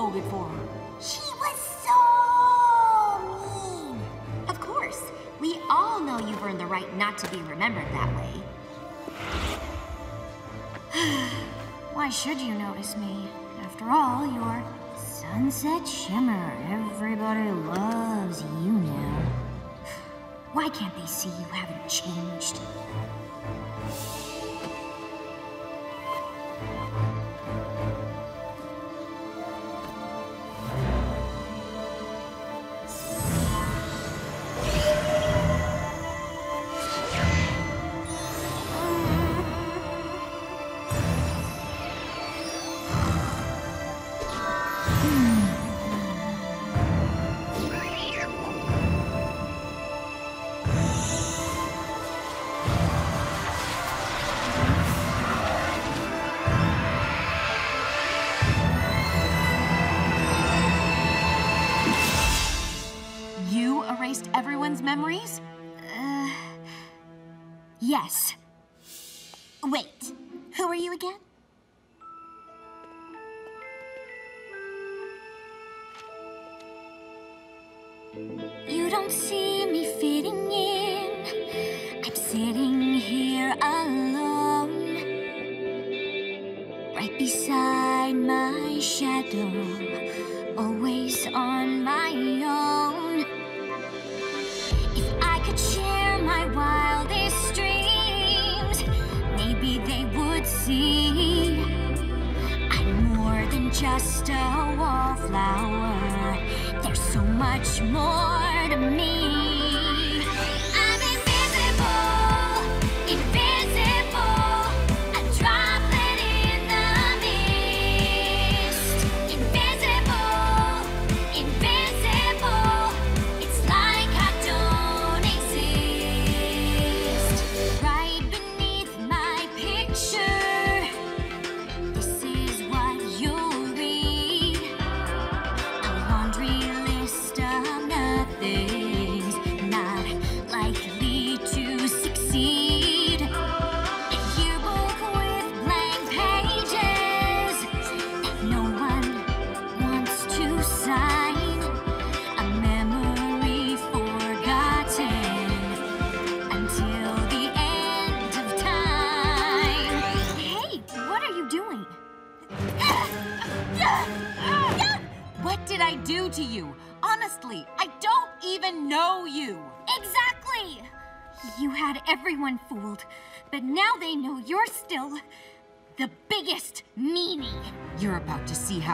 voted for her. She was so mean. Of course. We all know you've earned the right not to be remembered that way. Why should you notice me? After all, you're Sunset Shimmer. Everybody loves you now. Why can't they see you haven't changed?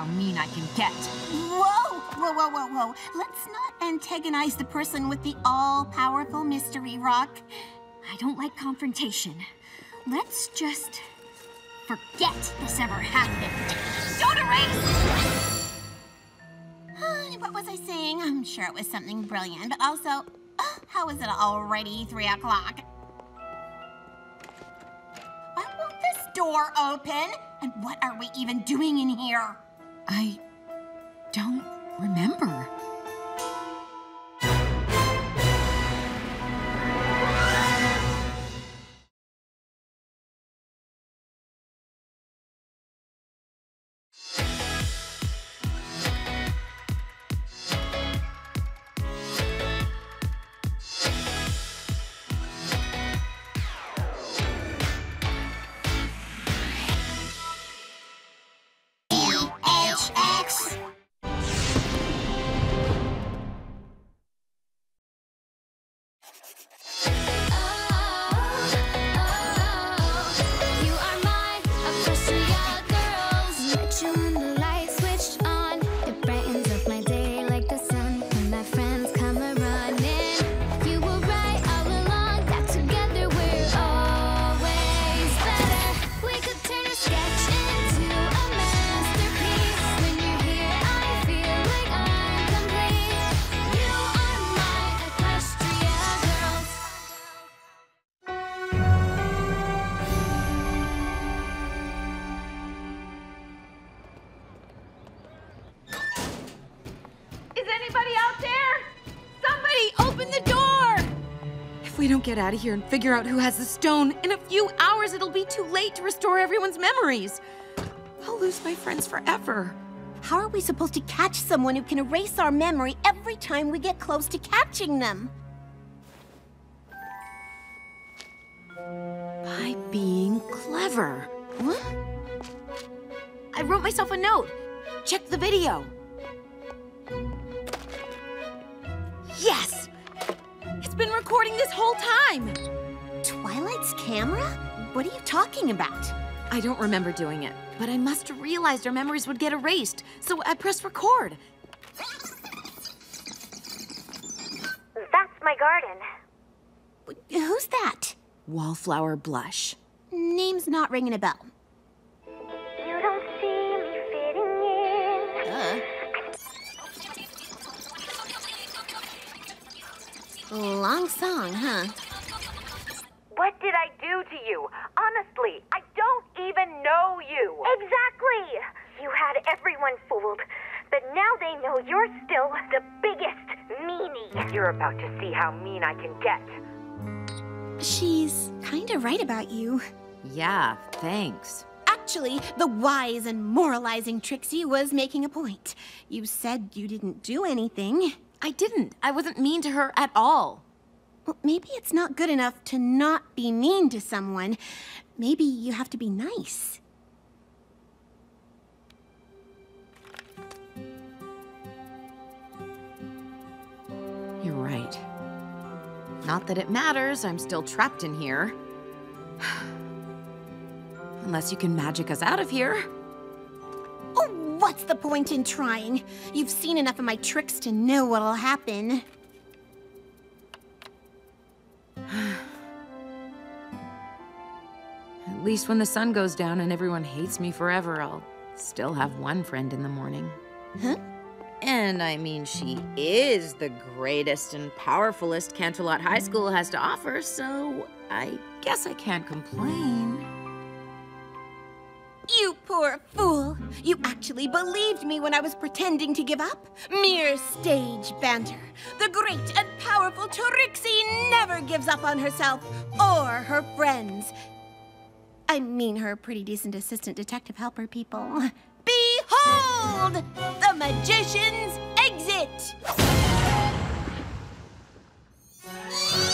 mean I can get. Whoa! Whoa, whoa, whoa, whoa. Let's not antagonize the person with the all-powerful mystery rock. I don't like confrontation. Let's just forget this ever happened. Don't erase! what was I saying? I'm sure it was something brilliant, but also, how is it already three o'clock? Why won't this door open? And what are we even doing in here? I don't remember. get out of here and figure out who has the stone. In a few hours, it'll be too late to restore everyone's memories. I'll lose my friends forever. How are we supposed to catch someone who can erase our memory every time we get close to catching them? By being clever. What? I wrote myself a note. Check the video. Yes! It's been recording this whole time! Twilight's camera? What are you talking about? I don't remember doing it, but I must have realized our memories would get erased, so I pressed record. That's my garden. Who's that? Wallflower blush. Name's not ringing a bell. You don't see me fitting in. Uh. Long song, huh? What did I do to you? Honestly, I don't even know you. Exactly. You had everyone fooled, but now they know you're still the biggest meanie. You're about to see how mean I can get. She's kinda right about you. Yeah, thanks. Actually, the wise and moralizing Trixie was making a point. You said you didn't do anything. I didn't. I wasn't mean to her at all. Well, maybe it's not good enough to not be mean to someone. Maybe you have to be nice. You're right. Not that it matters, I'm still trapped in here. Unless you can magic us out of here. What's the point in trying? You've seen enough of my tricks to know what'll happen. At least when the sun goes down and everyone hates me forever, I'll still have one friend in the morning. Huh? And I mean, she is the greatest and powerfulest Canterlot High School has to offer, so I guess I can't complain. You poor fool! You actually believed me when I was pretending to give up? Mere stage banter. The great and powerful Trixie never gives up on herself or her friends. I mean her pretty decent assistant detective helper people. Behold! The magician's exit!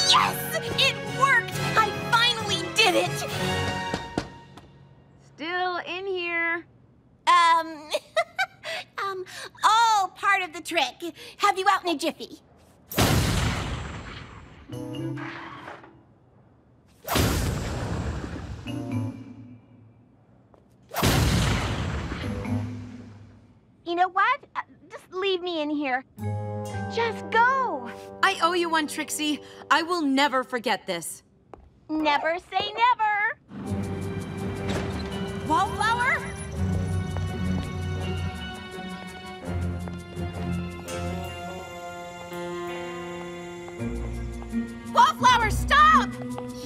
Yes! It worked! I finally did it! Still in here. Um, um, all part of the trick. Have you out in a jiffy. You know what? Uh, just leave me in here. Just go. I owe you one, Trixie. I will never forget this. Never say never. Wallflower? Wallflower, stop!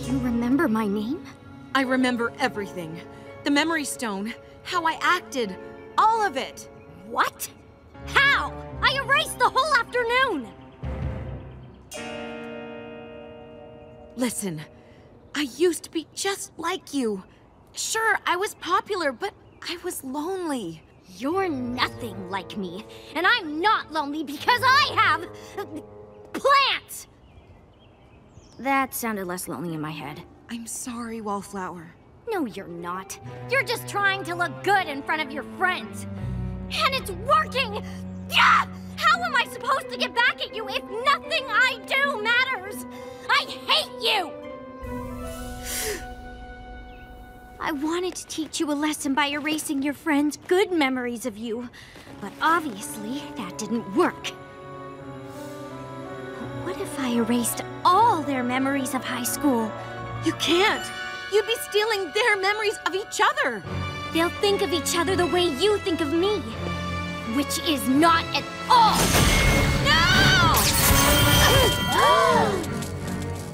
You remember my name? I remember everything. The memory stone, how I acted, all of it. What? How? I erased the whole afternoon! Listen, I used to be just like you. Sure, I was popular, but I was lonely. You're nothing like me, and I'm not lonely because I have. uh, plants! That sounded less lonely in my head. I'm sorry, Wallflower. No, you're not. You're just trying to look good in front of your friends. And it's working! Yeah! How am I supposed to get back at you if nothing I do matters? I hate you! I wanted to teach you a lesson by erasing your friends' good memories of you, but obviously that didn't work. What if I erased all their memories of high school? You can't! You'd be stealing their memories of each other! They'll think of each other the way you think of me, which is not at all. No!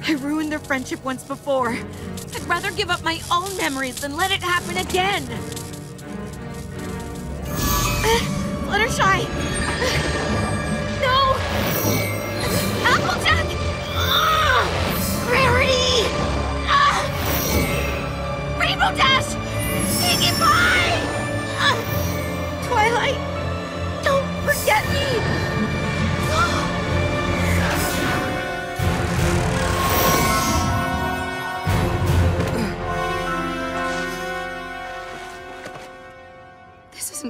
I ruined their friendship once before. I'd rather give up my own memories than let it happen again. Fluttershy! No! Applejack! Rarity! Rainbow Dash! Pinkie Pie! Twilight! Don't forget me!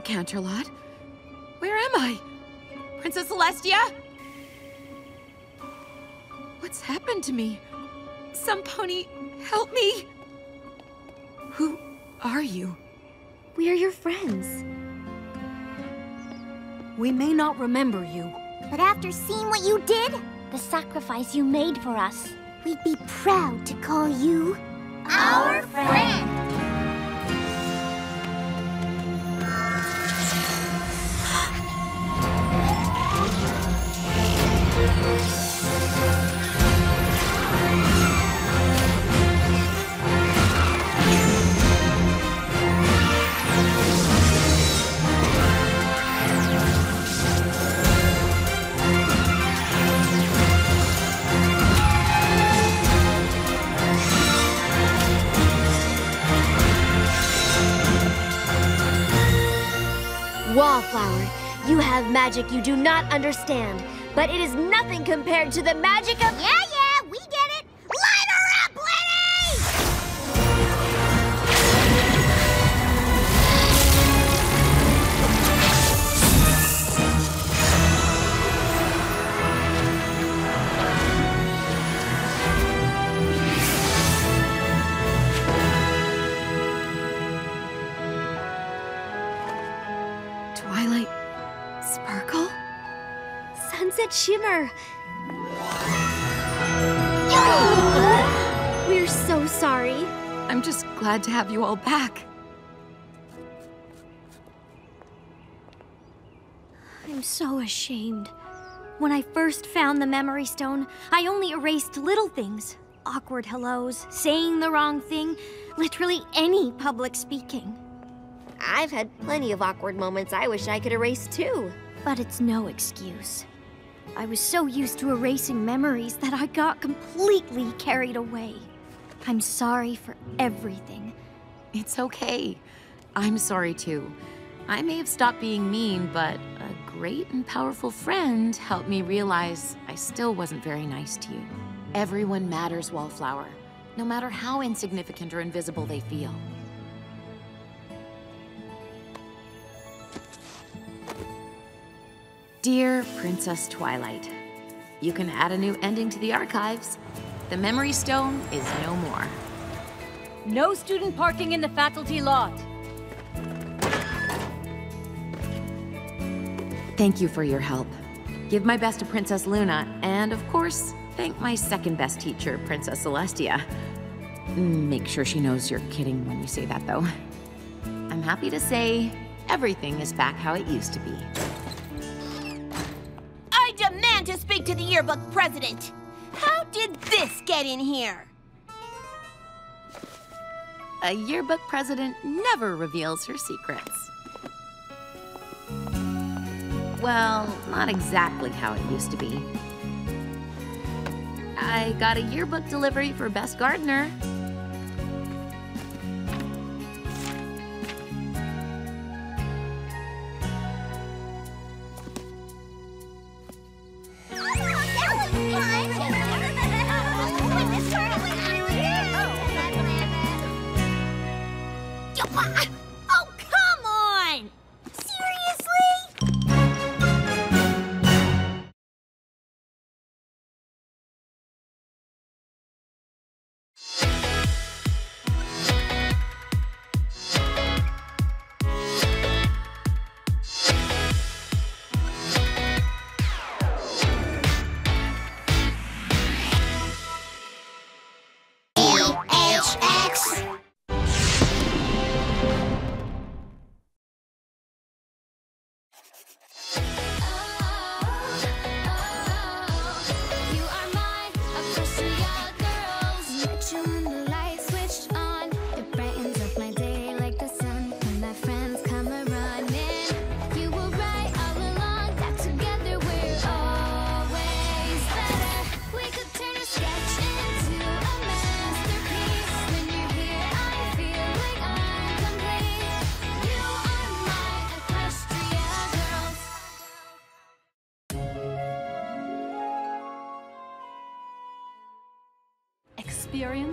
Canterlot. Where am I? Princess Celestia? What's happened to me? Some pony, help me! Who are you? We're your friends. We may not remember you. But after seeing what you did, the sacrifice you made for us, we'd be proud to call you our friend. Magic you do not understand, but it is nothing compared to the magic of. Yeah, Sunset We're so sorry. I'm just glad to have you all back. I'm so ashamed. When I first found the Memory Stone, I only erased little things. Awkward hellos, saying the wrong thing, literally any public speaking. I've had plenty of awkward moments I wish I could erase too. But it's no excuse. I was so used to erasing memories that I got completely carried away. I'm sorry for everything. It's okay. I'm sorry too. I may have stopped being mean, but a great and powerful friend helped me realize I still wasn't very nice to you. Everyone matters, Wallflower, no matter how insignificant or invisible they feel. Dear Princess Twilight, you can add a new ending to the archives. The Memory Stone is no more. No student parking in the faculty lot. Thank you for your help. Give my best to Princess Luna, and of course, thank my second best teacher, Princess Celestia. Make sure she knows you're kidding when you say that, though. I'm happy to say everything is back how it used to be. Demand to speak to the yearbook president. How did this get in here? A yearbook president never reveals her secrets. Well, not exactly how it used to be. I got a yearbook delivery for Best Gardener. Oh,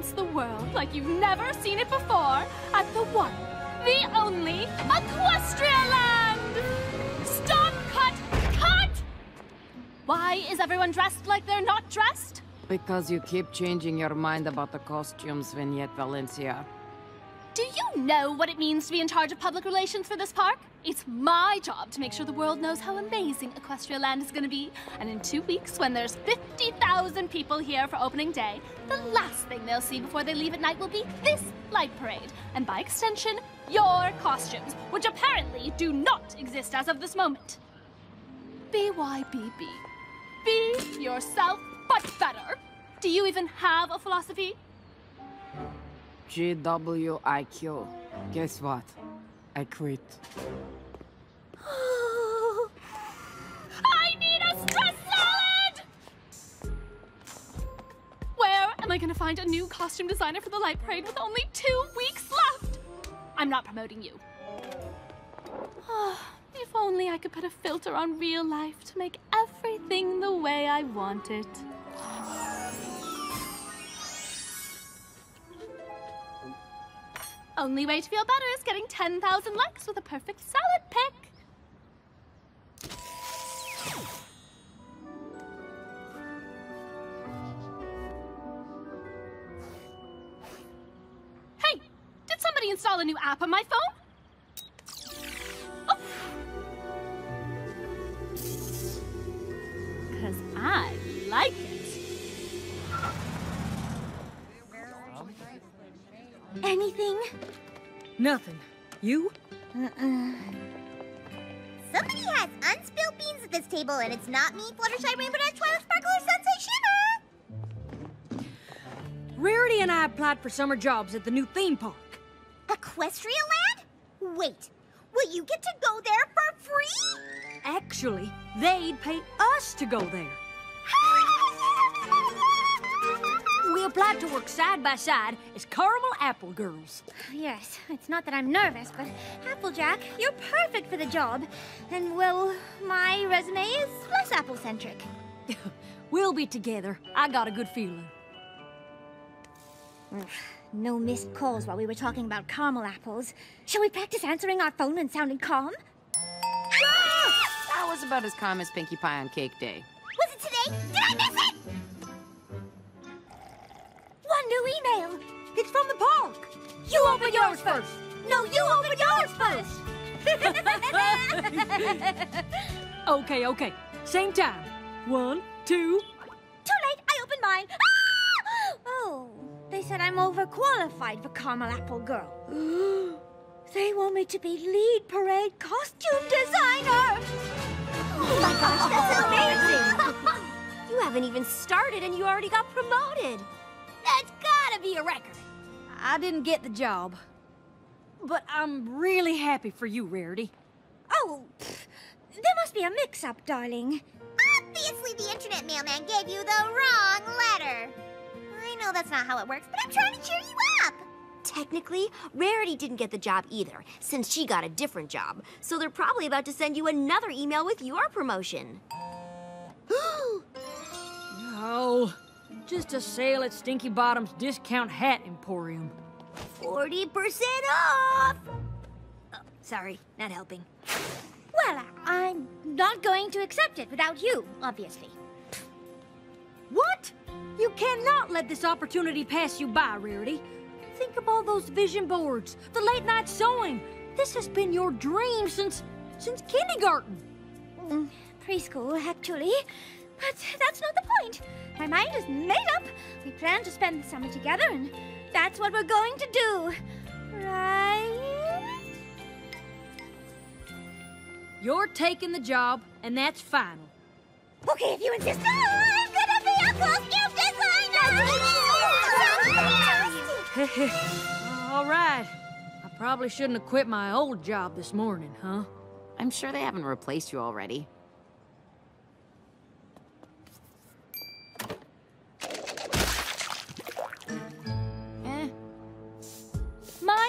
the world like you've never seen it before at the one, the only Equestria Land! Stop, cut, cut! Why is everyone dressed like they're not dressed? Because you keep changing your mind about the costumes, Vignette Valencia. Do you know what it means to be in charge of public relations for this park? It's my job to make sure the world knows how amazing Equestria Land is going to be. And in two weeks, when there's 50,000 people here for opening day, the last thing they'll see before they leave at night will be this light parade. And by extension, your costumes, which apparently do not exist as of this moment. BYBB. Be yourself, but better. Do you even have a philosophy? GWIQ. Guess what? I quit. I need a stress salad! Where am I gonna find a new costume designer for the light parade with only two weeks left? I'm not promoting you. if only I could put a filter on real life to make everything the way I want it. Only way to feel better is getting 10,000 likes with a perfect salad pick. Hey, did somebody install a new app on my phone? Oh. Cause I like it. Anything? Nothing. You? Uh-uh. Somebody has unspilled beans at this table, and it's not me, Fluttershy, Rainbow Dash, Twilight Sparkle, or Sunset Shimmer! Rarity and I applied for summer jobs at the new theme park. Equestria Land? Wait, will you get to go there for free? Actually, they'd pay us to go there. We applied to work side by side as Caramel Apple Girls. Yes, it's not that I'm nervous, but Applejack, you're perfect for the job. And, well, my resume is less apple-centric. we'll be together. I got a good feeling. No missed calls while we were talking about caramel apples. Shall we practice answering our phone and sounding calm? Ah! That was about as calm as Pinkie Pie on Cake Day. Was it today? Did I miss it? One new email. It's from the park. You open yours first. No, you open yours first. okay, okay. Same time. One, two. Too late. I opened mine. Ah! Oh, they said I'm overqualified for Caramel Apple Girl. they want me to be lead parade costume designer. Oh my gosh, that's amazing! you haven't even started and you already got promoted. That's gotta be a record. I didn't get the job. But I'm really happy for you, Rarity. Oh, pff, there must be a mix-up, darling. Obviously, the internet mailman gave you the wrong letter. I know that's not how it works, but I'm trying to cheer you up. Technically, Rarity didn't get the job either, since she got a different job. So they're probably about to send you another email with your promotion. no, just a sale at Stinky Bottom's Discount Hat Emporium. 40% off! Oh, sorry, not helping. Well, I'm not going to accept it without you, obviously. What? You cannot let this opportunity pass you by, Rarity. Think of all those vision boards, the late night sewing. This has been your dream since since kindergarten. Mm, preschool, actually. But that's not the point. My mind is made up. We plan to spend the summer together, and that's what we're going to do. Right? You're taking the job, and that's final. Okay, if you insist. I'm gonna be a costume designer! All right. I probably shouldn't have quit my old job this morning, huh? I'm sure they haven't replaced you already.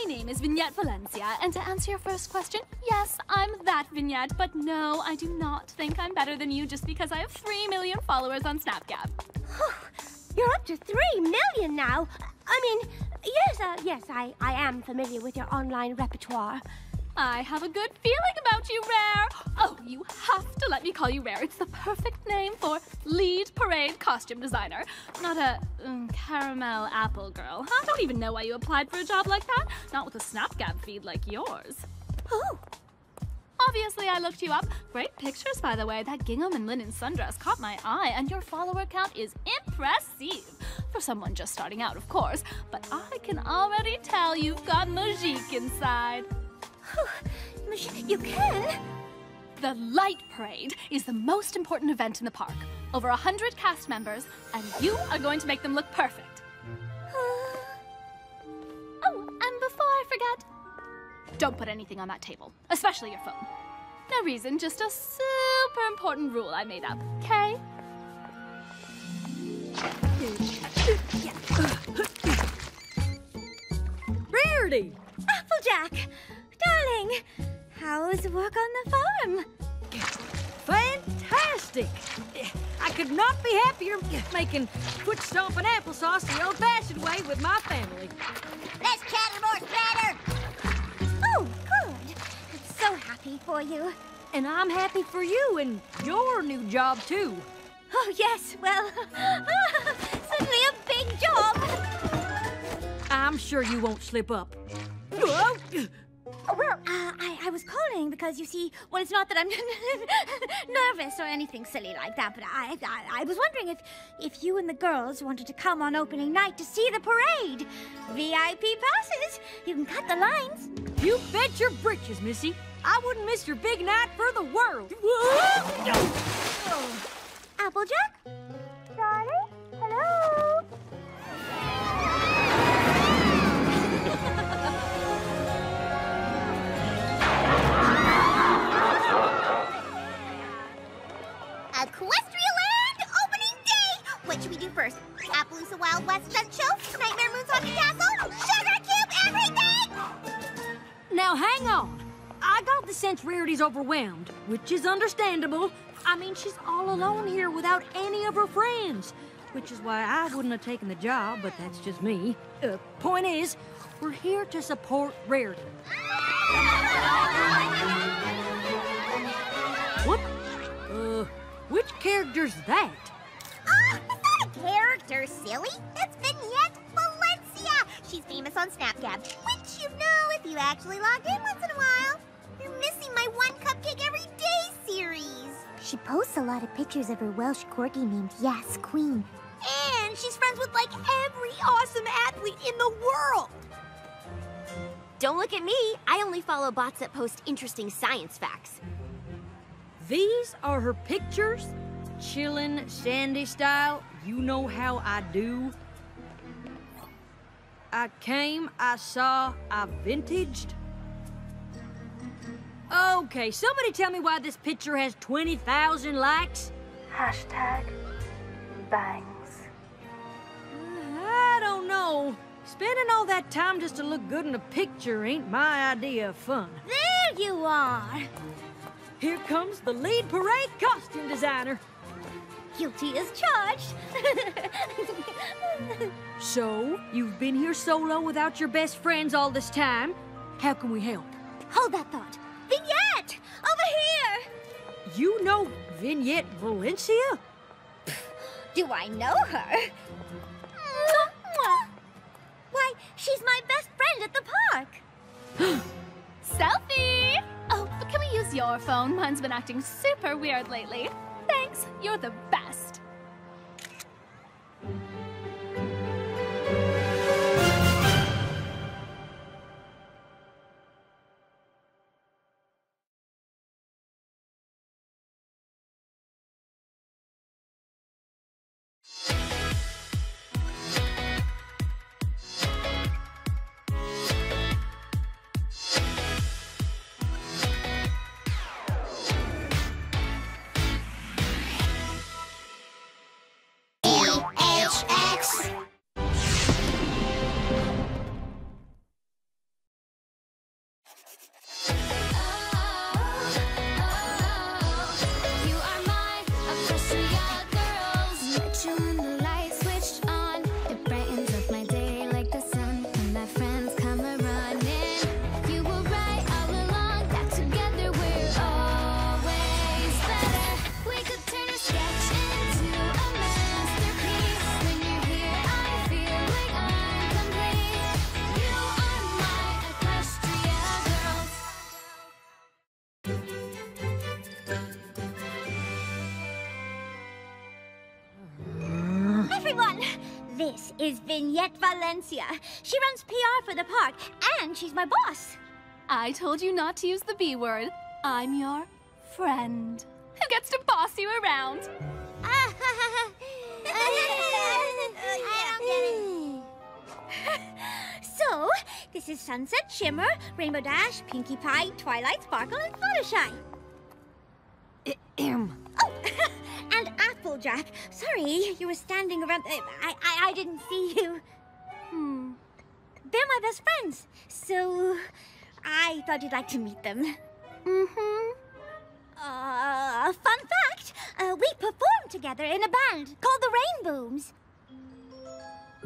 My name is Vignette Valencia, and to answer your first question, yes, I'm that Vignette, but no, I do not think I'm better than you just because I have three million followers on Snapchat. You're up to three million now. I mean, yes, uh, yes, I, I am familiar with your online repertoire. I have a good feeling about you, Rare. Oh, you have to let me call you Rare. It's the perfect name for lead parade costume designer, not a um, caramel apple girl. I don't even know why you applied for a job like that. Not with a Snapgab feed like yours. Oh. Obviously, I looked you up. Great pictures, by the way. That gingham and linen sundress caught my eye, and your follower count is impressive. For someone just starting out, of course. But I can already tell you've got magique inside. You can? The Light Parade is the most important event in the park. Over a hundred cast members, and you are going to make them look perfect. oh, and before I forget, don't put anything on that table, especially your phone. No reason, just a super important rule I made up, okay? Rarity! Applejack! Darling! How's work on the farm? Fantastic! I could not be happier making foot stomping applesauce the old fashioned way with my family. Less chatter, more splatter! Oh, good. I'm so happy for you. And I'm happy for you and your new job, too. Oh, yes, well, suddenly a big job. I'm sure you won't slip up. Oh, well, uh, I, I was calling because you see, well, it's not that I'm nervous or anything silly like that, but I, I, I was wondering if, if you and the girls wanted to come on opening night to see the parade. VIP passes. You can cut the lines. You bet your britches, Missy. I wouldn't miss your big night for the world. Applejack? Overwhelmed, which is understandable. I mean, she's all alone here without any of her friends, which is why I wouldn't have taken the job, but that's just me. Uh, point is, we're here to support Rarity. What? Uh, which character's that? Oh, it's not a character, silly. It's Vignette Valencia. She's famous on Snapgab, which you know if you actually log in once in a while. You're my One Cupcake Every Day series. She posts a lot of pictures of her Welsh corgi named Yas Queen. And she's friends with like every awesome athlete in the world. Don't look at me. I only follow bots that post interesting science facts. These are her pictures? Chillin', Sandy style, you know how I do. I came, I saw, I vintaged. Okay, somebody tell me why this picture has 20,000 likes? Hashtag bangs. I don't know. Spending all that time just to look good in a picture ain't my idea of fun. There you are. Here comes the lead parade costume designer. Guilty as charged. So, you've been here solo without your best friends all this time. How can we help? Hold that thought. Vignette! Over here! You know Vignette Valencia? Do I know her? Why, she's my best friend at the park. Selfie! Oh, but can we use your phone? Mine's been acting super weird lately. Thanks, you're the best. Is Vignette Valencia. She runs PR for the park, and she's my boss. I told you not to use the B word. I'm your friend who gets to boss you around. so, this is Sunset Shimmer, Rainbow Dash, Pinkie Pie, Twilight Sparkle, and Fluttershy. oh, and Applejack. Sorry, you were standing around. uh, I, I, I didn't see you. Hmm. They're my best friends, so I thought you'd like to meet them. Mm-hmm. Uh, fun fact, uh, we performed together in a band called the Rainbooms.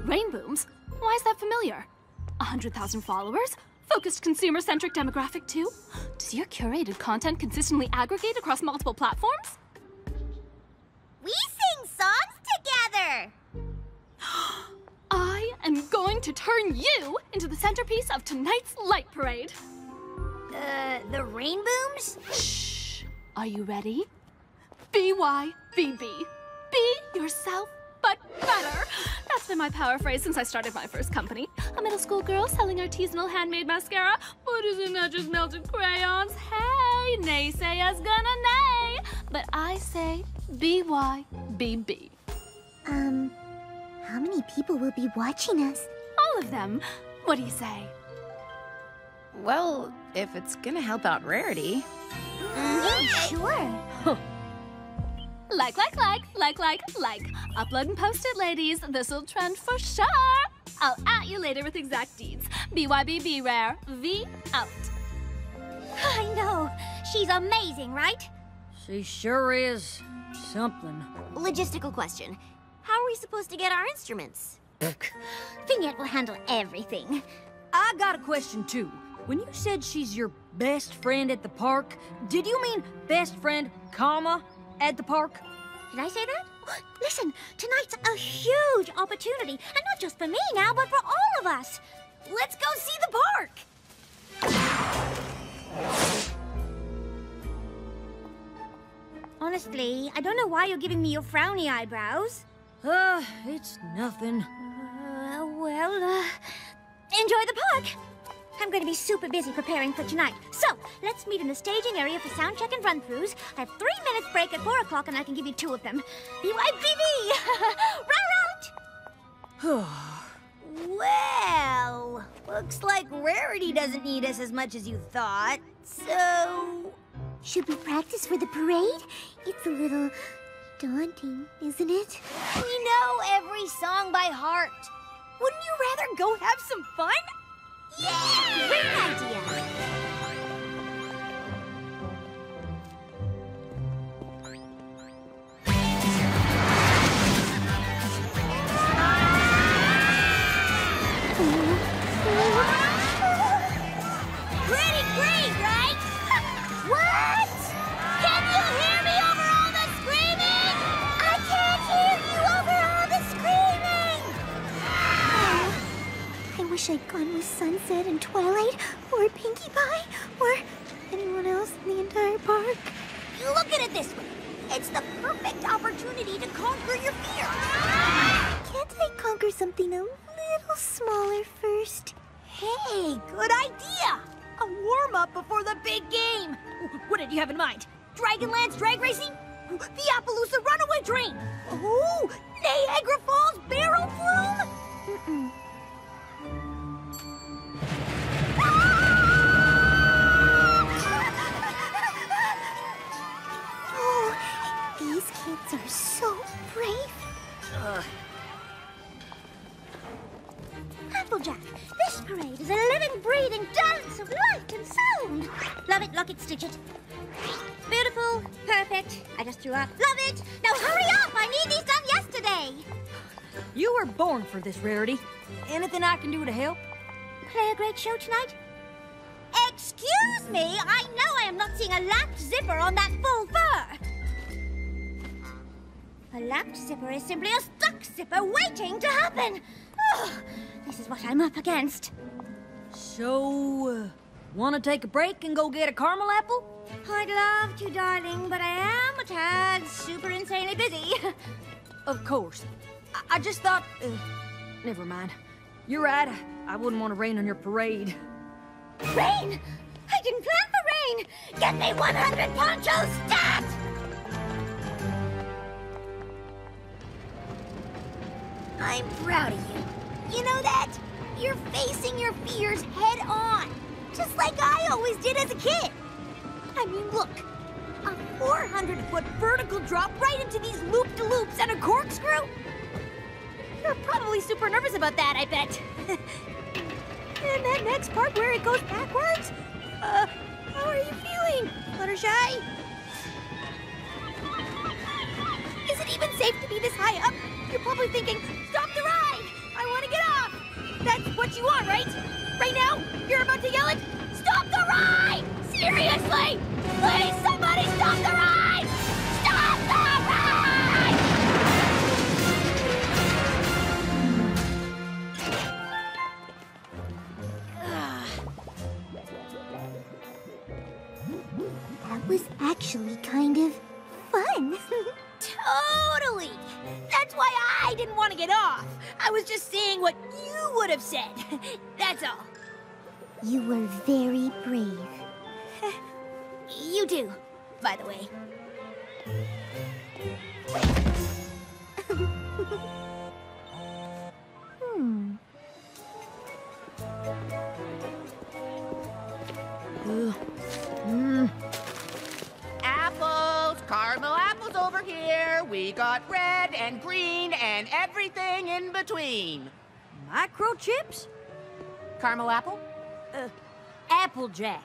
Rainbooms? Why is that familiar? A hundred thousand followers? Focused consumer-centric demographic too? Does your curated content consistently aggregate across multiple platforms? We sing songs together. I am going to turn you into the centerpiece of tonight's light parade. Uh, the Rainbooms? Shh. Are you ready? BYBB. Be yourself, but better. That's been my power phrase since I started my first company. A middle school girl selling artisanal handmade mascara. But isn't that just melted crayons? Hey, naysayers gonna nay. But I say BYBB. Um, how many people will be watching us? All of them. What do you say? Well, if it's gonna help out Rarity. Sure. Like, like, like, like, like, like. Upload and post it, ladies. This'll trend for sure. I'll at you later with exact deeds. BYBB rare. V out. I know. She's amazing, right? She sure is something. Logistical question. How are we supposed to get our instruments? Vignette will handle everything. I got a question too. When you said she's your best friend at the park, did you mean best friend, comma, at the park? Did I say that? Listen, tonight's a huge opportunity, and not just for me now, but for all of us. Let's go see the park. Honestly, I don't know why you're giving me your frowny eyebrows. Uh, it's nothing. Uh, well, uh, enjoy the park. I'm going to be super busy preparing for tonight. So, let's meet in the staging area for sound check and run-throughs. I have three minutes break at 4 o'clock, and I can give you two of them. BYBB! Route, Well, looks like Rarity doesn't need us as much as you thought, so... Should we practice for the parade? It's a little daunting, isn't it? We know every song by heart. Wouldn't you rather go have some fun? Yeah! Great idea! I'd gone with Sunset and Twilight, or Pinkie Pie, or anyone else in the entire park. You look at it this way. It's the perfect opportunity to conquer your fear. Can't I conquer something a little smaller first? Hey, good idea! A warm-up before the big game! What did you have in mind? Dragonlance drag racing? The Appaloosa Runaway Train? Oh, Niagara Falls Barrel Flume? Brave. Applejack, this parade is a living, breathing dance of light and sound. Love it, lock it, stitch it. Beautiful, perfect. I just threw up. Love it. Now hurry up. I need these done yesterday. You were born for this, Rarity. Anything I can do to help? Play a great show tonight? Excuse me. I know I am not seeing a lapped zipper on that full fur. A lapped zipper is simply a stuck zipper waiting to happen. Ugh, this is what I'm up against. So, uh, wanna take a break and go get a caramel apple? I'd love to, darling, but I am a tad super insanely busy. Of course. I, I just thought, uh, Never mind. You're right. I wouldn't want to rain on your parade. Rain! I didn't plan for rain! Get me 100 ponchos stat! I'm proud of you. You know that? You're facing your fears head on. Just like I always did as a kid. I mean, look. A 400-foot vertical drop right into these loop-de-loops and a corkscrew? You're probably super nervous about that, I bet. and that next part where it goes backwards? Uh, how are you feeling, Fluttershy? Is it even safe to be this high up? You're probably thinking, stop the ride! I want to get off! That's what you want, right? Right now, you're about to yell it, stop the ride! Seriously! Please, somebody stop the ride! Stop the ride! That was actually kind of fun. Totally! That's why I didn't want to get off. I was just saying what you would have said. That's all. you were very brave. You too, by the way. Hmm. Apples, caramel apples over here. We got red and green and everything in between. Microchips? Caramel apple? Uh, Applejack.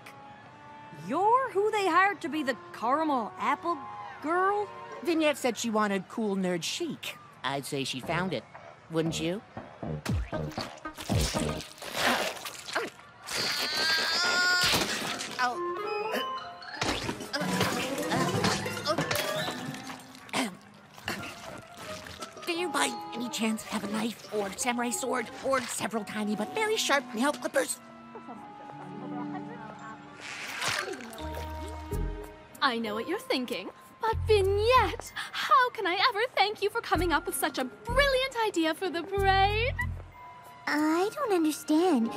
You're who they hired to be the caramel apple girl? Vignette said she wanted cool nerd chic. I'd say she found it. Wouldn't you? Do you by any chance have a knife or samurai sword or several tiny but very sharp nail clippers? I know what you're thinking. But Vignette, how can I ever thank you for coming up with such a brilliant idea for the parade? I don't understand.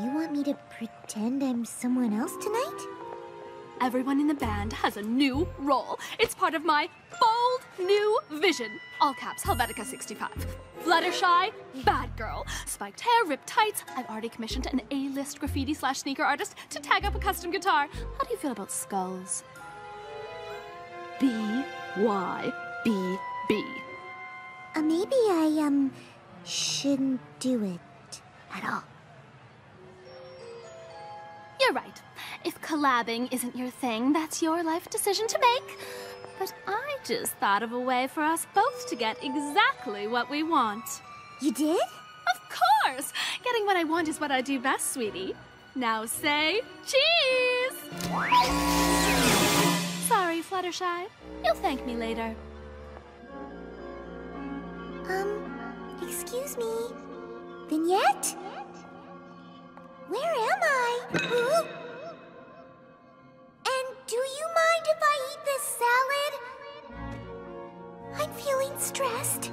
You want me to pretend I'm someone else tonight? Everyone in the band has a new role. It's part of my bold new vision. All caps, Helvetica 65. Fluttershy, bad girl. Spiked hair, ripped tights. I've already commissioned an A-list graffiti slash sneaker artist to tag up a custom guitar. How do you feel about skulls? B Y B B. Uh, maybe I, um, shouldn't do it at all. You're right. If collabing isn't your thing, that's your life decision to make. But I just thought of a way for us both to get exactly what we want. You did? Of course! Getting what I want is what I do best, sweetie. Now say cheese! Sorry, Fluttershy. You'll thank me later. Um, excuse me. Vignette? Where am I? Do you mind if I eat this salad? I'm feeling stressed.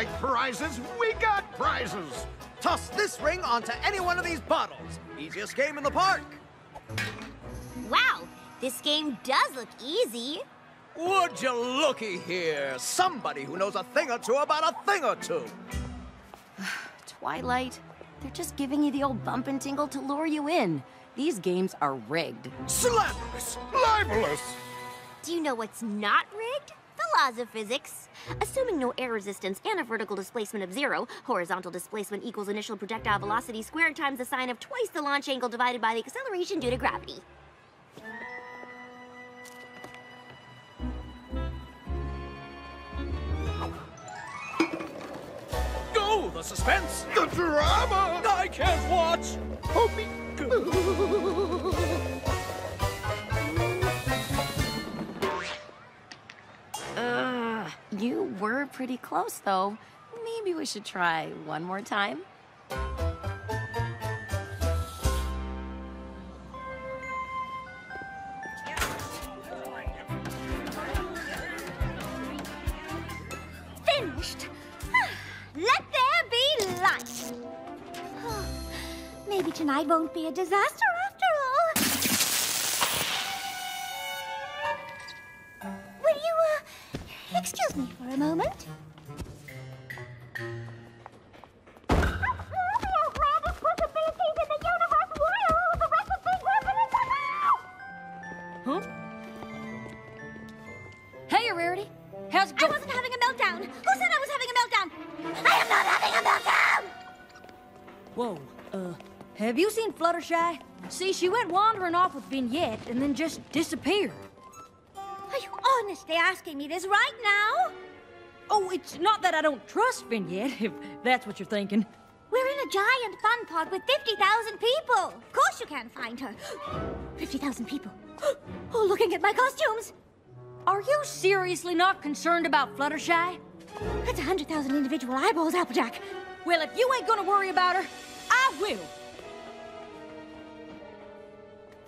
Like prizes? We got prizes. Toss this ring onto any one of these bottles. Easiest game in the park. Wow, this game does look easy. Would you looky here? Somebody who knows a thing or two about a thing or two. Twilight, they're just giving you the old bump and tingle to lure you in. These games are rigged. Slanderous! Libelous! Do you know what's not rigged? The laws of physics. Assuming no air resistance and a vertical displacement of zero, horizontal displacement equals initial projectile velocity squared times the sine of twice the launch angle divided by the acceleration due to gravity. Oh, the suspense! The drama! I can't watch! Oh, me Uh, you were pretty close, though. Maybe we should try one more time. Finished. Let there be light. Maybe tonight won't be a disaster excuse me for a moment? Huh? Hey, Rarity. How's it I wasn't having a meltdown. Who said I was having a meltdown? I am not having a meltdown! Whoa, uh, have you seen Fluttershy? See, she went wandering off with Vignette and then just disappeared. Honestly asking me this right now? Oh, it's not that I don't trust Vignette, if that's what you're thinking. We're in a giant fun pod with 50,000 people. Of course you can't find her. 50,000 people. Oh, looking at my costumes. Are you seriously not concerned about Fluttershy? That's 100,000 individual eyeballs, Applejack. Well, if you ain't gonna worry about her, I will.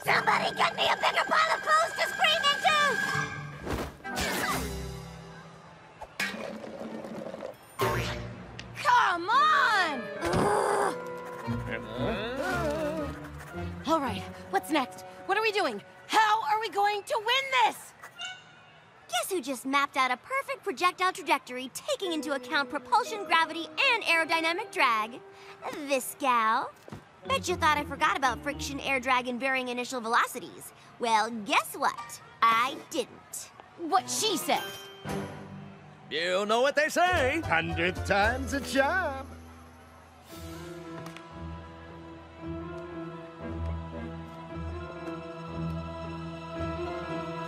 Somebody get me a bigger pile of clothes to scream into! Come on! All right, what's next? What are we doing? How are we going to win this? Guess who just mapped out a perfect projectile trajectory taking into account propulsion, gravity, and aerodynamic drag? This gal. Bet you thought I forgot about friction, air drag, and varying initial velocities. Well, guess what? I didn't. What she said. You know what they say. Hundred times a charm.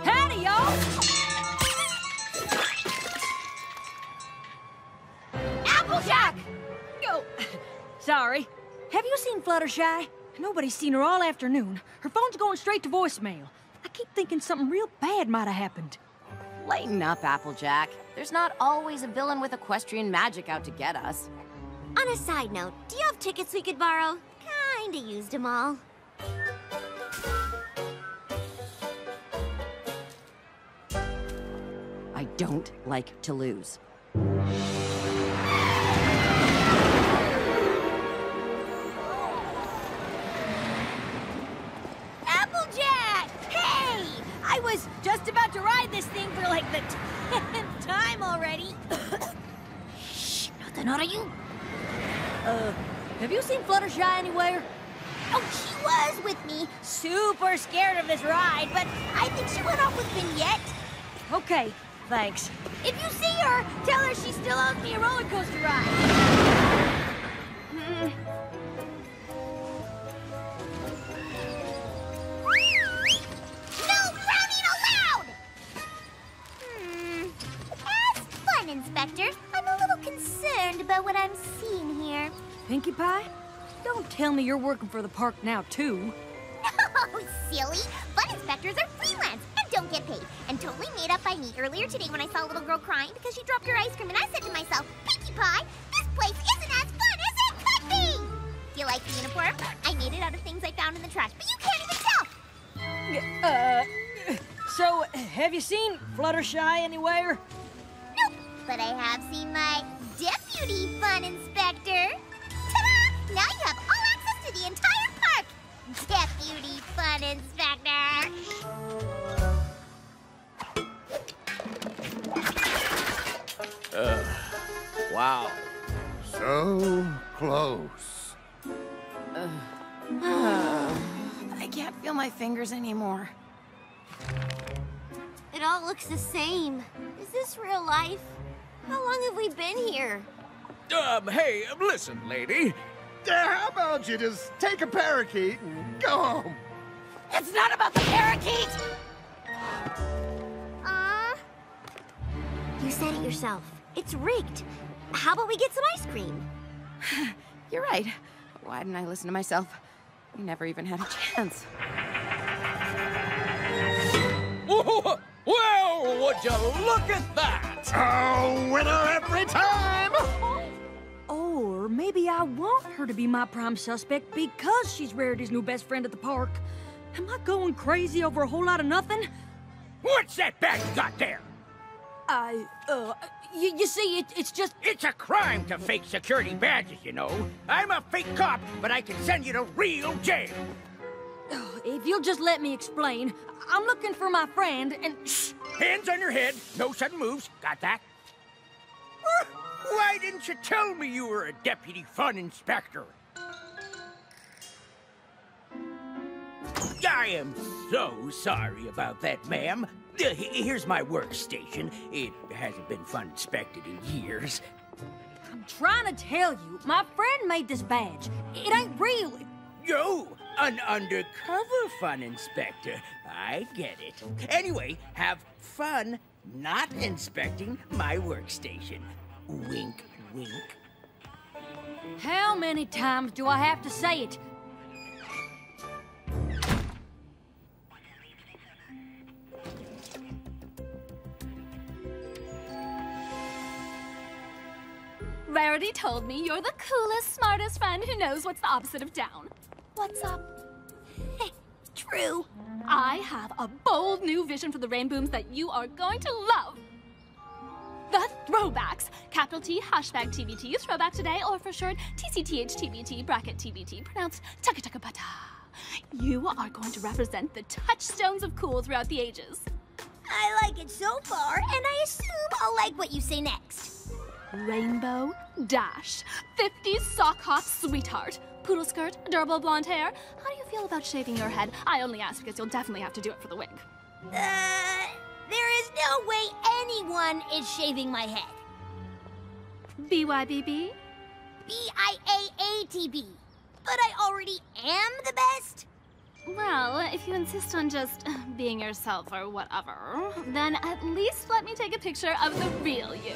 Howdy, y'all! Applejack! Go. Sorry. Have you seen Fluttershy? Nobody's seen her all afternoon. Her phone's going straight to voicemail. I keep thinking something real bad might have happened. Lighten up, Applejack. There's not always a villain with equestrian magic out to get us. On a side note, do you have tickets we could borrow? Kinda used them all. I don't like to lose. About to ride this thing for like the tenth time already. Shh, nothing out of you. Uh, have you seen Fluttershy anywhere? Oh, she was with me. Super scared of this ride, but I think she went off with Vignette. Okay, thanks. If you see her, tell her she still owes me a roller coaster ride. Hmm. Inspector, I'm a little concerned about what I'm seeing here. Pinkie Pie? Don't tell me you're working for the park now, too. Oh, silly. Fun inspectors are freelance and don't get paid. And totally made up by me earlier today when I saw a little girl crying because she dropped her ice cream and I said to myself, Pinkie Pie, this place isn't as fun as it could be! Do you like the uniform? I made it out of things I found in the trash, but you can't even tell! Uh, so, have you seen Fluttershy anywhere? Nope, but I have seen my deputy fun inspector. Ta-da! Now you have all access to the entire park. Deputy Fun Inspector. Ugh. Wow. So close. I can't feel my fingers anymore. It all looks the same. Is this real life? How long have we been here? Um, hey, listen, lady. Uh, how about you just take a parakeet and go home? It's not about the parakeet! Uh, you said it yourself. It's rigged. How about we get some ice cream? You're right. Why didn't I listen to myself? We never even had a chance. Whoa, Well, would you look at that? Oh, winner every time! Or maybe I want her to be my prime suspect because she's Rarity's new best friend at the park. Am I going crazy over a whole lot of nothing? What's that bag you got there? I, uh, you, you see, it, it's just. It's a crime to fake security badges, you know. I'm a fake cop, but I can send you to real jail. If you'll just let me explain, I'm looking for my friend and. Shh! Hands on your head, no sudden moves. Got that? Why didn't you tell me you were a deputy fun inspector? I am so sorry about that, ma'am. Uh, Here's my workstation. It hasn't been fun inspected in years. I'm trying to tell you, my friend made this badge. It ain't real. Yo, an undercover fun inspector. I get it. Anyway, have fun not inspecting my workstation. Wink, wink. How many times do I have to say it? Rarity told me you're the coolest, smartest friend who knows what's the opposite of down. What's up? True. I have a bold new vision for the Rainbooms that you are going to love. The throwbacks. Capital T, hashtag TBT, throwback today, or for short, TCTH TBT, bracket TBT, pronounced Taka Taka Bata. You are going to represent the touchstones of cool throughout the ages. I like it so far, and I assume I'll like what you say next. Rainbow Dash. 50s sock hop sweetheart. Poodle skirt, adorable blonde hair. How do you feel about shaving your head? I only ask because you'll definitely have to do it for the wig. Uh, there is no way anyone is shaving my head. BYBB? B-I-A-A-T-B. But I already am the best. Well, if you insist on just being yourself or whatever, then at least let me take a picture of the real you.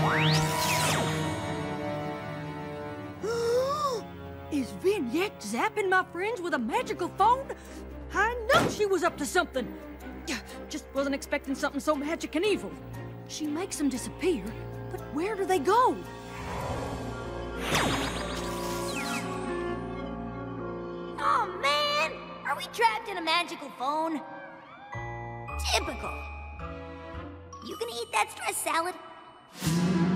Is Vignette zapping my friends with a magical phone? I know she was up to something. Just wasn't expecting something so magic and evil. She makes them disappear, but where do they go? Oh man, are we trapped in a magical phone? Typical. You gonna eat that stress salad? LHX.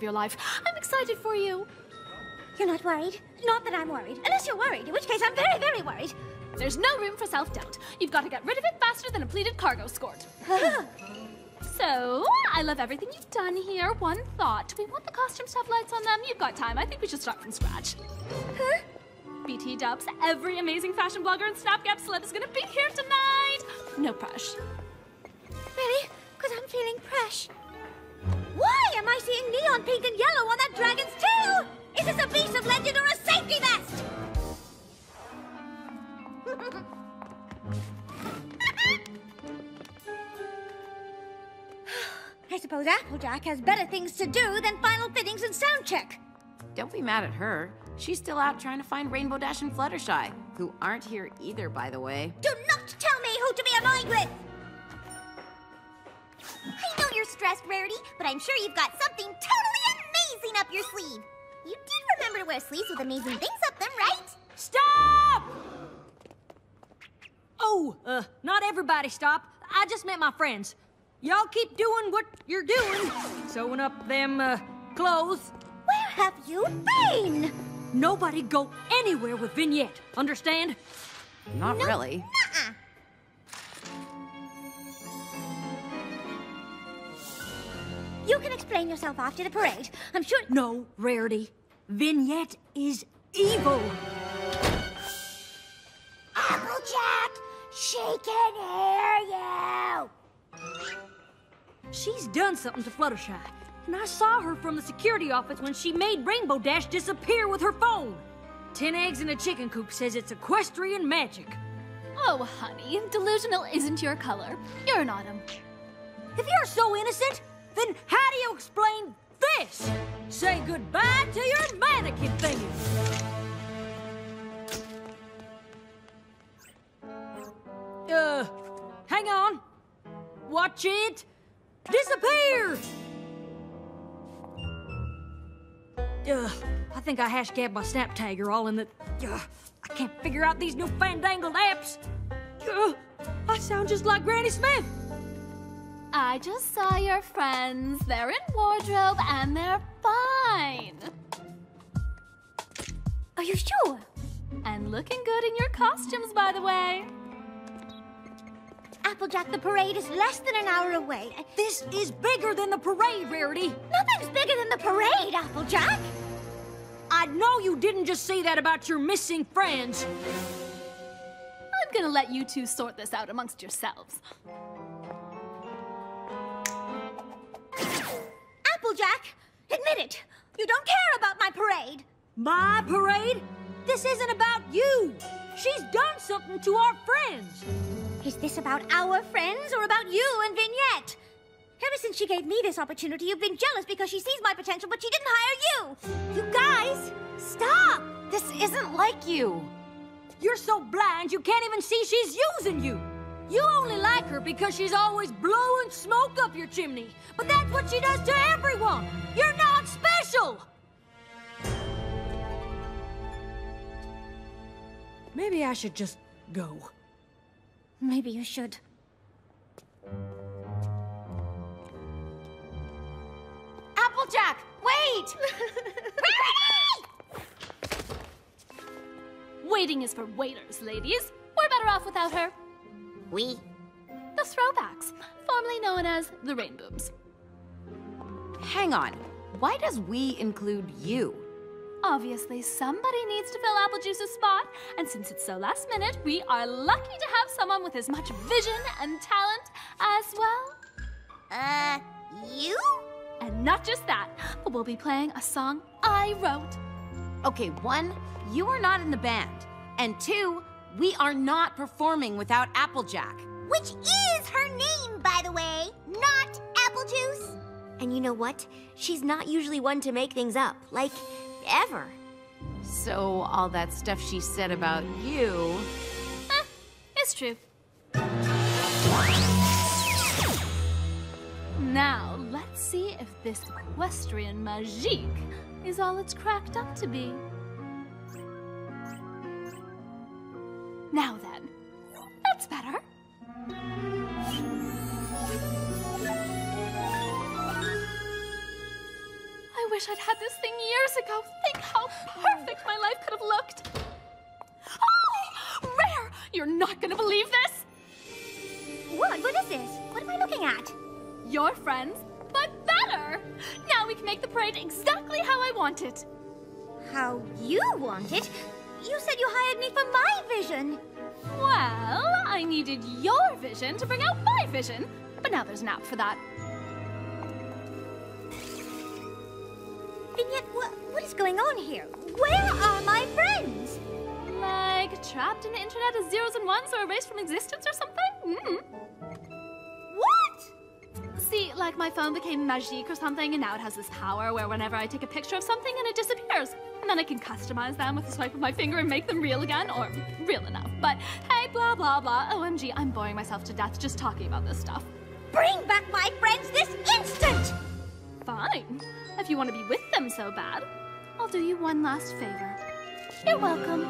Of your life. I'm excited for you. You're not worried? Not that I'm worried. Unless you're worried, in which case I'm very, very worried. There's no room for self-doubt. You've got to get rid of it faster than a pleated cargo skirt. so, I love everything you've done here. One thought. We want the costumes to have lights on them. You've got time. I think we should start from scratch. Huh? BT dubs, every amazing fashion blogger and Snapgab celeb is gonna be here tonight! No pressure. Really? Because I'm feeling fresh. Why am I seeing neon pink and yellow on that dragon's tail? Is this a beast of legend or a safety vest? I suppose Applejack has better things to do than final fittings and sound check. Don't be mad at her. She's still out trying to find Rainbow Dash and Fluttershy, who aren't here either, by the way. Do not tell me who to be annoyed with! I know you're stressed, Rarity, but I'm sure you've got something totally amazing up your sleeve. You did remember to wear sleeves with amazing things up them, right? Stop! Oh, uh, not everybody stop. I just met my friends. Y'all keep doing what you're doing, sewing up them, uh, clothes. Where have you been? Nobody go anywhere with Vignette, understand? Not no, really. Uh-uh. You can explain yourself after the parade. I'm sure. No, Rarity. Vignette is evil. Applejack, she can hear you. She's done something to Fluttershy, and I saw her from the security office when she made Rainbow Dash disappear with her phone. Ten eggs in a chicken coop says it's equestrian magic. Oh, honey, delusional isn't your color. You're an autumn. If you're so innocent, then how do you explain this? Say goodbye to your mannequin thingy. Uh, hang on. Watch it disappear! Ugh, I think I hashcabbed my snap tagger all in the... Ugh, I can't figure out these new fandangled apps. Ugh, I sound just like Granny Smith. I just saw your friends. They're in wardrobe and they're fine. Are you sure? And looking good in your costumes, by the way. Applejack, the parade is less than an hour away. This is bigger than the parade, Rarity. Nothing's bigger than the parade, Applejack. I know you didn't just say that about your missing friends. I'm gonna let you two sort this out amongst yourselves. Applejack, admit it. You don't care about my parade. My parade? This isn't about you. She's done something to our friends. Is this about our friends or about you and Vignette? Ever since she gave me this opportunity, you've been jealous because she sees my potential, but she didn't hire you. You guys, stop! This isn't like you. You're so blind you can't even see she's using you. You only like her because she's always blowing smoke up your chimney. But that's what she does to everyone. You're not special. Maybe I should just go. Maybe you should. Applejack, wait! Waiting is for waiters, ladies. We're better off without her. We? The throwbacks, formerly known as the Rainbooms. Hang on. Why does we include you? Obviously, somebody needs to fill Applejuice's spot, and since it's so last minute, we are lucky to have someone with as much vision and talent as well. Uh, you? And not just that, but we'll be playing a song I wrote. Okay, one, you are not in the band. And two, we are not performing without Applejack. Which is her name, by the way, not Apple Juice. And you know what? She's not usually one to make things up. Like, ever. So, all that stuff she said about you. Eh, it's true. Now, let's see if this equestrian magique is all it's cracked up to be. Now then, that's better. I wish I'd had this thing years ago. Think how perfect my life could have looked. Oh, Rare! You're not gonna believe this! What? What is this? What am I looking at? Your friends, but better! Now we can make the parade exactly how I want it. How you want it? You said you hired me for my vision. Well, I needed your vision to bring out my vision, but now there's an app for that. Vignette, what, what is going on here? Where are my friends? Like trapped in the internet as zeros and ones or erased from existence or something? Mm. What? See, like my phone became magique or something, and now it has this power where whenever I take a picture of something and it disappears. And then I can customize them with a swipe of my finger and make them real again, or real enough. But hey, blah blah blah. OMG, I'm boring myself to death just talking about this stuff. Bring back my friends this instant! Fine. If you want to be with them so bad, I'll do you one last favor. You're welcome.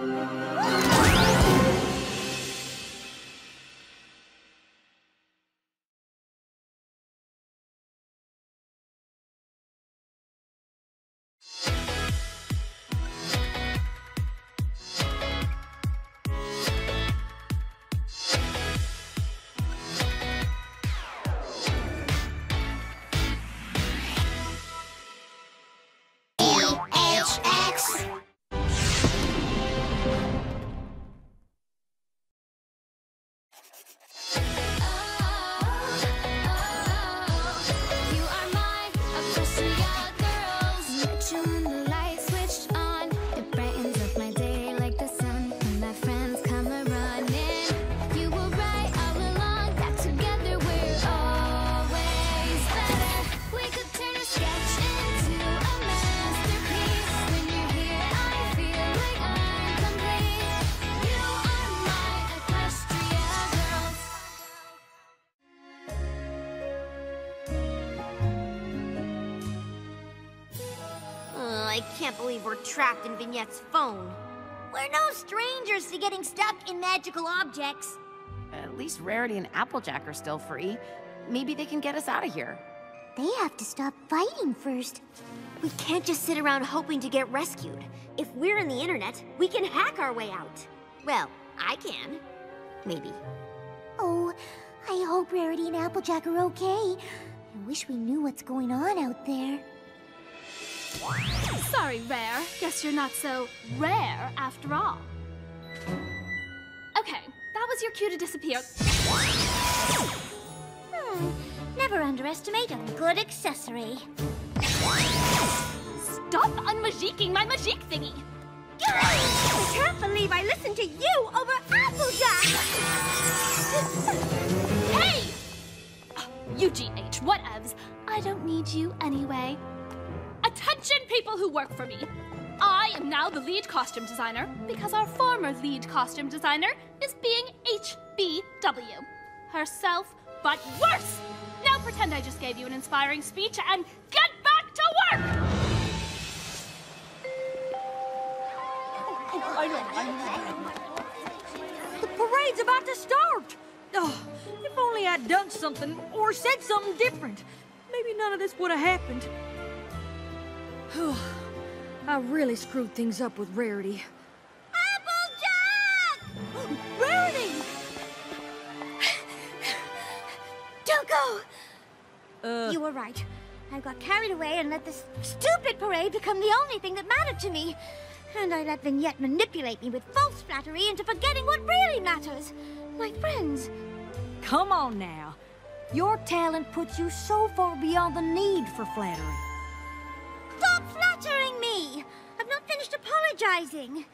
Trapped in Vignette's phone. We're no strangers to getting stuck in magical objects. At least Rarity and Applejack are still free. Maybe they can get us out of here. They have to stop fighting first. We can't just sit around hoping to get rescued. If we're in the internet, we can hack our way out. Well, I can. Maybe. Oh, I hope Rarity and Applejack are okay. I wish we knew what's going on out there. Sorry, Rare. Guess you're not so rare after all. Okay, that was your cue to disappear. Hmm. Never underestimate a good accessory. Stop unmagiquing my magique thingy! I can't believe I listened to you over Applejack! Hey! UGH, whatevs. I don't need you anyway. Attention, people who work for me! I am now the lead costume designer because our former lead costume designer is being HBW. Herself, but worse! Now pretend I just gave you an inspiring speech and get back to work! The parade's about to start! Oh, if only I'd done something or said something different. Maybe none of this would have happened. I really screwed things up with Rarity. Applejack! Rarity! Don't go! Uh, You were right. I got carried away and let this stupid parade become the only thing that mattered to me. And I let Vignette manipulate me with false flattery into forgetting what really matters. My friends. come on now. Your talent puts you so far beyond the need for flattery. Stop flattering me! I've not finished apologizing.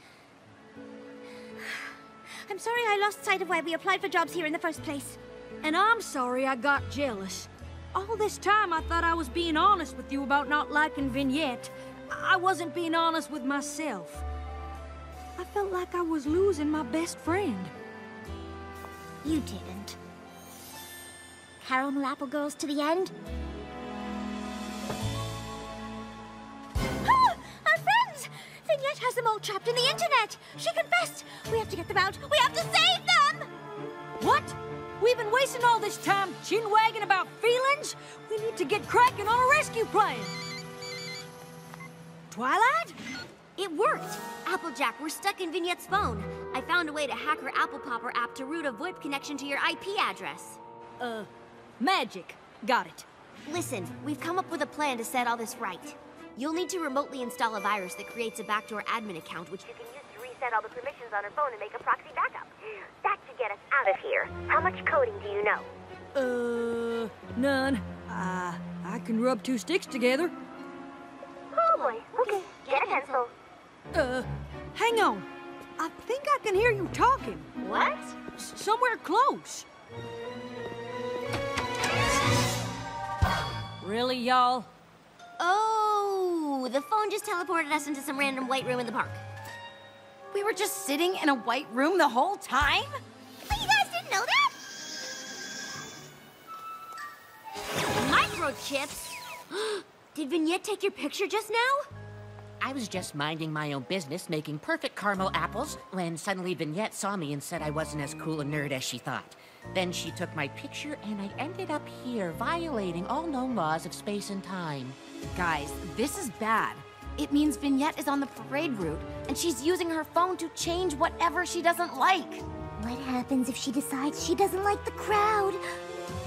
I'm sorry I lost sight of why we applied for jobs here in the first place. And I'm sorry I got jealous. All this time I thought I was being honest with you about not liking Vignette. I wasn't being honest with myself. I felt like I was losing my best friend. You didn't. Caramel Apple Girls to the end? Vignette has them all trapped in the internet! She confessed! We have to get them out! We have to save them! What? We've been wasting all this time chin-wagging about feelings? We need to get cracking on a rescue plan. Twilight? It worked! Applejack, we're stuck in Vignette's phone. I found a way to hack her Apple Popper app to route a VoIP connection to your IP address. Uh, magic. Got it. Listen, we've come up with a plan to set all this right. You'll need to remotely install a virus that creates a backdoor admin account, which You can use to reset all the permissions on her phone and make a proxy backup. That should get us out of here. How much coding do you know? Uh, none. Uh, I can rub two sticks together. Oh boy. Okay, get a pencil. Uh, hang on. I think I can hear you talking. What? S- somewhere close. Really, y'all? Oh, the phone just teleported us into some random white room in the park. We were just sitting in a white room the whole time? But you guys didn't know that? Microchips? Did Vignette take your picture just now? I was just minding my own business, making perfect caramel apples, when suddenly Vignette saw me and said I wasn't as cool a nerd as she thought. Then she took my picture, and I ended up here, violating all known laws of space and time. Guys, this is bad. It means Vignette is on the parade route, and she's using her phone to change whatever she doesn't like. What happens if she decides she doesn't like the crowd?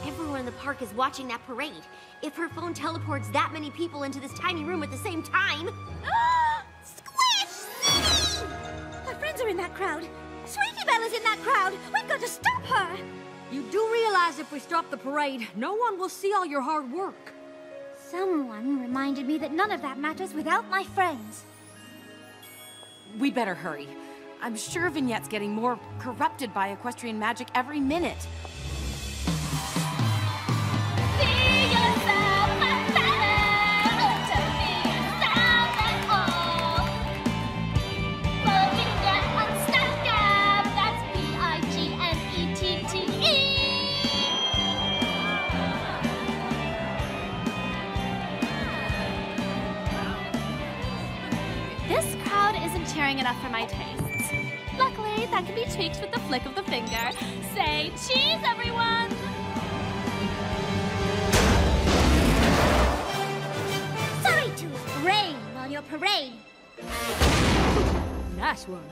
Everyone in the park is watching that parade. If her phone teleports that many people into this tiny room at the same time. Squish! Our friends are in that crowd. Sweetie Belle is in that crowd. We've got to stop her. You do realize if we stop the parade, no one will see all your hard work. Someone reminded me that none of that matters without my friends. We better hurry. I'm sure Vignette's getting more corrupted by equestrian magic every minute. Isn't enough for my tastes. Luckily, that can be tweaked with the flick of the finger. Say cheese, everyone! Sorry to rain on your parade, Nice one.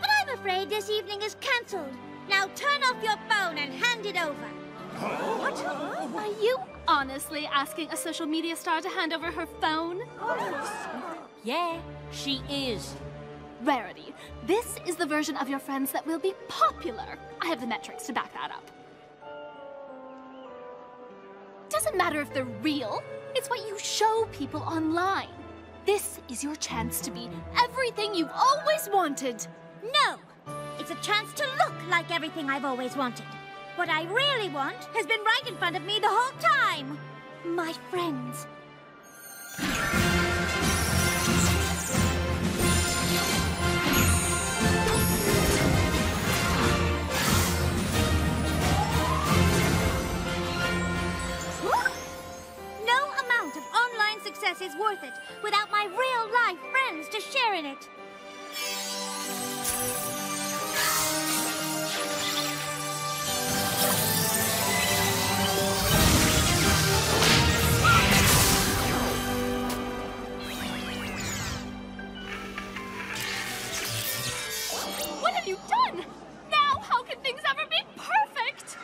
but I'm afraid this evening is cancelled. Now turn off your phone and hand it over. What? Are you honestly asking a social media star to hand over her phone? Oh, Yeah, she is. Rarity, this is the version of your friends that will be popular. I have the metrics to back that up. Doesn't matter if they're real, it's what you show people online. This is your chance to be everything you've always wanted. No! It's a chance to look like everything I've always wanted. What I really want has been right in front of me the whole time. My friends. Success is worth it without my real life friends to share in it. What have you done? Now, how can things ever be perfect?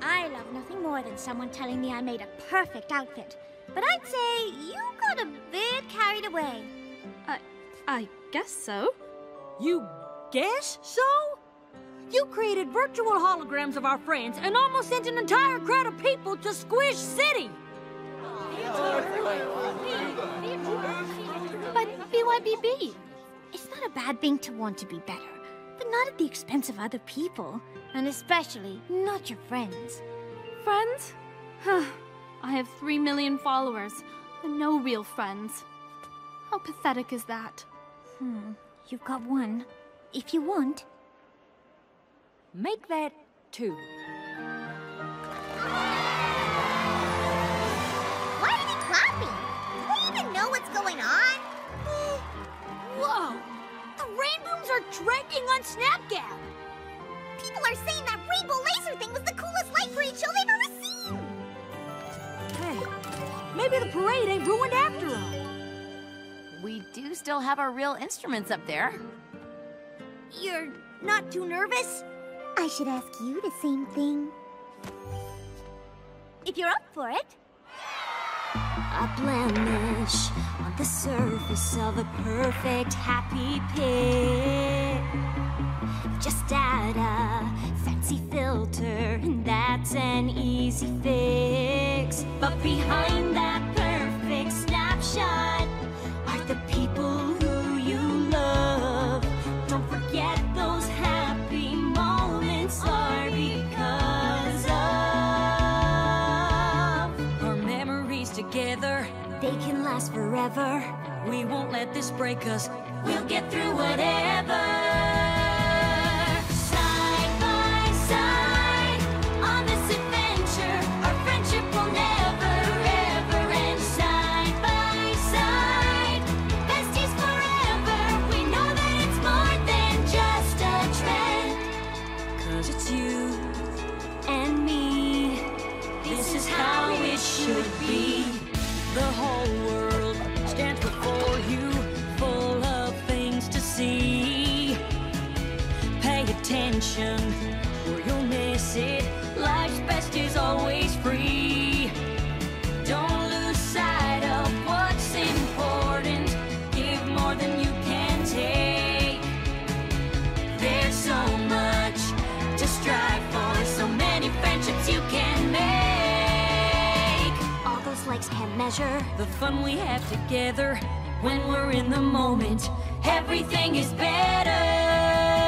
I love nothing more than someone telling me I made a perfect outfit. But I'd say you got a bit carried away. I, I guess so. You guess so? You created virtual holograms of our friends and almost sent an entire crowd of people to Squish City. But BYBB. It's not a bad thing to want to be better, but not at the expense of other people, and especially not your friends. Friends? I have three million followers, and no real friends. How pathetic is that? Hmm, you've got one. If you want. Make that two. Why are they clapping? Do they even know what's going on? Whoa! The rainbooms are trending on Snapgab! People are saying that rainbow laser thing was the coolest light parade show they've ever seen. Maybe the parade ain't ruined after all. We do still have our real instruments up there. You're not too nervous? I should ask you the same thing. If you're up for it. A blemish on the surface of a perfect happy pig just add a fancy filter, and that's an easy fix. But behind that perfect snapshot are the people who you love. Don't forget those happy moments are because of our memories together. They can last forever. We won't let this break us. We'll get through whatever. measure the fun we have together when we're in the moment. Everything is better.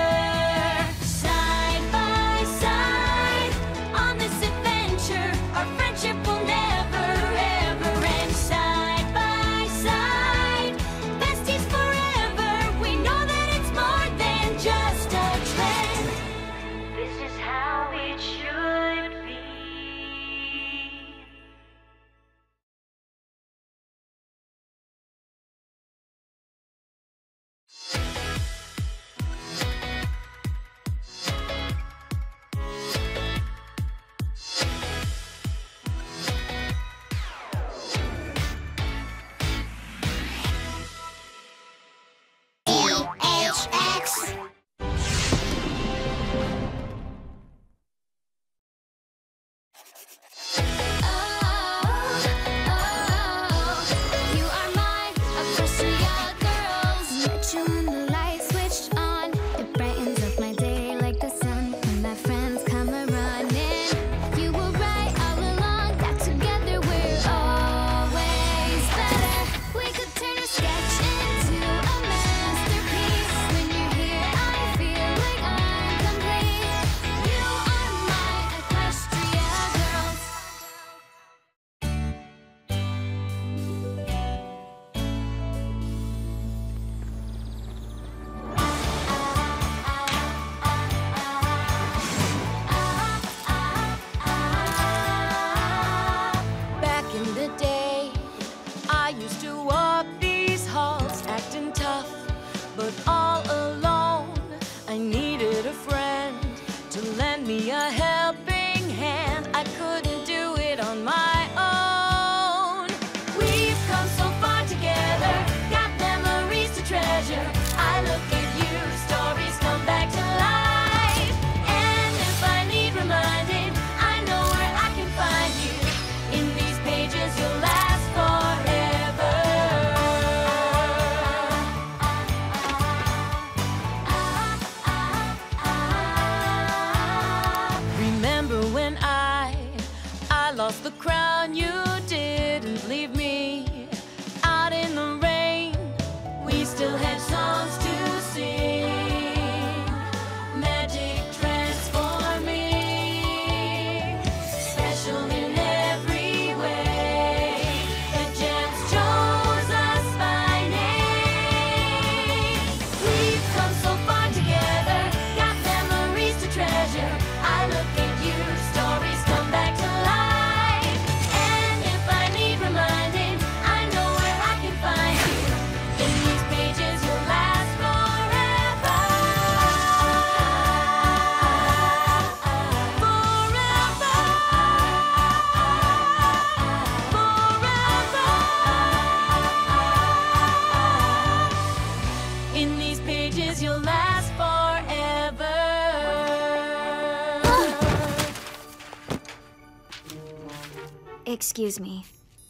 Excuse me.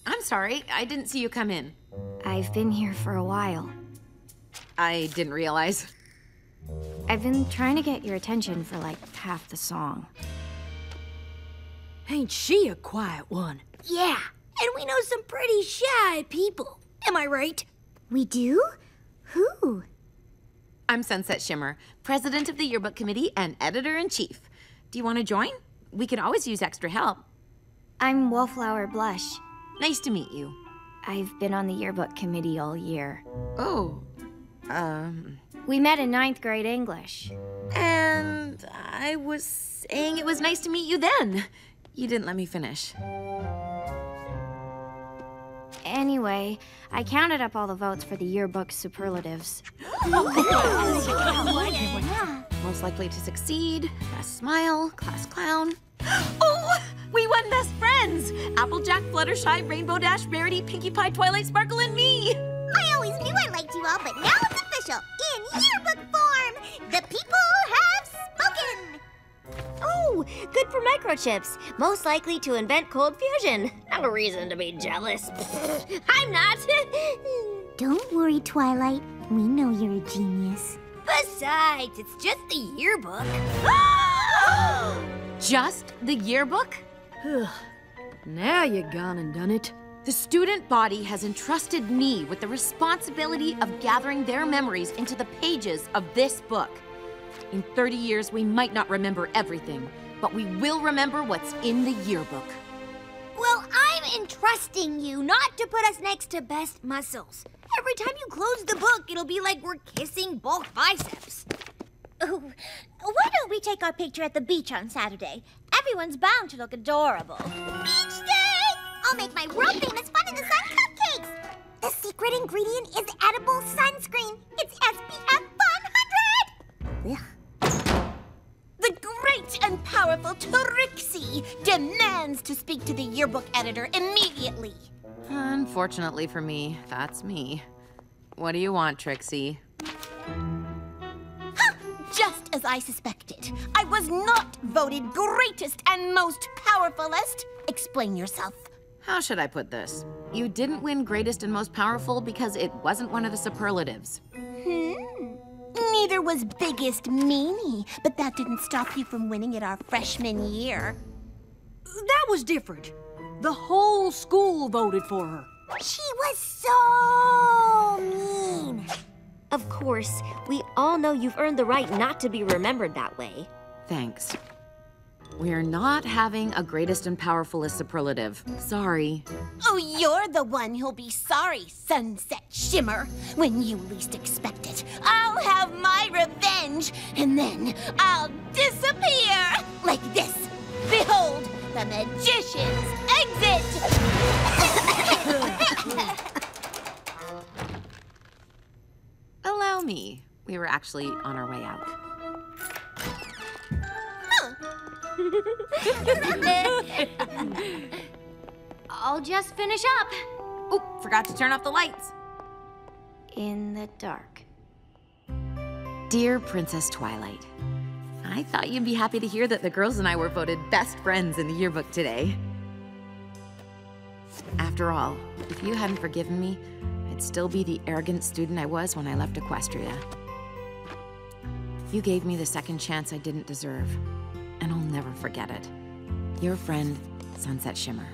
I'm sorry, I didn't see you come in. I've been here for a while. I didn't realize. I've been trying to get your attention for like half the song. Ain't she a quiet one? Yeah, and we know some pretty shy people. Am I right? We do? Who? I'm Sunset Shimmer, president of the yearbook committee and editor in chief. Do you want to join? We can always use extra help. I'm Wallflower Blush. Nice to meet you. I've been on the yearbook committee all year. Oh, um. We met in ninth grade English. And I was saying it was nice to meet you then. You didn't let me finish. Anyway, I mm. counted up all the votes for the yearbook superlatives. Most likely to succeed, best smile, class clown. Oh, we won best friends! Applejack, Fluttershy, Rainbow Dash, Rarity, Pinkie Pie, Twilight Sparkle, and me! I always knew I liked you all, but now it's official. In yearbook form, the people have spoken. Good for microchips. Most likely to invent cold fusion. No reason to be jealous. I'm not. Don't worry, Twilight. We know you're a genius. Besides, it's just the yearbook. Just the yearbook? now you've gone and done it. The student body has entrusted me with the responsibility of gathering their memories into the pages of this book. In 30 years, we might not remember everything, but we will remember what's in the yearbook. Well, I'm entrusting you not to put us next to best muscles. Every time you close the book, it'll be like we're kissing bulk biceps. Oh, why don't we take our picture at the beach on Saturday? Everyone's bound to look adorable. Beach day! I'll make my world famous Fun in the Sun cupcakes. The secret ingredient is edible sunscreen. It's SPF 100. Ugh. The great and powerful Trixie demands to speak to the yearbook editor immediately. Unfortunately for me, that's me. What do you want, Trixie? Just as I suspected, I was not voted greatest and most powerfulest. Explain yourself. How should I put this? You didn't win greatest and most powerful because it wasn't one of the superlatives. Hmm. Neither was biggest meanie, but that didn't stop you from winning it our freshman year. That was different. The whole school voted for her. She was so mean. Of course, we all know you've earned the right not to be remembered that way. Thanks. We're not having a greatest and powerfulest superlative. Sorry. Oh, you're the one who'll be sorry, Sunset Shimmer. When you least expect it, I'll have my revenge, and then I'll disappear like this. Behold, the magician's exit! Allow me. We were actually on our way out. I'll just finish up. Oh, forgot to turn off the lights. In the dark. Dear Princess Twilight, I thought you'd be happy to hear that the girls and I were voted best friends in the yearbook today. After all, if you hadn't forgiven me, I'd still be the arrogant student I was when I left Equestria. You gave me the second chance I didn't deserve, and I'll never forget it. Your friend, Sunset Shimmer.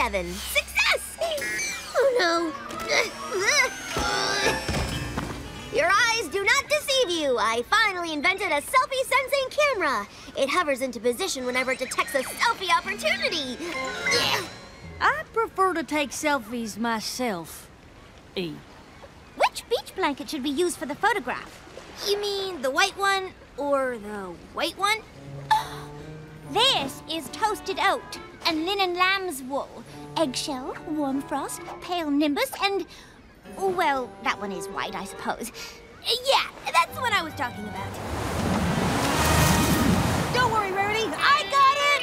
7. Success! Oh no. Your eyes do not deceive you. I finally invented a selfie sensing camera. It hovers into position whenever it detects a selfie opportunity. I prefer to take selfies myself. E. Which beach blanket should we use for the photograph? You mean the white one or the white one? This is toasted oat, and linen lamb's wool. Eggshell, warm frost, pale nimbus, and. Well, that one is white, I suppose. Yeah, that's the one I was talking about. Don't worry, Rarity. I got it!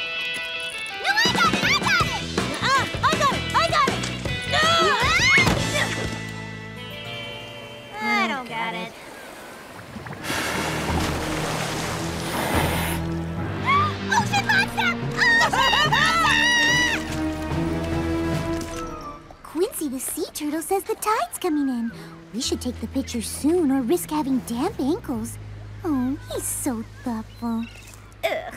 No, I got it! I got it! Uh, I got it! I got it! No! I don't got it. Ocean monster! Ocean monster! The sea turtle says the tide's coming in. We should take the picture soon or risk having damp ankles. Oh, he's so thoughtful. Ugh.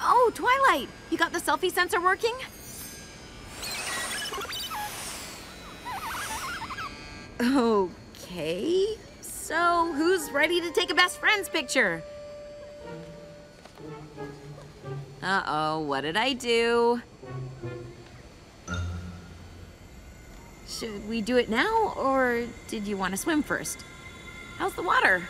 Oh, Twilight, you got the selfie sensor working? Okay. So, who's ready to take a best friends picture? Uh-oh, what did I do? Should we do it now, or did you want to swim first? How's the water?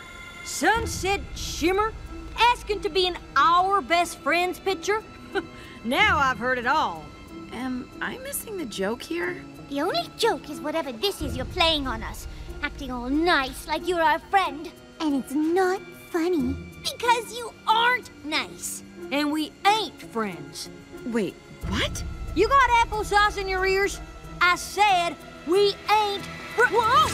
Sunset Shimmer? Asking to be in our best friend's picture? now I've heard it all. Am I missing the joke here? The only joke is whatever this is you're playing on us. Acting all nice like you're our friend. And it's not funny. Because you aren't nice. And we ain't friends. Wait, what? You got applesauce in your ears? I said we ain't fr- Whoa!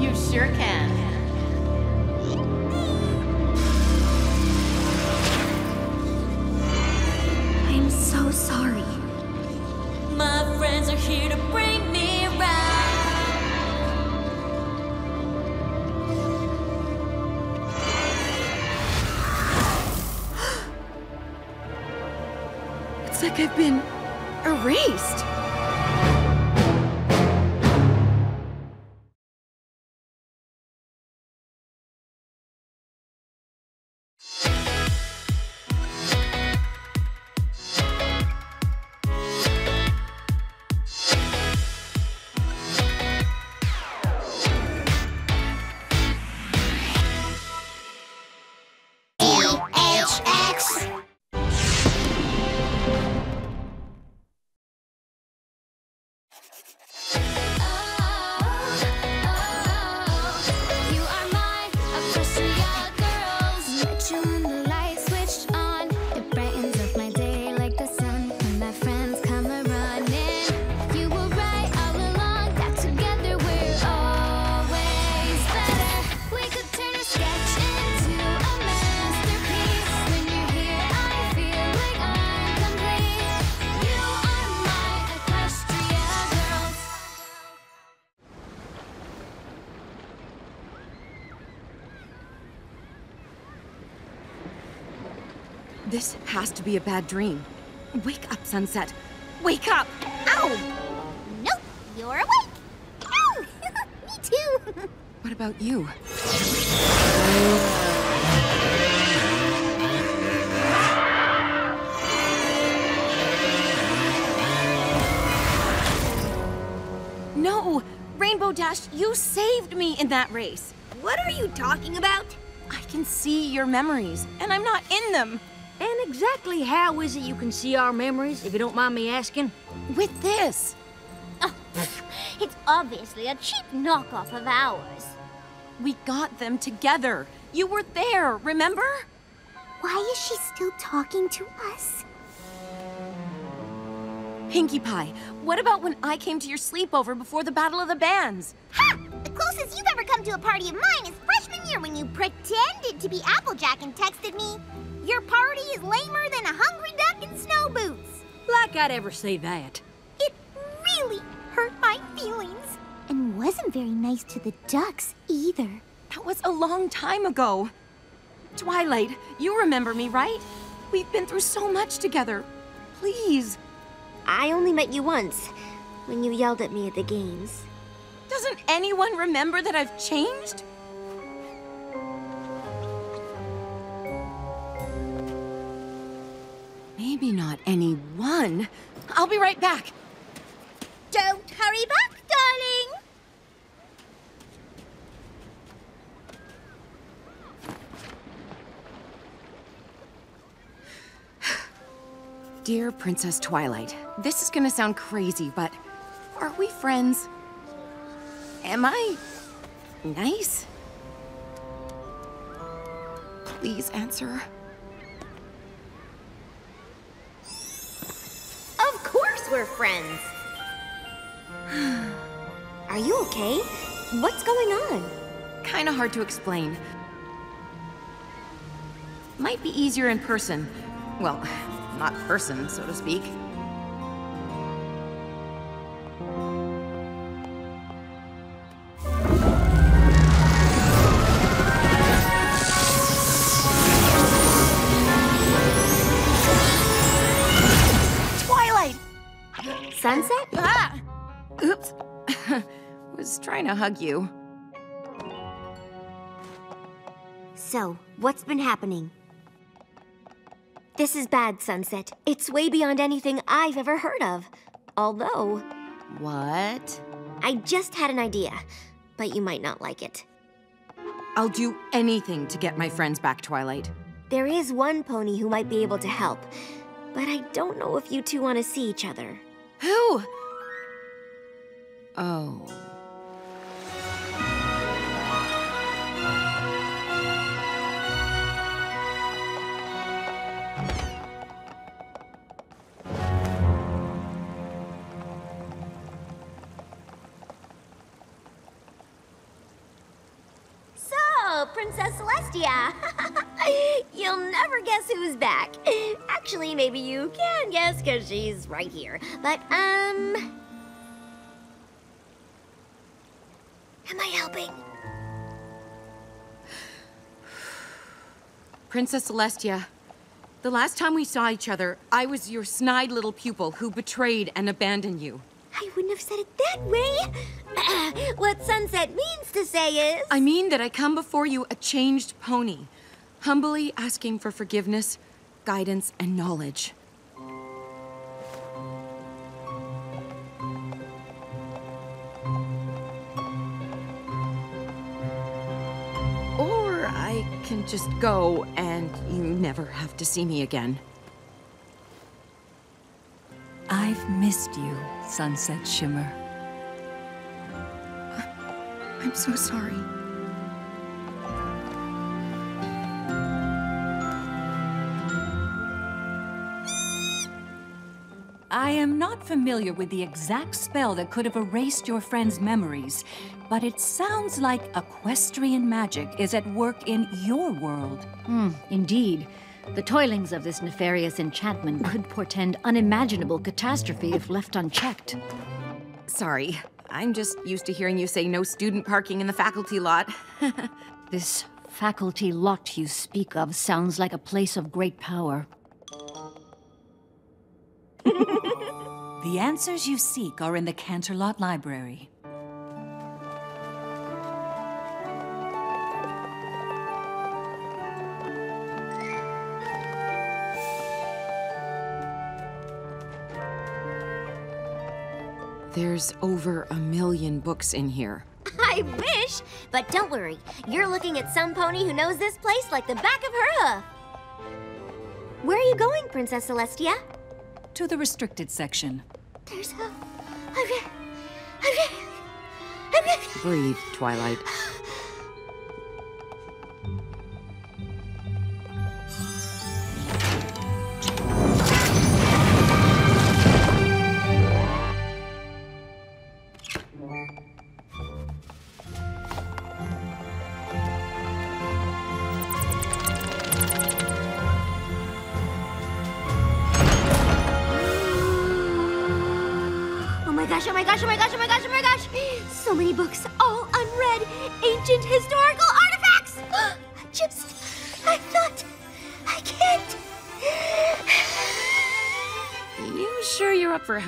You sure can. So sorry. My friends are here to bring me around. It's like I've been erased. To be a bad dream. Wake up, Sunset. Wake up! Ow! Nope, you're awake. Ow! Oh, me too. What about you? No! Rainbow Dash, you saved me in that race. What are you talking about? I can see your memories, and I'm not in them. And exactly how is it you can see our memories, if you don't mind me asking? With this. Oh, it's obviously a cheap knockoff of ours. We got them together. You were there, remember? Why is she still talking to us? Pinkie Pie, what about when I came to your sleepover before the Battle of the Bands? Ha! The closest you've ever come to a party of mine is freshman year when you pretended to be Applejack and texted me. Your party is lamer than a hungry duck in snow boots. Like I'd ever say that. It really hurt my feelings. And wasn't very nice to the ducks either. That was a long time ago. Twilight, you remember me, right? We've been through so much together. Please. I only met you once, when you yelled at me at the games. Doesn't anyone remember that I've changed? Maybe not any one. I'll be right back. Don't hurry back, darling. Dear Princess Twilight, this is gonna sound crazy, but are we friends? Am I nice? Please answer. Of course we're friends. Are you okay? What's going on? Kinda hard to explain. Might be easier in person. Well, not person, so to speak. Sunset? Ah! Oops. Was trying to hug you. So, what's been happening? This is bad, Sunset. It's way beyond anything I've ever heard of. Although. What? I just had an idea, but you might not like it. I'll do anything to get my friends back, Twilight. There is one pony who might be able to help, but I don't know if you two want to see each other. Who? Oh. Princess Celestia. You'll never guess who's back. Actually, maybe you can guess because she's right here. But, um. Am I helping? Princess Celestia, the last time we saw each other, I was your snide little pupil who betrayed and abandoned you. I wouldn't have said it that way. what Sunset means to say is. I mean that I come before you a changed pony, humbly asking for forgiveness, guidance, and knowledge. Or I can just go and you never have to see me again. I've missed you, Sunset Shimmer. I'm so sorry. I am not familiar with the exact spell that could have erased your friend's memories, but it sounds like equestrian magic is at work in your world. Hmm, indeed. The toilings of this nefarious enchantment could portend unimaginable catastrophe if left unchecked. Sorry. I'm just used to hearing you say no student parking in the faculty lot. this faculty lot you speak of sounds like a place of great power. The answers you seek are in the Canterlot Library. There's over a million books in here. I wish! But don't worry, you're looking at some pony who knows this place like the back of her hoof. Where are you going, Princess Celestia? To the restricted section. There's a. Okay. Okay. Okay. Breathe, Twilight.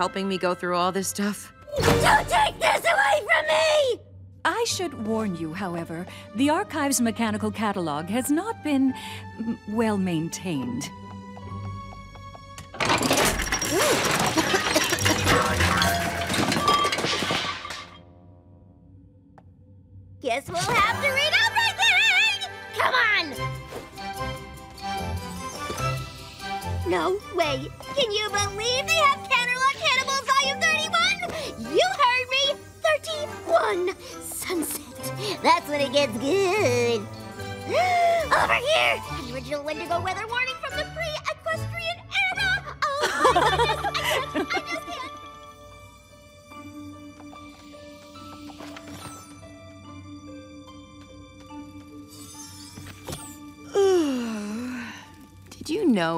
helping me go through all this stuff? Don't take this away from me! I should warn you, however, the Archive's mechanical catalog has not been well maintained.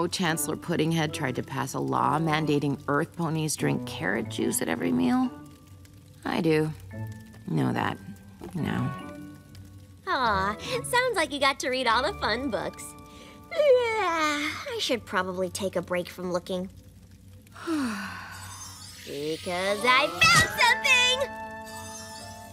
Chancellor Puddinghead tried to pass a law mandating Earth ponies drink carrot juice at every meal? I do. Know that. Now. Aw, sounds like you got to read all the fun books. Yeah, I should probably take a break from looking. because I found something!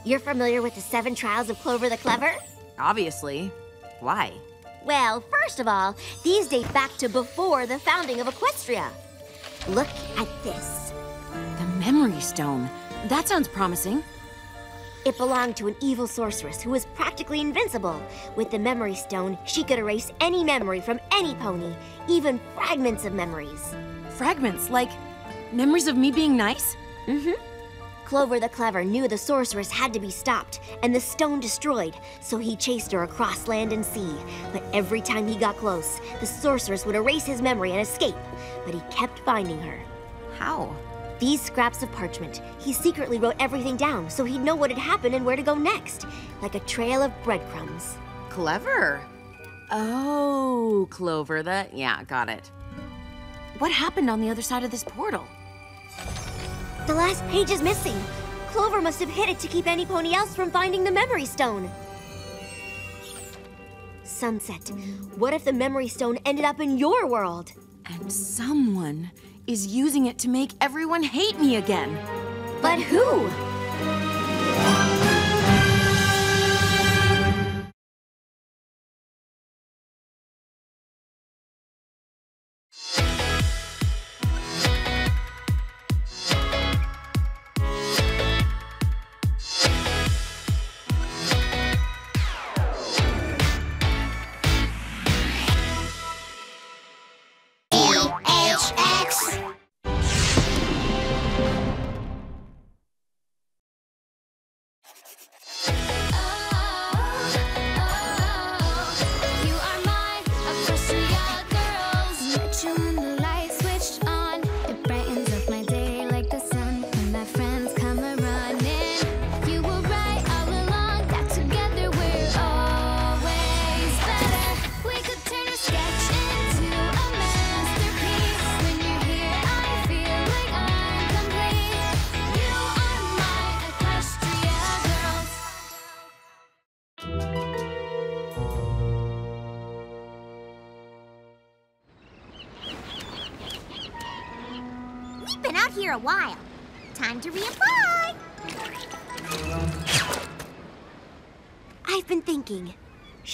You're familiar with the Seven Trials of Clover the Clever? Obviously. Why? Well, first of all, these date back to before the founding of Equestria. Look at this. The Memory Stone. That sounds promising. It belonged to an evil sorceress who was practically invincible. With the Memory Stone, she could erase any memory from any pony, even fragments of memories. Fragments, like memories of me being nice? Mm-hmm. Clover the Clever knew the sorceress had to be stopped and the stone destroyed, so he chased her across land and sea. But every time he got close, the sorceress would erase his memory and escape. But he kept finding her. How? These scraps of parchment, he secretly wrote everything down so he'd know what had happened and where to go next, like a trail of breadcrumbs. Clever. Oh, Clover, the... Yeah, got it. What happened on the other side of this portal? The last page is missing. Clover must have hid it to keep any pony else from finding the Memory Stone. Sunset, what if the Memory Stone ended up in your world? And someone is using it to make everyone hate me again. But who?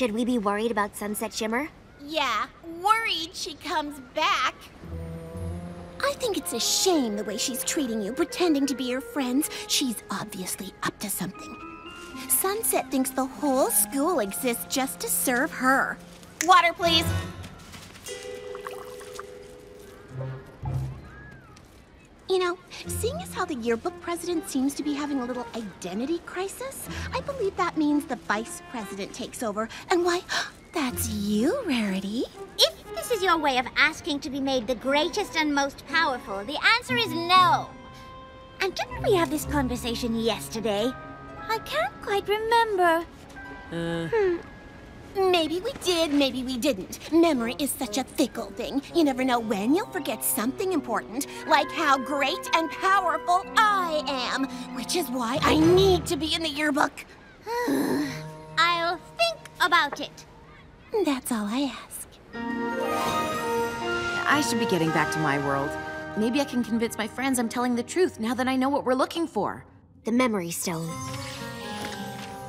Should we be worried about Sunset Shimmer? Yeah, worried she comes back. I think it's a shame the way she's treating you, pretending to be your friends. She's obviously up to something. Sunset thinks the whole school exists just to serve her. Water, please. You know, seeing as how the yearbook president seems to be having a little identity crisis, I believe that means the vice president takes over. And why, that's you, Rarity. If this is your way of asking to be made the greatest and most powerful, the answer is no. And didn't we have this conversation yesterday? I can't quite remember. Hmm. Maybe we did, maybe we didn't. Memory is such a fickle thing. You never know when you'll forget something important, like how great and powerful I am, which is why I need to be in the yearbook. I'll think about it. That's all I ask. I should be getting back to my world. Maybe I can convince my friends I'm telling the truth now that I know what we're looking for. The Memory Stone.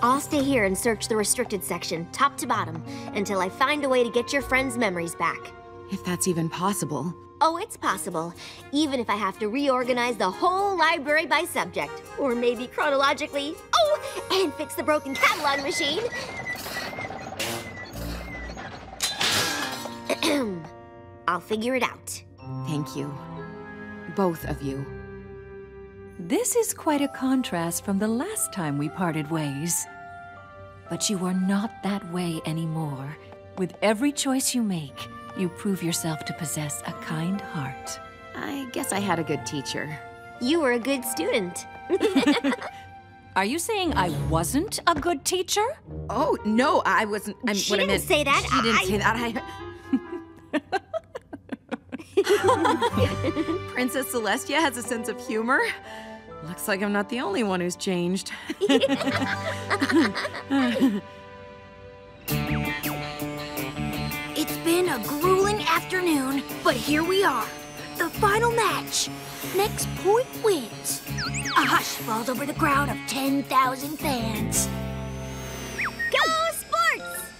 I'll stay here and search the restricted section, top to bottom, until I find a way to get your friends' memories back. If that's even possible. Oh, it's possible. Even if I have to reorganize the whole library by subject. Or maybe chronologically. Oh, and fix the broken catalog machine. I'll figure it out. Thank you. Both of you. This is quite a contrast from the last time we parted ways. But you are not that way anymore. With every choice you make, you prove yourself to possess a kind heart. I guess I had a good teacher. You were a good student. Are you saying I wasn't a good teacher? Oh, no, I wasn't. I'm, She what didn't meant, say that. She didn't say that. I... Princess Celestia has a sense of humor. Looks like I'm not the only one who's changed. It's been a grueling afternoon, but here we are. The final match. Next point wins. A hush falls over the crowd of 10,000 fans. Go sports!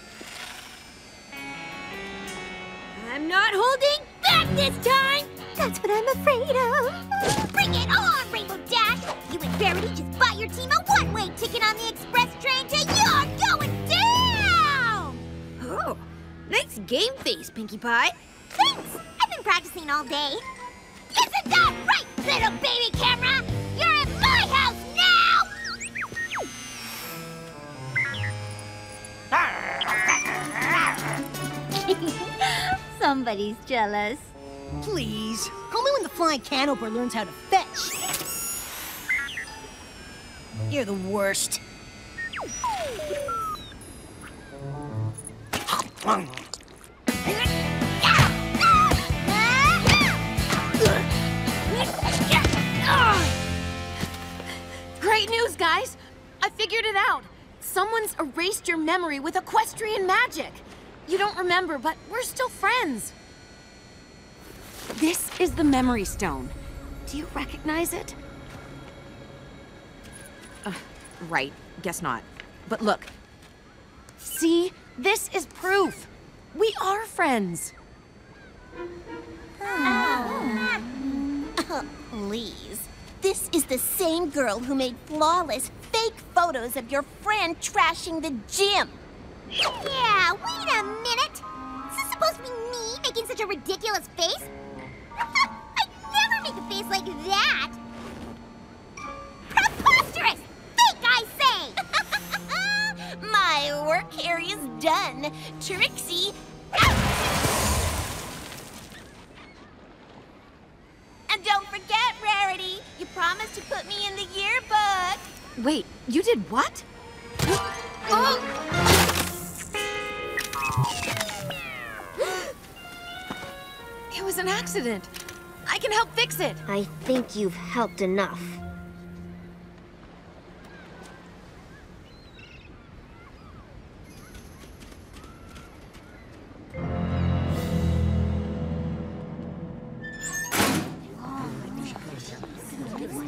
I'm not holding back this time! That's what I'm afraid of. Bring it on, Rainbow Dash! You and Verity just bought your team a one-way ticket on the express train to You're Going Down! Oh, nice game face, Pinkie Pie. Thanks! I've been practicing all day. Isn't that right, little baby camera? You're in my house now! Somebody's jealous. Please, Call me when the flying canopper learns how to fetch. You're the worst. Great news, guys! I figured it out. Someone's erased your memory with equestrian magic. You don't remember, but we're still friends. This is the Memory Stone. Do you recognize it? Right, guess not. But look. See? This is proof. We are friends. Oh, please. This is the same girl who made flawless fake photos of your friend trashing the gym. Yeah, wait a minute! Is this supposed to be me making such a ridiculous face? I'd never make a face like that! Preposterous! Fake, I say! My work here is done. Trixie, And don't forget, Rarity, you promised to put me in the yearbook. Wait, you did what? It was an accident. I can help fix it. I think you've helped enough.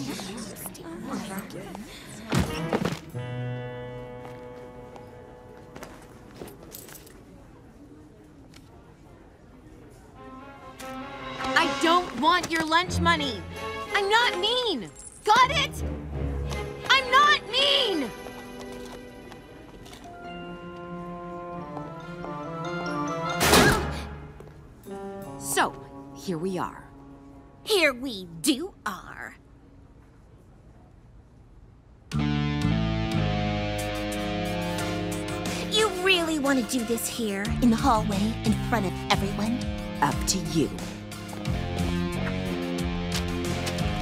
I don't want your lunch money. I'm not mean. Got it? I'm not mean. So, here we are. Here we do are. Want to do this here, in the hallway, in front of everyone? Up to you.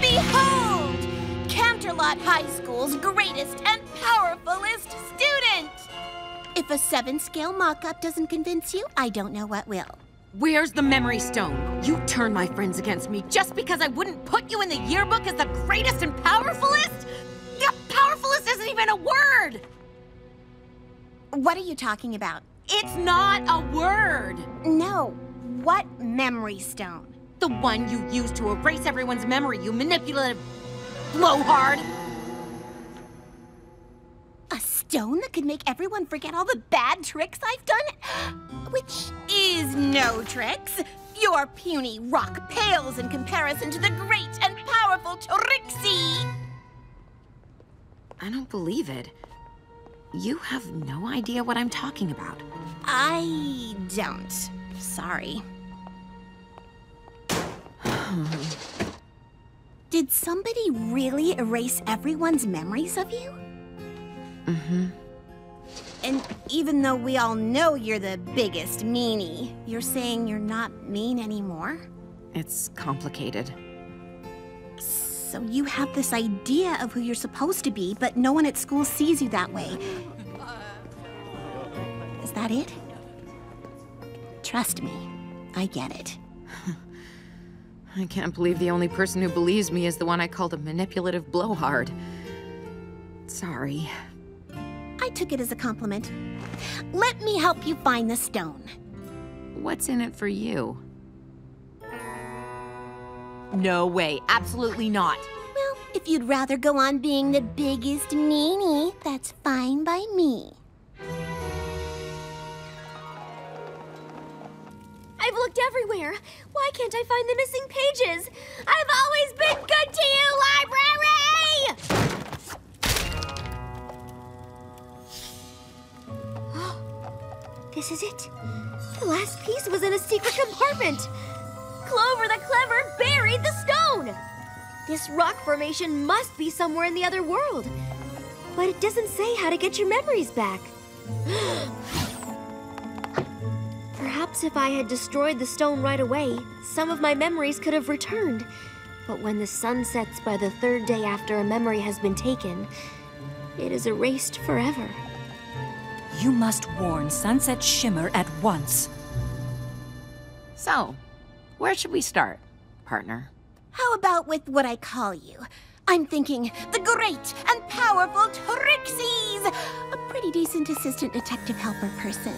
Behold! Canterlot High School's greatest and powerfulest student! If a seven scale mock up doesn't convince you, I don't know what will. Where's the memory stone? You turned my friends against me just because I wouldn't put you in the yearbook as the greatest and powerfulest? Yeah, powerfulest isn't even a word! What are you talking about? It's not a word! No. What memory stone? The one you used to erase everyone's memory, you manipulative blowhard! A stone that could make everyone forget all the bad tricks I've done? Which is no tricks. Your puny rock pales in comparison to the great and powerful Trixie. I don't believe it. You have no idea what I'm talking about. I don't. Sorry. Did somebody really erase everyone's memories of you? Mm-hmm. And even though we all know you're the biggest meanie, you're saying you're not mean anymore? It's complicated. So you have this idea of who you're supposed to be, but no one at school sees you that way. Is that it? Trust me, I get it. I can't believe the only person who believes me is the one I called a manipulative blowhard. Sorry. I took it as a compliment. Let me help you find the stone. What's in it for you? No way, absolutely not. Well, if you'd rather go on being the biggest meanie, that's fine by me. I've looked everywhere. Why can't I find the missing pages? I've always been good to you, library! this is it. The last piece was in a secret compartment. Clover the Clever buried the stone. This rock formation must be somewhere in the other world. But it doesn't say how to get your memories back. Perhaps if I had destroyed the stone right away, some of my memories could have returned. But when the sun sets by the third day after a memory has been taken, it is erased forever. You must warn Sunset Shimmer at once. So, where should we start, partner? How about with what I call you? I'm thinking the great and powerful Trixies! A pretty decent assistant detective helper person.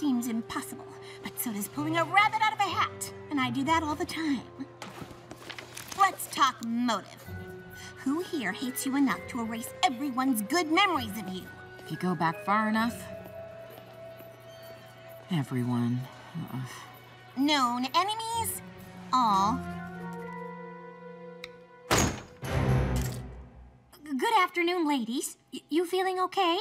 Seems impossible, but so does pulling a rabbit out of a hat. And I do that all the time. Let's talk motive. Who here hates you enough to erase everyone's good memories of you? If you go back far enough, everyone. Ugh. Known enemies? All. Good afternoon, ladies. Y- you feeling okay?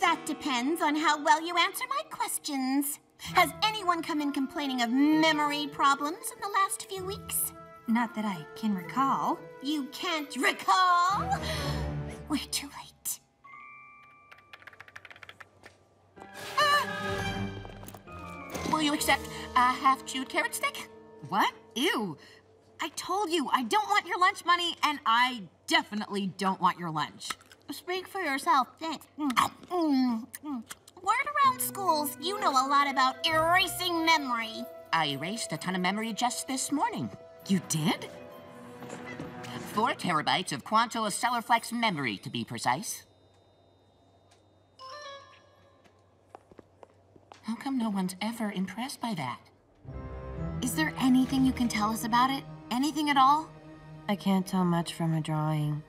That depends on how well you answer my questions. Has anyone come in complaining of memory problems in the last few weeks? Not that I can recall. You can't recall? We're too late. Ah! Will you accept a half-chewed carrot stick? What? Ew. I told you, I don't want your lunch money, and I definitely don't want your lunch. Speak for yourself. Thanks. Word around schools, you know a lot about erasing memory. I erased a ton of memory just this morning. You did? Four terabytes of Quanto Stellarflex memory, to be precise. How come no one's ever impressed by that? Is there anything you can tell us about it? Anything at all? I can't tell much from a drawing.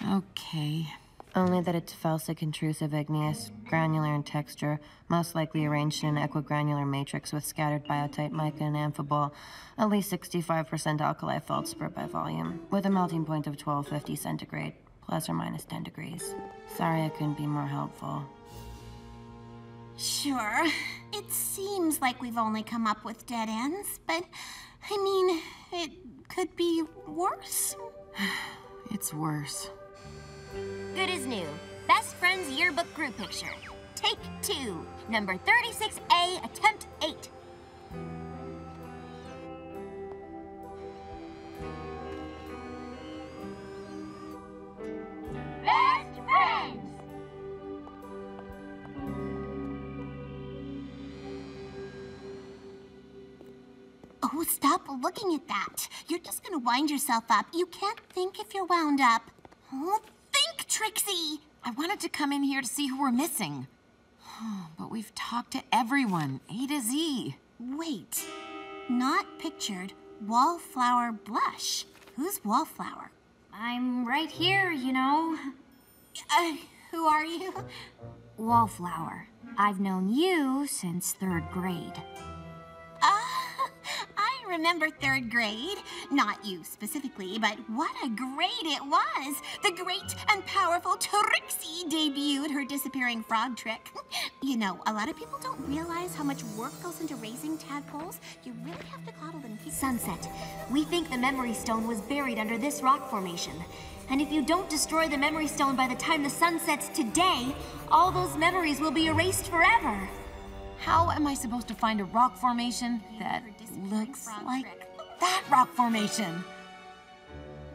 Okay. Only that it's felsic intrusive igneous, granular in texture, most likely arranged in an equigranular matrix with scattered biotite mica and amphibole, at least 65% alkali feldspar by volume, with a melting point of 1250 centigrade, plus or minus 10 degrees. Sorry I couldn't be more helpful. Sure. It seems like we've only come up with dead ends, but I mean, it could be worse. It's worse. Good as new. Best Friends Yearbook Group Picture. Take two. Number 36A, attempt eight. Best Friends! Oh, stop looking at that. You're just gonna wind yourself up. You can't think if you're wound up. Oh, Trixie! I wanted to come in here to see who we're missing. But we've talked to everyone, A to Z. Wait. Not pictured. Wallflower blush. Who's Wallflower? I'm right here, you know. Uh, who are you? Wallflower. I've known you since third grade. Ah, I remember third grade. Not you specifically, but what a grade it was. The great and powerful Trixie debuted her disappearing frog trick. You know, a lot of people don't realize how much work goes into raising tadpoles. You really have to coddle them. Sunset. We think the Memory Stone was buried under this rock formation. And if you don't destroy the Memory Stone by the time the sun sets today, all those memories will be erased forever. How am I supposed to find a rock formation that looks like that rock formation?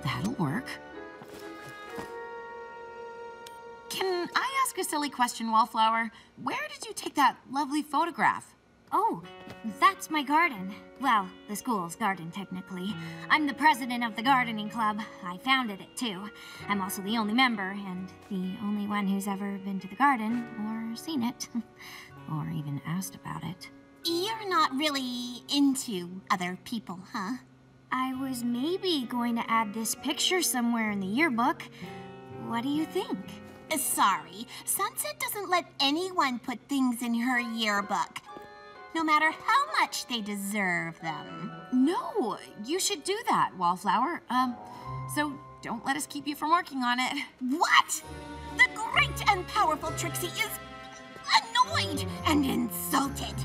That'll work. Can I ask a silly question, Wallflower? Where did you take that lovely photograph? Oh, that's my garden. Well, the school's garden, technically. I'm the president of the gardening club. I founded it, too. I'm also the only member, and the only one who's ever been to the garden or seen it, or even asked about it. You're not really into other people, huh? I was maybe going to add this picture somewhere in the yearbook. What do you think? Uh, Sorry, Sunset doesn't let anyone put things in her yearbook, no matter how much they deserve them. No, you should do that, Wallflower. Um, so don't let us keep you from working on it. What? The great and powerful Trixie is annoyed and insulted.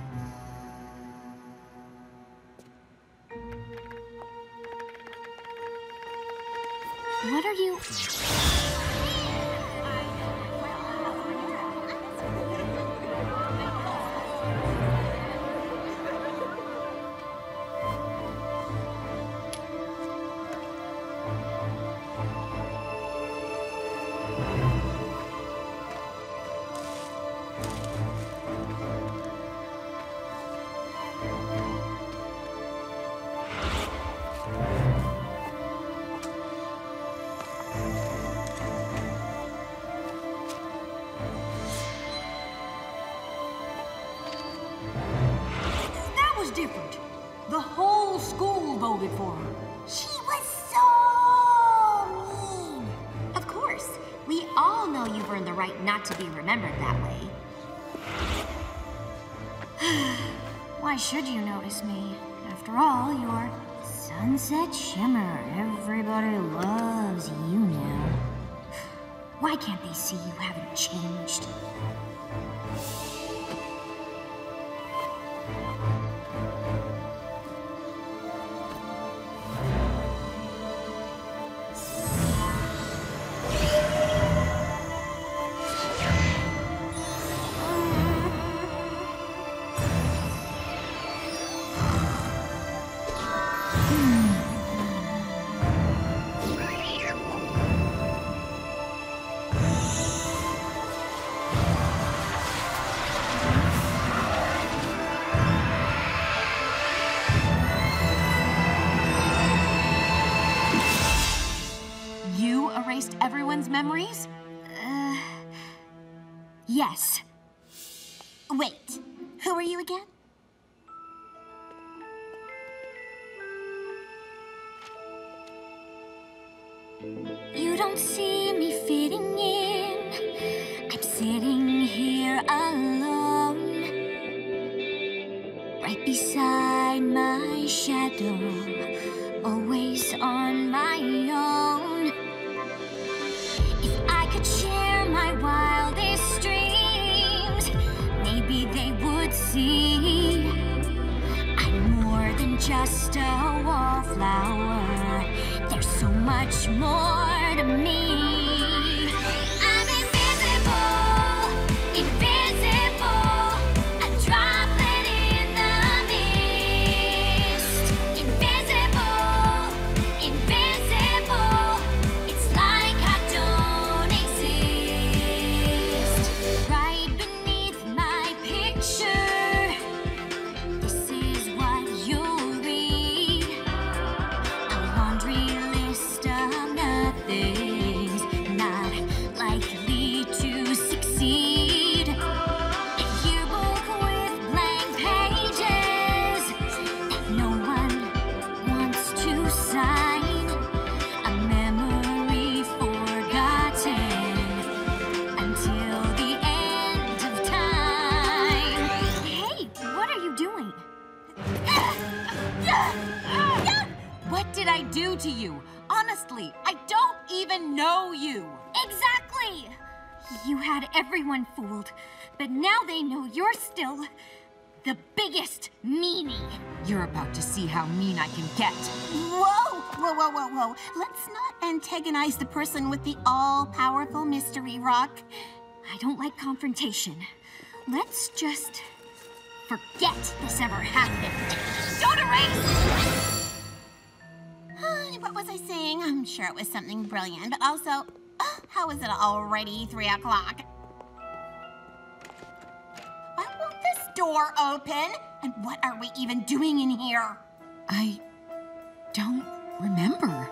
What are you. Shimmer. Everybody loves you now. Why can't they see you haven't changed? Again? You don't see me fitting in. I'm sitting here alone, right beside my shadow, just a wallflower. There's so much more to me. Everyone fooled, but now they know you're still the biggest meanie. You're about to see how mean I can get. Whoa, whoa, whoa, whoa, whoa. Let's not antagonize the person with the all-powerful mystery rock. I don't like confrontation. Let's just forget this ever happened. Don't erase! what was I saying? I'm sure it was something brilliant, but also, how is it already three o'clock? Door open? And what are we even doing in here? I don't remember.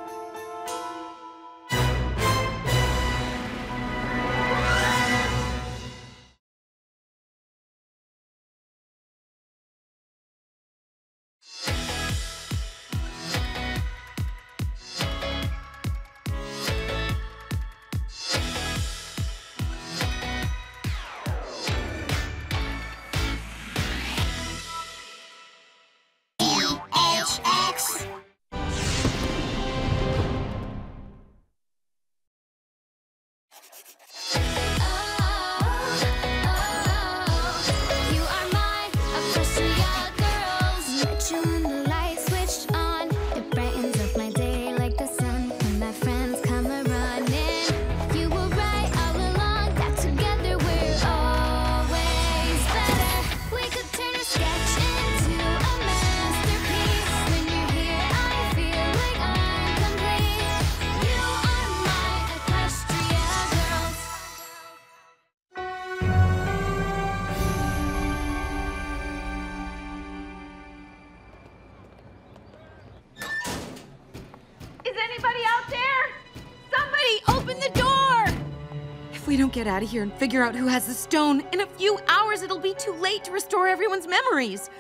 Don't get out of here and figure out who has the stone, in a few hours it'll be too late to restore everyone's memories.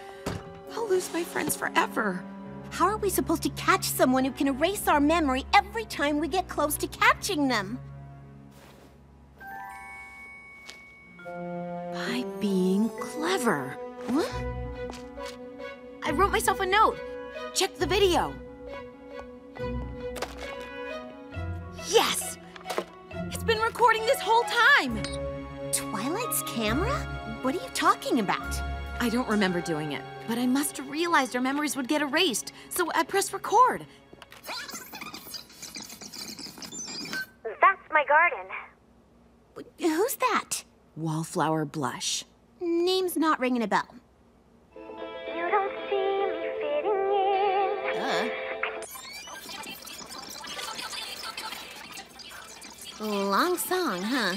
I'll lose my friends forever. How are we supposed to catch someone who can erase our memory every time we get close to catching them? By being clever. What? I wrote myself a note. Check the video. Yes! It's been recording this whole time! Twilight's camera? What are you talking about? I don't remember doing it, but I must have realized our memories would get erased, so I pressed record. That's my garden. Who's that? Wallflower blush. Name's not ringing a bell. You don't see me fitting in. Long song, huh?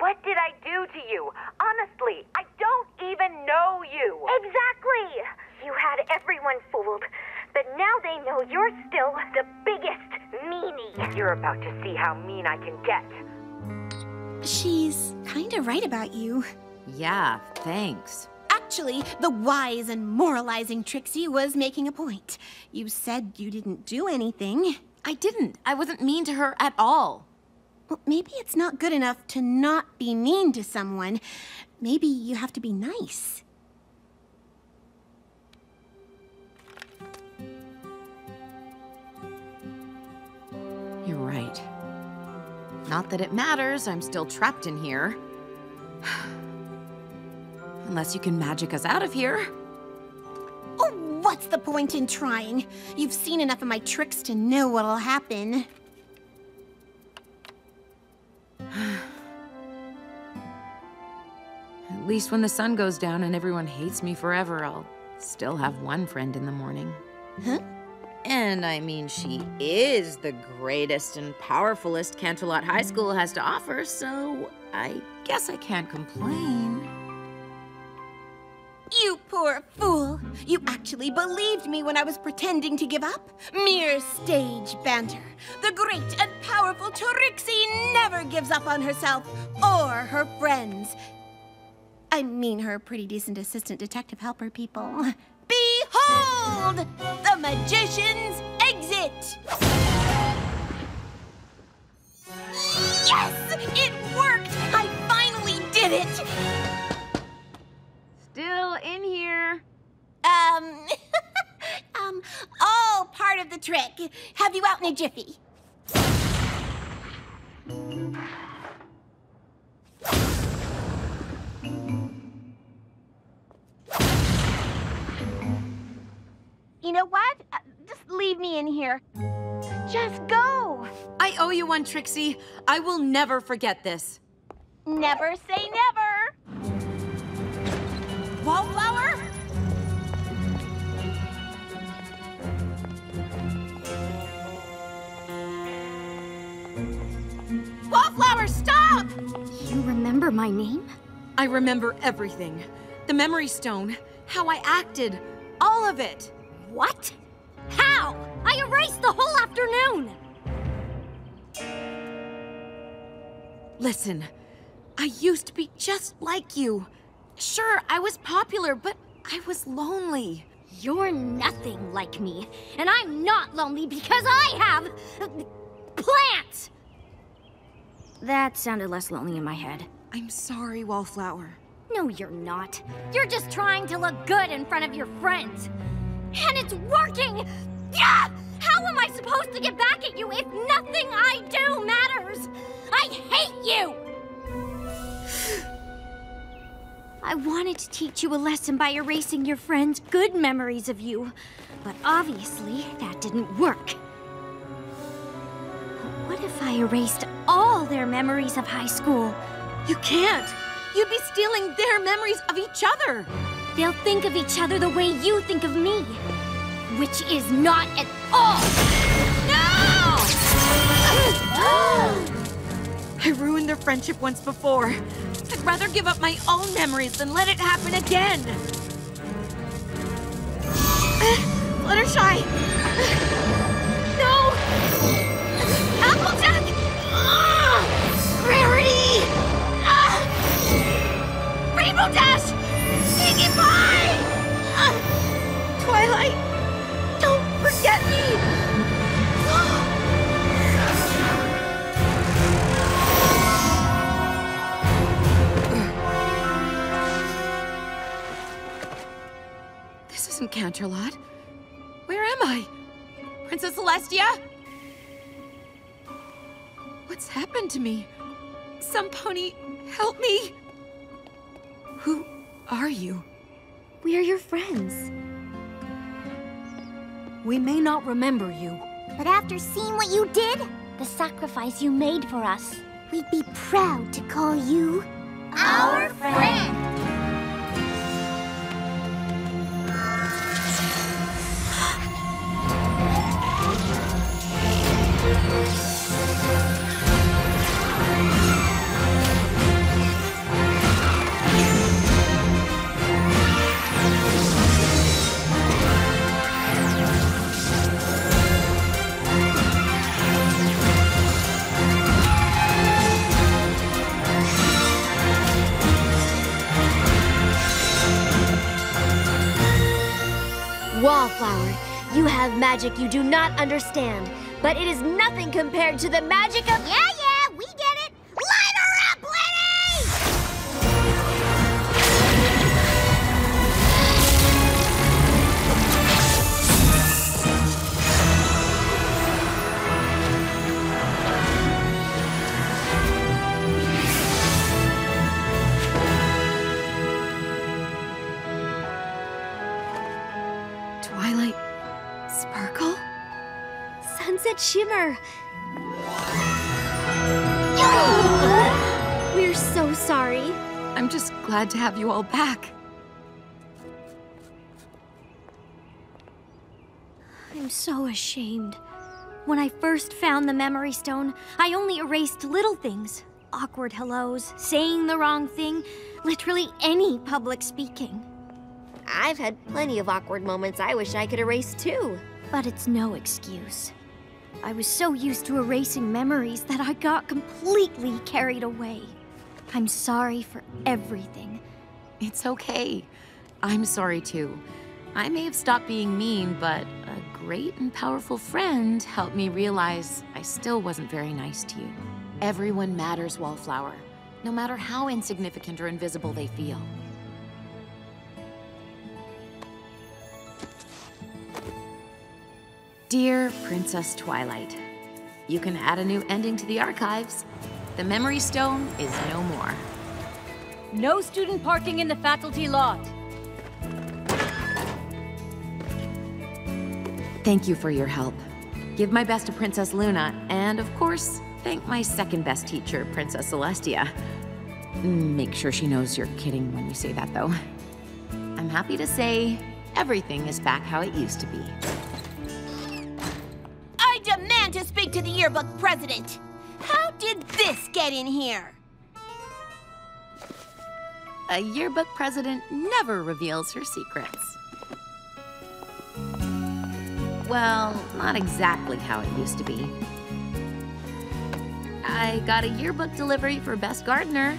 What did I do to you? Honestly, I don't even know you. Exactly. You had everyone fooled, but now they know you're still the biggest meanie. You're about to see how mean I can get. She's kinda right about you. Yeah, thanks. Actually, the wise and moralizing Trixie was making a point. You said you didn't do anything. I didn't. I wasn't mean to her at all. Well, maybe it's not good enough to not be mean to someone. Maybe you have to be nice. You're right. Not that it matters, I'm still trapped in here. Unless you can magic us out of here. Oh, what's the point in trying? You've seen enough of my tricks to know what'll happen. At least when the sun goes down and everyone hates me forever, I'll still have one friend in the morning. Huh? And I mean, she is the greatest and powerfulest Canterlot High School has to offer, so I guess I can't complain. You poor fool! You actually believed me when I was pretending to give up? Mere stage banter. The great and powerful Trixie never gives up on herself or her friends. I mean her pretty decent assistant detective helper people. Behold! The magician's exit! Yes! It worked! I finally did it! Still in here. Um, um, all part of the trick. Have you out in a jiffy. You know what? Uh, Just leave me in here. Just go. I owe you one, Trixie. I will never forget this. Never say never. Wallflower? Wallflower, stop! You remember my name? I remember everything. The memory stone, how I acted, all of it. What? How? I erased the whole afternoon! Listen, I used to be just like you. Sure, I was popular, but I was lonely. You're nothing like me, and I'm not lonely because I have uh, plants! That sounded less lonely in my head. I'm sorry, Wallflower. No, you're not. You're just trying to look good in front of your friends. And it's working! Yeah! How am I supposed to get back at you if nothing I do matters? I hate you! I wanted to teach you a lesson by erasing your friends' good memories of you, but obviously that didn't work. What if I erased all their memories of high school? You can't! You'd be stealing their memories of each other! They'll think of each other the way you think of me, which is not at all. No! I ruined their friendship once before. I'd rather give up my own memories than let it happen again. Fluttershy! No! Applejack! Rarity! Rainbow Dash! Pinkie Pie! Twilight! Don't forget me! This isn't Canterlot. Where am I? Princess Celestia? What's happened to me? Some pony, help me! Who are you? We're your friends. We may not remember you. But after seeing what you did, the sacrifice you made for us, we'd be proud to call you Our friend. Wallflower, you have magic you do not understand, but it is nothing compared to the magic of. Yeah, Sunset Shimmer. We're so sorry. I'm just glad to have you all back. I'm so ashamed. When I first found the Memory Stone, I only erased little things awkward hellos, saying the wrong thing, literally any public speaking. I've had plenty of awkward moments I wish I could erase too. But it's no excuse. I was so used to erasing memories that I got completely carried away. I'm sorry for everything. It's okay. I'm sorry too. I may have stopped being mean, but a great and powerful friend helped me realize I still wasn't very nice to you. Everyone matters, Wallflower, no matter how insignificant or invisible they feel. Dear Princess Twilight, you can add a new ending to the archives. The Memory Stone is no more. No student parking in the faculty lot. Thank you for your help. Give my best to Princess Luna, and of course, thank my second best teacher, Princess Celestia. Make sure she knows you're kidding when you say that, though. I'm happy to say everything is back how it used to be. To the yearbook president. How did this get in here? A yearbook president never reveals her secrets. Well, not exactly how it used to be. I got a yearbook delivery for Best Gardener.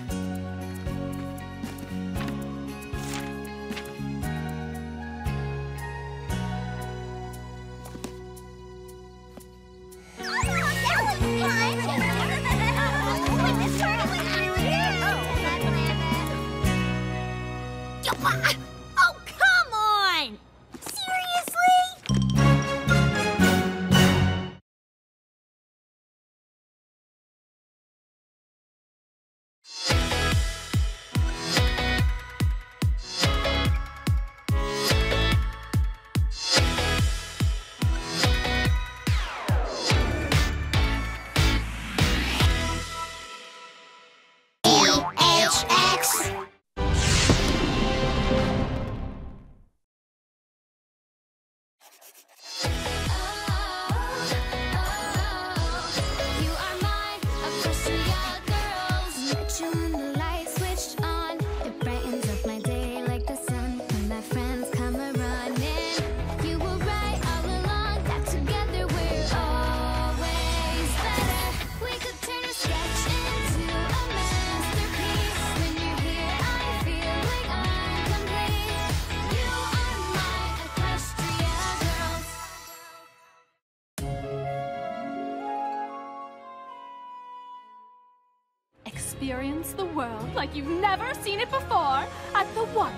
The world like you've never seen it before at the one,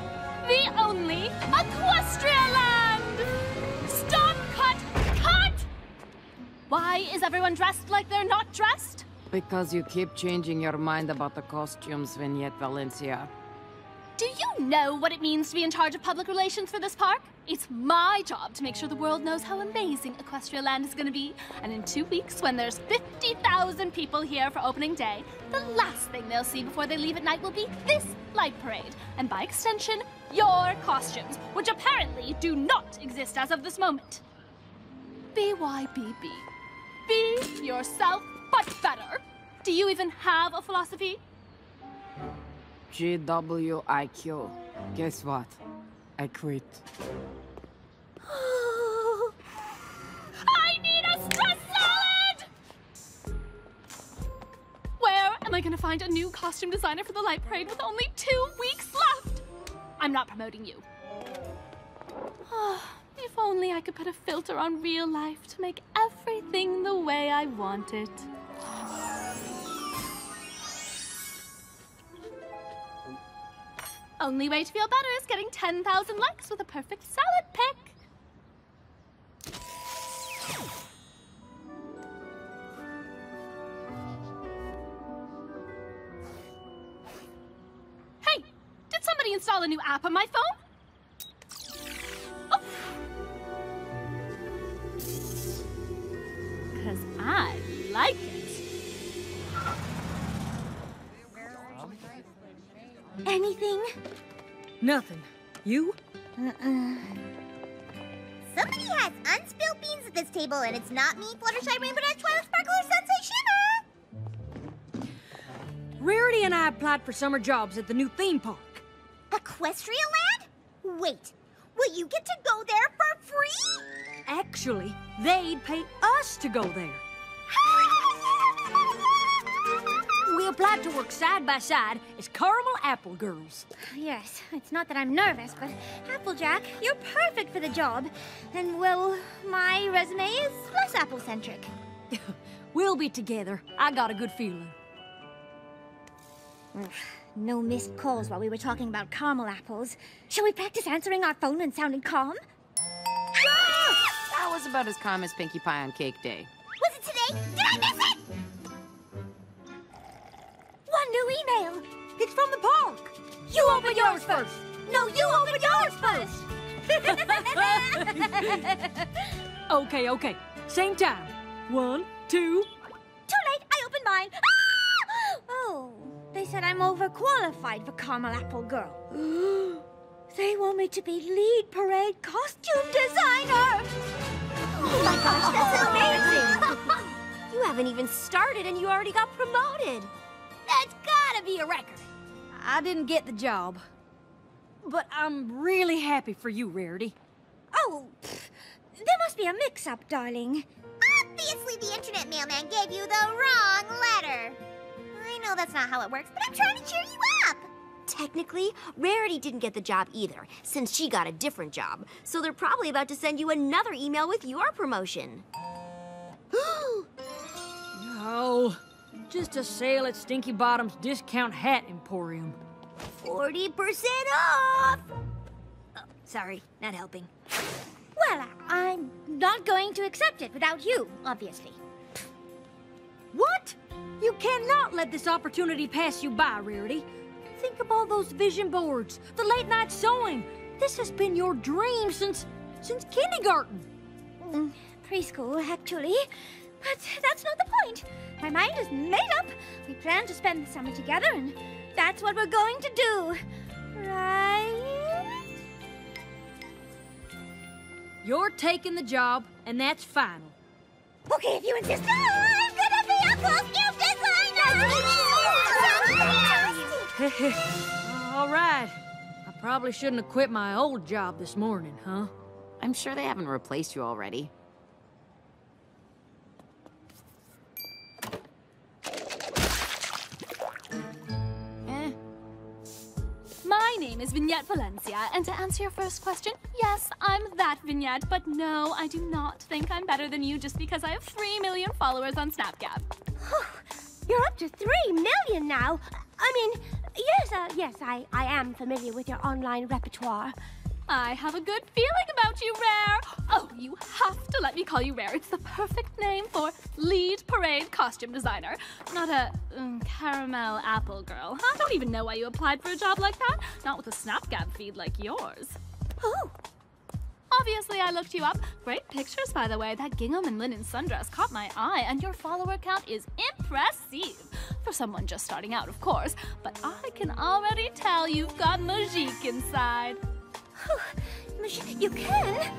the only Equestria Land! Stop! Cut! Cut! Why is everyone dressed like they're not dressed? Because you keep changing your mind about the costumes, Vignette Valencia. Do you know what it means to be in charge of public relations for this park? It's my job to make sure the world knows how amazing Equestria Land is going to be. And in two weeks, when there's 50,000 people here for opening day, the last thing they'll see before they leave at night will be this light parade. And by extension, your costumes, which apparently do not exist as of this moment. BYBB. Be yourself, but better. Do you even have a philosophy? GWIQ. Guess what? I quit. I need a stress salad! Where am I gonna find a new costume designer for the light parade with only two weeks left? I'm not promoting you. If only I could put a filter on real life to make everything the way I want it. Only way to feel better is getting 10,000 likes with a perfect salad pick. Hey, did somebody install a new app on my phone? Oh. Because I like it. Anything? Nothing. You? Uh-uh. Somebody has unspilled beans at this table, and it's not me, Fluttershy, Rainbow Dash, Twilight Sparkle, or Sunset Shimmer! Rarity and I applied for summer jobs at the new theme park. Equestria Land? Wait, will you get to go there for free? Actually, they'd pay us to go there. We applied to work side by side as caramel apple girls. Yes, it's not that I'm nervous, but Applejack, you're perfect for the job. And, well, my resume is less apple centric. We'll be together. I got a good feeling. No missed calls while we were talking about caramel apples. Shall we practice answering our phone and sounding calm? That was about as calm as Pinkie Pie on Cake Day. Was it today? New email. It's from the park. You open yours first. No, you open yours first. Okay, okay. Same time. One, two. Too late. I opened mine. Ah! Oh, they said I'm overqualified for caramel apple girl. they want me to be lead parade costume designer. Oh my gosh, that's amazing! you haven't even started and you already got promoted. That's gotta be a record. I didn't get the job. But I'm really happy for you, Rarity. Oh, pff, there must be a mix-up, darling. Obviously, the internet mailman gave you the wrong letter. I know that's not how it works, but I'm trying to cheer you up. Technically, Rarity didn't get the job either, since she got a different job. So they're probably about to send you another email with your promotion. No, just a sale at Stinky Bottom's Discount Hat Emporium. 40% off! Oh, sorry, not helping. Well, I'm not going to accept it without you, obviously. What? You cannot let this opportunity pass you by, Rarity. Think of all those vision boards, the late night sewing. This has been your dream since since kindergarten. Mm, preschool, actually. But that's not the point. My mind is made up. We plan to spend the summer together, and that's what we're going to do. Right? You're taking the job, and that's final. Okay, if you insist. Ah, I'm gonna be a costume designer! all right. I probably shouldn't have quit my old job this morning, huh? I'm sure they haven't replaced you already. Name is Vignette Valencia, and to answer your first question, yes, I'm that Vignette, but no, I do not think I'm better than you just because I have 3 million followers on Snapgab. You're up to three million now. I mean, yes, uh, yes, I, I am familiar with your online repertoire. I have a good feeling about you, Rare. Oh, you have to let me call you Rare. It's the perfect name for lead parade costume designer, not a um, caramel apple girl. I don't even know why you applied for a job like that. Not with a Snapgab feed like yours. Oh. Obviously, I looked you up. Great pictures, by the way. That gingham and linen sundress caught my eye, and your follower count is impressive. For someone just starting out, of course. But I can already tell you've got magique inside. You can?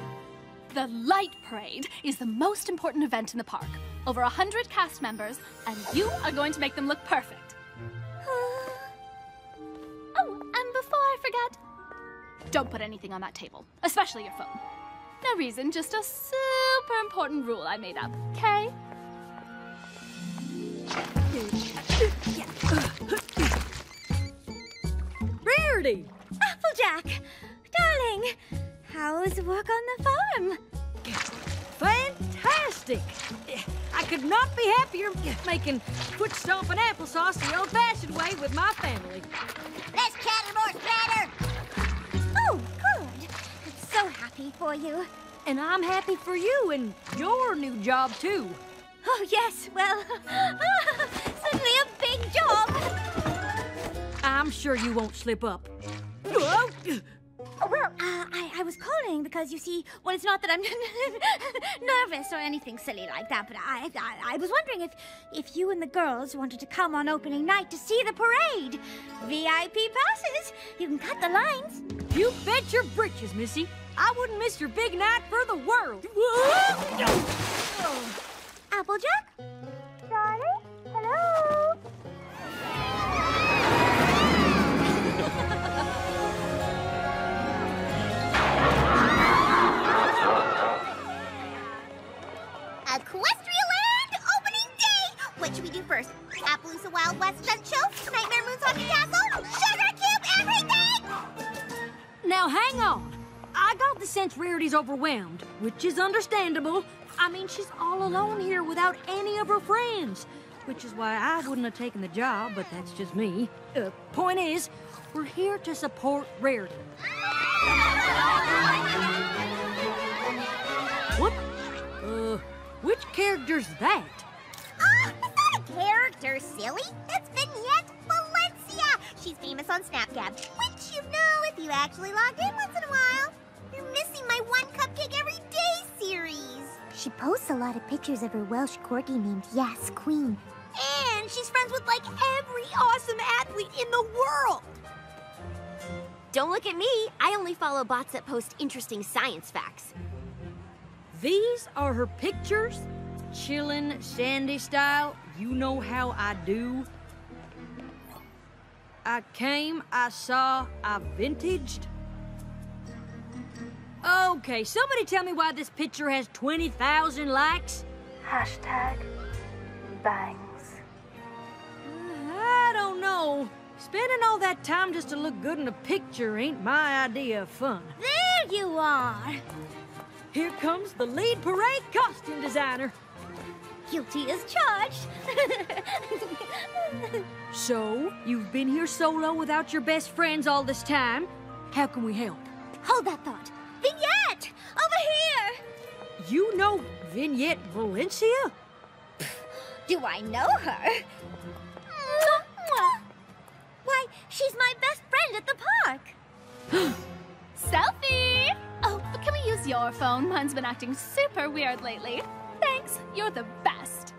The Light Parade is the most important event in the park. Over a hundred cast members, and you are going to make them look perfect. oh, and before I forget, don't put anything on that table, especially your phone. No reason, just a super important rule I made up, okay? Rarity! Applejack! Darling! How's work on the farm? Fantastic! I could not be happier making foot stomping applesauce the old-fashioned way with my family. Less chatter, more splatter! Oh, good. I'm so happy for you. And I'm happy for you and your new job, too. Oh, yes, well, suddenly a big job. I'm sure you won't slip up. Oh, Oh, well, uh, I, I was calling because you see, well, it's not that I'm nervous or anything silly like that, but I, I, I was wondering if, if you and the girls wanted to come on opening night to see the parade. VIP passes. You can cut the lines. You bet your britches, Missy. I wouldn't miss your big night for the world. Applejack? Darling? Hello? Wild West? Nightmare Moon's Haunted Castle? Sugar Cube everything? Now, hang on. I got the sense Rarity's overwhelmed, which is understandable. I mean, she's all alone here without any of her friends, which is why I wouldn't have taken the job, but that's just me. Uh, point is, we're here to support Rarity. What? Uh, which character's that? Character, silly. That's Vignette Valencia. She's famous on Snapgab, which you know if you actually logged in once in a while. You're missing my one cupcake every day series. She posts a lot of pictures of her Welsh corgi named Yas Queen. And she's friends with like every awesome athlete in the world. Don't look at me. I only follow bots that post interesting science facts. These are her pictures? Chillin', Sandy style. You know how I do. I came, I saw, I vintaged. Okay, somebody tell me why this picture has 20,000 likes? Hashtag bangs. I don't know. Spending all that time just to look good in a picture ain't my idea of fun. There you are. Here comes the lead parade costume designer. Guilty as charged. So, you've been here solo without your best friends all this time. How can we help? Hold that thought. Vignette! Over here! You know Vignette Valencia? Do I know her? Mwah, mwah. Why, she's my best friend at the park. Selfie! Oh, but can we use your phone? Mine's been acting super weird lately. You're the best.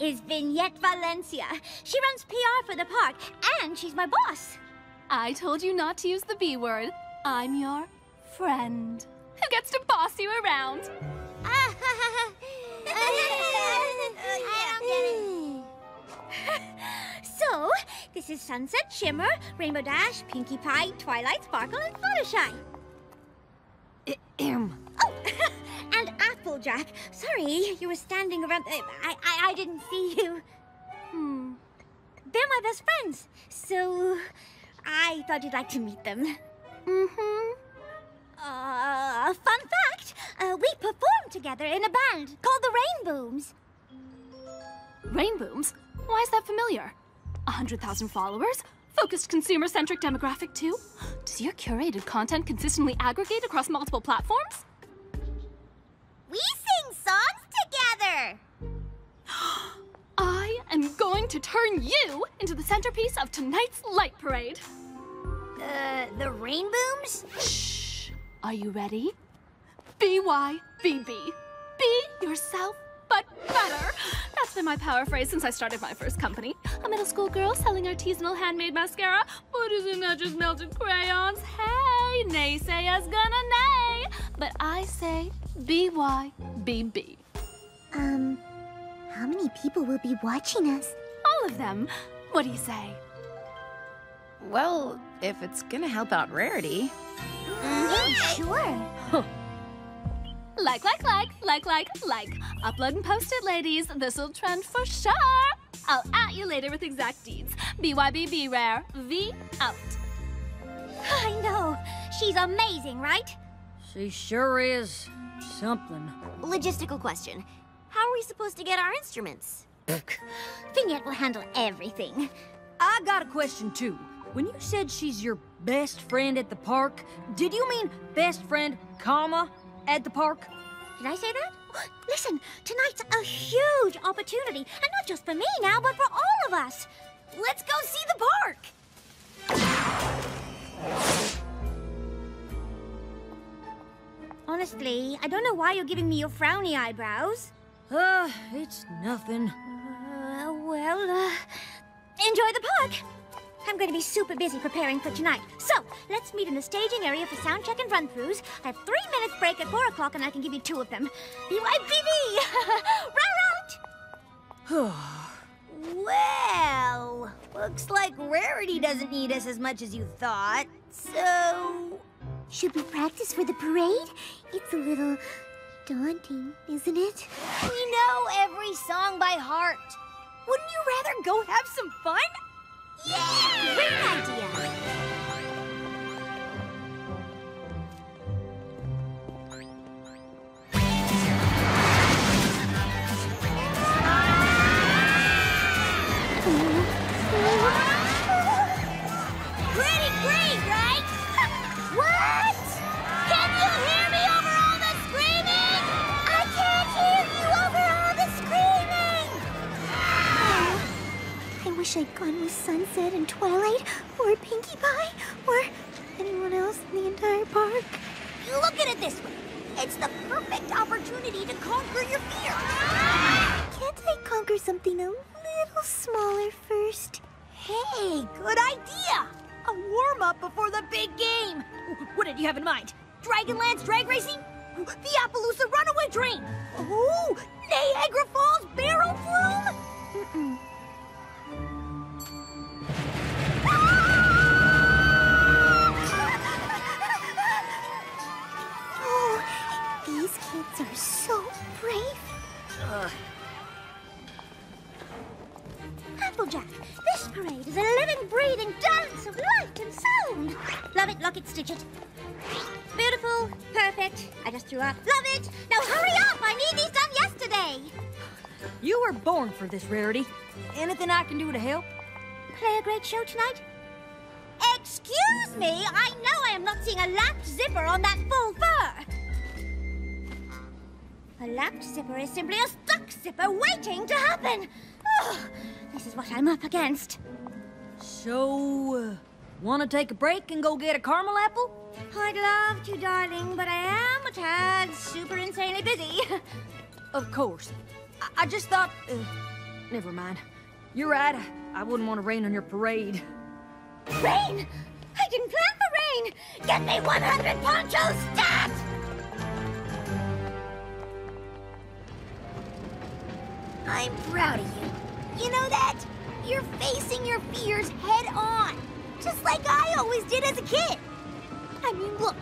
Is Vignette Valencia. She runs PR for the park, and she's my boss. I told you not to use the B word. I'm your friend. Who gets to boss you around? so, this is Sunset Shimmer, Rainbow Dash, Pinkie Pie, Twilight Sparkle, and Fluttershy. Oh, and Applejack. Sorry, you were standing around. I, I, I didn't see you. Hmm. They're my best friends, so I thought you'd like to meet them. Mm-hmm. Uh, fun fact, uh, we performed together in a band called the Rainbooms. Rainbooms? Why is that familiar? A hundred thousand followers? Focused consumer-centric demographic too? Does your curated content consistently aggregate across multiple platforms? We sing songs together. I am going to turn you into the centerpiece of tonight's light parade. Uh, the Rainbooms? Shh. Are you ready? BYBB. Be yourself, but better. That's been my power phrase since I started my first company. A middle school girl selling artisanal handmade mascara. But isn't that just melted crayons? Hey, naysayers gonna nay. But I say BYBB. Um, how many people will be watching us? All of them. What do you say? Well, if it's gonna help out Rarity. Yeah, sure. Like, like, like, like, like, like. Upload and post it, ladies. This'll trend for sure. I'll at you later with exact deeds. BYBB rare. V out. I know. She's amazing, right? She sure is something. Logistical question. How are we supposed to get our instruments? Vignette will handle everything. I got a question too. When you said she's your best friend at the park, did you mean best friend, comma, at the park? Did I say that? Listen, tonight's a huge opportunity, and not just for me now, but for all of us. Let's go see the park. Honestly, I don't know why you're giving me your frowny eyebrows. Uh, it's nothing. Uh, well, uh, enjoy the park. I'm going to be super busy preparing for tonight. So, let's meet in the staging area for sound check and run-throughs. I have three minutes break at 4 o'clock, and I can give you two of them. BYBB! Row out! Well, looks like Rarity doesn't need us as much as you thought, so... Should we practice for the parade? It's a little daunting, isn't it? We know every song by heart. Wouldn't you rather go have some fun? Yeah! Great idea! Wish I'd gone with Sunset and Twilight, or Pinkie Pie, or anyone else in the entire park. Look at it this way. It's the perfect opportunity to conquer your fear. Can't I conquer something a little smaller first? Hey, good idea! A warm-up before the big game. What did you have in mind? Dragonlance drag racing? The Appaloosa Runaway Train? Oh, Niagara Falls Barrel Flume? Oh, kids are so brave. Applejack, this parade is a living, breathing dance of light and sound. Love it, lock it, stitch it. Beautiful, perfect. I just threw up. Love it. Now hurry up. I need these done yesterday. You were born for this, Rarity. Anything I can do to help? Play a great show tonight? Excuse me. I know I am not seeing a lapped zipper on that full fur. A lapped zipper is simply a stuck zipper waiting to happen. Ugh, this is what I'm up against. So, uh, wanna take a break and go get a caramel apple? I'd love to, darling, but I am a tad super insanely busy. Of course. I, I just thought. Uh, never mind. You're right. I, I wouldn't want to rain on your parade. Rain! I didn't plan for rain! Get me 100 ponchos stat! I'm proud of you. You know that? You're facing your fears head on, just like I always did as a kid. I mean, look,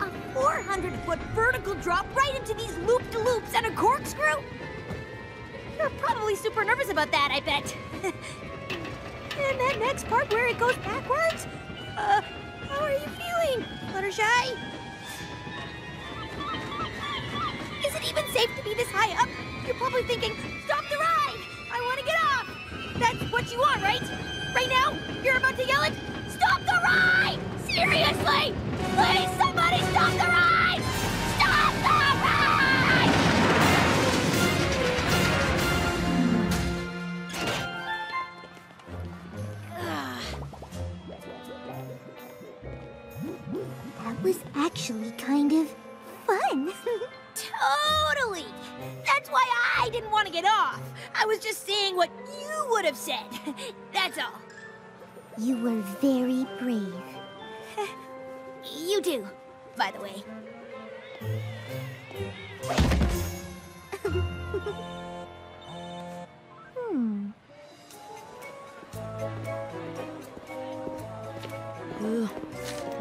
a 400-foot vertical drop right into these loop-de-loops and a corkscrew. You're probably super nervous about that, I bet. and that next part where it goes backwards? Uh, how are you feeling? Fluttershy? Is it even safe to be this high up? You're probably thinking, stop the ride! I want to get off! That's what you want, right? Right now, you're about to yell it, stop the ride! Seriously! Please, somebody stop the ride! Stop the ride! That was actually kind of fun. Totally! That's why I didn't want to get off. I was just saying what you would have said. That's all. You were very brave. You do, by the way. Hmm.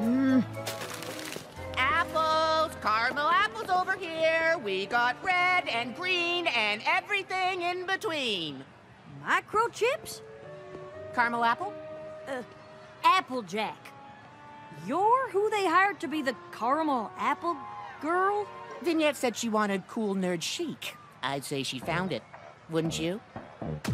Mm. Caramel apples over here. We got red and green and everything in between. Micro Chips? Caramel apple? Uh, Applejack. You're who they hired to be the caramel apple girl? Vignette said she wanted cool nerd chic. I'd say she found it. Wouldn't you? Do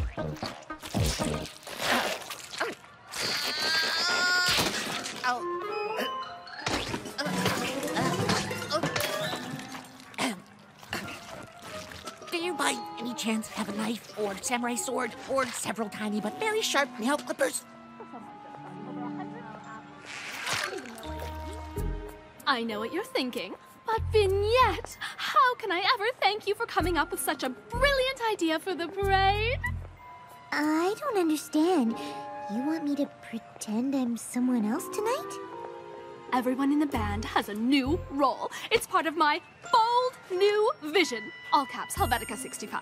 you by any chance have a knife or samurai sword or several tiny but very sharp nail clippers? I know what you're thinking, but Vignette, how can I ever thank you for coming up with such a brilliant idea for the parade? I don't understand. You want me to pretend I'm someone else tonight? Everyone in the band has a new role. It's part of my bold new vision. All caps, Helvetica 65.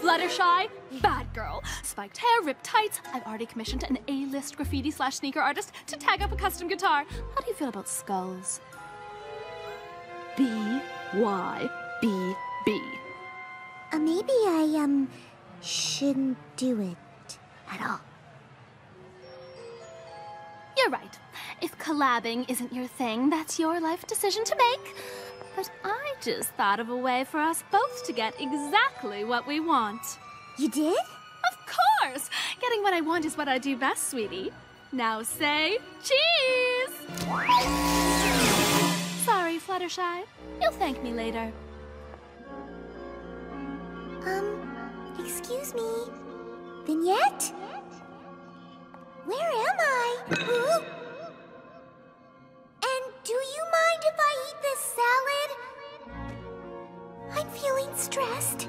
Fluttershy, bad girl. Spiked hair, ripped tights. I've already commissioned an A-list graffiti slash sneaker artist to tag up a custom guitar. How do you feel about skulls? B Y B B. Uh, maybe I, um, shouldn't do it at all. You're right. If collabing isn't your thing, that's your life decision to make. But I just thought of a way for us both to get exactly what we want. You did? Of course! Getting what I want is what I do best, sweetie. Now say cheese! Sorry, Fluttershy. You'll thank me later. Um, excuse me. Vignette? Where am I? Do you mind if I eat this salad? I'm feeling stressed.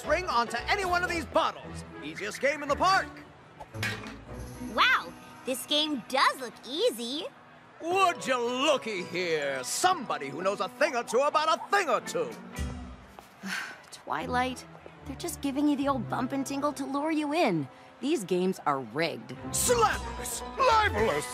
this ring onto any one of these bottles. Easiest game in the park. Wow, this game does look easy. Would you looky here? Somebody who knows a thing or two about a thing or two. Twilight, they're just giving you the old bump and tingle to lure you in. These games are rigged. Slanderous! Libelous!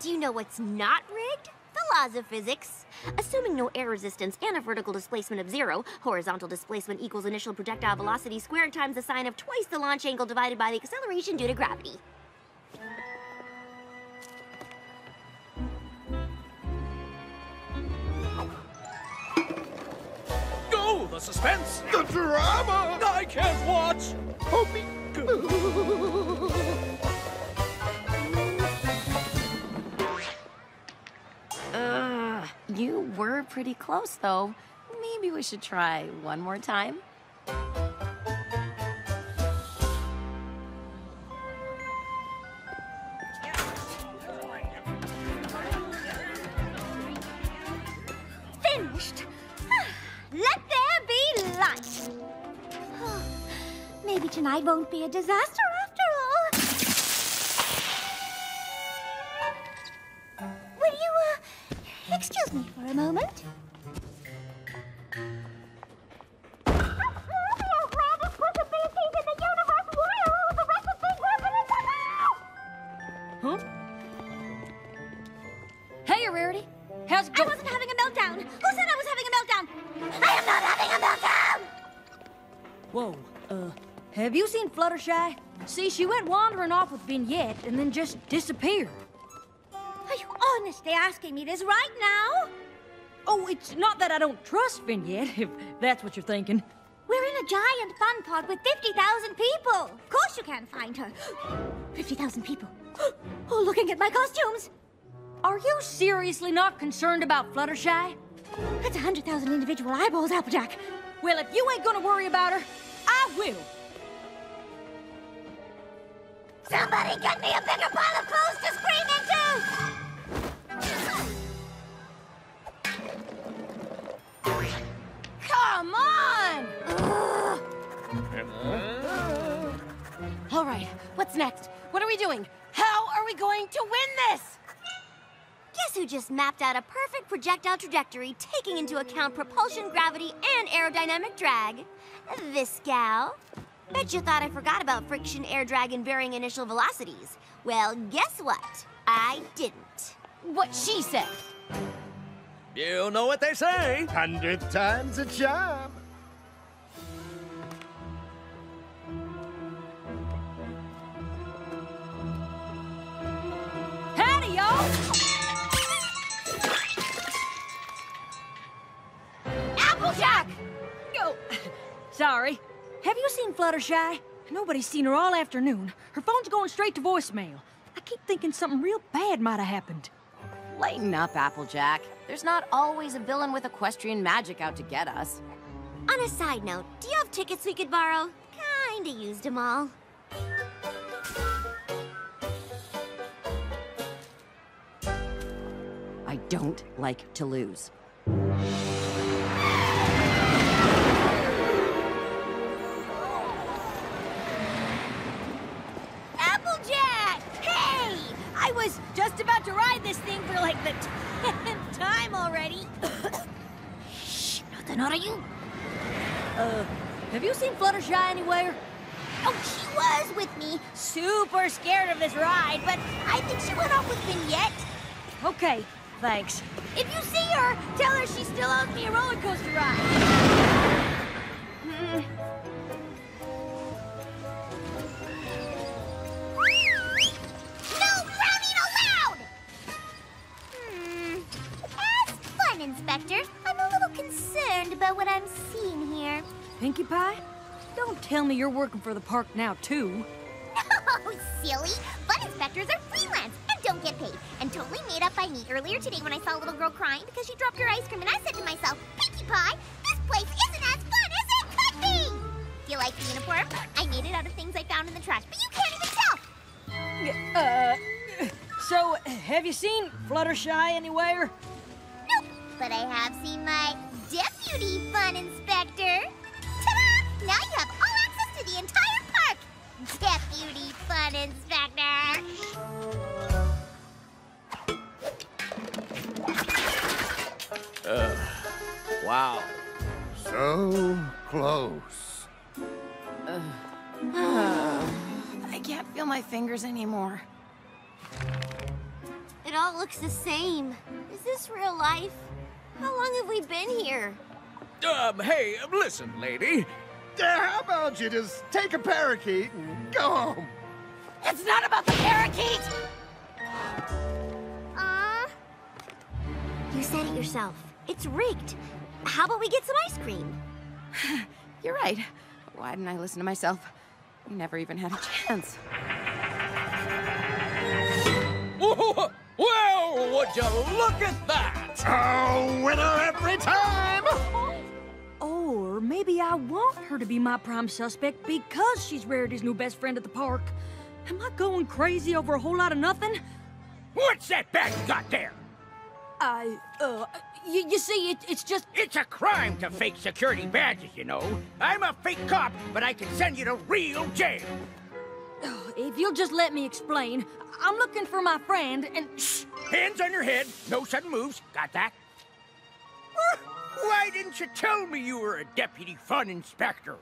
Do you know what's not rigged? laws of physics. Assuming no air resistance and a vertical displacement of zero, horizontal displacement equals initial projectile velocity squared times the sine of twice the launch angle divided by the acceleration due to gravity. Oh, the suspense! The drama! I can't watch! Help! Ugh, you were pretty close, though. Maybe we should try one more time. Finished. Let there be light. Maybe tonight won't be a disaster me for a moment? Huh? Hey, Rarity. How's it I wasn't having a meltdown. Who said I was having a meltdown? I am not having a meltdown! Whoa, uh, have you seen Fluttershy? See, she went wandering off with Vignette and then just disappeared. Are asking me this right now? Oh, it's not that I don't trust Vignette, if that's what you're thinking. We're in a giant fun pod with 50,000 people. Of course you can't find her. 50,000 people. Oh, looking at my costumes. Are you seriously not concerned about Fluttershy? That's 100,000 individual eyeballs, Applejack. Well, if you ain't gonna worry about her, I will. Somebody get me a bigger pile of clothes to scream into! Come on! All right, what's next? What are we doing? How are we going to win this? Guess who just mapped out a perfect projectile trajectory taking into account propulsion, gravity, and aerodynamic drag? This gal. Bet you thought I forgot about friction, air drag, and varying initial velocities. Well, guess what? I didn't. What she said. You know what they say. Hundred time's a charm. Howdy, y'all! Applejack! Oh, sorry. Have you seen Fluttershy? Nobody's seen her all afternoon. Her phone's going straight to voicemail. I keep thinking something real bad might have happened. Lighten up, Applejack. There's not always a villain with equestrian magic out to get us. On a side note, do you have tickets we could borrow? Kinda used them all. I don't like to lose. Like the tenth time already. Shh, nothing out of you. Uh, have you seen Fluttershy anywhere? Oh, she was with me. Super scared of this ride, but I think she went off with Vignette. Okay, thanks. If you see her, tell her she still owes me a roller coaster ride. Hmm. No inspector, I'm a little concerned about what I'm seeing here. Pinkie Pie? Don't tell me you're working for the park now, too. Oh, silly. Fun inspectors are freelance and don't get paid. And totally made up by me earlier today when I saw a little girl crying because she dropped her ice cream and I said to myself, Pinkie Pie, this place isn't as fun as it could be! Do you like the uniform? I made it out of things I found in the trash, but you can't even tell! Uh, so, have you seen Fluttershy anywhere? Nope, but I have seen my deputy fun inspector. Ta-da! Now you have all access to the entire park. Deputy fun inspector. Uh, wow. So close. I can't feel my fingers anymore. It all looks the same. Is this real life? How long have we been here? Um, hey, listen, lady. Uh, how about you just take a parakeet and go home? It's not about the parakeet! Uh, you said it yourself. It's rigged. How about we get some ice cream? You're right. Why didn't I listen to myself? We never even had a chance. Well, would you look at that? Oh, winner every time! Or maybe I want her to be my prime suspect because she's Rarity's new best friend at the park. Am I going crazy over a whole lot of nothing? What's that bag you got there? I, uh, you, you see, it, it's just. It's a crime to fake security badges, you know. I'm a fake cop, but I can send you to real jail. If you'll just let me explain, I'm looking for my friend and. Shh! Hands on your head, no sudden moves. Got that? Why didn't you tell me you were a deputy fun inspector?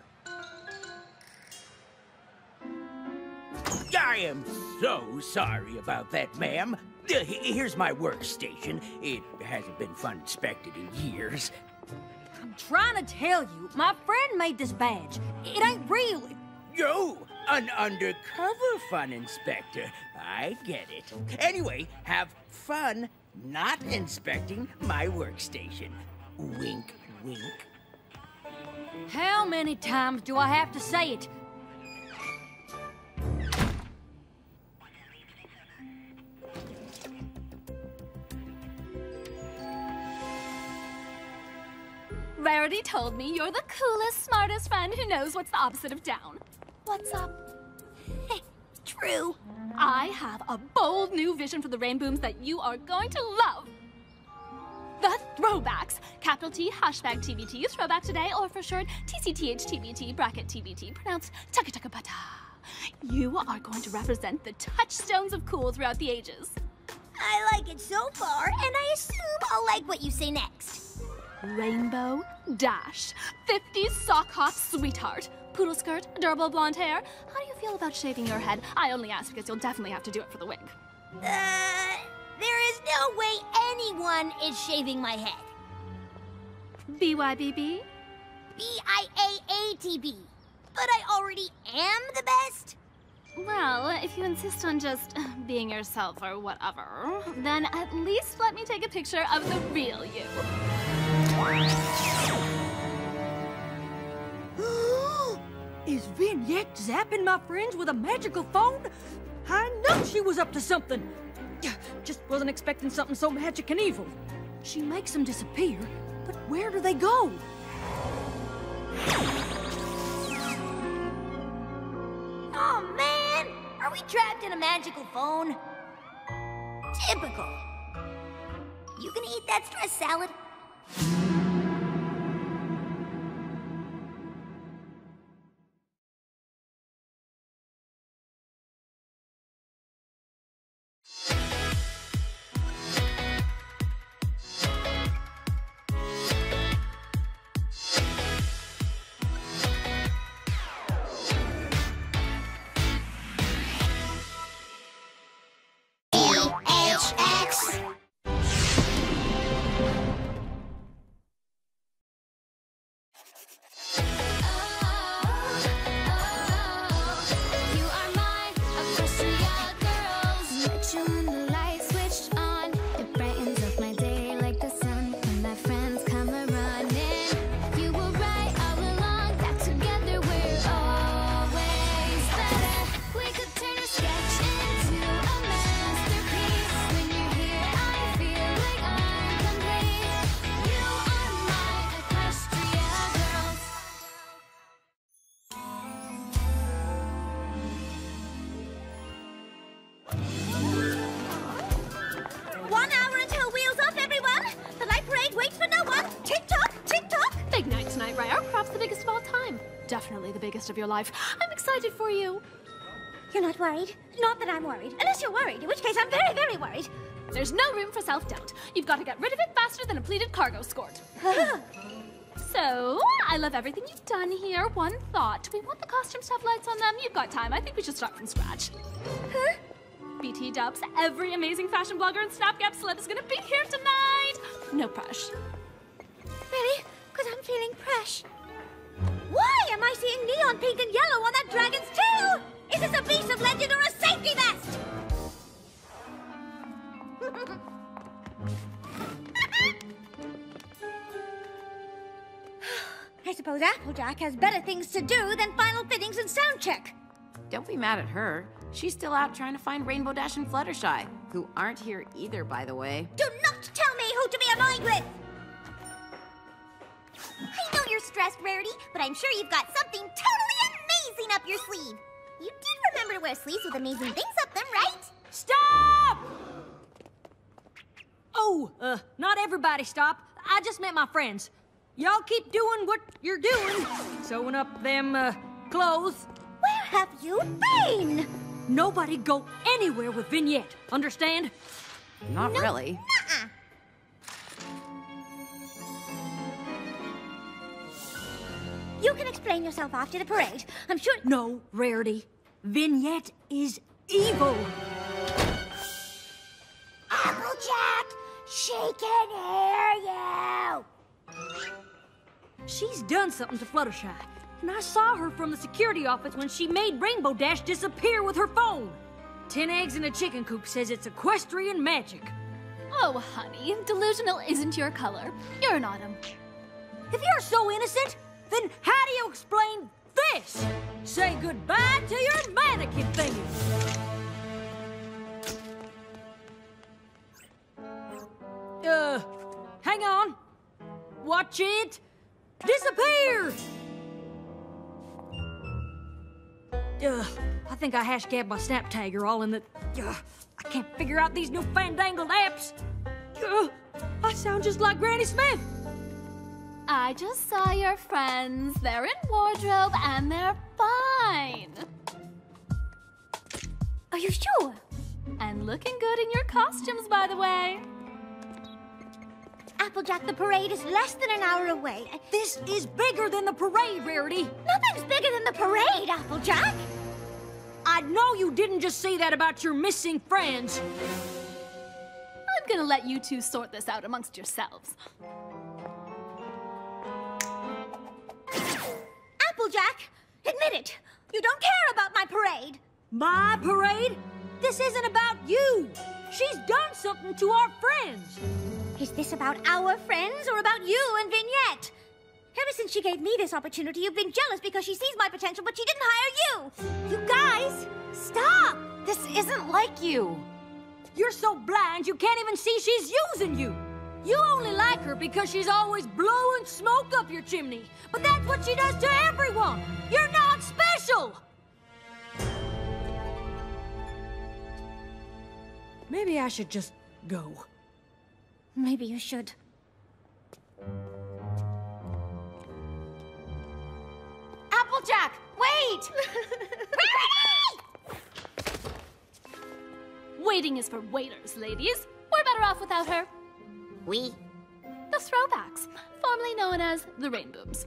I am so sorry about that, ma'am. Uh, Here's my workstation. It hasn't been fun inspected in years. I'm trying to tell you, my friend made this badge. It ain't real. Yo, an undercover fun inspector. I get it. Anyway, have fun not inspecting my workstation. Wink, wink. How many times do I have to say it? Rarity told me you're the coolest, smartest friend who knows what's the opposite of down. What's up? True. I have a bold new vision for the Rainbooms that you are going to love. The throwbacks. Capital T, hashtag TBT, throwback today, or for short, TCTH bracket TBT, pronounced Taka Taka Pata. You are going to represent the touchstones of cool throughout the ages. I like it so far, and I assume I'll like what you say next. Rainbow Dash, 50s sock hop sweetheart, poodle skirt, adorable blonde hair. How do you feel about shaving your head? I only ask because you'll definitely have to do it for the wig. Uh, there is no way anyone is shaving my head. BYBB? B-I-A-A-T-B. But I already am the best? Well, if you insist on just being yourself or whatever, then at least let me take a picture of the real you. Is Vignette zapping my friends with a magical phone? I know she was up to something. Just wasn't expecting something so magic and evil. She makes them disappear, but where do they go? Oh man! Are we trapped in a magical phone? Typical. You gonna eat that stress salad? Of your life. I'm excited for you. You're not worried? Not that I'm worried. Unless you're worried, in which case I'm very, very worried. There's no room for self doubt. You've got to get rid of it faster than a pleated cargo skirt. so, I love everything you've done here. One thought. Do we want the costumes to have lights on them? You've got time. I think we should start from scratch. Huh? BT dubs, every amazing fashion blogger and Snapgab celeb is gonna be here tonight. No pressure. Really? Because I'm feeling fresh. Why am I seeing neon pink and yellow on that dragon's tail? Is this a beast of legend or a safety vest? I suppose Applejack has better things to do than final fittings and sound check. Don't be mad at her. She's still out trying to find Rainbow Dash and Fluttershy, who aren't here either, by the way. Do not tell me who to be annoyed with! I stressed, Rarity, but I'm sure you've got something totally amazing up your sleeve. You did remember to wear sleeves with amazing things up them, right? Stop! Oh, uh, not everybody stop. I just met my friends. Y'all keep doing what you're doing, sewing up them, uh, clothes. Where have you been? Nobody go anywhere with Vignette, understand? Not really. Uh-uh. You can explain yourself after the parade. I'm sure. No, Rarity. Vignette is evil. Applejack, she can hear you! She's done something to Fluttershy, and I saw her from the security office when she made Rainbow Dash disappear with her phone. Ten eggs in a chicken coop says it's equestrian magic. Oh, honey, delusional isn't your color. You're an autumn. If you're so innocent, then how do you explain this? Say goodbye to your mannequin thingy. Uh, hang on. Watch it. Disappear! Ugh, I think I hash gabbed my snap tagger all in the. Ugh, I can't figure out these new fandangled apps. Ugh, I sound just like Granny Smith. I just saw your friends. They're in wardrobe and they're fine. Are you sure? And looking good in your costumes, by the way. Applejack, the parade is less than an hour away. This is bigger than the parade, Rarity. Nothing's bigger than the parade, Applejack. I know you didn't just say that about your missing friends. I'm gonna let you two sort this out amongst yourselves. Applejack, admit it. You don't care about my parade. My parade? This isn't about you. She's done something to our friends. Is this about our friends or about you and Vignette? Ever since she gave me this opportunity, you've been jealous because she sees my potential, but she didn't hire you. You guys, stop! This isn't like you. You're so blind you can't even see she's using you. You only like her because she's always blowing smoke up your chimney. But that's what she does to everyone. You're not special. Maybe I should just go. Maybe you should. Applejack, wait! Waiting is for waiters, ladies. We're better off without her. We? The throwbacks, formerly known as the Rainbooms.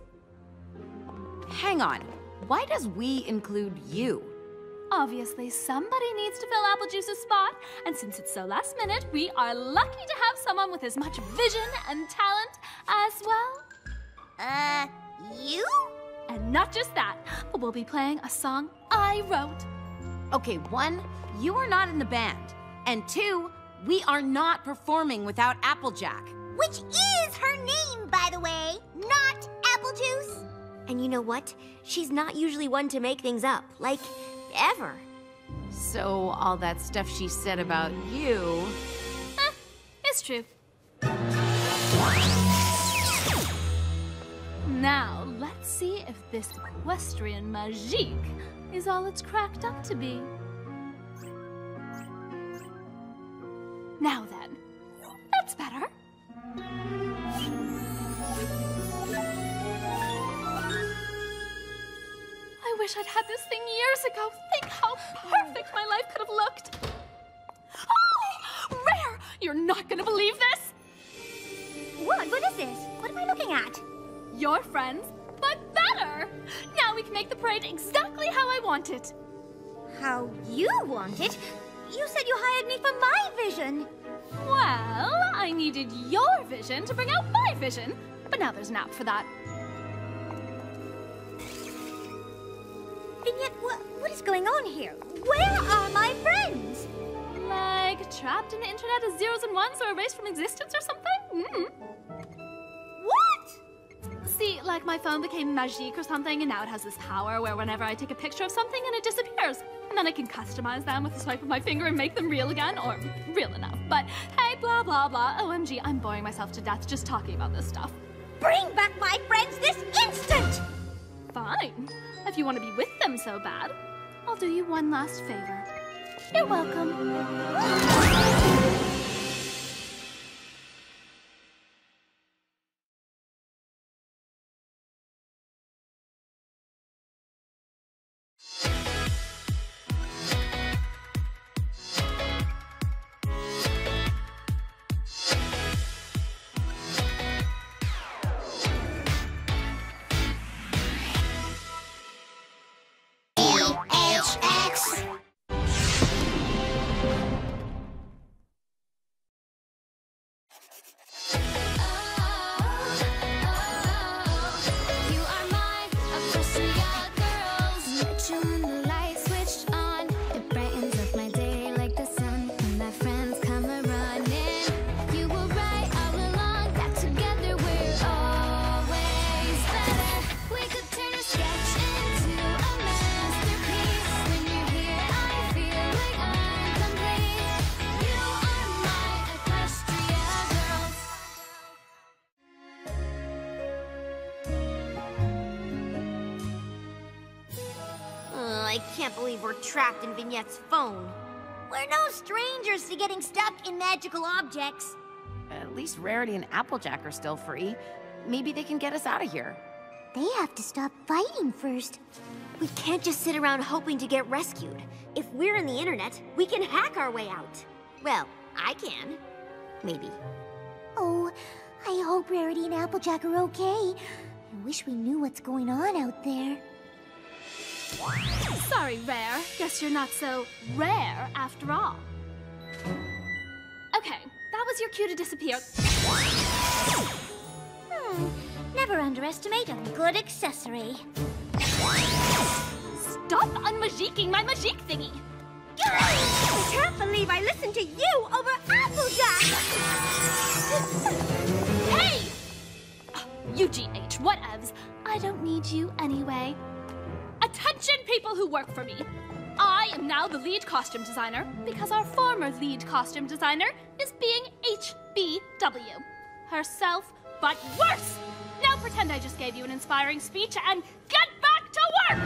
Hang on. Why does we include you? Obviously, somebody needs to fill Applejuice's spot, and since it's so last minute, we are lucky to have someone with as much vision and talent as well. Uh, you? And not just that, but we'll be playing a song I wrote. Okay, one, you are not in the band. And two, we are not performing without Applejack. Which is her name, by the way, not Apple Juice. And you know what? She's not usually one to make things up. Like, ever. So, all that stuff she said about you. Eh, it's true. Now, let's see if this equestrian magique is all it's cracked up to be. Now then, that's better. I wish I'd had this thing years ago. Think how perfect my life could have looked. Oh, Rare! You're not gonna believe this! What? What is this? What am I looking at? Your friends, but better! Now we can make the parade exactly how I want it. How you want it? You said you hired me for my vision. Well, I needed your vision to bring out my vision, but now there's an app for that. Vignette, what, what is going on here? Where are my friends? Like trapped in the internet as zeros and ones or erased from existence or something? Mm. What? See, like my phone became magique or something, and now it has this power where whenever I take a picture of something and it disappears. And then I can customize them with a swipe of my finger and make them real again, or real enough. But hey, blah blah blah. OMG, I'm boring myself to death just talking about this stuff. Bring back my friends this instant! Fine. If you want to be with them so bad, I'll do you one last favor. You're welcome. We're trapped in Vignette's phone. We're no strangers to getting stuck in magical objects. At least Rarity and Applejack are still free. Maybe they can get us out of here. They have to stop fighting first. We can't just sit around hoping to get rescued. If we're in the internet, we can hack our way out. Well, I can. Maybe. Oh, I hope Rarity and Applejack are okay. I wish we knew what's going on out there. Sorry, Rare. Guess you're not so rare after all. Okay, that was your cue to disappear. Hmm. Never underestimate a good accessory. Stop unmagiquing my magique thingy! I can't believe I listened to you over Applejack! Hey! UGH, whatevs. I don't need you anyway. Attention, people who work for me! I am now the lead costume designer because our former lead costume designer is being HBW. Herself, but worse! Now pretend I just gave you an inspiring speech and get back to work!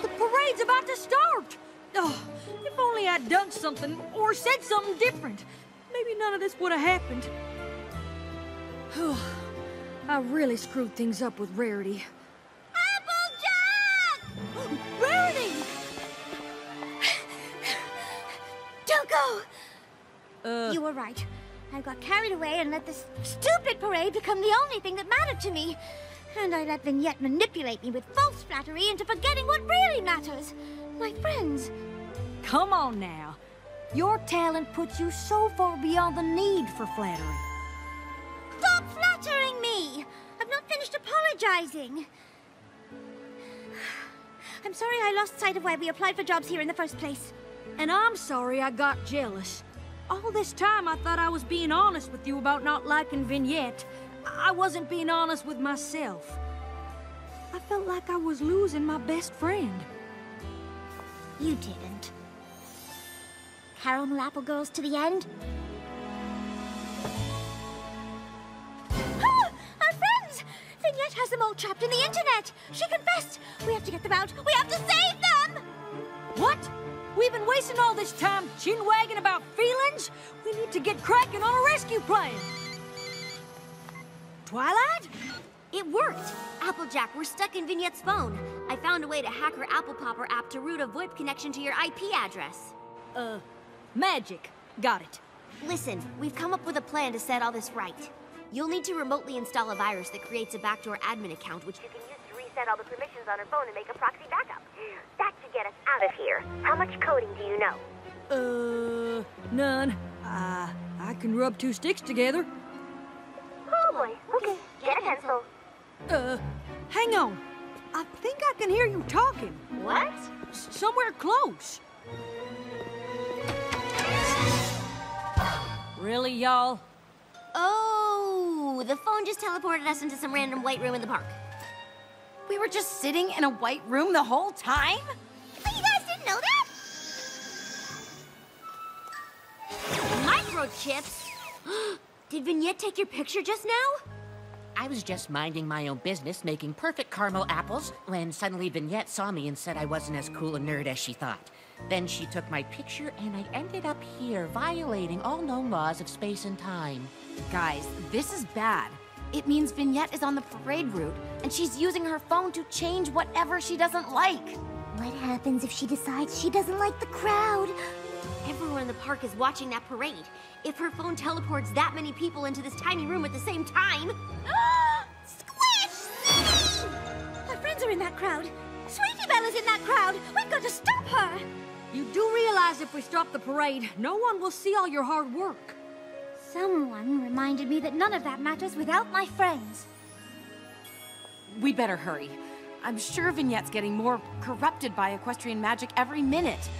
The parade's about to start! Oh, if only I'd done something or said something different, maybe none of this would have happened. I really screwed things up with Rarity. Applejack! Rarity! Don't go! Uh, You were right. I got carried away and let this stupid parade become the only thing that mattered to me. And I let Vignette manipulate me with false flattery into forgetting what really matters. My friends. come on now. Your talent puts you so far beyond the need for flattery. Stop flattering me! I've not finished apologizing. I'm sorry I lost sight of why we applied for jobs here in the first place. And I'm sorry I got jealous. All this time I thought I was being honest with you about not liking Vignette. I wasn't being honest with myself. I felt like I was losing my best friend. You didn't. Caramel apple girls to the end? Vignette has them all trapped in the internet! She confessed! We have to get them out! We have to save them! What? We've been wasting all this time chin-wagging about feelings? We need to get cracking on a rescue plan. Twilight? It worked! Applejack, we're stuck in Vignette's phone. I found a way to hack her Apple Popper app to route a VoIP connection to your IP address. Uh, magic. Got it. Listen, we've come up with a plan to set all this right. You'll need to remotely install a virus that creates a backdoor admin account, which you can use to reset all the permissions on her phone and make a proxy backup. That should get us out of here. How much coding do you know? Uh, none. Uh, I can rub two sticks together. Oh boy, okay. Get a pencil. Uh, hang on. I think I can hear you talking. What? S- somewhere close. Really, y'all? Oh, the phone just teleported us into some random white room in the park. We were just sitting in a white room the whole time? But you guys didn't know that? Micro Chips? Did Vignette take your picture just now? I was just minding my own business, making perfect caramel apples, when suddenly Vignette saw me and said I wasn't as cool a nerd as she thought. Then she took my picture, and I ended up here, violating all known laws of space and time. Guys, this is bad. It means Vignette is on the parade route, and she's using her phone to change whatever she doesn't like. What happens if she decides she doesn't like the crowd? Everyone in the park is watching that parade. If her phone teleports that many people into this tiny room at the same time... Squish! My friends are in that crowd. Sweetie Belle is in that crowd. We've got to stop her. You do realize if we stop the parade, no one will see all your hard work. Someone reminded me that none of that matters without my friends. We'd better hurry. I'm sure Vignette's getting more corrupted by equestrian magic every minute.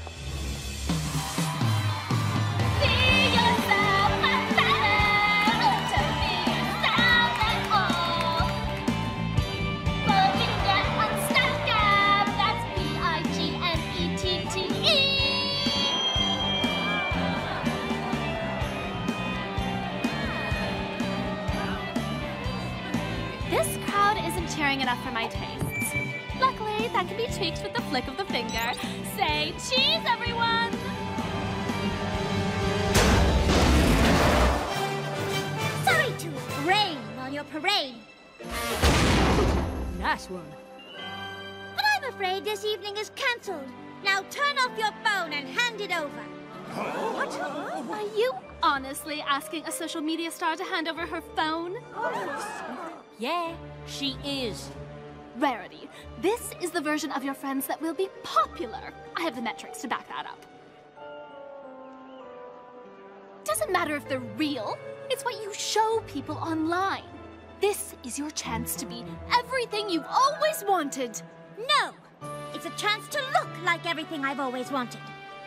That can be tweaked with the flick of the finger. Say cheese, everyone! Sorry to rain on your parade. Nice one. But I'm afraid this evening is cancelled. Now turn off your phone and hand it over. What? Are you honestly asking a social media star to hand over her phone? Yeah, she is. Rarity, this is the version of your friends that will be popular. I have the metrics to back that up. Doesn't matter if they're real, it's what you show people online. This is your chance to be everything you've always wanted. No! It's a chance to look like everything I've always wanted.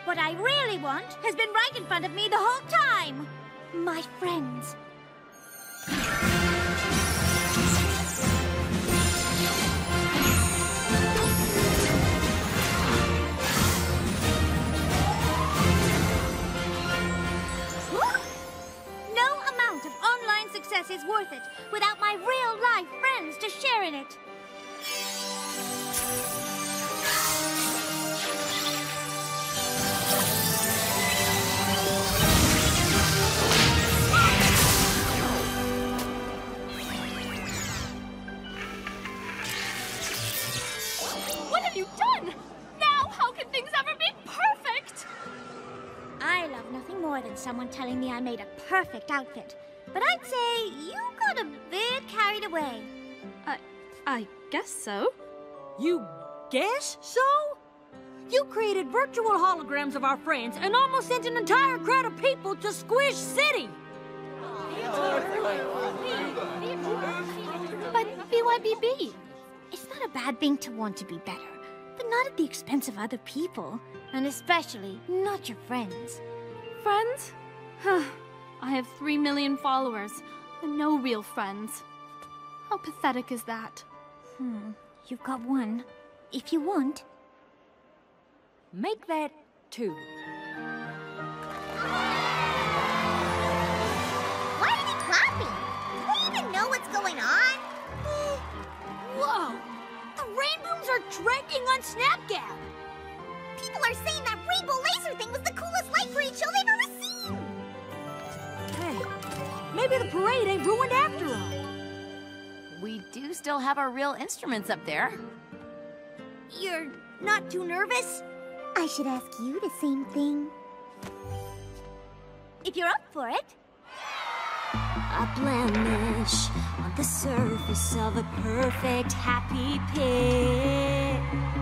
What I really want has been right in front of me the whole time. My friends. Is worth it without my real life friends to share in it. What have you done? Now, how can things ever be perfect? I love nothing more than someone telling me I made a perfect outfit. But I'd say you got a bit carried away. I, I guess so. You guess so? You created virtual holograms of our friends and almost sent an entire crowd of people to Squish City. But BYBB. It's not a bad thing to want to be better, but not at the expense of other people, and especially not your friends. Friends? Huh. I have three million followers, and no real friends. How pathetic is that? Hmm, you've got one. If you want. Make that two. Why are you clapping? Do we even know what's going on? Whoa! The rainbows are trending on Snapgab! People are saying that rainbow laser thing was the coolest light parade show they've ever seen! Hey, maybe the parade ain't ruined after all. We do still have our real instruments up there. You're not too nervous? I should ask you the same thing. If you're up for it. A blemish on the surface of a perfect happy pic.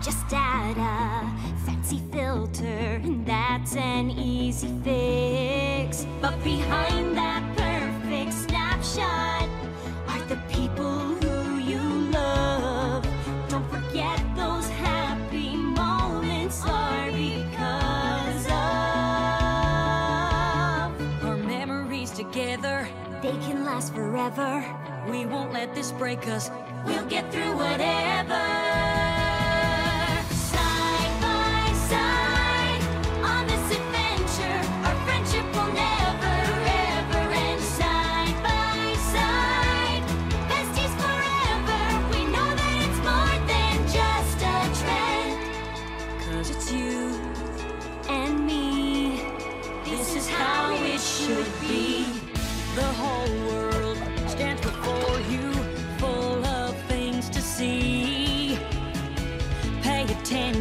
Just add a fancy filter, and that's an easy fix. But behind that perfect snapshot are the people who you love. Don't forget those happy moments are because of our memories together. They can last forever. We won't let this break us. We'll get through whatever.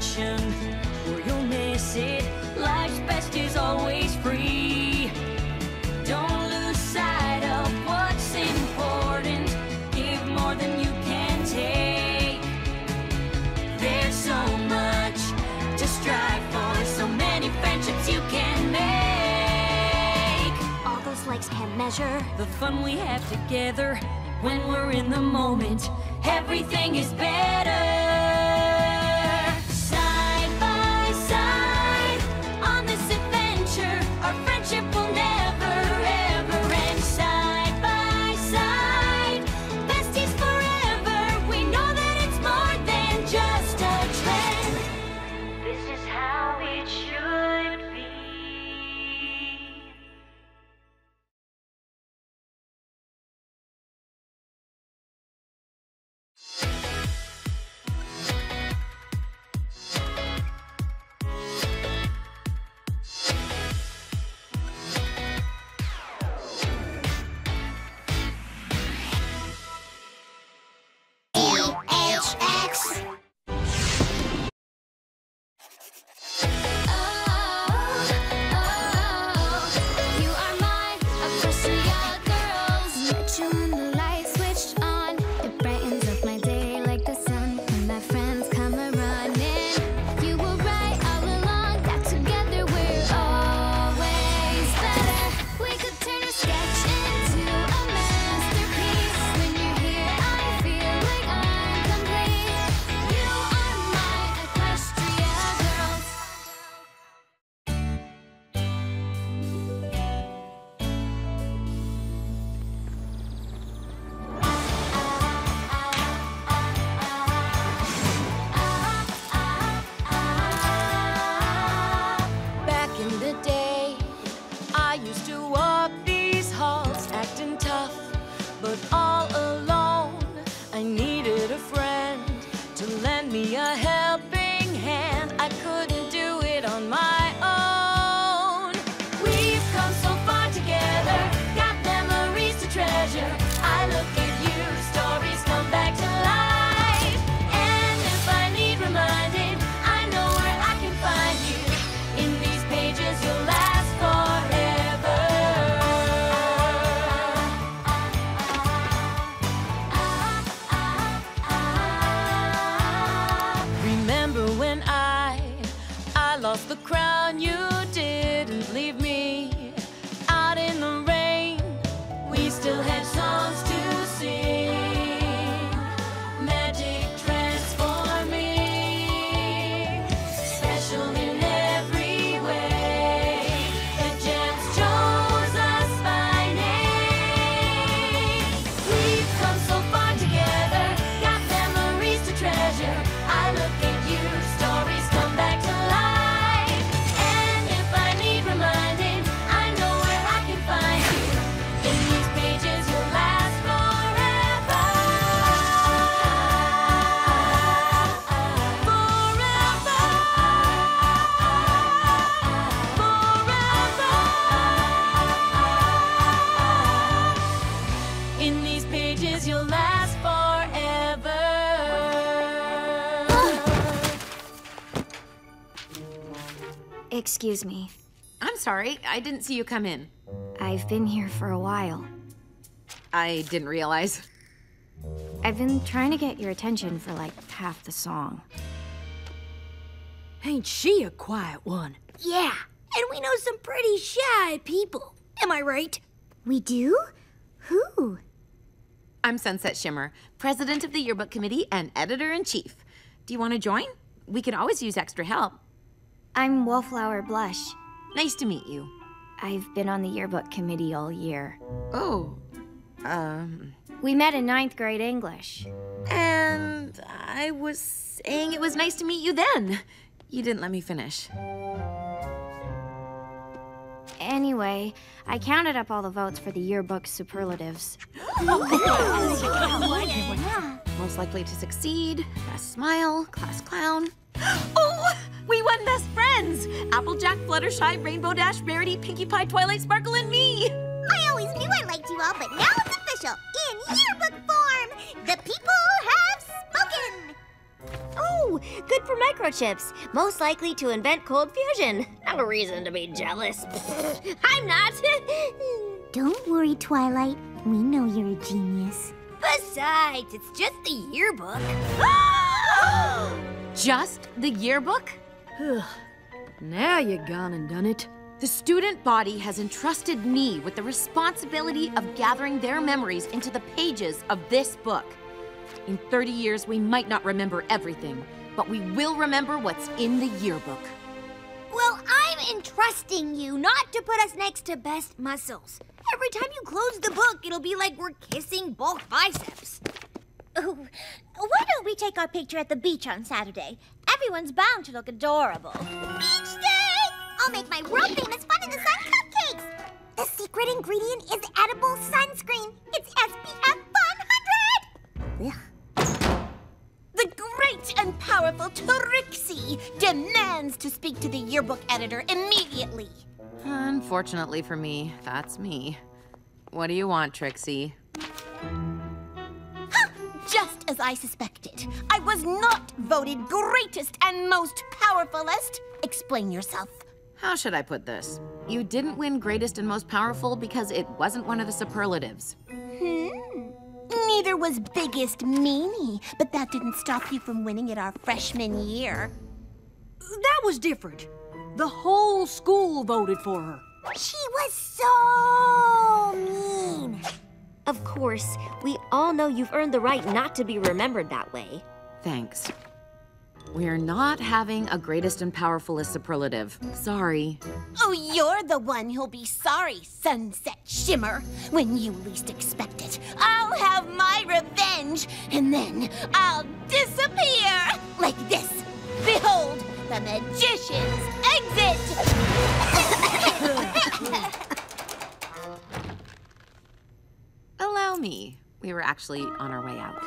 or you'll miss it. Life's best is always free. Don't lose sight of what's important. Give more than you can take. There's so much to strive for, so many friendships you can make. All those likes can't measure the fun we have together when we're in the moment, everything is better. Excuse me. I'm sorry. I didn't see you come in. I've been here for a while. I didn't realize. I've been trying to get your attention for like half the song. Ain't she a quiet one? Yeah, and we know some pretty shy people. Am I right? We do? Who? I'm Sunset Shimmer, president of the yearbook committee and editor in chief. Do you want to join? We can always use extra help. I'm Wallflower Blush. Nice to meet you. I've been on the yearbook committee all year. Oh, um... We met in ninth grade English. And I was saying it was nice to meet you then. You didn't let me finish. Anyway, I counted up all the votes for the yearbook superlatives. Most likely to succeed, best smile, class clown, Oh, we won best friends! Applejack, Fluttershy, Rainbow Dash, Rarity, Pinkie Pie, Twilight Sparkle, and me! I always knew I liked you all, but now it's official. In yearbook form, the people have spoken. Oh, good for Micro Chips. Most likely to invent cold fusion. Not a reason to be jealous. I'm not. Don't worry, Twilight. We know you're a genius. Besides, it's just the yearbook. Oh! Just the yearbook? now you've gone and done it. The student body has entrusted me with the responsibility of gathering their memories into the pages of this book. In 30 years, we might not remember everything, but we will remember what's in the yearbook. Well, I'm entrusting you not to put us next to best muscles. Every time you close the book, it'll be like we're kissing both biceps. Oh, why don't we take our picture at the beach on Saturday? Everyone's bound to look adorable. Beach day! I'll make my world famous Fun in the Sun cupcakes. The secret ingredient is edible sunscreen. It's SPF 100. The great and powerful Trixie demands to speak to the yearbook editor immediately. Unfortunately for me, that's me. What do you want, Trixie? Just as I suspected, I was not voted greatest and most powerfulest. Explain yourself. How should I put this? You didn't win greatest and most powerful because it wasn't one of the superlatives. Hmm. Neither was biggest meanie, but that didn't stop you from winning it our freshman year. That was different. The whole school voted for her. She was so mean. Of course, we all know you've earned the right not to be remembered that way. Thanks. We're not having a greatest and powerfulest superlative. Sorry. Oh, you're the one who'll be sorry, Sunset Shimmer. When you least expect it, I'll have my revenge, and then I'll disappear like this. Behold, the magician's exit! We were actually on our way out.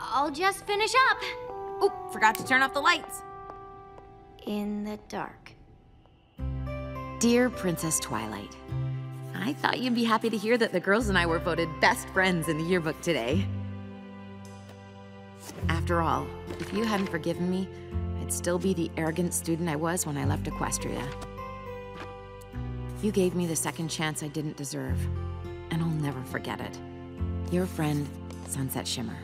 I'll just finish up. Oh, forgot to turn off the lights. In the dark. Dear Princess Twilight, I thought you'd be happy to hear that the girls and I were voted best friends in the yearbook today. After all, if you hadn't forgiven me, Still be the arrogant student I was when I left Equestria. You gave me the second chance I didn't deserve, and I'll never forget it. Your friend, Sunset Shimmer.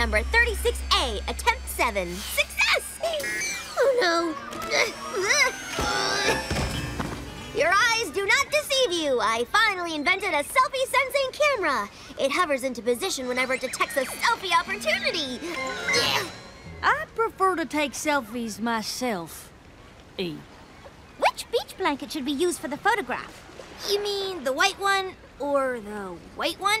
Number 36A, attempt 7. Success! Oh no. Your eyes do not deceive you. I finally invented a selfie sensing camera. It hovers into position whenever it detects a selfie opportunity. I prefer to take selfies myself. E. Which beach blanket should we use for the photograph? You mean the white one or the white one?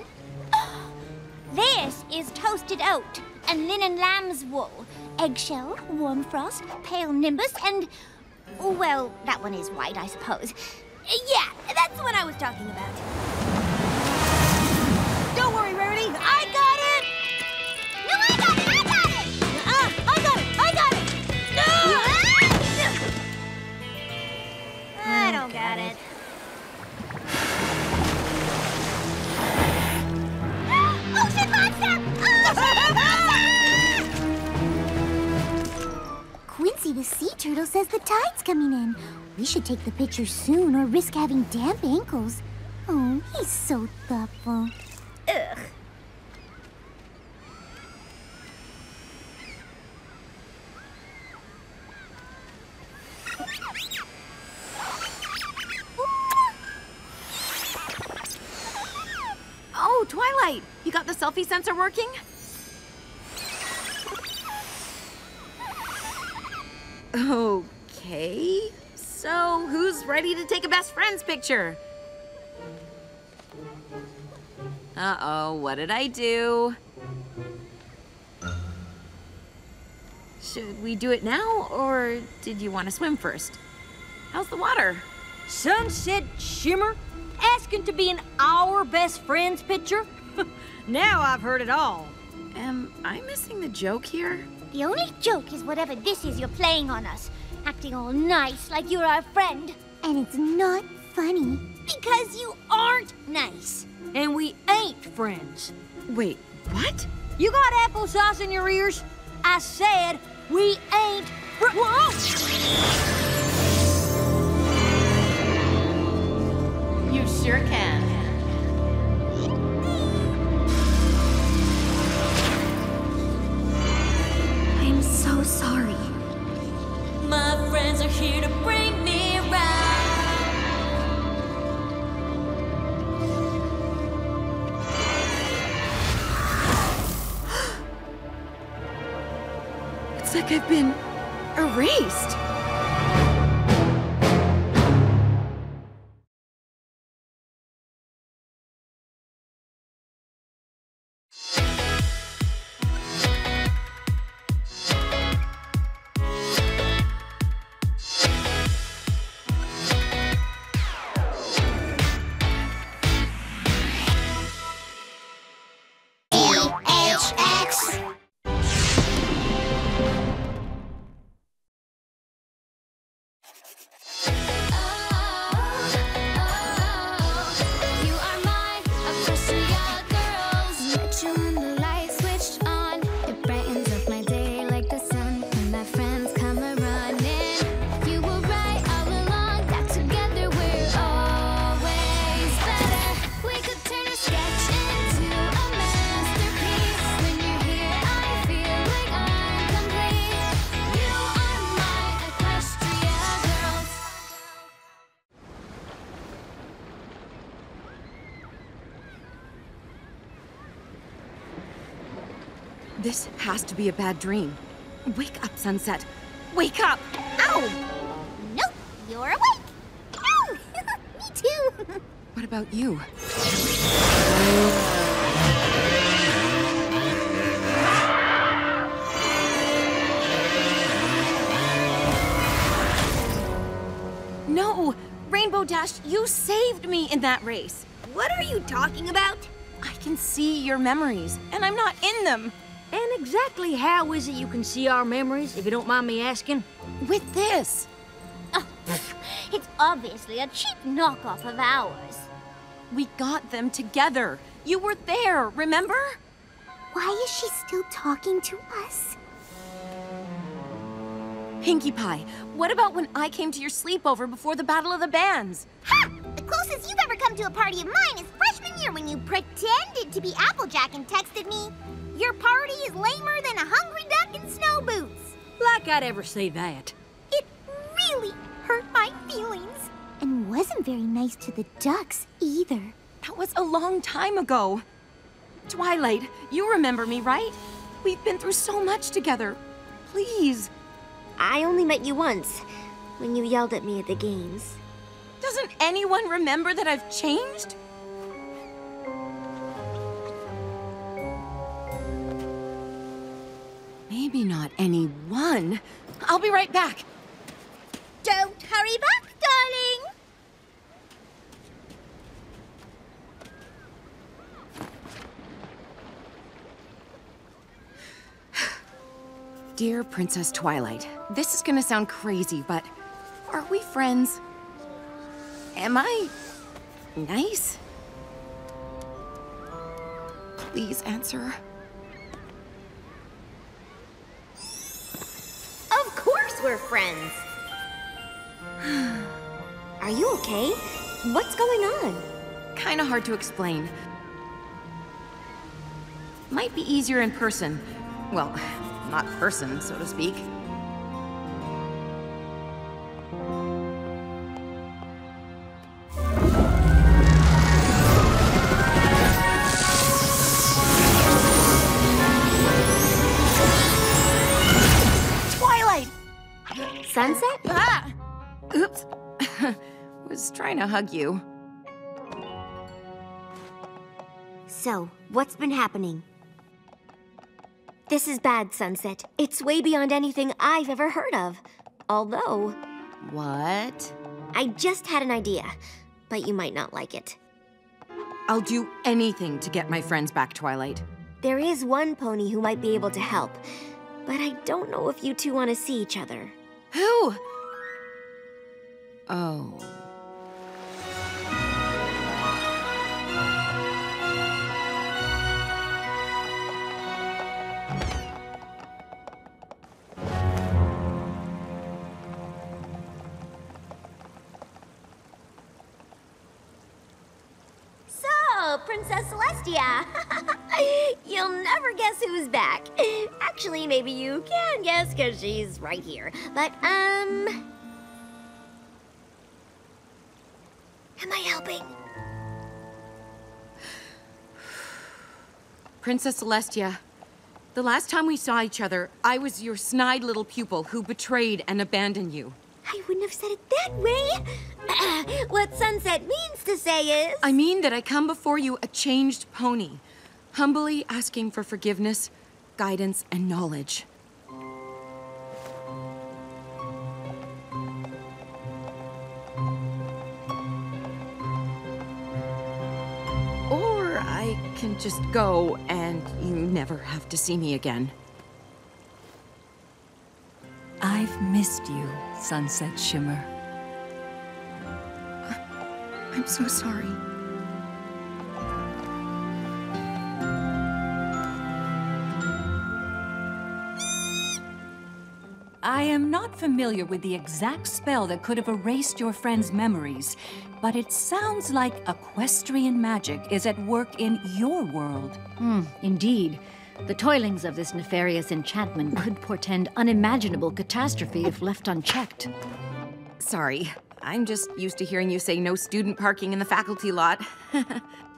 This is toasted oat and linen lamb's wool, eggshell, warm frost, pale nimbus, and. Well, that one is white, I suppose. Yeah, that's the one I was talking about. Don't worry, Rarity. I got it! No, I got it! I got it! Uh, I got it! I got it! No! I don't got it. Monster! The sea turtle says the tide's coming in. We should take the picture soon or risk having damp ankles. Oh, he's so thoughtful. Ugh. Oh, Twilight! You got the selfie sensor working? Okay. So, who's ready to take a best friends picture? Uh-oh, what did I do? Should we do it now, or did you want to swim first? How's the water? Sunset Shimmer? Asking to be in our best friend's picture? now I've heard it all. Am I missing the joke here? The only joke is whatever this is you're playing on us. Acting all nice like you're our friend. And it's not funny. Because you aren't nice. And we ain't friends. Wait, what? You got applesauce in your ears? I said we ain't fr- Whoa! You sure can. So sorry. My friends are here to bring me around. It's like I've been erased. Be a bad dream. Wake up, Sunset. Wake up! Ow! Nope, you're awake. Ow! Me too. What about you? No! Rainbow Dash, you saved me in that race. What are you talking about? I can see your memories, and I'm not in them. And exactly how is it you can see our memories, if you don't mind me asking? With this. Oh, it's obviously a cheap knockoff of ours. We got them together. You were there, remember? Why is she still talking to us? Pinkie Pie, what about when I came to your sleepover before the Battle of the Bands? Ha! The closest you've ever come to a party of mine is freshman year when you pretended to be Applejack and texted me. Your party is lamer than a hungry duck in snow boots. Like I'd ever say that. It really hurt my feelings. And wasn't very nice to the ducks either. That was a long time ago. Twilight, you remember me, right? We've been through so much together. Please. I only met you once, when you yelled at me at the games. Doesn't anyone remember that I've changed? Maybe not anyone. I'll be right back. Don't hurry back, darling. Dear Princess Twilight, this is gonna sound crazy, but are we friends? Am I nice? Please answer. Of we're friends. Are you okay? What's going on? Kinda hard to explain. Might be easier in person. Well, not person, so to speak. Sunset? Ah! Oops. Was trying to hug you. So, what's been happening? This is bad, Sunset. It's way beyond anything I've ever heard of. Although. What? I just had an idea, but you might not like it. I'll do anything to get my friends back, Twilight. There is one pony who might be able to help, but I don't know if you two want to see each other. Who? Oh. Princess Celestia! You'll never guess who's back. Actually, maybe you can guess because she's right here. But, um. Am I helping? Princess Celestia, the last time we saw each other, I was your snide little pupil who betrayed and abandoned you. I wouldn't have said it that way. what Sunset means to say is. I mean that I come before you a changed pony, humbly asking for forgiveness, guidance, and knowledge. Or I can just go and you never have to see me again. I've missed you, Sunset Shimmer. I'm so sorry. I am not familiar with the exact spell that could have erased your friend's memories, but it sounds like equestrian magic is at work in your world. Hmm, indeed. The toilings of this nefarious enchantment could portend unimaginable catastrophe if left unchecked. Sorry. I'm just used to hearing you say no student parking in the faculty lot.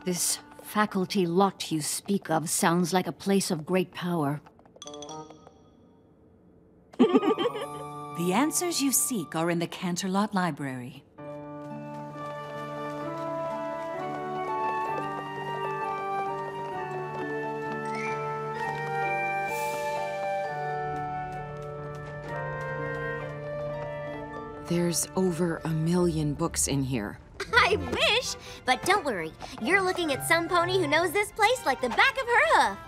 This faculty lot you speak of sounds like a place of great power. The answers you seek are in the Canterlot Library. There's over a million books in here. I wish! But don't worry, you're looking at some pony who knows this place like the back of her hoof.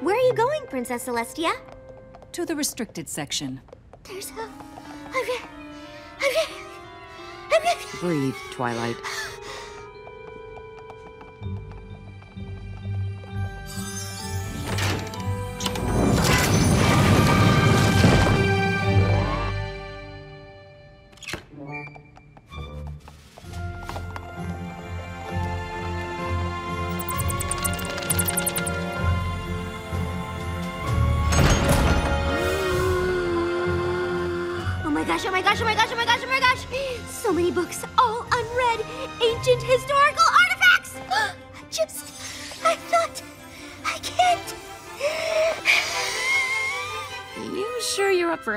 Where are you going, Princess Celestia? To the restricted section. There's a. Okay. Okay. Okay. Breathe, Twilight.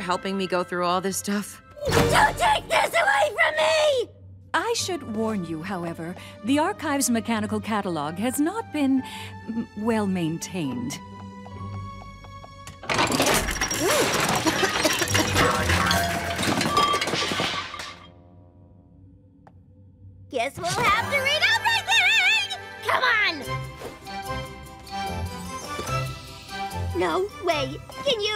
Helping me go through all this stuff? Don't take this away from me! I should warn you, however, the Archive's mechanical catalog has not been mm, well maintained. Guess we'll have to read everything! Come on! No way! Can you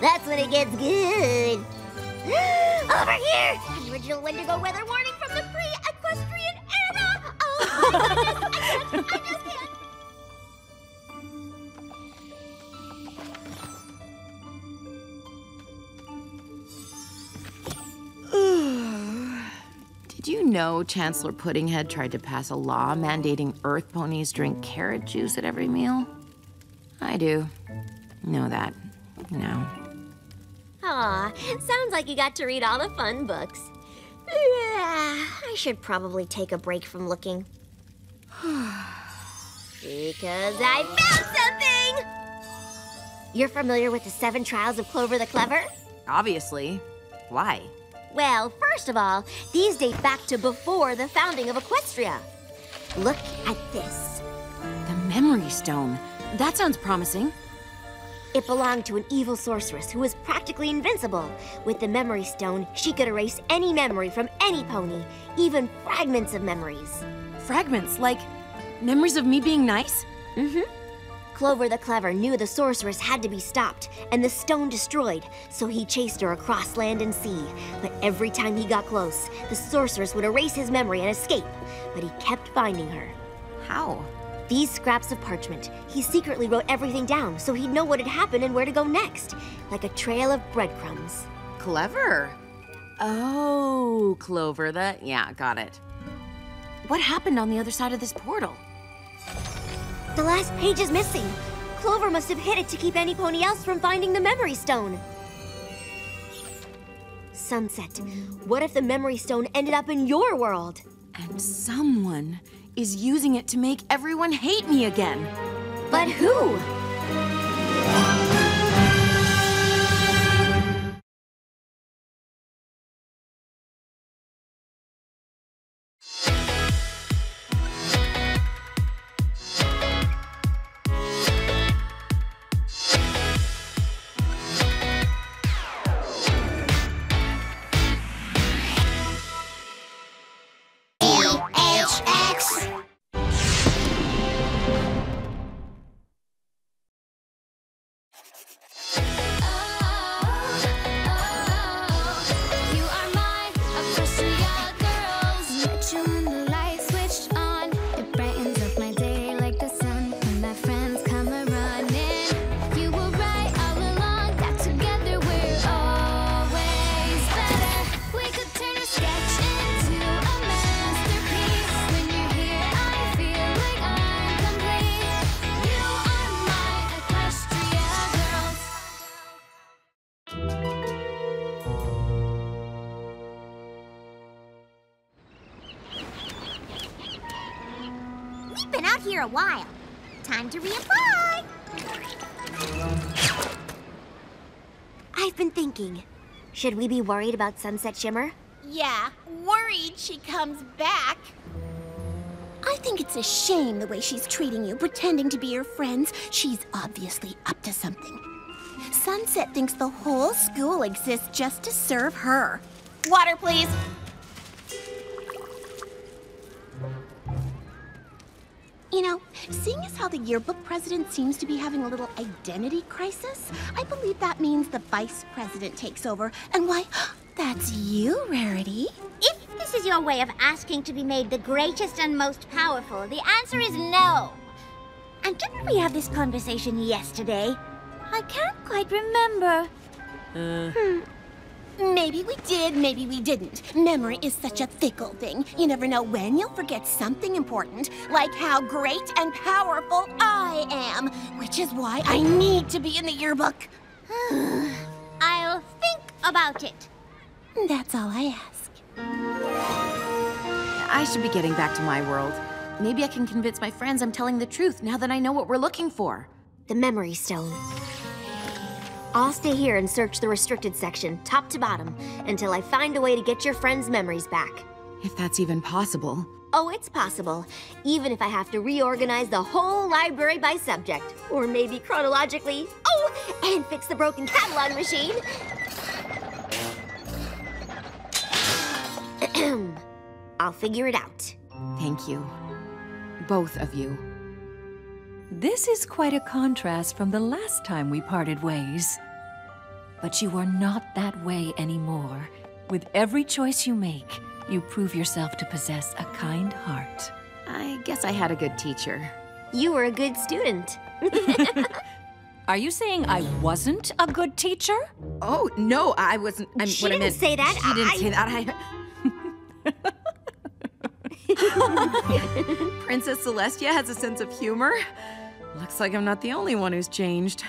That's when it gets good. Over here! Original Wendigo weather warning from the pre-equestrian era! Oh my goodness! I can't! I just you know Chancellor Puddinghead tried to pass a law mandating earth ponies drink carrot juice at every meal? I do. Know that. Now. Aw, sounds like you got to read all the fun books. Yeah, I should probably take a break from looking. because I found something! You're familiar with the seven trials of Clover the Clever? Obviously. Why? Well, first of all, these date back to before the founding of Equestria. Look at this. The Memory Stone. That sounds promising. It belonged to an evil sorceress who was practically invincible. With the Memory Stone, she could erase any memory from any pony, even fragments of memories. Fragments? Like memories of me being nice? Mm-hmm. Clover the Clever knew the sorceress had to be stopped and the stone destroyed, so he chased her across land and sea. But every time he got close, the sorceress would erase his memory and escape. But he kept finding her. How? These scraps of parchment, he secretly wrote everything down so he'd know what had happened and where to go next, like a trail of breadcrumbs. Clever. Oh, Clover, that. Yeah, got it. What happened on the other side of this portal? The last page is missing. Clover must have hid it to keep any pony else from finding the Memory Stone. Sunset, what if the Memory Stone ended up in your world? And someone is using it to make everyone hate me again. But who? Should we be worried about Sunset Shimmer? Yeah, worried she comes back. I think it's a shame the way she's treating you, pretending to be your friends. She's obviously up to something. Sunset thinks the whole school exists just to serve her. Water, please. You know, seeing as how the yearbook president seems to be having a little identity crisis, I believe that means the vice president takes over. And why, that's you, Rarity. If this is your way of asking to be made the greatest and most powerful, the answer is no. And didn't we have this conversation yesterday? I can't quite remember. Hmm. Maybe we did, maybe we didn't. Memory is such a fickle thing. You never know when you'll forget something important, like how great and powerful I am, which is why I need to be in the yearbook. I'll think about it. That's all I ask. I should be getting back to my world. Maybe I can convince my friends I'm telling the truth now that I know what we're looking for. The Memory Stone. I'll stay here and search the restricted section, top to bottom, until I find a way to get your friends' memories back. If that's even possible. Oh, it's possible, even if I have to reorganize the whole library by subject, or maybe chronologically. Oh, and fix the broken catalog machine. I'll figure it out. Thank you. Both of you. This is quite a contrast from the last time we parted ways. But you are not that way anymore. With every choice you make, you prove yourself to possess a kind heart. I guess I had a good teacher. You were a good student. Are you saying I wasn't a good teacher? Oh, no, I wasn't. I'm, She what didn't meant- say that. She didn't say that. I, Princess Celestia has a sense of humor. Looks like I'm not the only one who's changed.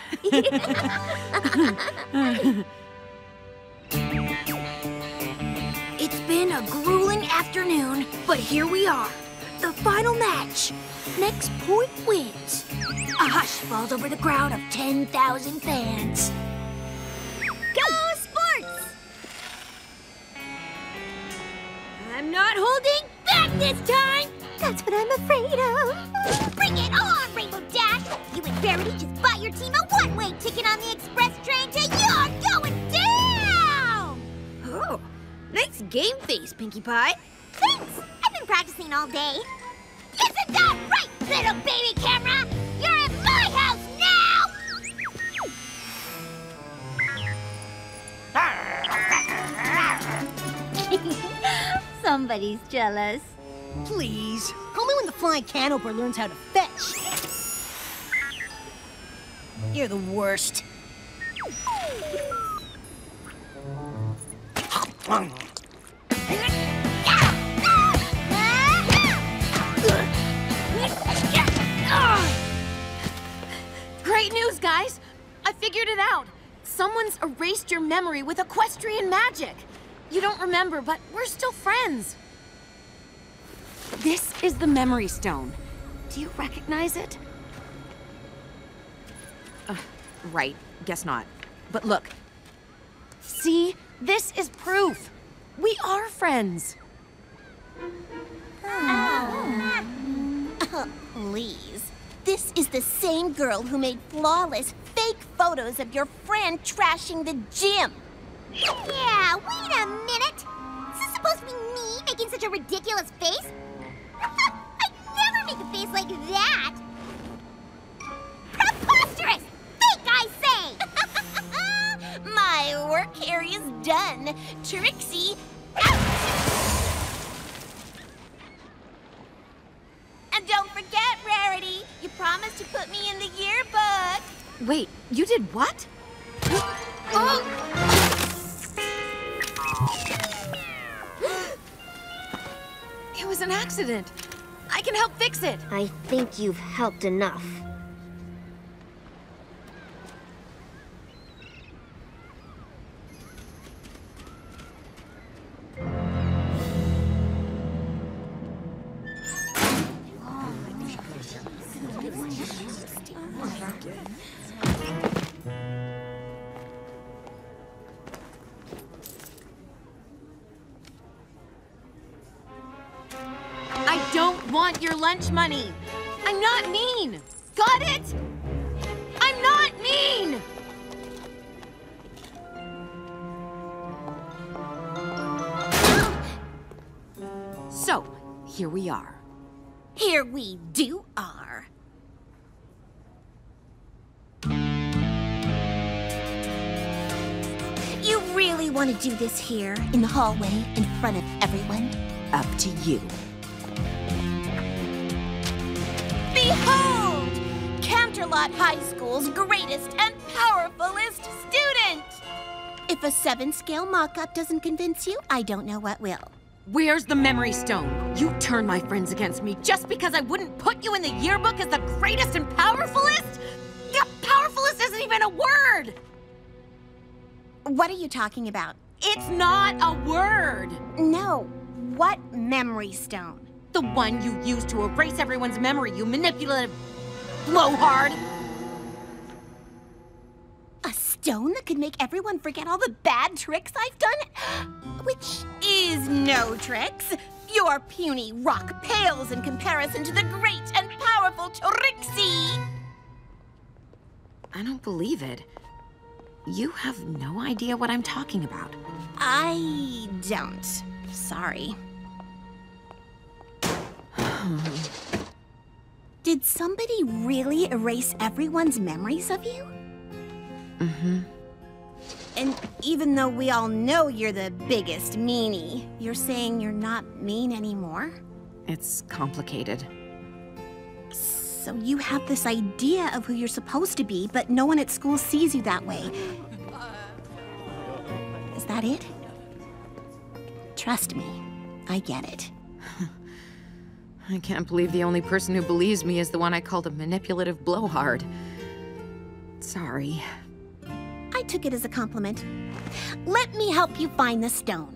It's been a grueling afternoon, but here we are. The final match. Next point wins. A hush falls over the crowd of 10,000 fans. Go I'm not holding back this time! That's what I'm afraid of. Bring it on, Rainbow Dash! You and Verity just bought your team a one-way ticket on the express train to You're Going Down! Oh, nice game face, Pinkie Pie. Thanks! I've been practicing all day. Isn't that right, little baby camera? You're at my house now! Somebody's jealous. Please, call me when the flying canoper learns how to fetch. You're the worst. Great news, guys! I figured it out. Someone's erased your memory with equestrian magic. You don't remember, but we're still friends. This is the Memory Stone. Do you recognize it? Uh, right, guess not. But look. See? This is proof. We are friends. Oh, Please. This is the same girl who made flawless, fake photos of your friend trashing the gym. Yeah, wait a minute! Is this supposed to be me making such a ridiculous face? I'd never make a face like that! Preposterous! Fake, I say! My work here is done. Trixie, And don't forget, Rarity, you promised to put me in the yearbook. Wait, you did what? Oh. It was an accident. I can help fix it. I think you've helped enough. Oh, I want your lunch money. I'm not mean. Got it? I'm not mean. So, here we are. Here we do are. You really want to do this here, in the hallway, in front of everyone? Up to you. Behold! Canterlot High School's greatest and powerfulest student! If a seven scale mock up doesn't convince you, I don't know what will. Where's the memory stone? You turned my friends against me just because I wouldn't put you in the yearbook as the greatest and powerfulest? The powerfulest isn't even a word! What are you talking about? It's not a word! No. What memory stone? The one you used to erase everyone's memory, you manipulative blowhard! A stone that could make everyone forget all the bad tricks I've done? Which is no tricks. Your puny rock pales in comparison to the great and powerful Trixie! I don't believe it. You have no idea what I'm talking about. I don't. Sorry. Did somebody really erase everyone's memories of you? Mm-hmm. And even though we all know you're the biggest meanie, you're saying you're not mean anymore? It's complicated. So you have this idea of who you're supposed to be, but no one at school sees you that way. Is that it? Trust me, I get it. I can't believe the only person who believes me is the one I called a manipulative blowhard. Sorry. I took it as a compliment. Let me help you find the stone.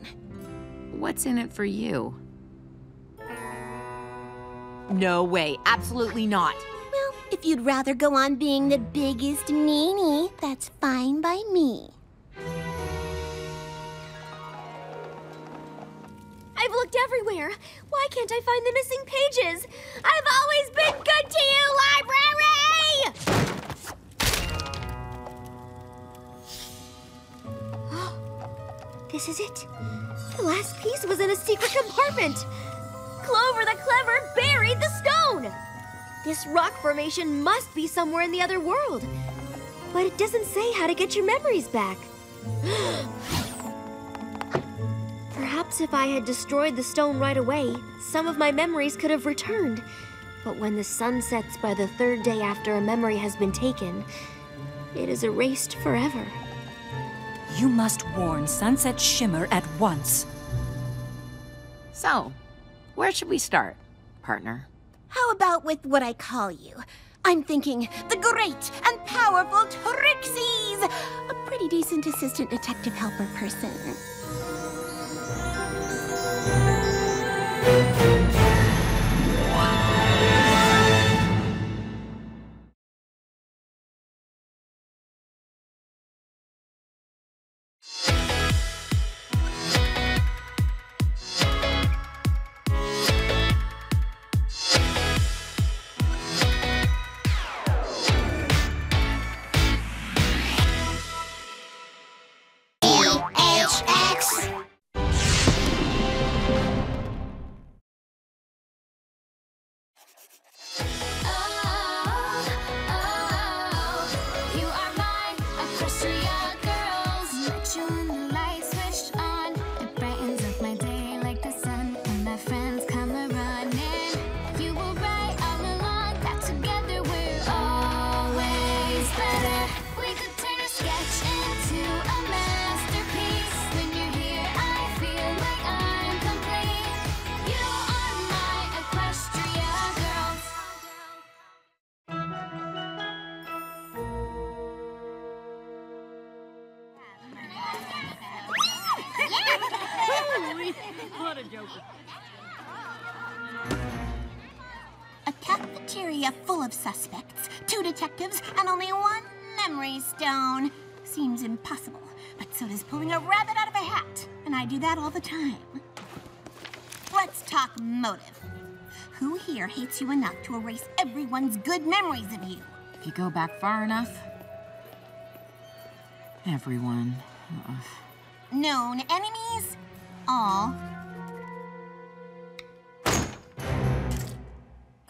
What's in it for you? No way. Absolutely not. Well, if you'd rather go on being the biggest meanie, that's fine by me. Looked everywhere. Why can't I find the missing pages? I've always been good to you, library! Oh, this is it. The last piece was in a secret compartment. Clover the Clever buried the stone! This rock formation must be somewhere in the other world. But it doesn't say how to get your memories back. Oh, Perhaps if I had destroyed the stone right away, some of my memories could have returned. But when the sun sets by the third day after a memory has been taken, it is erased forever. You must warn Sunset Shimmer at once. So, where should we start, partner? How about with what I call you? I'm thinking the great and powerful Trixies! A pretty decent assistant detective helper person. You pulling a rabbit out of a hat, and I do that all the time. Let's talk motive. Who here hates you enough to erase everyone's good memories of you? If you go back far enough. Everyone. Ugh. Known enemies? All.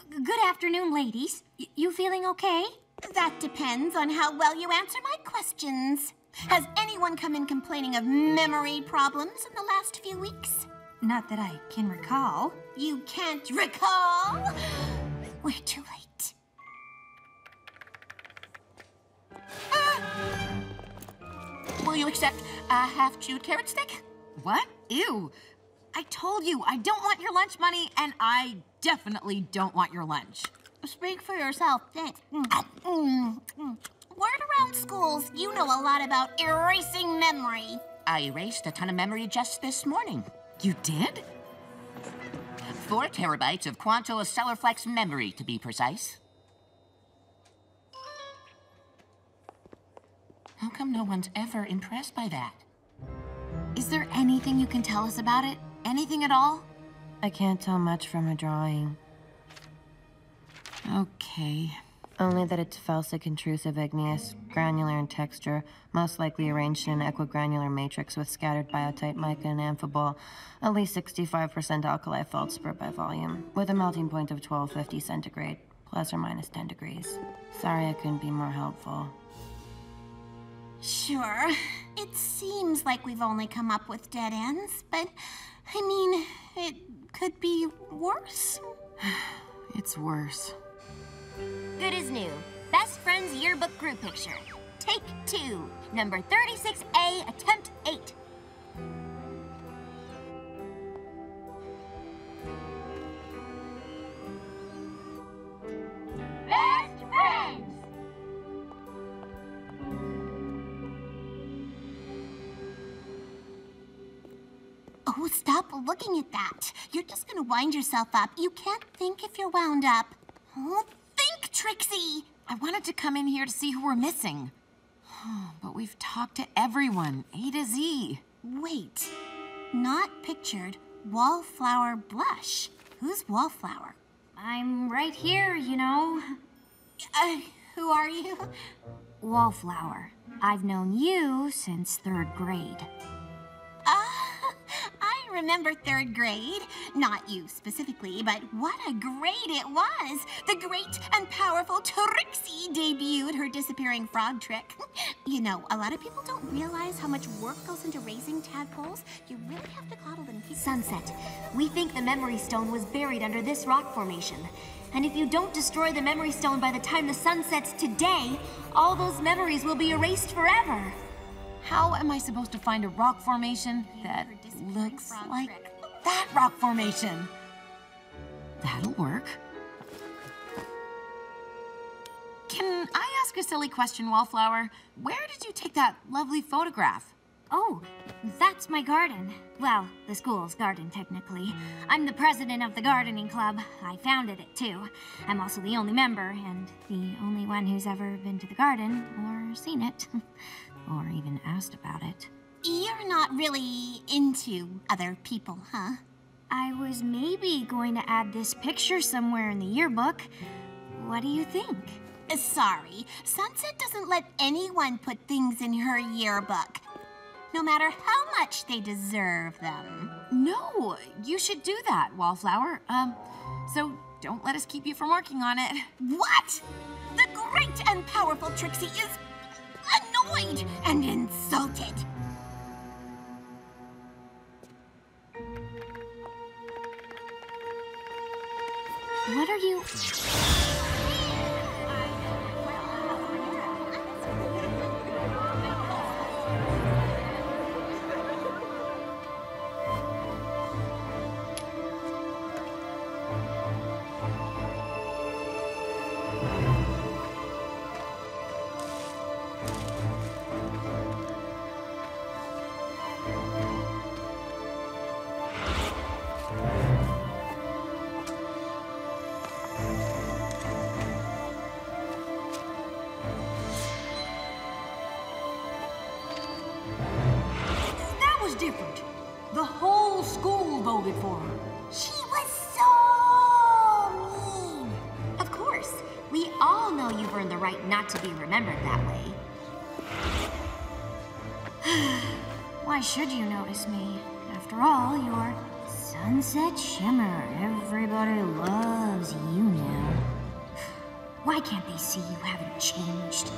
Good afternoon, ladies. Y- you feeling okay? That depends on how well you answer my questions. Has anyone come in complaining of memory problems in the last few weeks? Not that I can recall. You can't recall? We're too late. Will you accept a half chewed carrot stick? What? Ew. I told you, I don't want your lunch money, and I definitely don't want your lunch. Speak for yourself, thanks. Mm, mm, mm. Word around schools, you know a lot about erasing memory. I erased a ton of memory just this morning. You did? Four terabytes of Quanto Stellarflex memory, to be precise. How come no one's ever impressed by that? Is there anything you can tell us about it? Anything at all? I can't tell much from a drawing. Okay. Only that it's felsic intrusive igneous, granular in texture, most likely arranged in an equigranular matrix with scattered biotite mica and amphibole, at least 65% alkali feldspar by volume, with a melting point of 1250 centigrade, plus or minus 10 degrees. Sorry I couldn't be more helpful. Sure. It seems like we've only come up with dead ends, but I mean, it could be worse. It's worse. Good as new. Best Friends Yearbook Group Picture. Take two. Number 36A, attempt eight. Oh, stop looking at that. You're just gonna wind yourself up. You can't think if you're wound up. Oh, think, Trixie! I wanted to come in here to see who we're missing. But we've talked to everyone, A to Z. Wait. Not pictured. Wallflower blush. Who's Wallflower? I'm right here, you know. Uh, who are you? Wallflower. I've known you since third grade. Ah, remember third grade. Not you specifically, but what a grade it was. The great and powerful Trixie debuted her disappearing frog trick. You know, a lot of people don't realize how much work goes into raising tadpoles. You really have to coddle them. Sunset, we think the Memory Stone was buried under this rock formation. And if you don't destroy the Memory Stone by the time the sun sets today, all those memories will be erased forever. How am I supposed to find a rock formation that looks like that rock formation? That'll work. Can I ask a silly question, Wallflower? Where did you take that lovely photograph? Oh, that's my garden. Well, the school's garden, technically. I'm the president of the gardening club. I founded it, too. I'm also the only member, and the only one who's ever been to the garden or seen it, or even asked about it. You're not really into other people, huh? I was maybe going to add this picture somewhere in the yearbook. What do you think? Uh, Sorry, Sunset doesn't let anyone put things in her yearbook, no matter how much they deserve them. No, you should do that, Wallflower. Um, so don't let us keep you from working on it. What? The great and powerful Trixie is annoyed and insulted. What are you. See you haven't changed?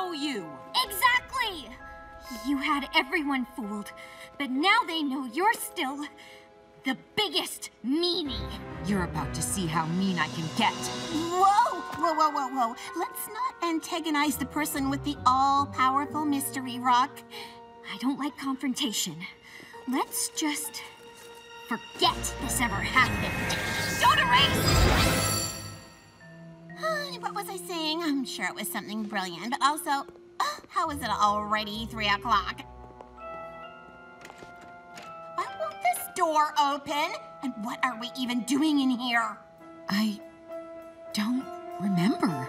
Know you. Exactly! You had everyone fooled, but now they know you're still the biggest meanie. You're about to see how mean I can get. Whoa! Whoa, whoa, whoa, whoa. Let's not antagonize the person with the all powerful mystery rock. I don't like confrontation. Let's just forget this ever happened. Don't erase! What was I saying? I'm sure it was something brilliant, but also, how is it already three o'clock? Why won't this door open? And what are we even doing in here? I don't remember.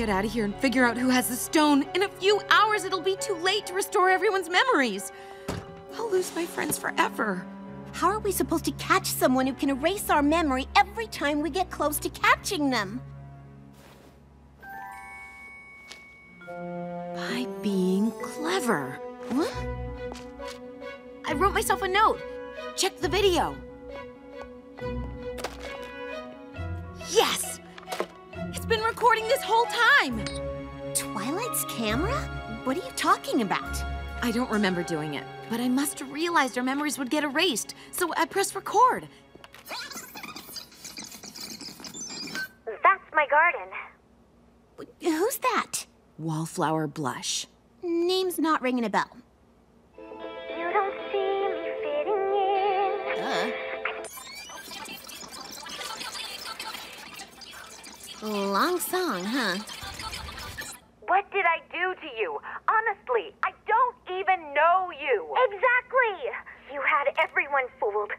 Get out of here and figure out who has the stone, in a few hours it'll be too late to restore everyone's memories. I'll lose my friends forever. How are we supposed to catch someone who can erase our memory every time we get close to catching them? By being clever. What? I wrote myself a note. Check the video. Yes! It's been recording this whole time! Twilight's camera? What are you talking about? I don't remember doing it, but I must have realized our memories would get erased, so I pressed record. That's my garden. Who's that? Wallflower blush. Name's not ringing a bell. You don't see me fitting in. Long song, huh? What did I do to you? Honestly, I don't even know you. Exactly. You had everyone fooled,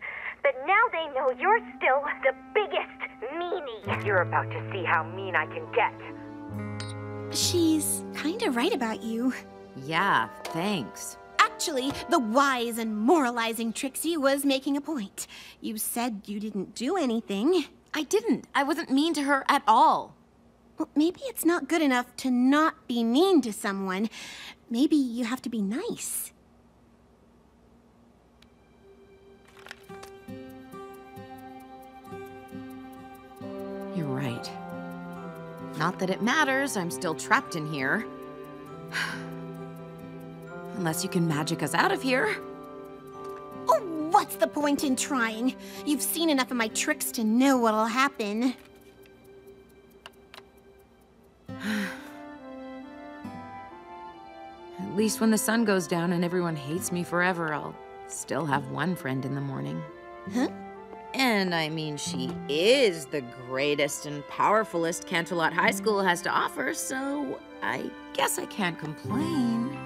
but now they know you're still the biggest meanie. You're about to see how mean I can get. She's kinda right about you. Yeah, thanks. Actually, the wise and moralizing Trixie was making a point. You said you didn't do anything. I didn't. I wasn't mean to her at all. Well, maybe it's not good enough to not be mean to someone. Maybe you have to be nice. You're right. Not that it matters, I'm still trapped in here. Unless you can magic us out of here. Oh, what's the point in trying? You've seen enough of my tricks to know what'll happen. At least when the sun goes down and everyone hates me forever, I'll still have one friend in the morning. Huh? And I mean, she is the greatest and powerfulest Canterlot High School has to offer, so I guess I can't complain.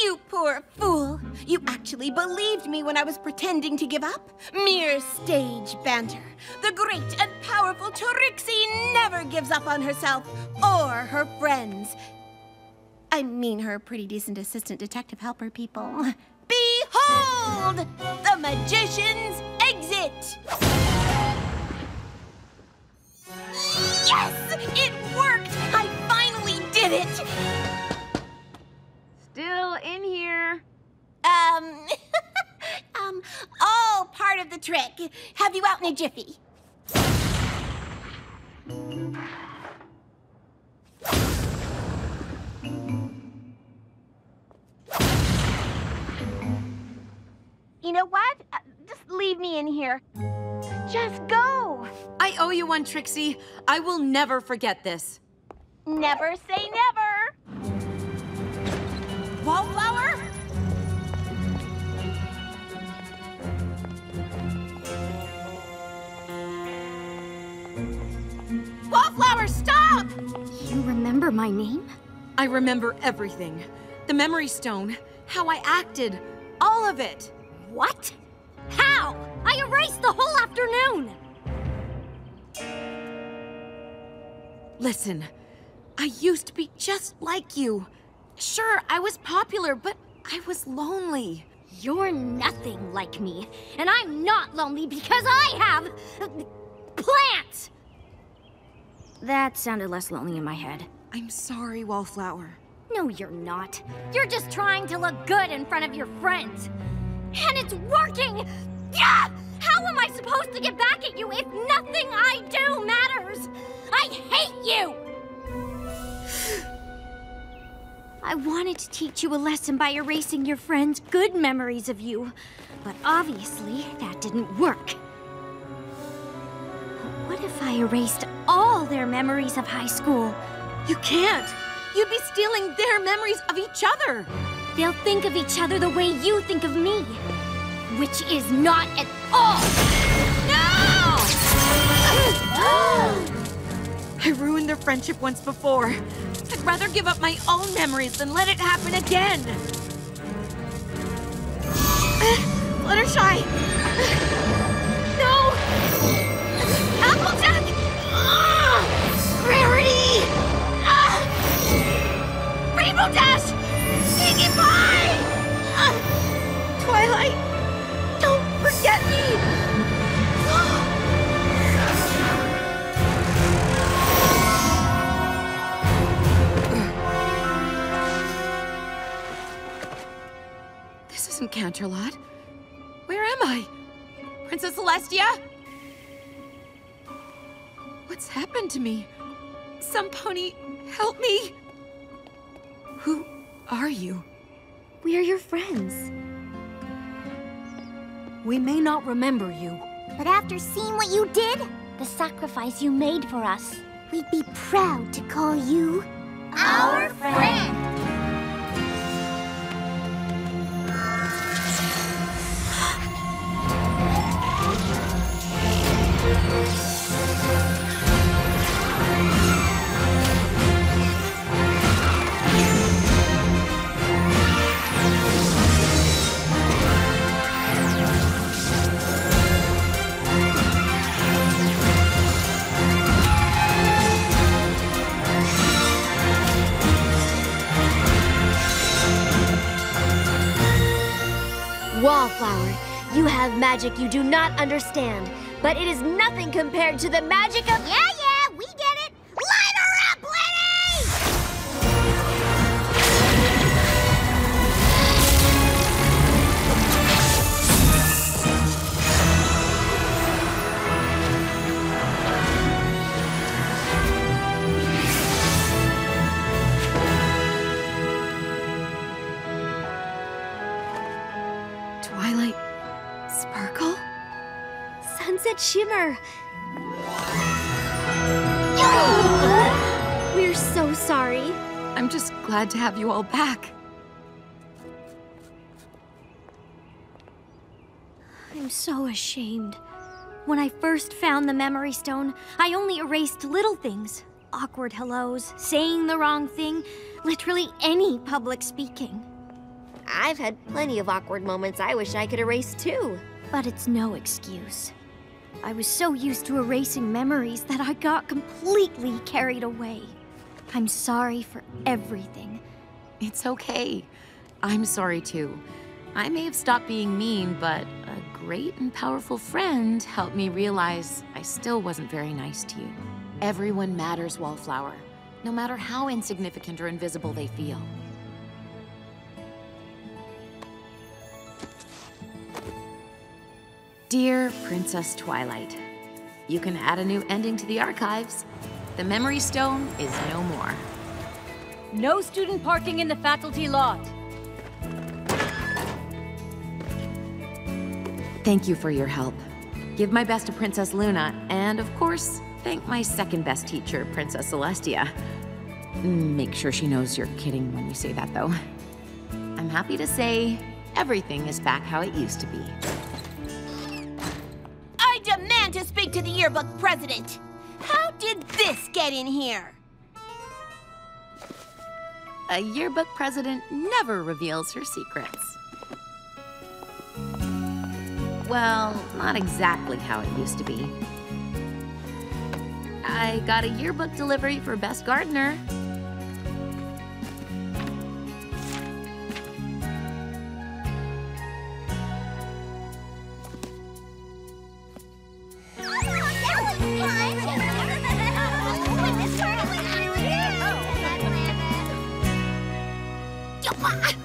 You poor fool! You actually believed me when I was pretending to give up? Mere stage banter. The great and powerful Trixie never gives up on herself or her friends. I mean, her pretty decent assistant detective helper people. Behold! The magician's exit! Yes! It worked! I finally did it! Still in here. Um, um, all part of the trick. Have you out in a jiffy. You know what? Uh, Just leave me in here. Just go. I owe you one, Trixie. I will never forget this. Never say never. Wallflower? Wallflower, stop! You remember my name? I remember everything. The memory stone, how I acted, all of it. What? How? I erased the whole afternoon! Listen, I used to be just like you. Sure, I was popular, but I was lonely. You're nothing like me, and I'm not lonely because I have uh, plants! That sounded less lonely in my head. I'm sorry, Wallflower. No, you're not. You're just trying to look good in front of your friends. And it's working! Yeah! How am I supposed to get back at you if nothing I do matters? I hate you! I wanted to teach you a lesson by erasing your friends' good memories of you, but obviously that didn't work. What if I erased all their memories of high school? You can't! You'd be stealing their memories of each other! They'll think of each other the way you think of me, which is not at all! No! I ruined their friendship once before. I'd rather give up my own memories than let it happen again. Fluttershy! No! Applejack! Ah! Rarity! Ah! Rainbow Dash! Pinkie Pie! Ah! Twilight! Don't forget me! Isn't Canterlot. Where am I? Princess Celestia? What's happened to me? Some pony, help me! Who are you? We're your friends. We may not remember you. But after seeing what you did, the sacrifice you made for us, we'd be proud to call you our friend. Wallflower, you have magic you do not understand, but it is nothing compared to the magic of. Yeah, Sunset Shimmer! We're so sorry. I'm just glad to have you all back. I'm so ashamed. When I first found the Memory Stone, I only erased little things awkward hellos, saying the wrong thing, literally any public speaking. I've had plenty of awkward moments I wish I could erase too. But it's no excuse. I was so used to erasing memories that I got completely carried away. I'm sorry for everything. It's okay. I'm sorry too. I may have stopped being mean, but a great and powerful friend helped me realize I still wasn't very nice to you. Everyone matters, Wallflower, no matter how insignificant or invisible they feel. Dear Princess Twilight, you can add a new ending to the archives. The Memory Stone is no more. No student parking in the faculty lot. Thank you for your help. Give my best to Princess Luna, and of course, thank my second best teacher, Princess Celestia. Make sure she knows you're kidding when you say that, though. I'm happy to say everything is back how it used to be. I demand to speak to the yearbook president. How did this get in here? A yearbook president never reveals her secrets. Well, not exactly how it used to be. I got a yearbook delivery for Best Gardener. Oh,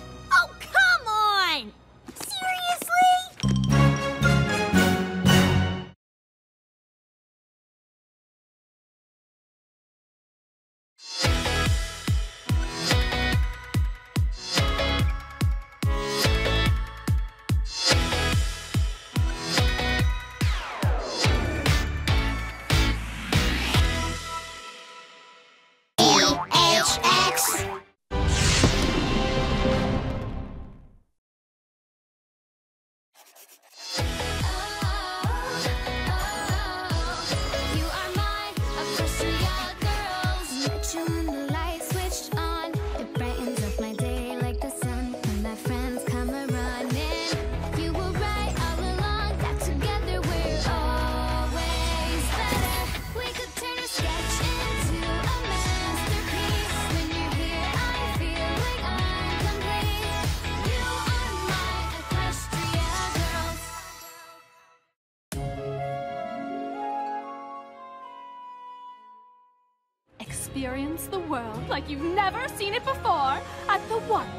the world like you've never seen it before at the one,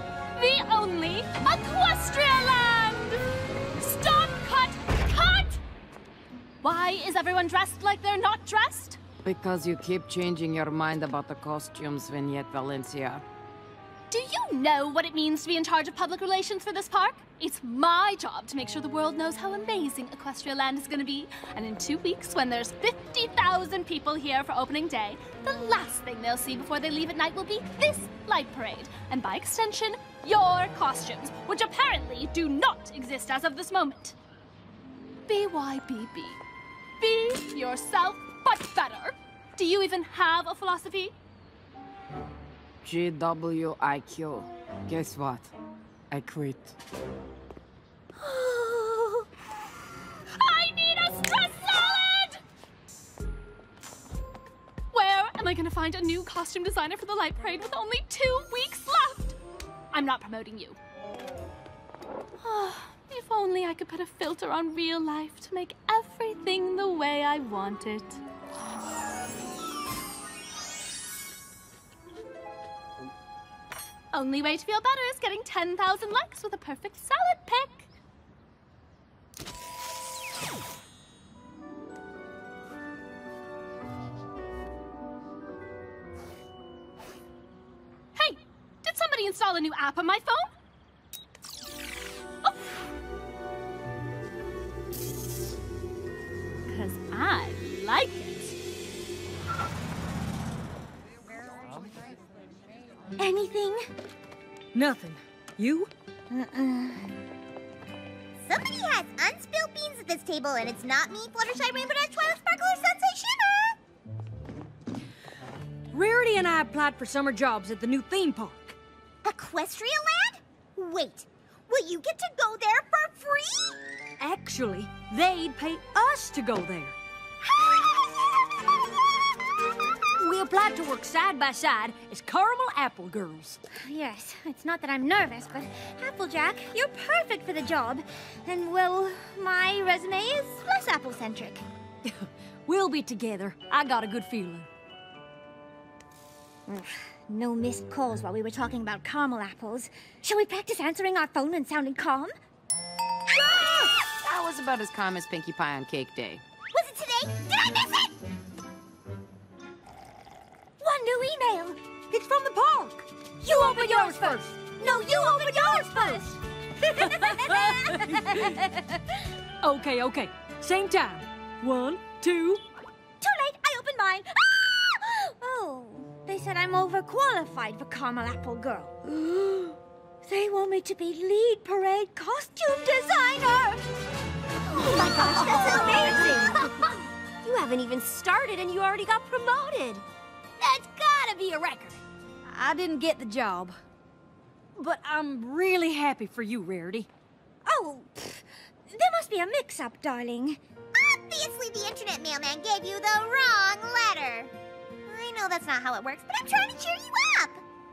the only Equestria Land! Stop! Cut! Cut! Why is everyone dressed like they're not dressed? Because you keep changing your mind about the costumes, Vignette Valencia. Do you know what it means to be in charge of public relations for this park? It's my job to make sure the world knows how amazing Equestria Land is going to be. And in two weeks, when there's 50,000 people here for opening day, the last thing they'll see before they leave at night will be this light parade. And by extension, your costumes, which apparently do not exist as of this moment. BYBB. Be yourself, but better. Do you even have a philosophy? GWIQ. Guess what? I quit. I need a stress salad! Where am I gonna find a new costume designer for the light parade with only two weeks left? I'm not promoting you. if only I could put a filter on real life to make everything the way I want it. Only way to feel better is getting 10,000 likes with a perfect salad pick. Hey, did somebody install a new app on my phone? Oh. Cause I like it. Anything? Nothing. You? Uh-uh. Somebody has unspilled beans at this table, and it's not me, Fluttershy, Rainbow Dash, Twilight Sparkle, or Sunset Shimmer! Rarity and I applied for summer jobs at the new theme park. Equestria Land? Wait, will you get to go there for free? Actually, they'd pay us to go there. We applied to work side by side as caramel apple girls. Yes, it's not that I'm nervous, but Applejack, you're perfect for the job. And, well, my resume is less apple centric. We'll be together. I got a good feeling. No missed calls while we were talking about caramel apples. Shall we practice answering our phone and sounding calm? That was about as calm as Pinkie Pie on Cake Day. Was it today? Did I miss new email. It's from the park. You open yours first. No, you open yours first. Okay, okay. Same time. One, two. Too late, I opened mine. Ah! Oh, they said I'm overqualified for Caramel Apple Girl. they want me to be lead parade costume designer. Oh my gosh, that's amazing! you haven't even started and you already got promoted. That's gotta be a record. I didn't get the job. But I'm really happy for you, Rarity. Oh, pff, there must be a mix-up, darling. Obviously, the internet mailman gave you the wrong letter. I know that's not how it works, but I'm trying to cheer you up.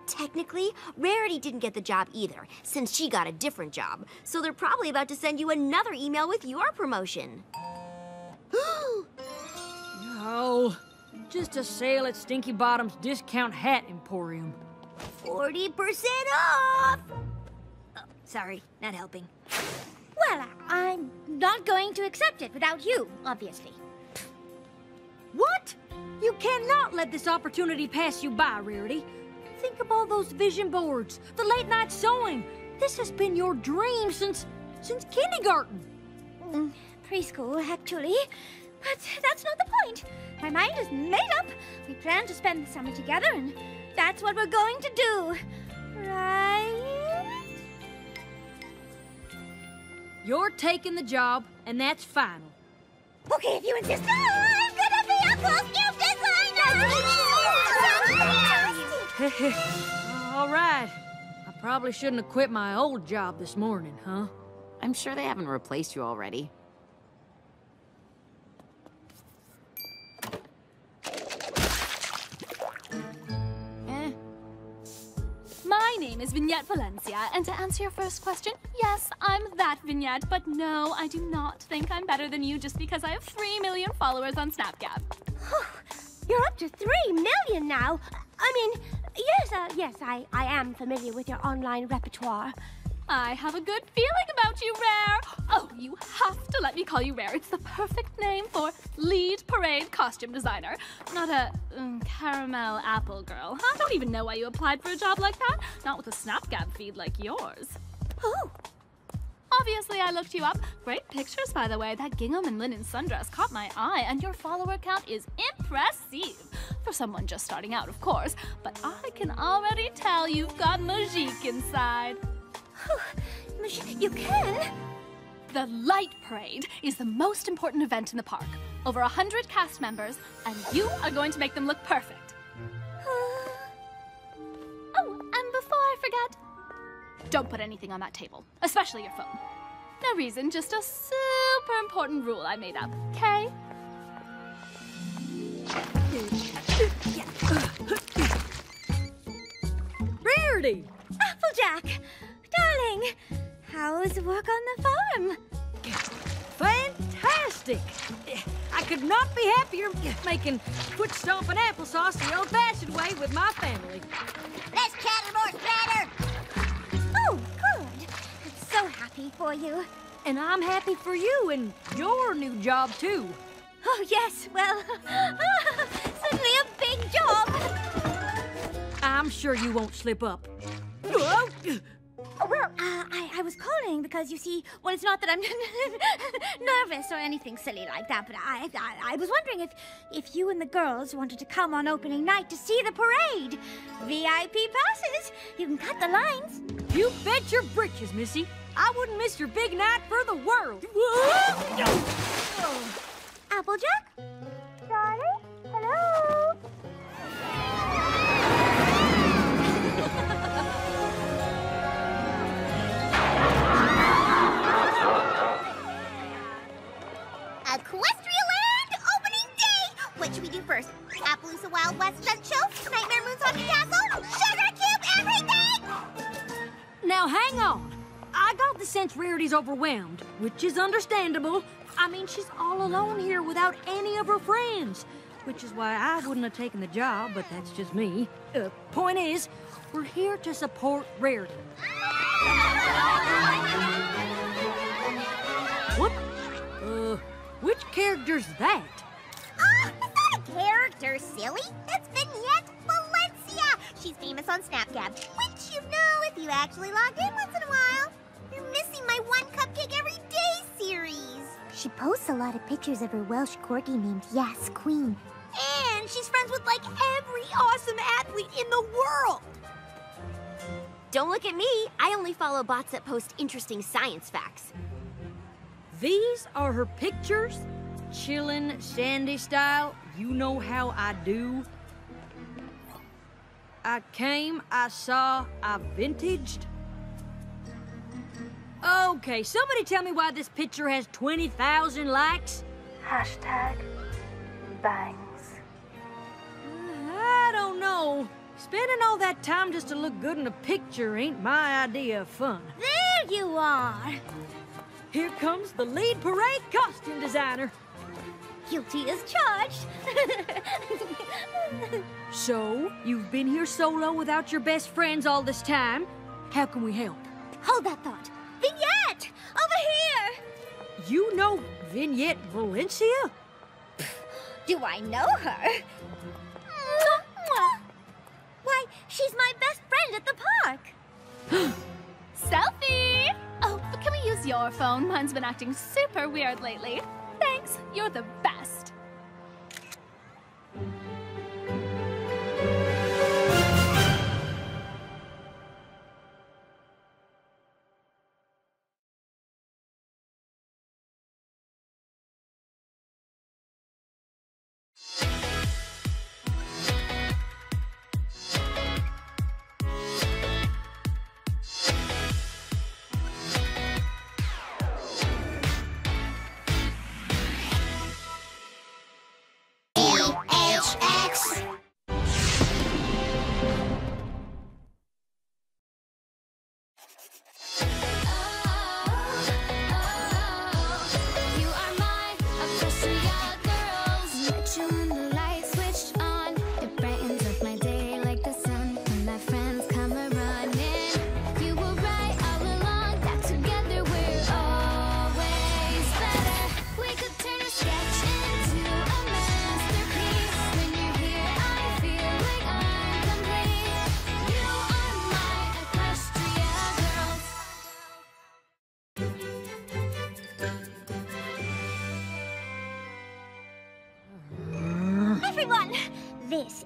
Technically, Rarity didn't get the job either, since she got a different job. So they're probably about to send you another email with your promotion. No, just a sale at Stinky Bottom's Discount Hat Emporium. 40% off! Oh, sorry, not helping. Well, I'm not going to accept it without you, obviously. What? You cannot let this opportunity pass you by, Rarity. Think of all those vision boards, the late night sewing. This has been your dream since since kindergarten. Mm, preschool, actually. But that's not the point. My mind is made up. We plan to spend the summer together, and that's what we're going to do. Right? You're taking the job, and that's final. Okay, if you insist. Ah, I'm gonna be a costume designer! All right. I probably shouldn't have quit my old job this morning, huh? I'm sure they haven't replaced you already. My name is Vignette Valencia, and to answer your first question, yes, I'm that Vignette, but no, I do not think I'm better than you just because I have 3 million followers on Snapgab. You're up to three million now. I mean, yes, uh, yes, I, I am familiar with your online repertoire. I have a good feeling about you, Rare. Oh, you have to let me call you Rare. It's the perfect name for lead parade costume designer, not a um, caramel apple girl. I don't even know why you applied for a job like that. Not with a Snapgab feed like yours. Oh. Obviously, I looked you up. Great pictures, by the way. That gingham and linen sundress caught my eye, and your follower count is impressive. For someone just starting out, of course. But I can already tell you've got magique inside. You can? The Light Parade is the most important event in the park. Over a hundred cast members, and you are going to make them look perfect. oh, and before I forget, don't put anything on that table, especially your phone. No reason, just a super important rule I made up, okay? Rarity! Applejack! Darling! How's work on the farm? Fantastic! I could not be happier making foot stomping applesauce the old fashioned way with my family. Less chatter, more splatter. Oh, good. I'm so happy for you. And I'm happy for you and your new job, too. Oh, yes, well, suddenly a big job. I'm sure you won't slip up. Oh, well, uh, I, I was calling because you see, well, it's not that I'm nervous or anything silly like that, but I, I, I was wondering if, if you and the girls wanted to come on opening night to see the parade. VIP passes. You can cut the lines. You bet your britches, Missy. I wouldn't miss your big night for the world. Applejack? Darling? Hello? Wild West Stunt Show? Nightmare Moon's Haunted Castle? Sugar Cube everything! Now hang on. I got the sense Rarity's overwhelmed, which is understandable. I mean, she's all alone here without any of her friends, which is why I wouldn't have taken the job, but that's just me. Uh, point is, we're here to support Rarity. What? Uh, which character's that? A character, silly. That's Vignette Valencia. She's famous on Snapgab, which you know if you actually log in once in a while. You're missing my one cupcake every day series. She posts a lot of pictures of her Welsh corgi named Yas Queen. And she's friends with like every awesome athlete in the world. Don't look at me. I only follow bots that post interesting science facts. These are her pictures? Chillin', sandy style, you know how I do. I came, I saw, I vintaged. Okay, somebody tell me why this picture has 20,000 likes? Hashtag bangs. I don't know. Spending all that time just to look good in a picture ain't my idea of fun. There you are. Here comes the lead parade costume designer. Guilty as charged. So, you've been here solo without your best friends all this time. How can we help? Hold that thought. Vignette! Over here! You know Vignette Valencia? Do I know her? Why, she's my best friend at the park. Selfie! Oh, but can we use your phone? Mine's been acting super weird lately. Thanks, you're the best.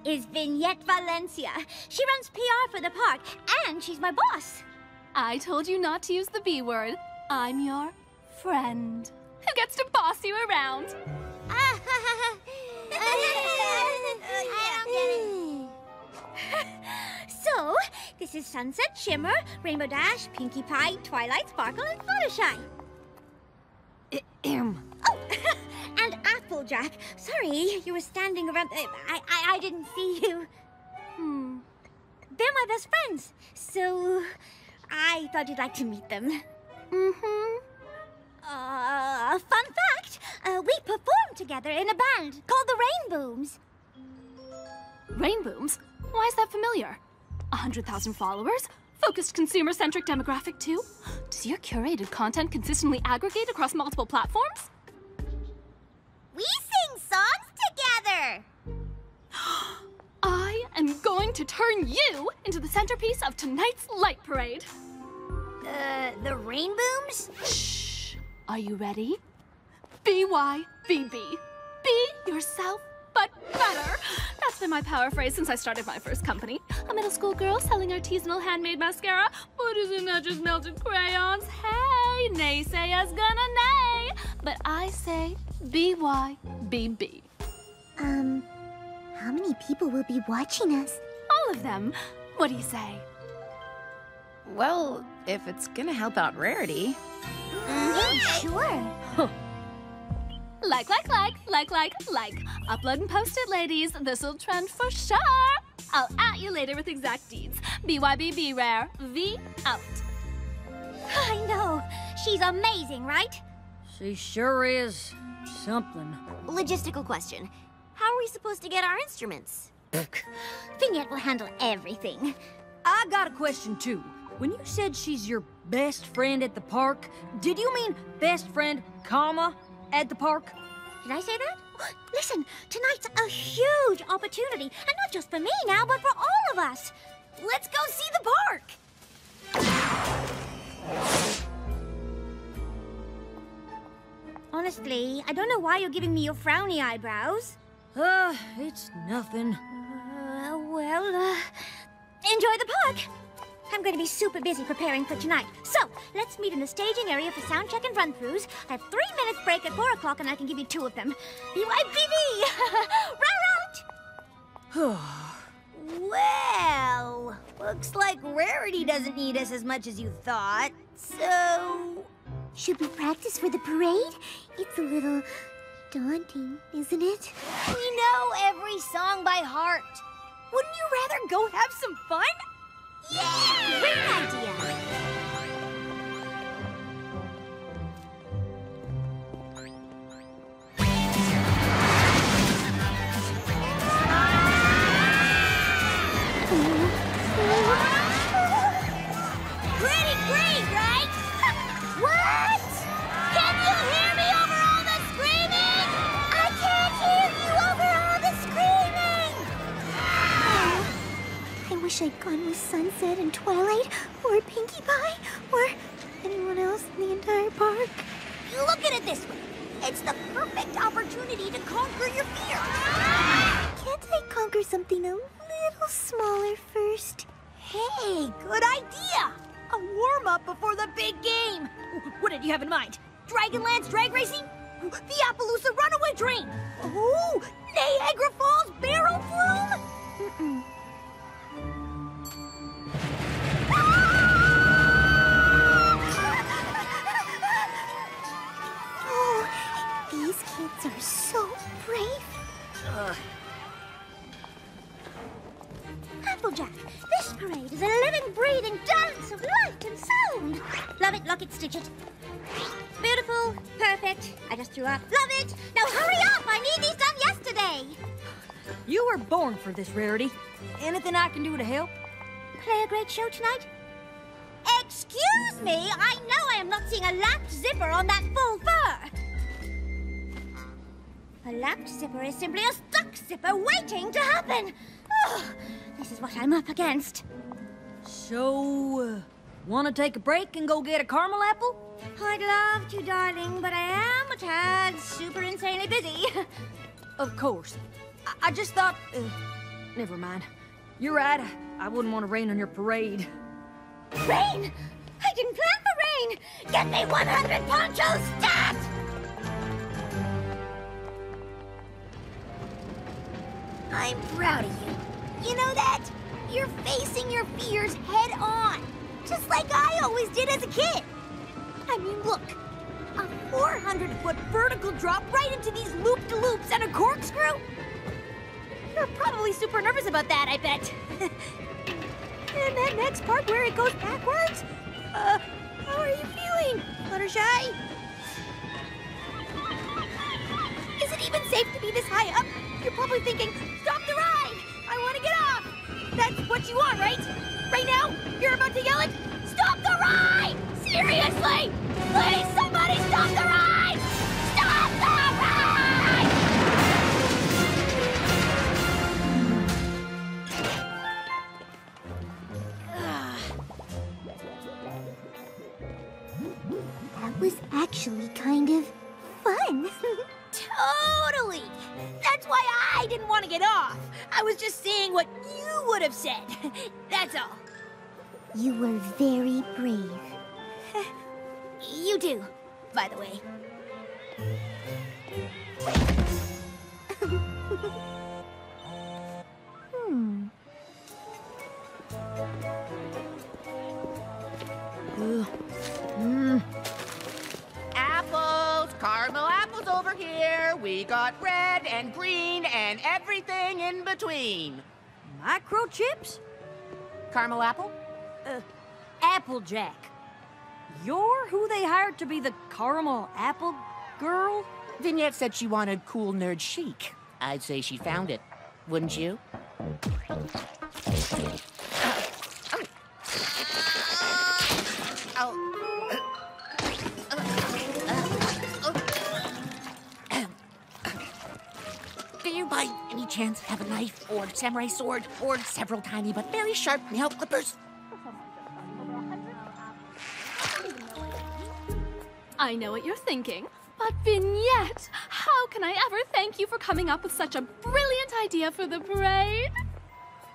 Is Vignette Valencia. She runs PR for the park, and she's my boss. I told you not to use the B word. I'm your friend. Who gets to boss you around? So, this is Sunset Shimmer, Rainbow Dash, Pinkie Pie, Twilight Sparkle, and Fluttershy. Oh, and Applejack. Sorry, you were standing around. I, I, I didn't see you. Hmm. They're my best friends, so I thought you'd like to meet them. Mm-hmm. Uh, fun fact, uh, we performed together in a band called the Rainbooms. Rainbooms? Why is that familiar? A hundred thousand followers? Focused consumer-centric demographic too? Does your curated content consistently aggregate across multiple platforms? We sing songs together. I am going to turn you into the centerpiece of tonight's light parade. Uh, the Rainbooms? Shh. Are you ready? BYBB. Be yourself, but better. That's been my power phrase since I started my first company. A middle school girl selling artisanal handmade mascara. But isn't that just melted crayons? Hey, naysayers gonna nay. But I say BYBB. Um, how many people will be watching us? All of them. What do you say? Well, if it's gonna help out Rarity. sure. Like, like, like, like, like, like. Upload and post it, ladies. This'll trend for sure. I'll at you later with exact deeds. BYBB rare. V out. I know. She's amazing, right? She sure is something. Logistical question. How are we supposed to get our instruments? Vignette will handle everything. I got a question too. When you said she's your best friend at the park, did you mean best friend, comma, at the park. Did I say that? Listen, tonight's a huge opportunity, and not just for me now, but for all of us. Let's go see the park. Honestly, I don't know why you're giving me your frowny eyebrows. Uh, it's nothing. Uh, well, uh, enjoy the park. I'm going to be super busy preparing for tonight. So, let's meet in the staging area for sound check and run-throughs. I have three minutes break at 4 o'clock, and I can give you two of them. BYBB! Row well, looks like Rarity doesn't need us as much as you thought, so... Should we practice for the parade? It's a little daunting, isn't it? We know every song by heart. Wouldn't you rather go have some fun? Yeah! Great idea! I'd gone with Sunset and Twilight, or Pinkie Pie, or anyone else in the entire park. You look at it this way. It's the perfect opportunity to conquer your fear. Can't I conquer something a little smaller first? Hey, good idea! A warm-up before the big game! What did you have in mind? Dragonlance drag racing? The Appaloosa Runaway Train? Oh, Niagara Falls Barrel Flume? Oh, kids are so brave. Applejack, this parade is a living, breathing dance of light and sound. Love it, lock it, stitch it. Beautiful, perfect. I just threw up. Love it. Now hurry up. I need these done yesterday. You were born for this, Rarity. Anything I can do to help? Play a great show tonight? Excuse me, I know I am not seeing a lapped zipper on that full fur. A lapped zipper is simply a stuck zipper waiting to happen. Ugh, this is what I'm up against. So, uh, wanna take a break and go get a caramel apple? I'd love to, darling, but I am a tad super insanely busy. Of course. I, I just thought. Uh, never mind. You're right. I, I wouldn't want to rain on your parade. Rain! I didn't plan for rain! Get me 100 ponchos stat! I'm proud of you. You know that? You're facing your fears head on, just like I always did as a kid. I mean, look, a 400 foot vertical drop right into these loop de loops and a corkscrew? You're probably super nervous about that, I bet. and that next part where it goes backwards? Uh, how are you feeling, Fluttershy? Is it even safe to be this high up? You're probably thinking, stop the ride! I want to get off! That's what you want, right? Right now, you're about to yell it, stop the ride! Seriously! Please, somebody stop the ride! Stop the ride! That was actually kind of fun. Totally! That's why I didn't want to get off. I was just saying what you would have said. That's all. you were very brave. You do, by the way. Hmm. Caramel apples over here. We got red and green and everything in between. Micro Chips? Caramel apple? Uh, Applejack. You're who they hired to be the caramel apple girl? Vignette said she wanted cool nerd chic. I'd say she found it. Wouldn't you? By any chance have a knife or samurai sword or several tiny but very sharp nail clippers? I know what you're thinking, but Vignette, how can I ever thank you for coming up with such a brilliant idea for the parade?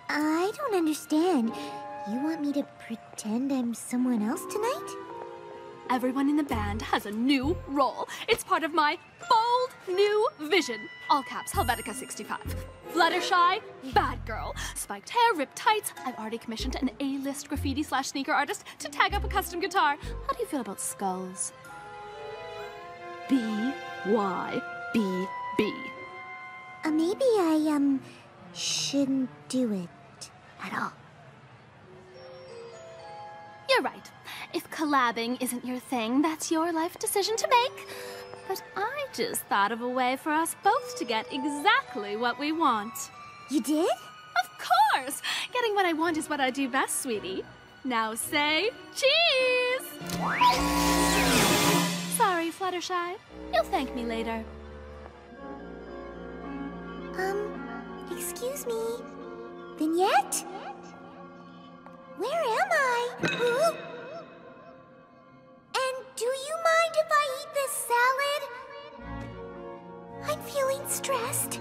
I don't understand. You want me to pretend I'm someone else tonight? Everyone in the band has a new role. It's part of my bold new vision. All caps, Helvetica 65. Fluttershy, bad girl. Spiked hair, ripped tights. I've already commissioned an A-list graffiti slash sneaker artist to tag up a custom guitar. How do you feel about skulls? B Y B B. Uh, maybe I, um, shouldn't do it at all. You're right. If collabing isn't your thing, that's your life decision to make. But I just thought of a way for us both to get exactly what we want. You did? Of course! Getting what I want is what I do best, sweetie. Now say cheese! Sorry, Fluttershy. You'll thank me later. Um, excuse me. Vignette? Where am I? Do you mind if I eat this salad? I'm feeling stressed.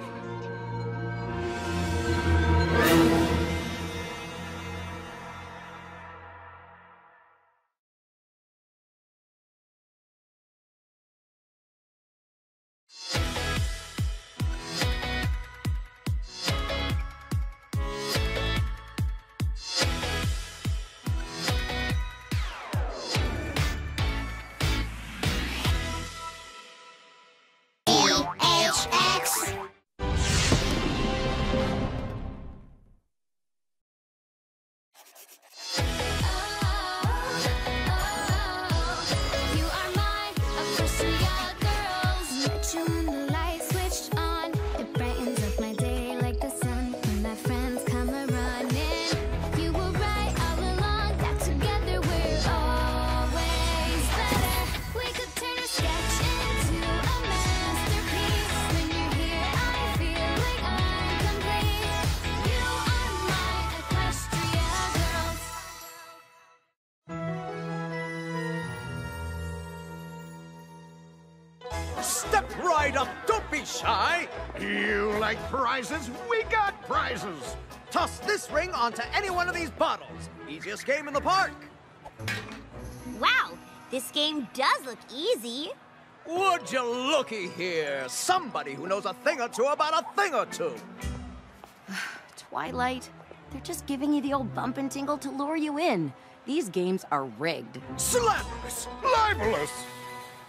Prizes? We got prizes. Toss this ring onto any one of these bottles. Easiest game in the park. Wow, this game does look easy. Would you looky here? Somebody who knows a thing or two about a thing or two. Twilight, they're just giving you the old bump and tingle to lure you in. These games are rigged. Slanderous! Libelous!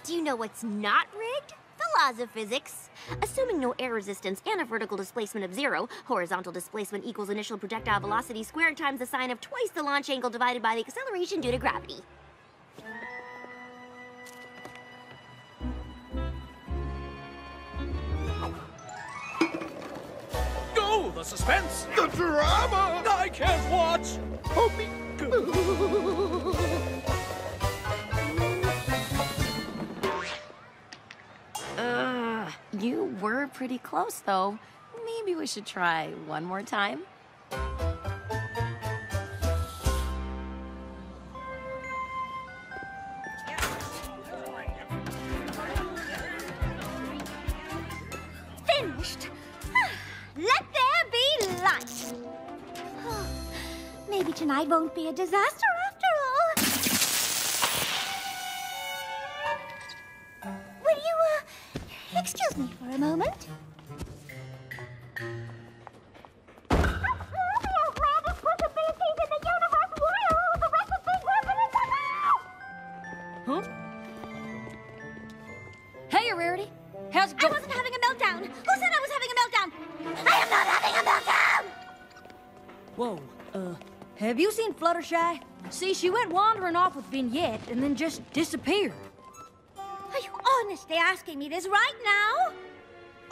Do you know what's not rigged? The laws of physics. Assuming no air resistance and a vertical displacement of zero, horizontal displacement equals initial projectile velocity squared times the sine of twice the launch angle divided by the acceleration due to gravity. Oh, the suspense! The drama! I can't watch! Oh, me Ugh, you were pretty close, though. Maybe we should try one more time. Finished. Let there be light. Maybe tonight won't be a disaster Fluttershy? See, she went wandering off with Vignette and then just disappeared. Are you honestly asking me this right now?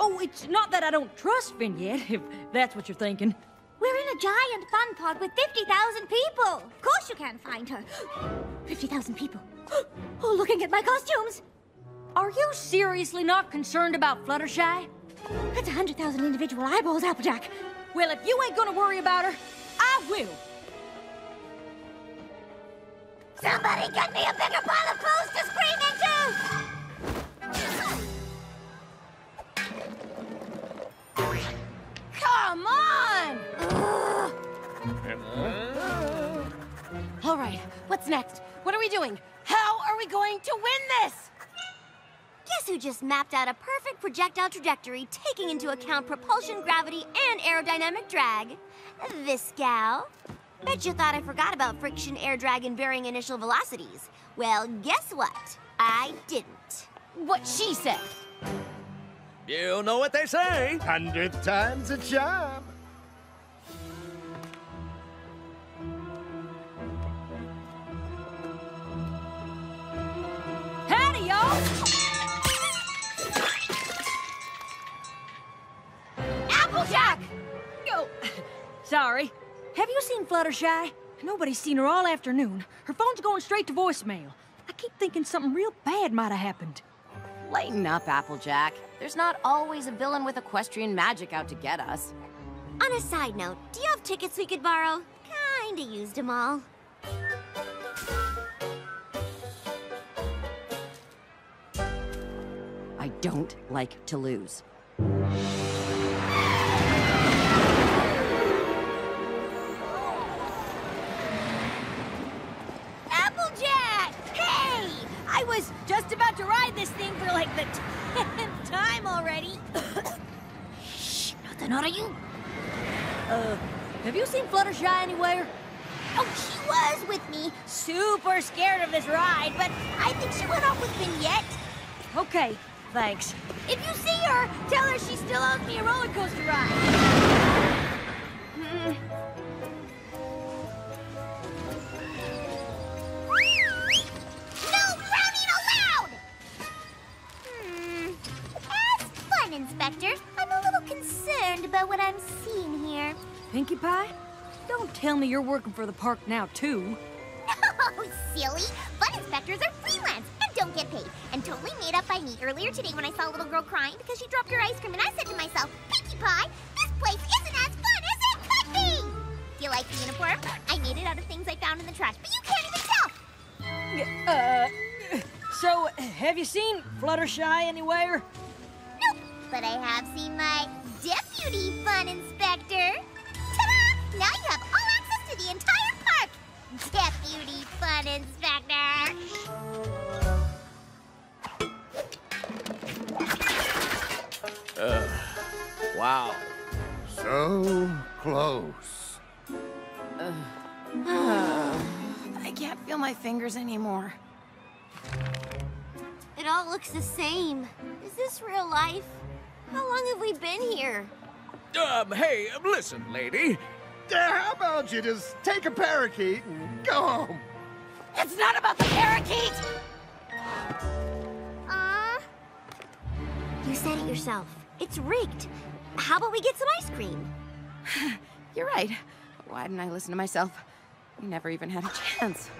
Oh, it's not that I don't trust Vignette, if that's what you're thinking. We're in a giant fun pod with 50,000 people. Of course you can't find her. 50,000 people. Oh, looking at my costumes. Are you seriously not concerned about Fluttershy? That's a hundred thousand individual eyeballs, Applejack. Well, if you ain't gonna worry about her, I will. Somebody get me a bigger pile of clothes to scream into! Come on! All right, what's next? What are we doing? How are we going to win this? Guess who just mapped out a perfect projectile trajectory taking into account propulsion, gravity, and aerodynamic drag? This gal. Bet you thought I forgot about friction, air drag, and varying initial velocities. Well, guess what? I didn't. What she said. You know what they say. Hundred time's a charm. Howdy, y'all! Applejack! Oh, sorry. Have you seen Fluttershy? Nobody's seen her all afternoon. Her phone's going straight to voicemail. I keep thinking something real bad might have happened. Lighten up, Applejack. There's not always a villain with equestrian magic out to get us. On a side note, do you have tickets we could borrow? Kinda used them all. I don't like to lose. Just about to ride this thing for like the tenth time already. Shh, nothing out of you. Uh, have you seen Fluttershy anywhere? Oh, she was with me. Super scared of this ride, but I think she went off with Vignette. okay, thanks. If you see her, tell her she still owes me a roller coaster ride. Hmm. Inspector, I'm a little concerned about what I'm seeing here. Pinkie Pie? Don't tell me you're working for the park now, too. Oh, silly. Fun inspectors are freelance and don't get paid. And totally made up by me earlier today when I saw a little girl crying because she dropped her ice cream and I said to myself, Pinkie Pie, this place isn't as fun as it could be! Do you like the uniform? I made it out of things I found in the trash, but you can't even tell! Uh, so, have you seen Fluttershy anywhere? Nope, but I have seen my deputy fun inspector. Ta-da! Now you have all access to the entire park! Deputy fun inspector! Uh, wow. So close. I can't feel my fingers anymore. It all looks the same. Is this real life? How long have we been here? Um, hey, listen, lady. Uh, how about you just take a parakeet and go home? It's not about the parakeet! Uh, you said it yourself. It's rigged. How about we get some ice cream? You're right. Why didn't I listen to myself? We never even had a chance.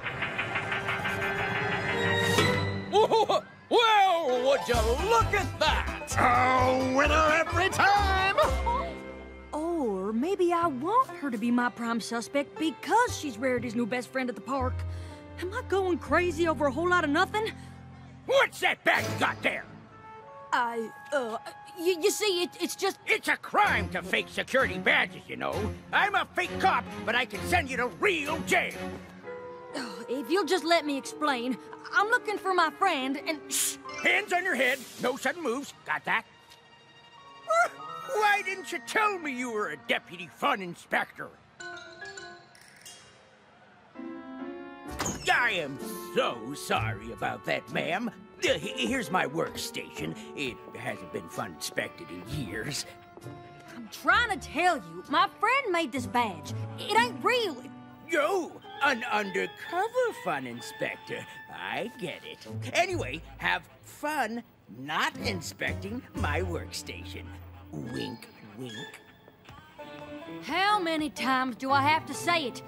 Well, would you look at that? Oh, winner every time! Or maybe I want her to be my prime suspect because she's Rarity's new best friend at the park. Am I going crazy over a whole lot of nothing? What's that bag you got there? I, uh, you, you see, it, it's just. It's a crime to fake security badges, you know. I'm a fake cop, but I can send you to real jail. If you'll just let me explain, I'm looking for my friend and. Shh! Hands on your head, no sudden moves. Got that? Why didn't you tell me you were a deputy fun inspector? I am so sorry about that, ma'am. Uh, Here's my workstation. It hasn't been fun inspected in years. I'm trying to tell you, my friend made this badge. It ain't real. Yo, an undercover fun inspector. I get it. Anyway, have fun not inspecting my workstation. Wink, wink. How many times do I have to say it?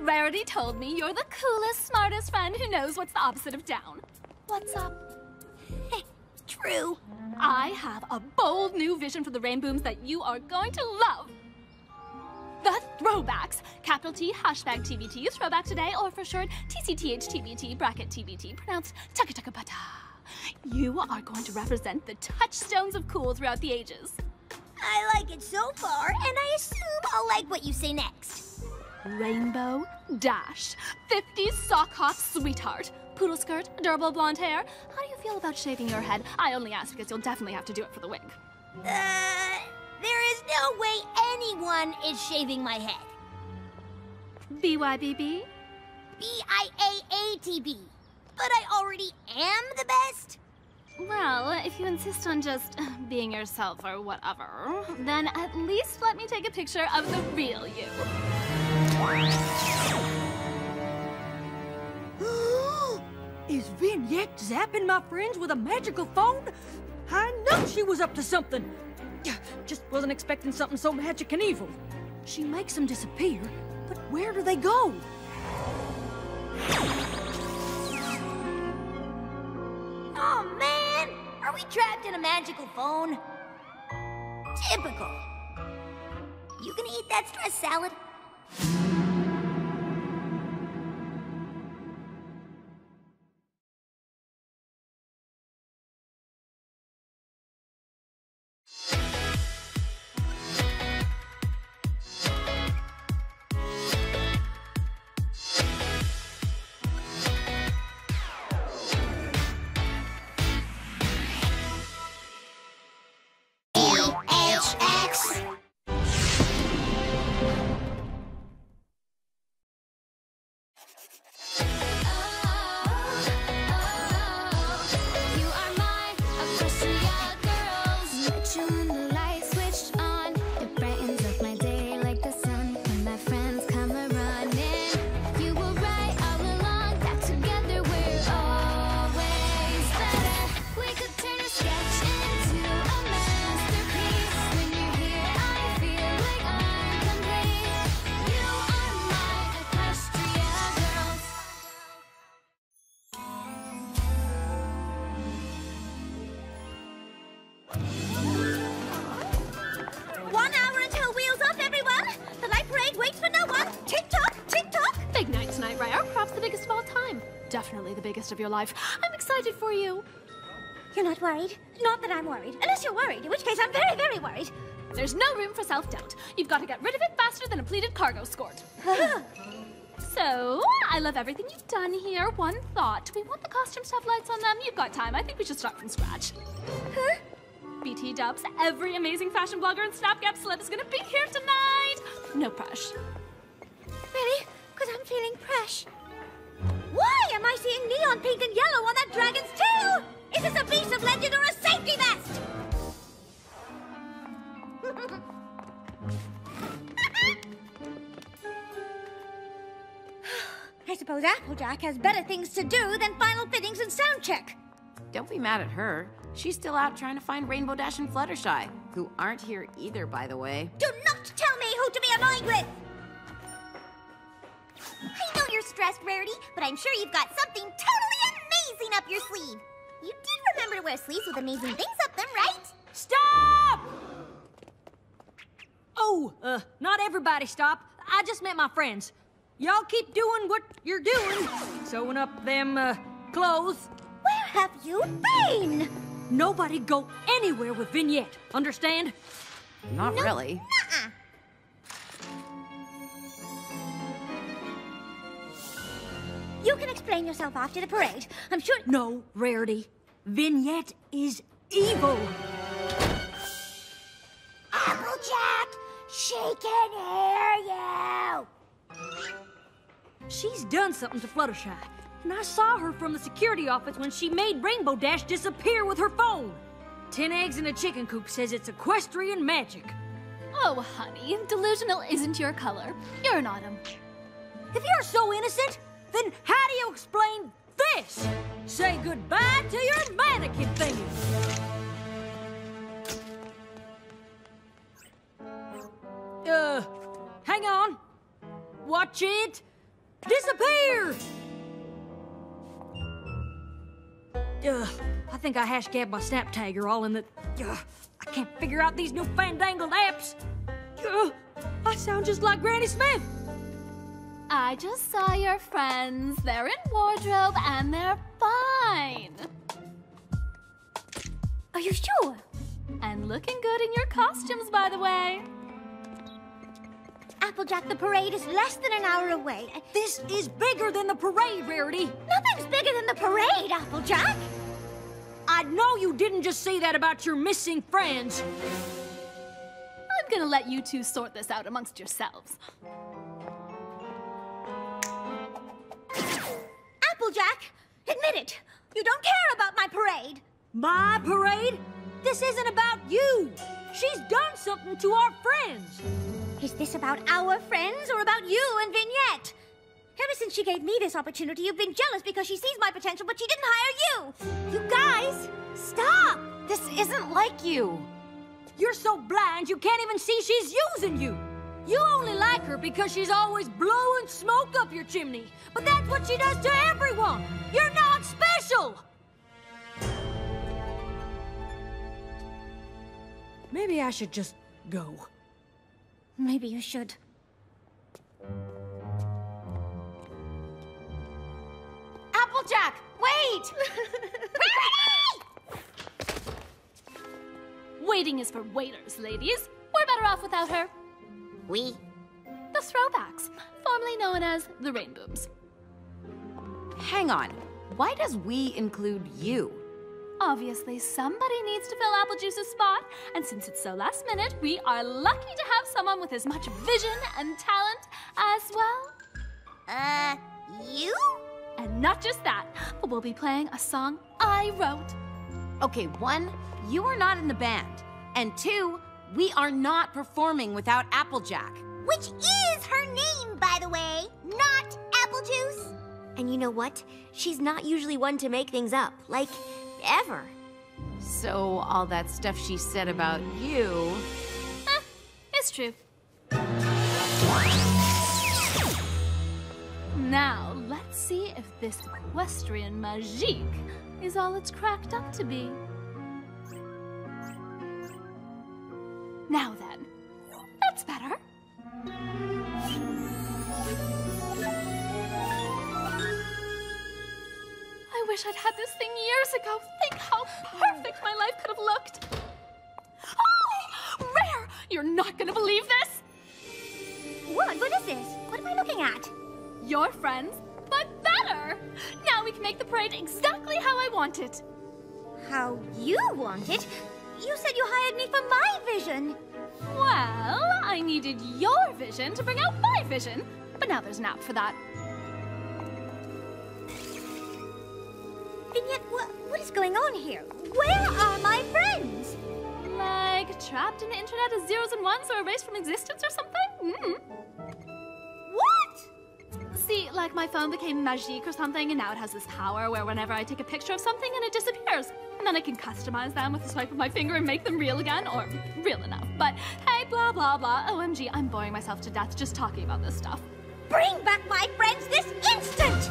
Rarity told me you're the coolest, smartest friend who knows what's the opposite of down. What's up? True. I have a bold new vision for the Rainbooms that you are going to love. The throwbacks. Capital T, hashtag TBT, throwback today, or for short, TCTH TBT, bracket TBT, pronounced Takataka You are going to represent the touchstones of cool throughout the ages. I like it so far, and I assume I'll like what you say next. Rainbow Dash. 50s sock hop sweetheart. Poodle skirt, adorable blonde hair. How do you feel about shaving your head? I only ask because you'll definitely have to do it for the wig. Uh, there is no way anyone is shaving my head. BYBB? B-I-A-A-T-B. But I already am the best. Well, if you insist on just being yourself or whatever, then at least let me take a picture of the real you. Is Vignette zapping my friends with a magical phone? I know she was up to something. Just wasn't expecting something so magic and evil. She makes them disappear, but where do they go? Oh man! Are we trapped in a magical phone? Typical. You gonna eat that stress salad? Of your life. I'm excited for you. You're not worried? Not that I'm worried. Unless you're worried, in which case I'm very, very worried. There's no room for self-doubt. You've got to get rid of it faster than a pleated cargo skirt. so, I love everything you've done here. One thought. Do we want the costumes to have lights on them? You've got time. I think we should start from scratch. Huh? BT dubs, every amazing fashion blogger and Snapgab celeb is gonna be here tonight. No pressure. Really? Because I'm feeling fresh. Why am I seeing neon pink and yellow on that dragon's tail? Is this a beast of legend or a safety vest? I suppose Applejack has better things to do than final fittings and sound check. Don't be mad at her. She's still out trying to find Rainbow Dash and Fluttershy, who aren't here either, by the way. Do not tell me who to be annoyed with! I know you're stressed, Rarity, but I'm sure you've got something totally amazing up your sleeve. You did remember to wear sleeves with amazing things up them, right? Stop! Oh, uh, not everybody stop. I just met my friends. Y'all keep doing what you're doing. Sewing up them, uh, clothes. Where have you been? Nobody go anywhere with Vignette. Understand? Not really. Uh-uh. You can explain yourself after the parade. I'm sure. No, Rarity. Vignette is evil. Applejack, she can hear you. She's done something to Fluttershy. And I saw her from the security office when she made Rainbow Dash disappear with her phone. Ten eggs in a chicken coop says it's equestrian magic. Oh, honey, delusional isn't your color. You're an autumn. If you're so innocent, then how do you explain this? Say goodbye to your mannequin thingy. Uh, hang on. Watch it. Disappear! Ugh, I think I hash gabbed my snap tagger all in the. Ugh, I can't figure out these new fandangled apps. Ugh, I sound just like Granny Smith. I just saw your friends. They're in wardrobe and they're fine. Are you sure? And looking good in your costumes, by the way. Applejack, the parade is less than an hour away. This is bigger than the parade, Rarity. Nothing's bigger than the parade, Applejack. I know you didn't just say that about your missing friends. I'm gonna let you two sort this out amongst yourselves. Applejack, admit it. You don't care about my parade. My parade? This isn't about you. She's done something to our friends. Is this about our friends or about you and Vignette? Ever since she gave me this opportunity, you've been jealous because she sees my potential, but she didn't hire you. You guys, stop! This isn't like you. You're so blind you can't even see she's using you. You only like her because she's always blowing smoke up your chimney. But that's what she does to everyone. You're not special. Maybe I should just go. Maybe you should. Applejack, wait! Waiting is for waiters, ladies. We're better off without her. We? The throwbacks, formerly known as the Rainbooms. Hang on. Why does we include you? Obviously, somebody needs to fill Applejuice's spot, and since it's so last minute, we are lucky to have someone with as much vision and talent as well. Uh, you? And not just that, but we'll be playing a song I wrote. Okay, one, you are not in the band. And two, we are not performing without Applejack. Which is her name, by the way, not Apple Juice. And you know what? She's not usually one to make things up. Like, ever. So, all that stuff she said about you. Eh, it's true. Now, let's see if this equestrian magique is all it's cracked up to be. Now then, that's better. I wish I'd had this thing years ago. Think how perfect my life could have looked. Oh, Rare! You're not gonna believe this! What? What is this? What am I looking at? Your friends, but better! Now we can make the parade exactly how I want it. How you want it? You said you hired me for my vision. Well, I needed your vision to bring out my vision, but now there's an app for that. Vignette, what, what is going on here? Where are my friends? Like trapped in the internet as zeros and ones or erased from existence or something? Mm. What? See, like my phone became magique or something, and now it has this power where whenever I take a picture of something and it disappears. And then I can customize them with a swipe of my finger and make them real again, or real enough. But hey, blah blah blah. OMG, I'm boring myself to death just talking about this stuff. Bring back my friends this instant!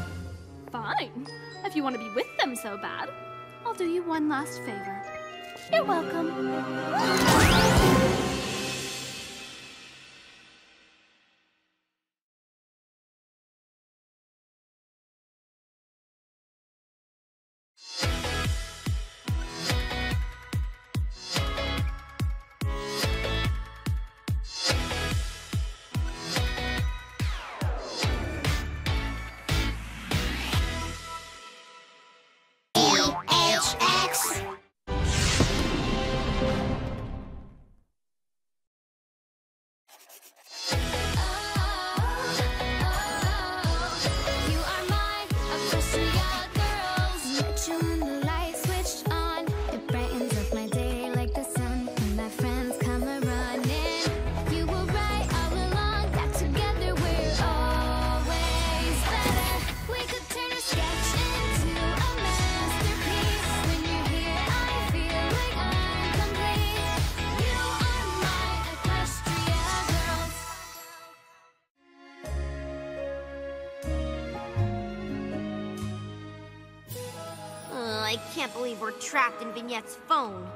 Fine. If you want to be with them so bad, I'll do you one last favor. You're welcome. Can't believe we're trapped in Vignette's phone.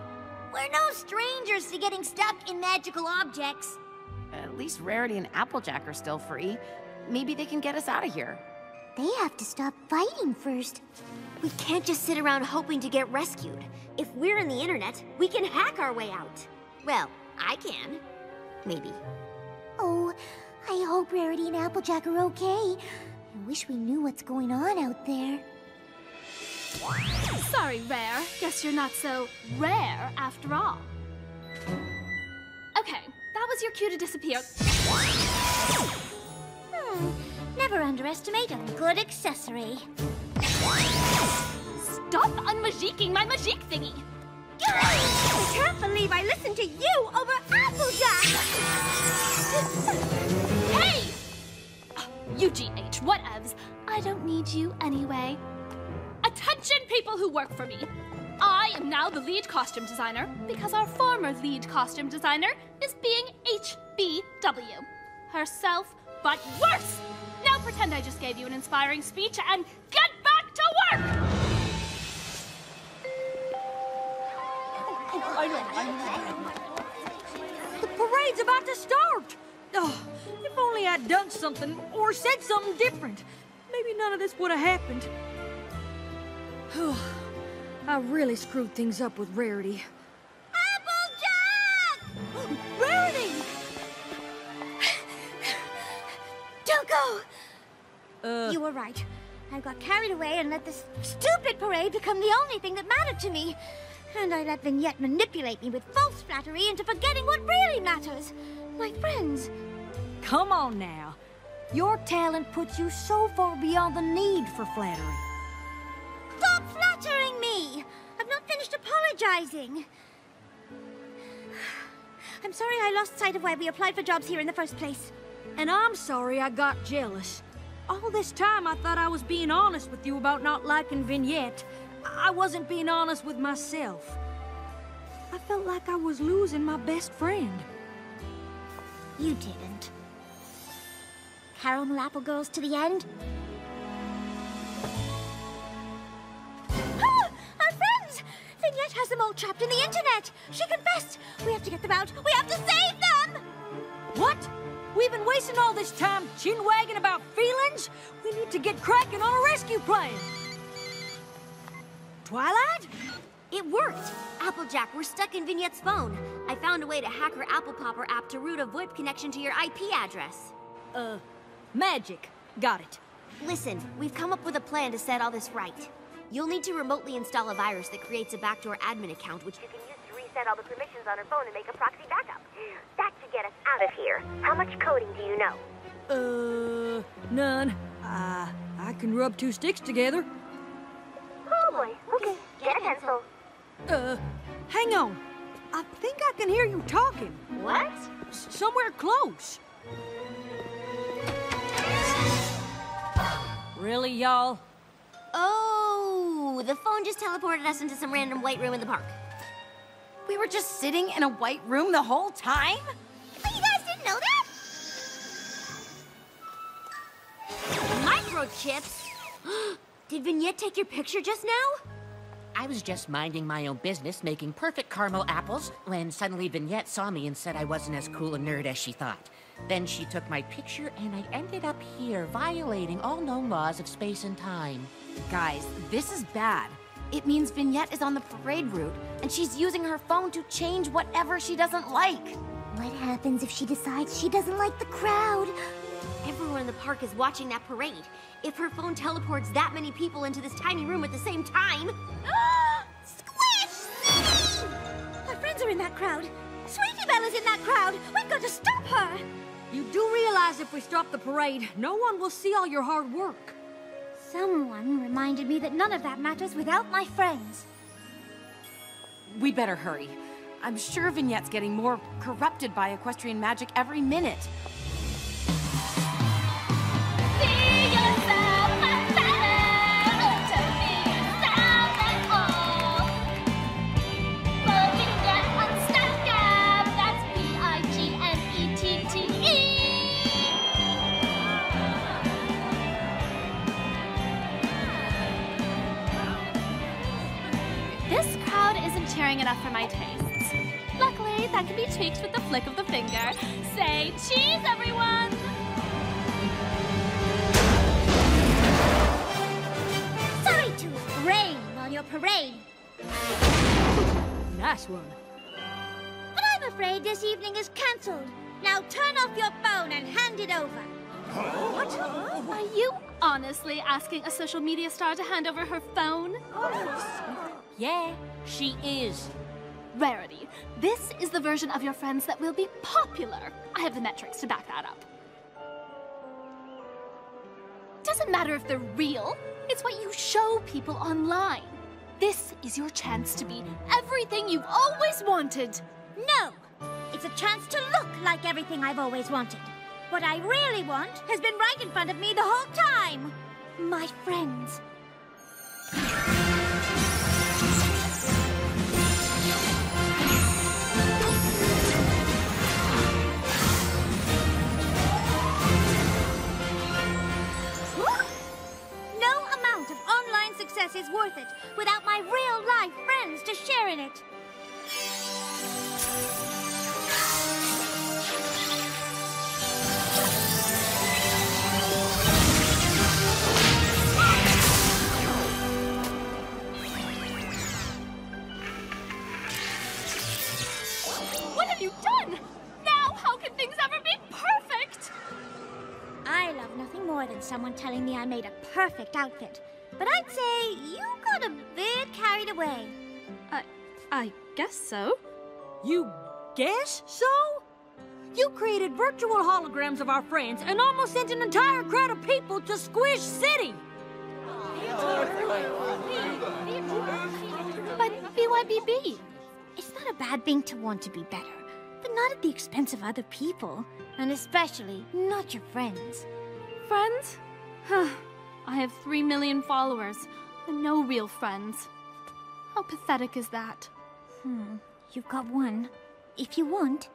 We're no strangers to getting stuck in magical objects. At least Rarity and Applejack are still free. Maybe they can get us out of here. They have to stop fighting first. We can't just sit around hoping to get rescued. If we're in the internet, we can hack our way out. Well, I can. Maybe. Oh, I hope Rarity and Applejack are okay. I wish we knew what's going on out there. Sorry, Rare. Guess you're not so rare after all. Okay, that was your cue to disappear. Hmm, never underestimate a good accessory. Stop unmagiquing my magique thingy! I can't believe I listened to you over Applejack! hey! UGH, whatevs. I don't need you anyway. Attention, people who work for me! I am now the lead costume designer because our former lead costume designer is being HBW. Herself, but worse! Now pretend I just gave you an inspiring speech and get back to work! Oh, I know. I know. The parade's about to start! Oh, if only I'd done something or said something different, maybe none of this would have happened. I really screwed things up with Rarity. Applejack! Rarity! Don't go! Uh, You were right. I got carried away and let this stupid parade become the only thing that mattered to me. And I let Vignette manipulate me with false flattery into forgetting what really matters. My friends. come on now. Your talent puts you so far beyond the need for flattery. Stop flattering me! I've not finished apologizing. I'm sorry I lost sight of why we applied for jobs here in the first place. And I'm sorry I got jealous. All this time I thought I was being honest with you about not liking Vignette. I wasn't being honest with myself. I felt like I was losing my best friend. You didn't. Caramel Apple Girls to the end? Vignette has them all trapped in the internet! She confessed! We have to get them out! We have to save them! What? We've been wasting all this time chin-wagging about feelings? We need to get cracking on a rescue plan! Twilight? It worked! Applejack, we're stuck in Vignette's phone. I found a way to hack her Apple Popper app to route a VoIP connection to your IP address. Uh, magic. Got it. Listen, we've come up with a plan to set all this right. You'll need to remotely install a virus that creates a backdoor admin account, which you can use to reset all the permissions on her phone and make a proxy backup. That should get us out of here. How much coding do you know? Uh, none. Uh, I can rub two sticks together. Oh boy, okay, get a pencil. Uh, hang on. I think I can hear you talking. What? S- somewhere close. Really, y'all? Oh, the phone just teleported us into some random white room in the park. We were just sitting in a white room the whole time? But you guys didn't know that? Micro Chips? Did Vignette take your picture just now? I was just minding my own business, making perfect caramel apples, when suddenly Vignette saw me and said I wasn't as cool a nerd as she thought. Then she took my picture, and I ended up here, violating all known laws of space and time. Guys, this is bad. It means Vignette is on the parade route, and she's using her phone to change whatever she doesn't like. What happens if she decides she doesn't like the crowd? Everyone in the park is watching that parade. If her phone teleports that many people into this tiny room at the same time. Squish! Our friends are in that crowd. Sweetie Belle is in that crowd. We've got to stop her. You do realize if we stop the parade, no one will see all your hard work. Someone reminded me that none of that matters without my friends. We'd better hurry. I'm sure Vignette's getting more corrupted by equestrian magic every minute. Daring enough for my tastes. Luckily, that can be tweaked with the flick of the finger. Say cheese, everyone! Sorry to rain on your parade, Nice one. but I'm afraid this evening is cancelled. Now turn off your phone and hand it over. What? Are you honestly asking a social media star to hand over her phone? Yeah, she is. Rarity, this is the version of your friends that will be popular. I have the metrics to back that up. Doesn't matter if they're real, it's what you show people online. This is your chance to be everything you've always wanted. No! It's a chance to look like everything I've always wanted. What I really want has been right in front of me the whole time. My friends. Perfect outfit. But I'd say you got a bit carried away. I, I guess so. You guess so? You created virtual holograms of our friends and almost sent an entire crowd of people to Squish City. But BYBB. It's not a bad thing to want to be better, but not at the expense of other people, and especially not your friends. Friends? Huh. I have three million followers, and no real friends. How pathetic is that? Hmm, you've got one. If you want.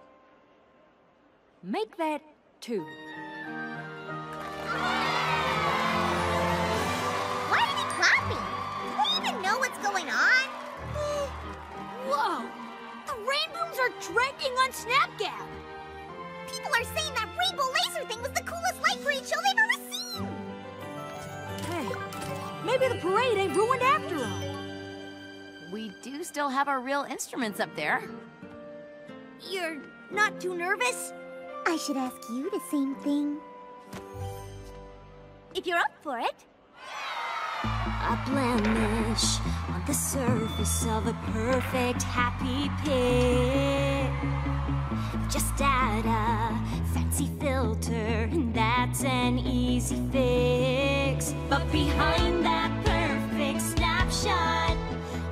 Make that two. Why are they clapping? Do they even know what's going on? Whoa! The rainbooms are trending on Snapgab! People are saying that rainbow laser thing was the coolest light parade show they've ever seen! Hey, maybe the parade ain't ruined after all. We do still have our real instruments up there. You're not too nervous? I should ask you the same thing. If you're up for it. A blemish on the surface of a perfect happy pic. Just add a fancy filter, and that's an easy fix. But behind that perfect snapshot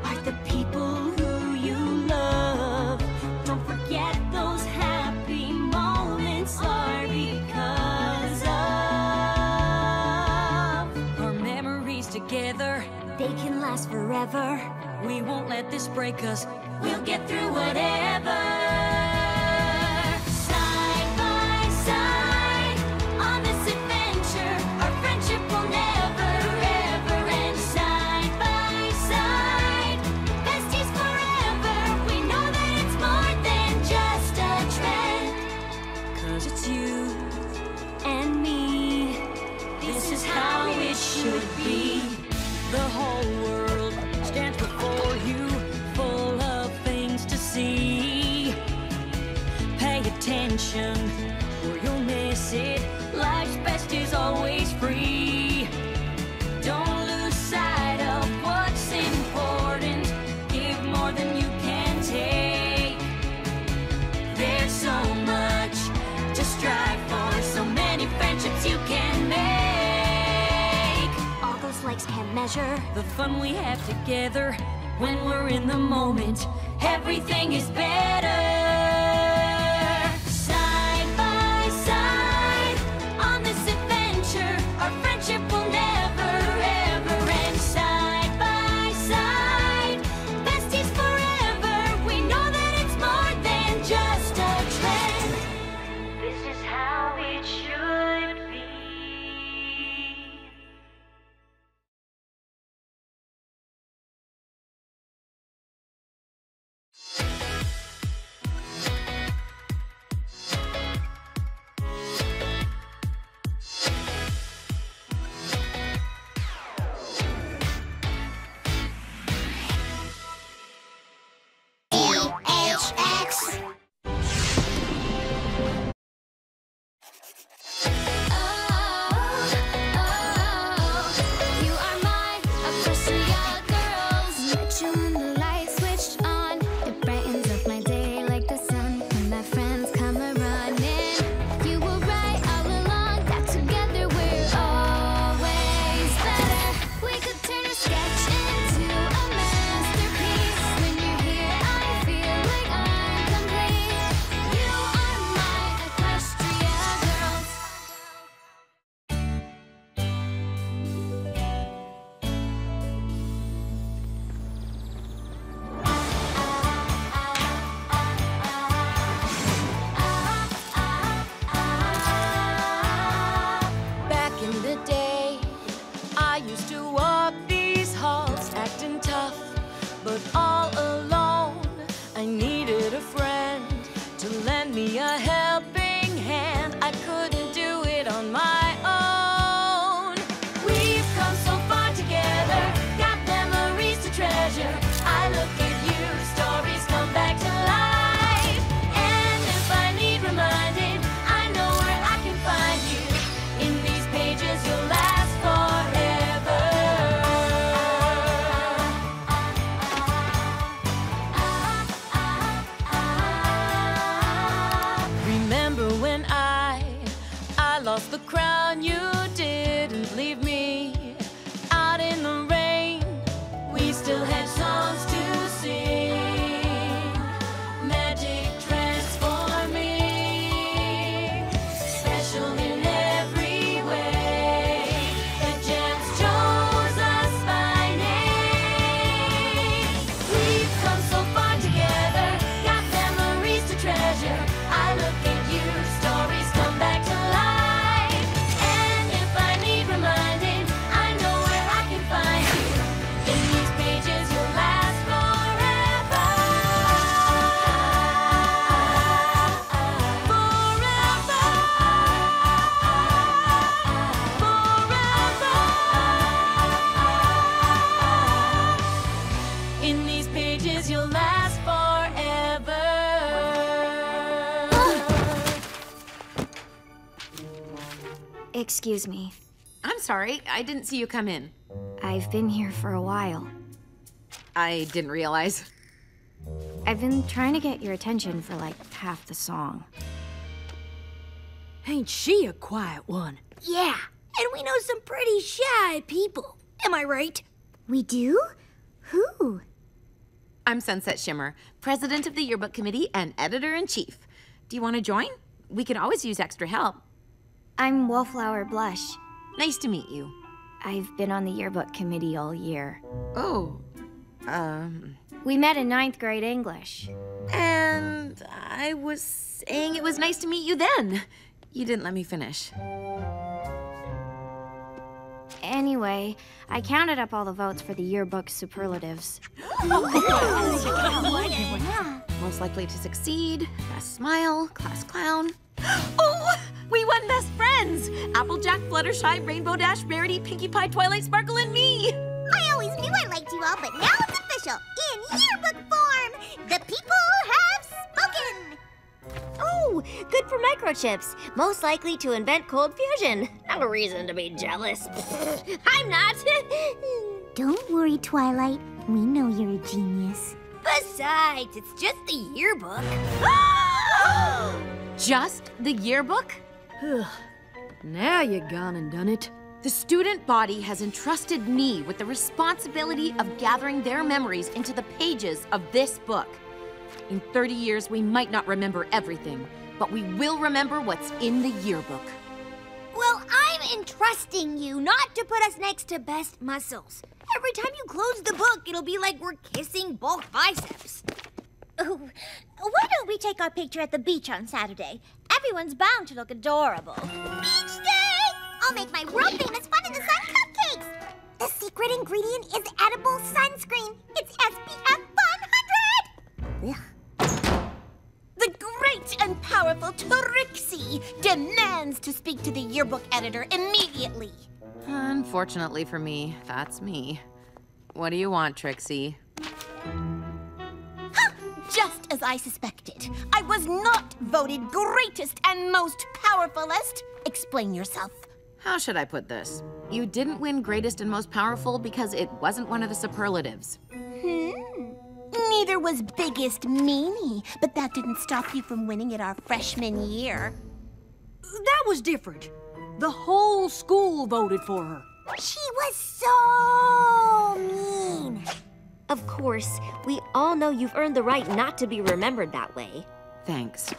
are the people who you love. Don't forget those happy moments are because of Our memories together, they can last forever. we won't let this break us. We'll get through whatever. The fun we have together when we're in the moment. Everything is better. Excuse me. I'm sorry, I didn't see you come in. I've been here for a while. I didn't realize. I've been trying to get your attention for like half the song. Ain't she a quiet one? Yeah, and we know some pretty shy people. Am I right? We do? Who? I'm Sunset Shimmer, president of the yearbook committee and editor in chief. Do you want to join? We can always use extra help. I'm Wallflower Blush. Nice to meet you. I've been on the yearbook committee all year. Oh, um. We met in ninth grade English. And I was saying it was nice to meet you then. You didn't let me finish. Anyway, I counted up all the votes for the yearbook superlatives. Most likely to succeed, best smile, class clown. Oh, we won best friends! Applejack, Fluttershy, Rainbow Dash, Rarity, Pinkie Pie, Twilight Sparkle, and me! I always knew I liked you all, but now it's official. In yearbook form, the people have spoken. Oh, good for Micro Chips. Most likely to invent cold fusion. No reason to be jealous. I'm not. Don't worry, Twilight. We know you're a genius. Besides, it's just the yearbook. Just the yearbook? now you've gone and done it. The student body has entrusted me with the responsibility of gathering their memories into the pages of this book. In 30 years, we might not remember everything, but we will remember what's in the yearbook. Well, I'm entrusting you not to put us next to best muscles. Every time you close the book, it'll be like we're kissing Bulk Biceps. Oh, why don't we take our picture at the beach on Saturday? Everyone's bound to look adorable. Beach day! I'll make my world famous fun in the sun cupcakes. The secret ingredient is edible sunscreen. It's SPF 100. Ugh. The great and powerful Trixie demands to speak to the yearbook editor immediately. Unfortunately for me, that's me. What do you want, Trixie? Just just as I suspected. I was not voted greatest and most powerfulest. Explain yourself. How should I put this? You didn't win greatest and most powerful because it wasn't one of the superlatives. Hmm. Neither was biggest meanie, but that didn't stop you from winning it our freshman year. That was different. The whole school voted for her. She was so mean. Of course, we all know you've earned the right not to be remembered that way. Thanks.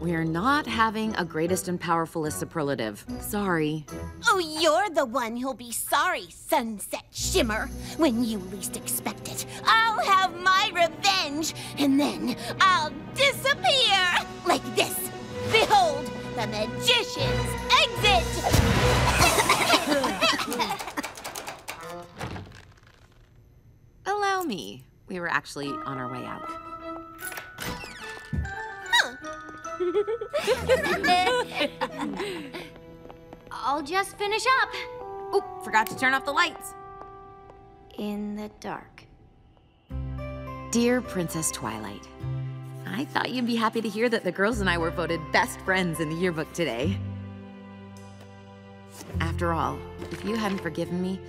We're not having a greatest and powerfulest superlative. Sorry. Oh, you're the one who'll be sorry, Sunset Shimmer, when you least expect it. I'll have my revenge, and then I'll disappear like this. Behold, the magician's exit! Allow me. We were actually on our way out. I'll just finish up. Oh, forgot to turn off the lights. In the dark. Dear Princess Twilight, I thought you'd be happy to hear that the girls and I were voted best friends in the yearbook today. After all, if you hadn't forgiven me,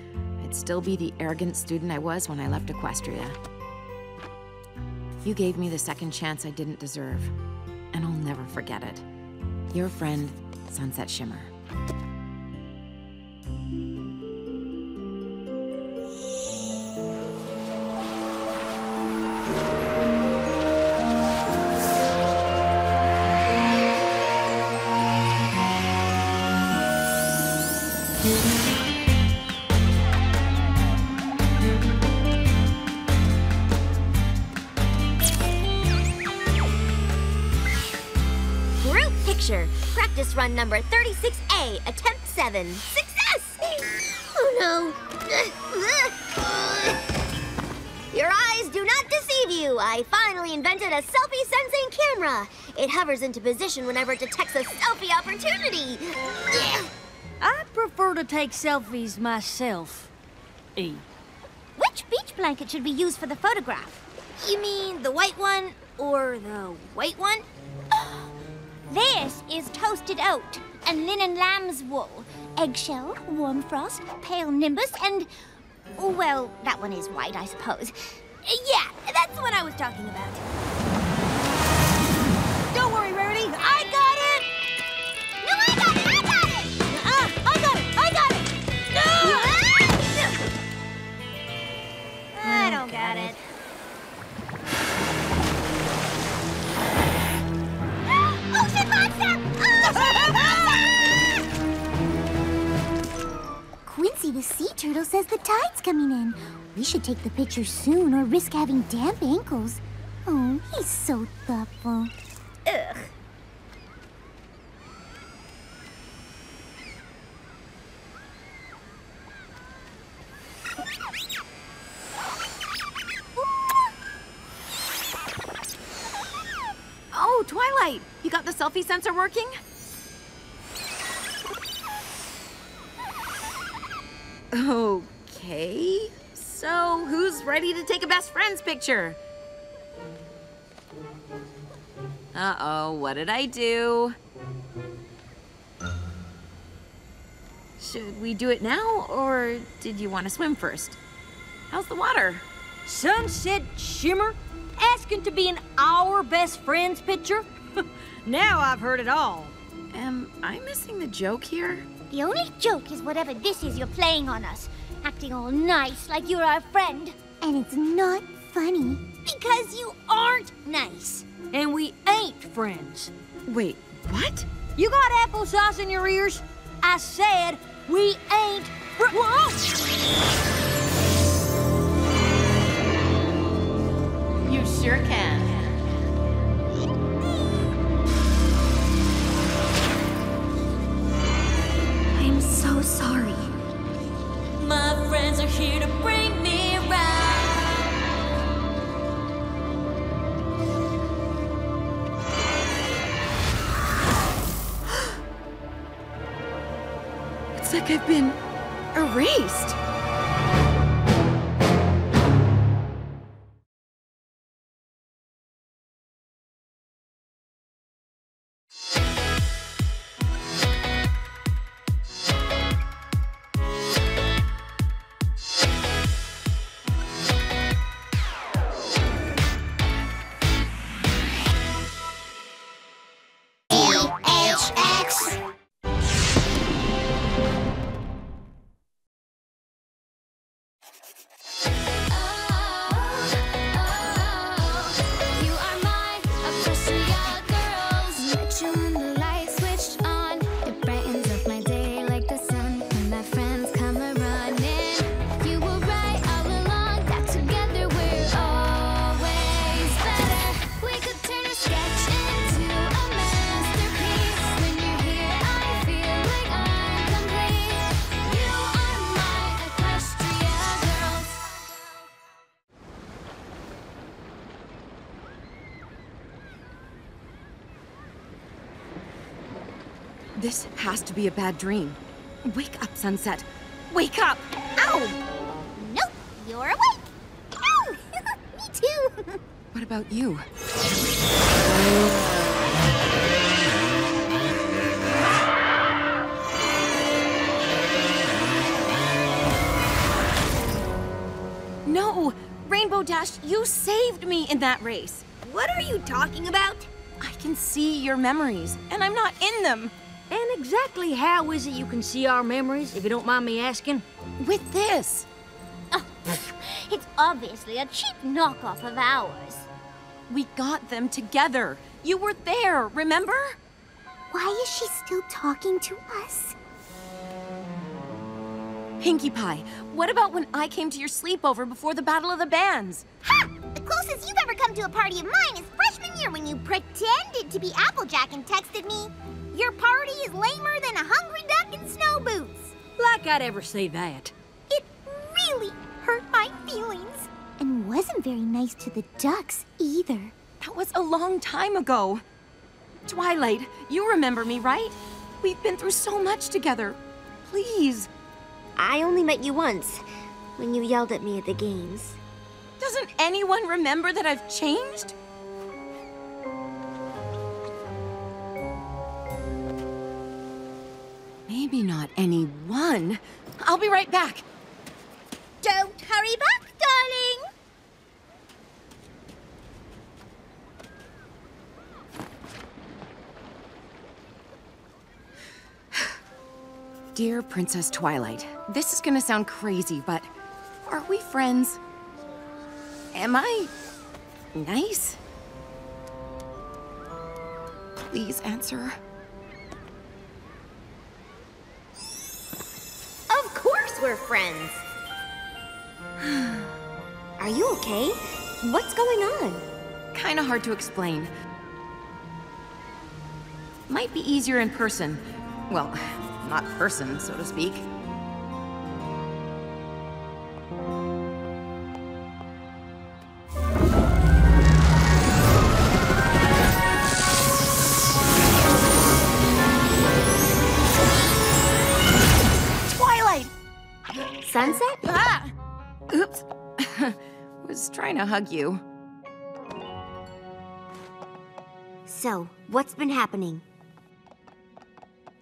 I'd still be the arrogant student I was when I left Equestria. You gave me the second chance I didn't deserve, and I'll never forget it. Your friend, Sunset Shimmer. Picture. Practice run number 36A, attempt 7. Success! Oh no. Your eyes do not deceive you. I finally invented a selfie sensing camera. It hovers into position whenever it detects a selfie opportunity. I prefer to take selfies myself. E. Which beach blanket should we use for the photograph? You mean the white one or the white one? This is toasted oat and linen lamb's wool, eggshell, warm frost, pale nimbus, and. Well, that one is white, I suppose. Yeah, that's the one I was talking about. Don't worry, Rarity. I got it! No, I got it! I got it! Uh, I got it! I got it! I don't got it. The sea turtle says the tide's coming in. We should take the picture soon or risk having damp ankles. Oh, he's so thoughtful. Ugh. Oh, Twilight! You got the selfie sensor working? Okay. So, who's ready to take a best friends picture? Uh oh, what did I do? Should we do it now, or did you want to swim first? How's the water? Sunset Shimmer? Asking to be in our best friend's picture? now I've heard it all. Am I missing the joke here? The only joke is whatever this is you're playing on us. Acting all nice like you're our friend. And it's not funny. Because you aren't nice. And we ain't friends. Wait, what? You got applesauce in your ears? I said we ain't fr- Whoa! You sure can. So sorry. My friends are here to bring me around. It's like I've been erased. Be a bad dream. Wake up, Sunset. Wake up! Ow! Nope, you're awake. Ow! Me too. What about you? No! Rainbow Dash, you saved me in that race. What are you talking about? I can see your memories, and I'm not in them. And exactly how is it you can see our memories, if you don't mind me asking? With this. Oh, it's obviously a cheap knockoff of ours. We got them together. You were there, remember? Why is she still talking to us? Pinkie Pie, what about when I came to your sleepover before the Battle of the Bands? Ha! The closest you've ever come to a party of mine is freshman year when you pretended to be Applejack and texted me. Your party is lamer than a hungry duck in snow boots. Like I'd ever say that. It really hurt my feelings. And wasn't very nice to the ducks either. That was a long time ago. Twilight, you remember me, right? We've been through so much together. Please. I only met you once, when you yelled at me at the games. Doesn't anyone remember that I've changed? Maybe not anyone. I'll be right back. Don't hurry back, darling. Dear Princess Twilight, this is gonna sound crazy, but are we friends? Am I nice? Please answer. Of course we're friends. Are you okay? What's going on? Kinda hard to explain. Might be easier in person. Well, not person, so to speak. Sunset? Ah! Oops. Was trying to hug you. So, what's been happening?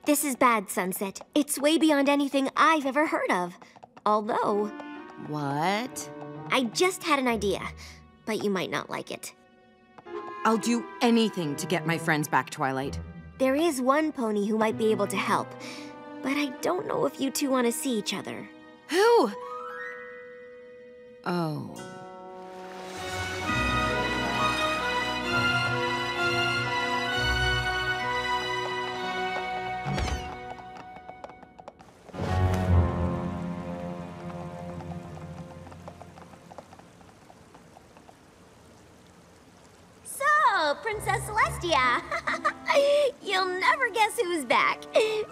This is bad, Sunset. It's way beyond anything I've ever heard of. Although, What? I just had an idea, but you might not like it. I'll do anything to get my friends back, Twilight. There is one pony who might be able to help, but I don't know if you two want to see each other. Who? Oh. Princess Celestia! You'll never guess who's back.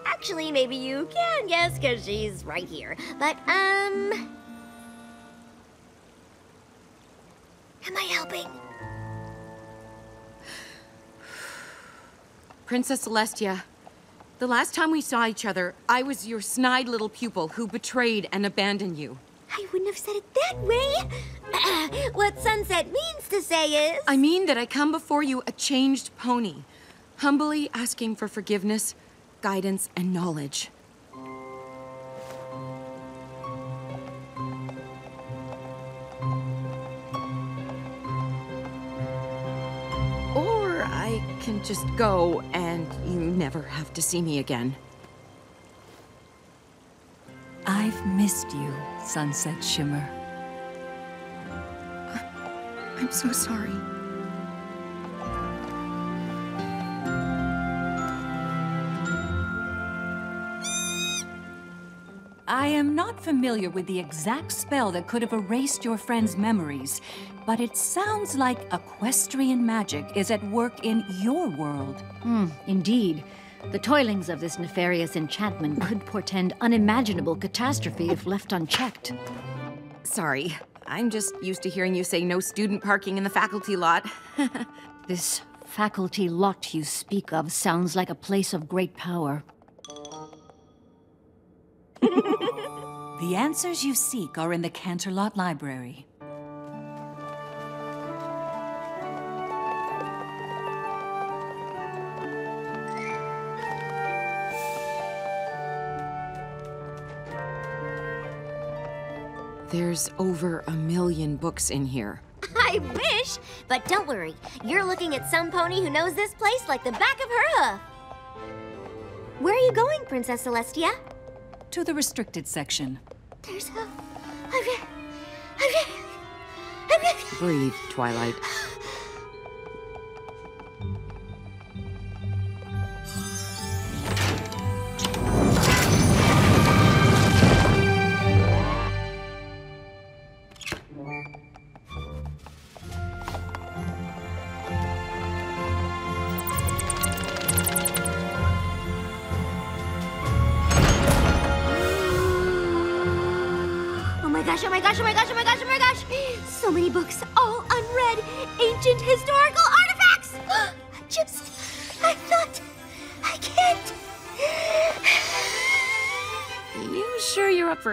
Actually, maybe you can guess because she's right here. But, um. Am I helping? Princess Celestia, the last time we saw each other, I was your snide little pupil who betrayed and abandoned you. I wouldn't have said it that way. what Sunset means to say is. I mean that I come before you a changed pony, humbly asking for forgiveness, guidance, and knowledge. Or I can just go and you never have to see me again. I've missed you, Sunset Shimmer. I'm so sorry. I am not familiar with the exact spell that could have erased your friend's memories, but it sounds like equestrian magic is at work in your world. Hmm, indeed. The toilings of this nefarious enchantment could portend unimaginable catastrophe if left unchecked. Sorry, I'm just used to hearing you say no student parking in the faculty lot. this faculty lot you speak of sounds like a place of great power. the answers you seek are in the Canterlot Library. There's over a million books in here. I wish! But don't worry, you're looking at some pony who knows this place like the back of her hoof. Where are you going, Princess Celestia? To the restricted section. There's a. a, Breathe, Twilight.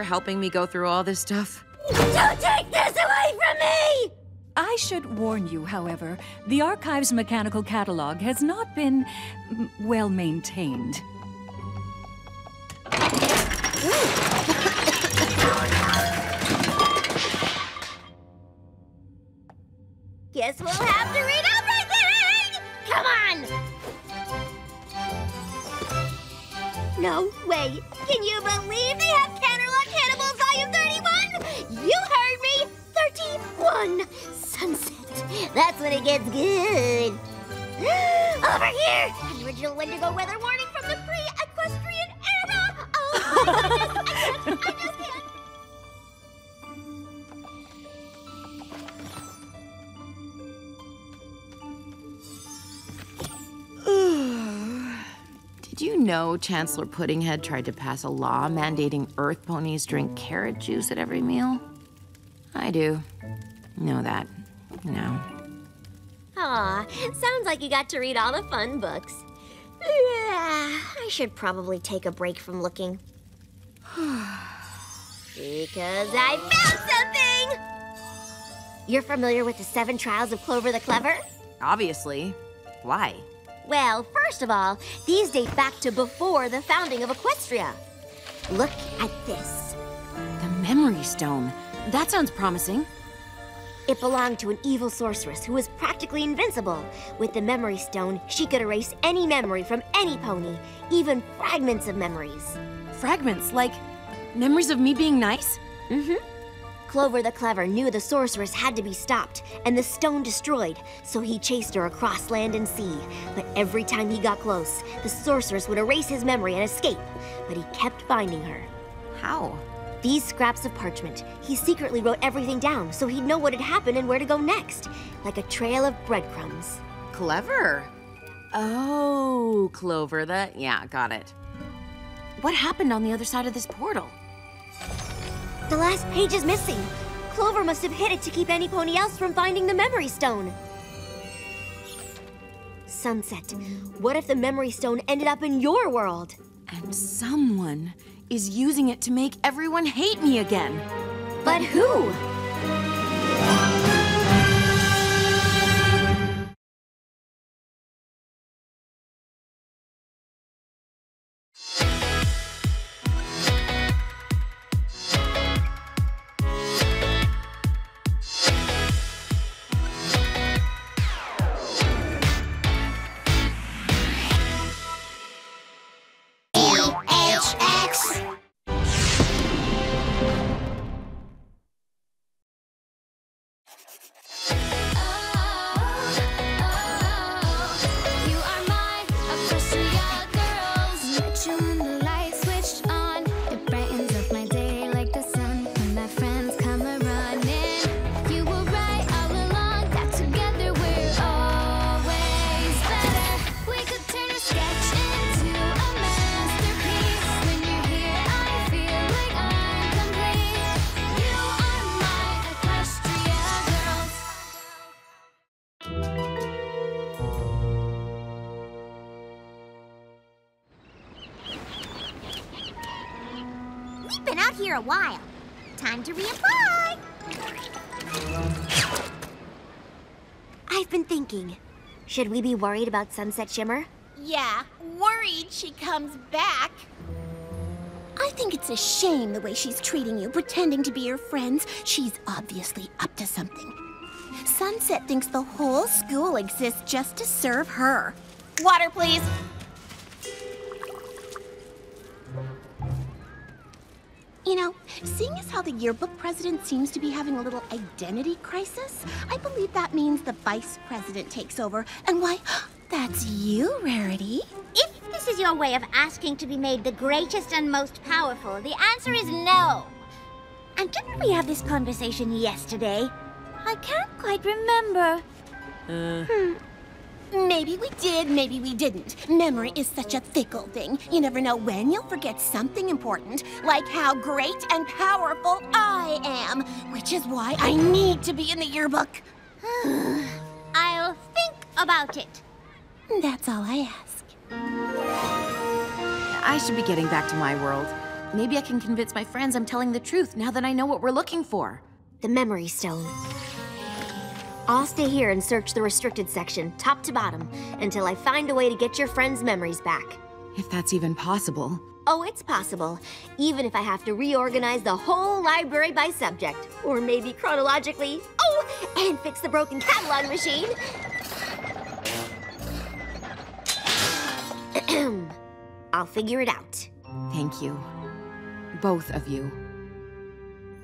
helping me go through all this stuff? Don't take this away from me! I should warn you, however, the Archive's mechanical catalog has not been well maintained. Guess we'll have to read everything! Come on! No way! Can you believe they have 31! Sunset. That's when it gets good. Over here! An original Wendigo weather warning from the pre-equestrian era! Oh my goodness! I just, I just can't. Did you know Chancellor Puddinghead tried to pass a law mandating Earth ponies drink carrot juice at every meal? I do. Know that. Now. Aw, sounds like you got to read all the fun books. Yeah, I should probably take a break from looking. because I found something! You're familiar with the seven trials of Clover the Clever? Obviously. Why? Well, first of all, these date back to before the founding of Equestria. Look at this. The Memory Stone. That sounds promising. It belonged to an evil sorceress who was practically invincible. With the Memory Stone, she could erase any memory from any pony, even fragments of memories. Fragments, like memories of me being nice? Mm-hmm. Clover the Clever knew the sorceress had to be stopped and the stone destroyed, so he chased her across land and sea. But every time he got close, the sorceress would erase his memory and escape. But he kept finding her. How? These scraps of parchment, he secretly wrote everything down so he'd know what had happened and where to go next, like a trail of breadcrumbs. Clever. Oh, Clover, that. Yeah, got it. What happened on the other side of this portal? The last page is missing. Clover must have hid it to keep any pony else from finding the Memory Stone. Sunset, what if the Memory Stone ended up in your world? And someone is using it to make everyone hate me again. But who? Should we be worried about Sunset Shimmer? Yeah, worried she comes back. I think it's a shame the way she's treating you, pretending to be your friends. She's obviously up to something. Sunset thinks the whole school exists just to serve her. Water, please. You know, seeing as how the yearbook president seems to be having a little identity crisis, I believe that means the vice president takes over. And why, that's you, Rarity. If this is your way of asking to be made the greatest and most powerful, the answer is no. And didn't we have this conversation yesterday? I can't quite remember. Hmm. Maybe we did, maybe we didn't. Memory is such a fickle thing. You never know when you'll forget something important, like how great and powerful I am, which is why I need to be in the yearbook. I'll think about it. That's all I ask. I should be getting back to my world. Maybe I can convince my friends I'm telling the truth now that I know what we're looking for. The Memory Stone. I'll stay here and search the restricted section, top to bottom, until I find a way to get your friends' memories back. If that's even possible. Oh, it's possible, even if I have to reorganize the whole library by subject, or maybe chronologically. Oh, and fix the broken catalog machine. I'll figure it out. Thank you. Both of you.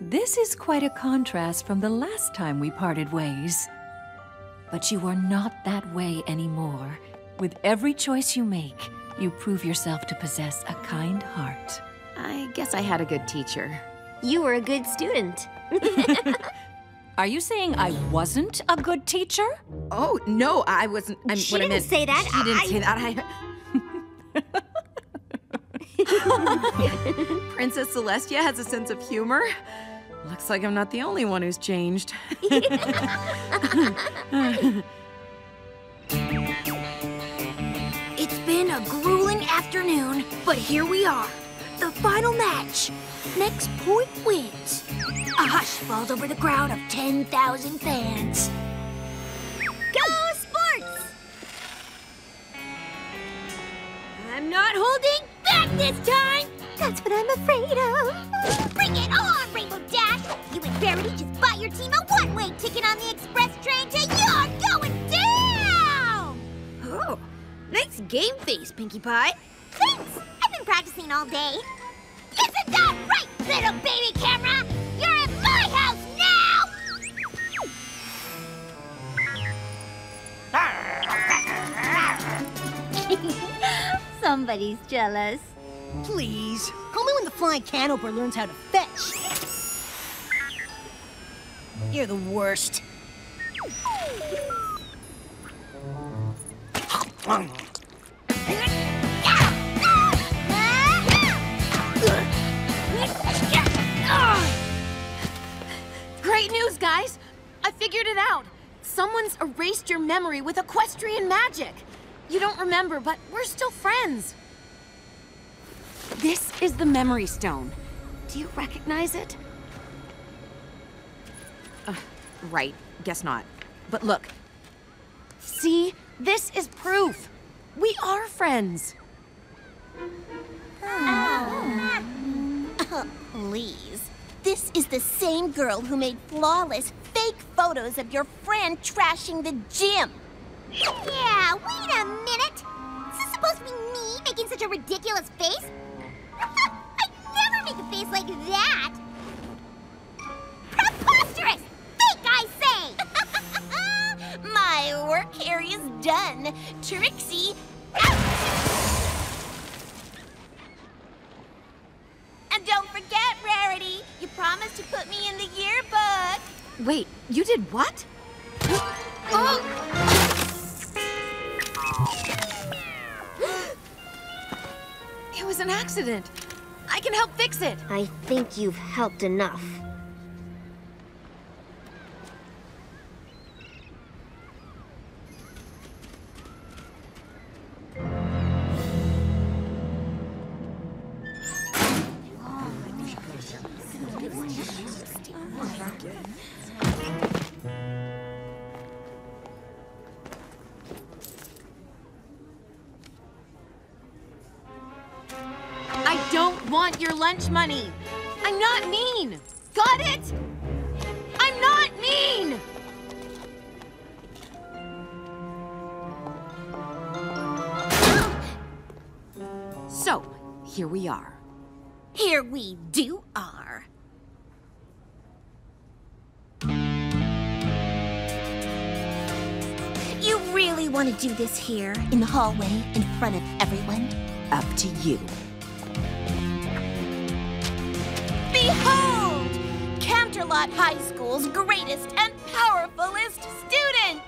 This is quite a contrast from the last time we parted ways. But you are not that way anymore. With every choice you make, you prove yourself to possess a kind heart. I guess I had a good teacher. You were a good student. Are you saying I wasn't a good teacher? Oh, no, I wasn't. I'm, she what didn't meant, say that. She didn't say that. I. Princess Celestia has a sense of humor. Looks like I'm not the only one who's changed. It's been a grueling afternoon, but here we are. The final match. Next point wins. A hush falls over the crowd of 10,000 fans. Go sports! I'm not holding back this time! That's what I'm afraid of. Bring it on, Dash! You and Rarity just bought your team a one-way ticket on the express train to You're Going Down! Oh, nice game face, Pinkie Pie. Thanks! I've been practicing all day. Isn't that right, little baby camera? You're in my house now! Somebody's jealous. Please, call me when the flying canoper learns how to fetch. You're the worst. Great news, guys! I figured it out. Someone's erased your memory with equestrian magic. You don't remember, but we're still friends. This is the Memory Stone. Do you recognize it? Right, guess not. But look. See? This is proof. We are friends. Ah. Please. This is the same girl who made flawless, fake photos of your friend trashing the gym. Yeah, wait a minute. Is this supposed to be me making such a ridiculous face? I'd never make a face like that. Preposterous! Fake, I say! My work here is done. Trixie, And don't forget, Rarity, you promised to put me in the yearbook. Wait, you did what? It was an accident. I can help fix it. I think you've helped enough. I don't want your lunch money. I'm not mean. Got it? I'm not mean. So, here we are. Here we do are. You really want to do this here, in the hallway, in front of everyone? Up to you. Behold! Canterlot High School's greatest and powerfulest student!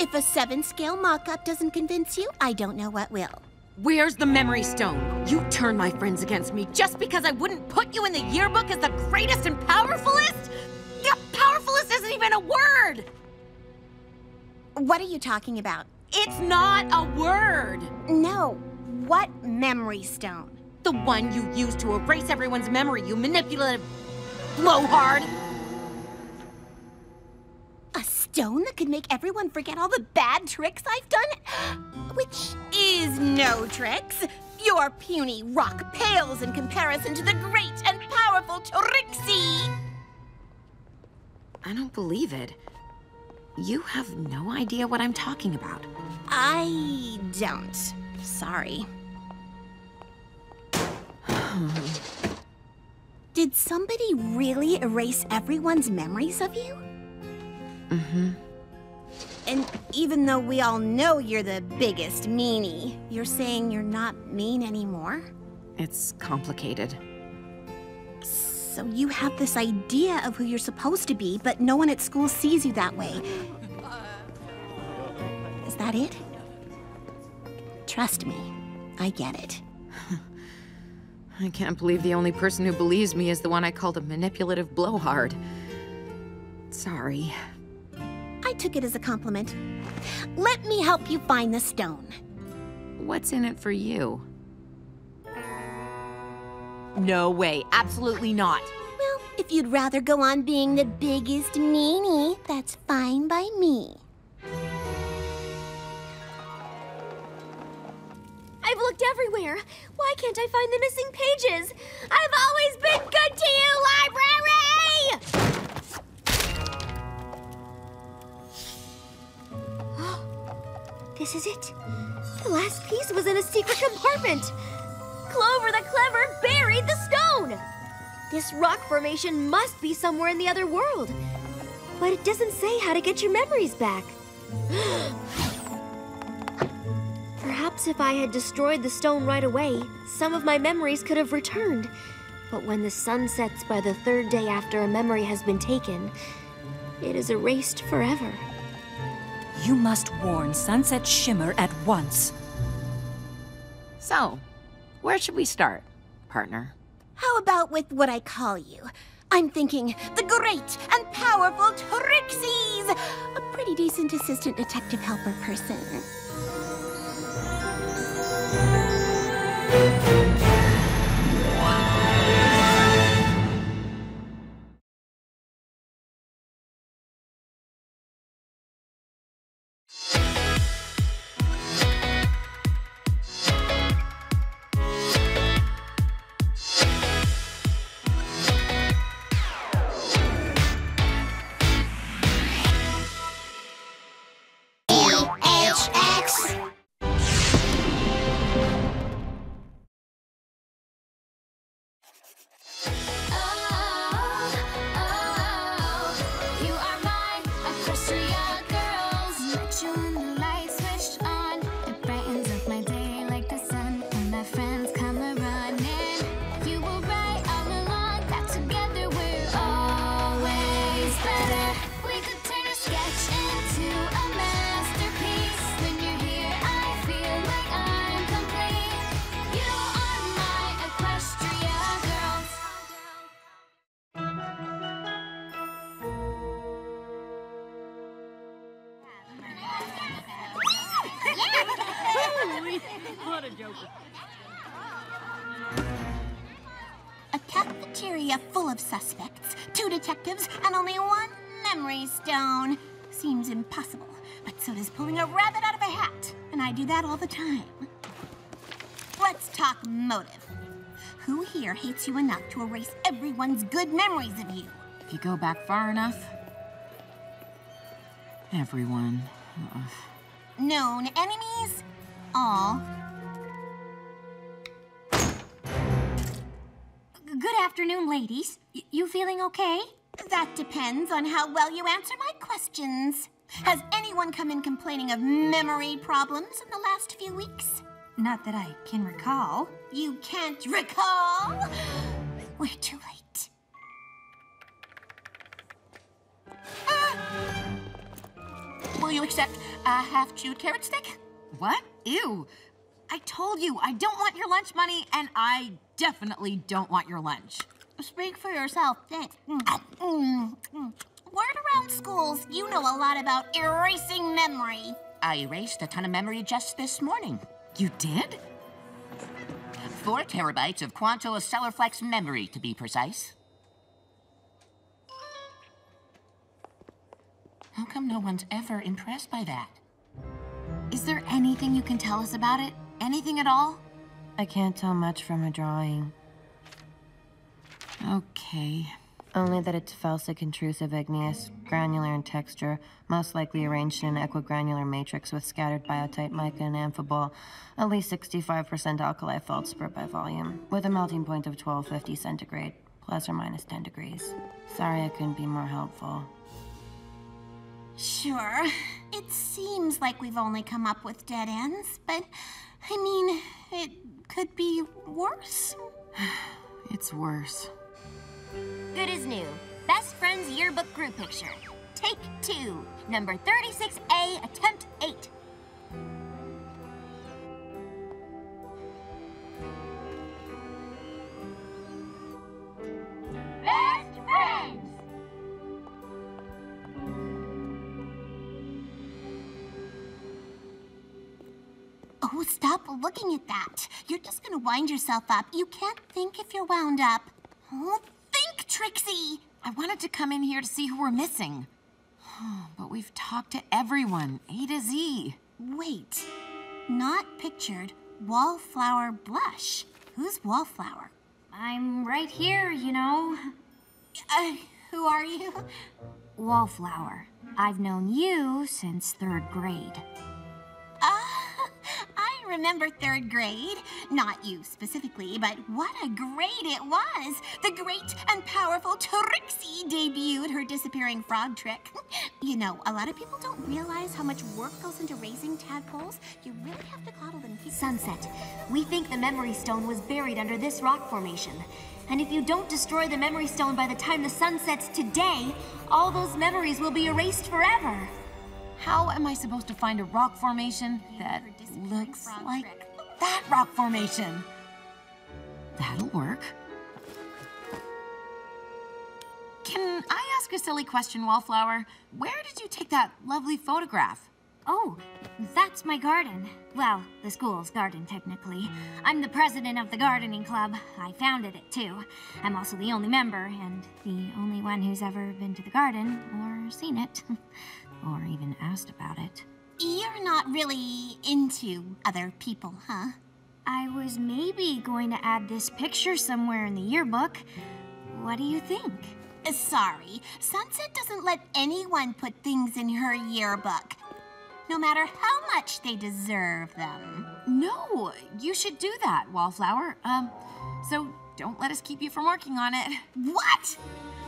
If a seven scale mock up doesn't convince you, I don't know what will. Where's the memory stone? You turned my friends against me just because I wouldn't put you in the yearbook as the greatest and powerfulest? Yeah, powerfulest isn't even a word! What are you talking about? It's not a word! No. What memory stone? The one you used to erase everyone's memory, you manipulative blowhard! A stone that could make everyone forget all the bad tricks I've done? Which is no tricks. Your puny rock pales in comparison to the great and powerful Trixie! I don't believe it. You have no idea what I'm talking about. I don't. Sorry. Did somebody really erase everyone's memories of you? Mm-hmm. And even though we all know you're the biggest meanie, you're saying you're not mean anymore? It's complicated. So you have this idea of who you're supposed to be, but no one at school sees you that way. Is that it? Trust me, I get it. I can't believe the only person who believes me is the one I called a manipulative blowhard. Sorry. I took it as a compliment. Let me help you find the stone. What's in it for you? No way, absolutely not. Well, if you'd rather go on being the biggest meanie, that's fine by me. I've looked everywhere. Why can't I find the missing pages? I've always been good to you, library! this is it. The last piece was in a secret compartment. Clover the Clever buried the stone. This rock formation must be somewhere in the other world. But it doesn't say how to get your memories back. Perhaps if I had destroyed the stone right away, some of my memories could have returned. But when the sun sets by the third day after a memory has been taken, it is erased forever. You must warn Sunset Shimmer at once. So, where should we start, partner? How about with what I call you? I'm thinking the great and powerful Trixie's! A pretty decent assistant detective helper person. Do that all the time. Let's talk motive. Who here hates you enough to erase everyone's good memories of you? If you go back far enough. Everyone. Ugh. Known enemies? All. Good afternoon, ladies. Y- you feeling okay? That depends on how well you answer my questions. Has anyone come in complaining of memory problems in the last few weeks? Not that I can recall. You can't recall? We're too late. Will you accept a half-chewed carrot stick? What? Ew. I told you, I don't want your lunch money, and I definitely don't want your lunch. Speak for yourself, thanks. Mm, mm, mm. Word around schools, you know a lot about erasing memory. I erased a ton of memory just this morning. You did? Four terabytes of Quanto Stellarflex memory, to be precise. How come no one's ever impressed by that? Is there anything you can tell us about it? Anything at all? I can't tell much from a drawing. Okay. Only that it's felsic intrusive igneous, granular in texture, most likely arranged in an equigranular matrix with scattered biotite mica and amphibole, at least 65% alkali feldspar by volume, with a melting point of 1250 centigrade, plus or minus 10 degrees. Sorry I couldn't be more helpful. Sure. It seems like we've only come up with dead ends, but I mean, it could be worse. It's worse. Good as new. Best Friends Yearbook Group Picture. Take two. Number 36A, attempt eight. Oh, stop looking at that. You're just gonna wind yourself up. You can't think if you're wound up. Oh, think, Trixie! I wanted to come in here to see who we're missing. But we've talked to everyone, A to Z. Wait. Not pictured. Wallflower blush. Who's Wallflower? I'm right here, you know. Uh, who are you? Wallflower. I've known you since third grade. Ah, I remember third grade. Not you specifically, but what a grade it was. The great and powerful Trixie debuted her disappearing frog trick. You know, a lot of people don't realize how much work goes into raising tadpoles. You really have to coddle them. Sunset. We think the Memory Stone was buried under this rock formation. And if you don't destroy the Memory Stone by the time the sun sets today, all those memories will be erased forever. How am I supposed to find a rock formation that looks like that rock formation? That'll work. Can I ask a silly question, Wallflower? Where did you take that lovely photograph? Oh, that's my garden. Well, the school's garden, technically. I'm the president of the gardening club. I founded it, too. I'm also the only member, and the only one who's ever been to the garden or seen it, or even asked about it. You're not really into other people, huh? I was maybe going to add this picture somewhere in the yearbook. What do you think? Uh, Sorry, Sunset doesn't let anyone put things in her yearbook, no matter how much they deserve them. No, you should do that, Wallflower. Um, so don't let us keep you from working on it. What?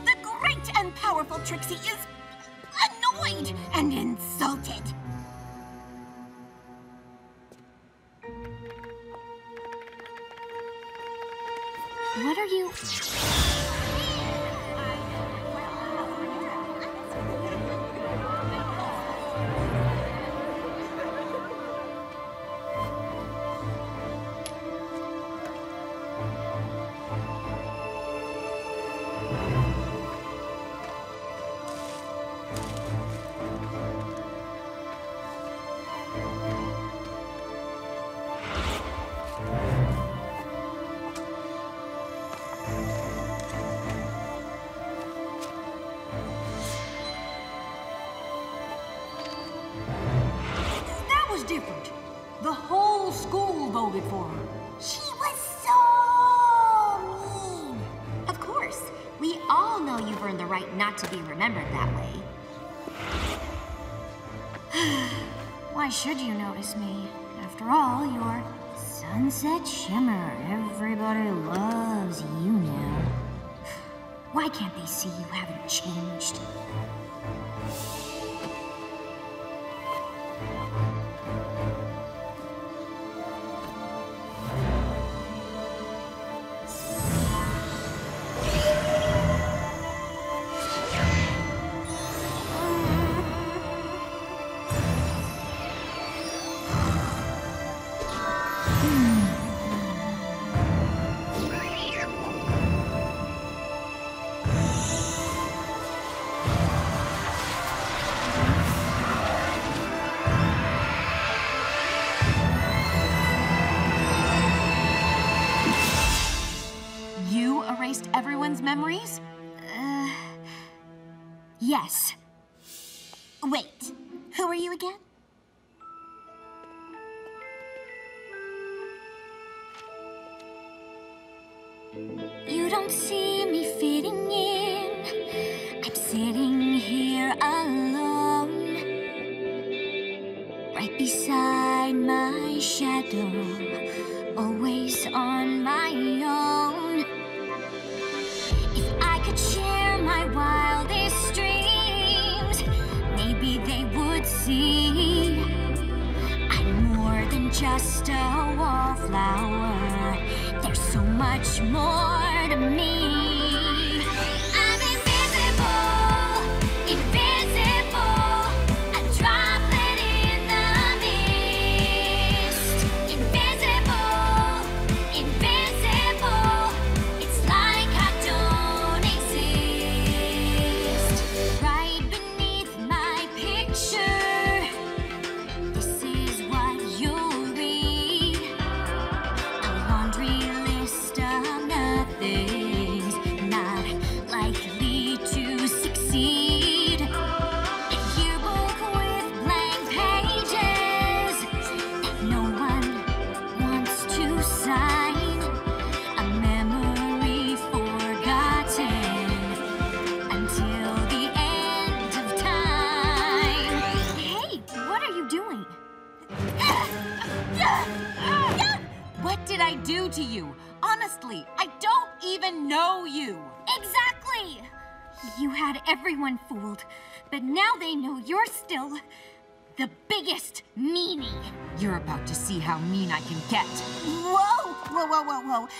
The great and powerful Trixie is annoyed and insulted. What are you. shimmer. Everybody loves you now. Why can't they see you haven't changed?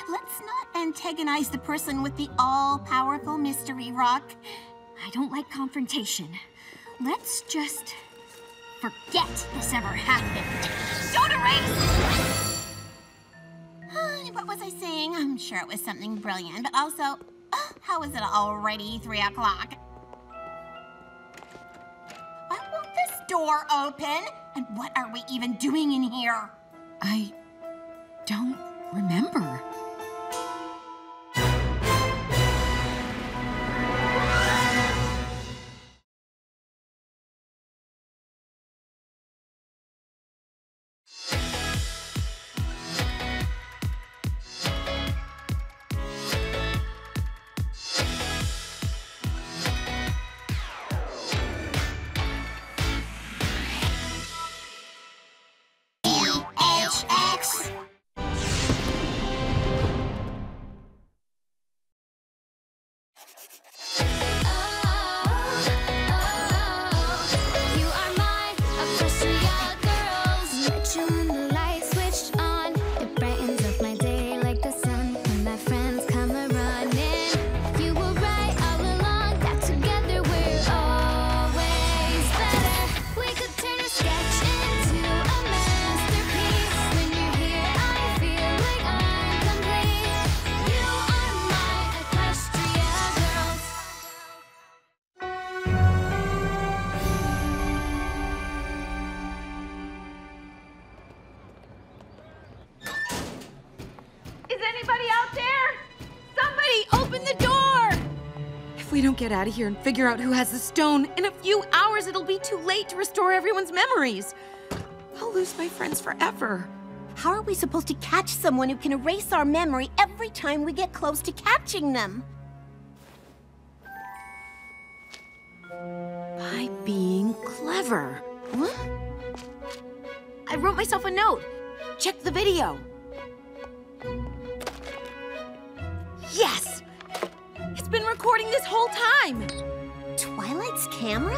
Let's not antagonize the person with the all-powerful mystery rock. I don't like confrontation. Let's just forget this ever happened. Don't erase! what was I saying? I'm sure it was something brilliant, but also, uh, how is it already 3 o'clock? Why won't this door open? And what are we even doing in here? I don't remember. get out of here and figure out who has the stone. In a few hours, it'll be too late to restore everyone's memories. I'll lose my friends forever. How are we supposed to catch someone who can erase our memory every time we get close to catching them? By being clever. What? I wrote myself a note. Check the video. Yes! It's been recording this whole time! Twilight's camera?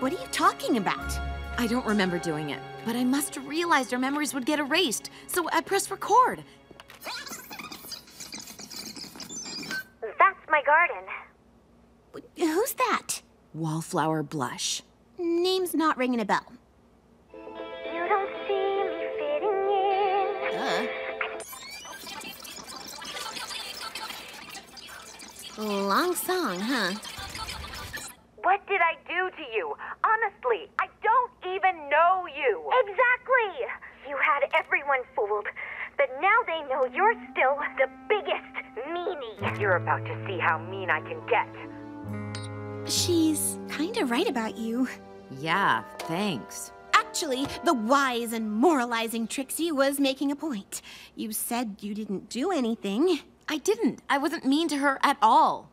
What are you talking about? I don't remember doing it, but I must have realized our memories would get erased, so I pressed record. That's my garden. Who's that? Wallflower Blush. Name's not ringing a bell. Long song, huh? What did I do to you? Honestly, I don't even know you. Exactly! You had everyone fooled. But now they know you're still the biggest meanie. You're about to see how mean I can get. She's kinda right about you. Yeah, thanks. Actually, the wise and moralizing Trixie was making a point. You said you didn't do anything. I didn't. I wasn't mean to her at all.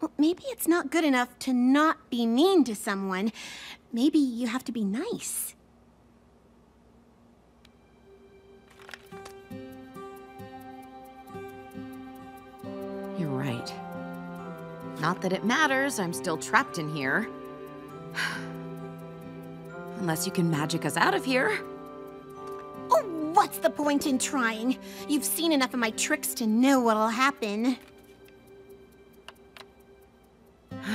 Well, maybe it's not good enough to not be mean to someone. Maybe you have to be nice. You're right. Not that it matters, I'm still trapped in here. Unless you can magic us out of here. Oh, what's the point in trying? You've seen enough of my tricks to know what'll happen.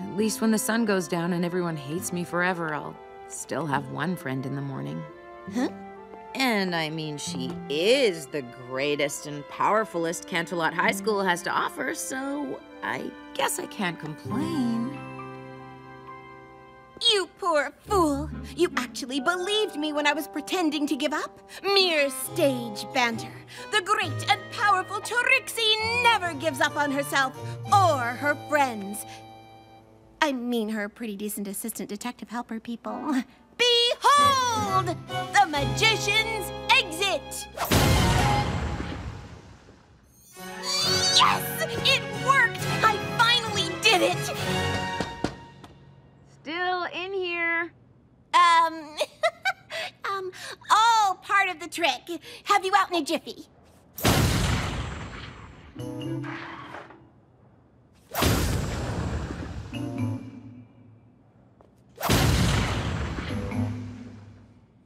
At least when the sun goes down and everyone hates me forever, I'll still have one friend in the morning. Huh? And I mean, she is the greatest and powerfulest Canterlot High School has to offer, so I guess I can't complain. You poor fool! You actually believed me when I was pretending to give up? Mere stage banter. The great and powerful Trixie never gives up on herself or her friends. I mean her pretty decent assistant detective helper people. Behold! The magician's exit! Yes! It worked! I finally did it! Still in here. Um, um, all part of the trick. Have you out in a jiffy.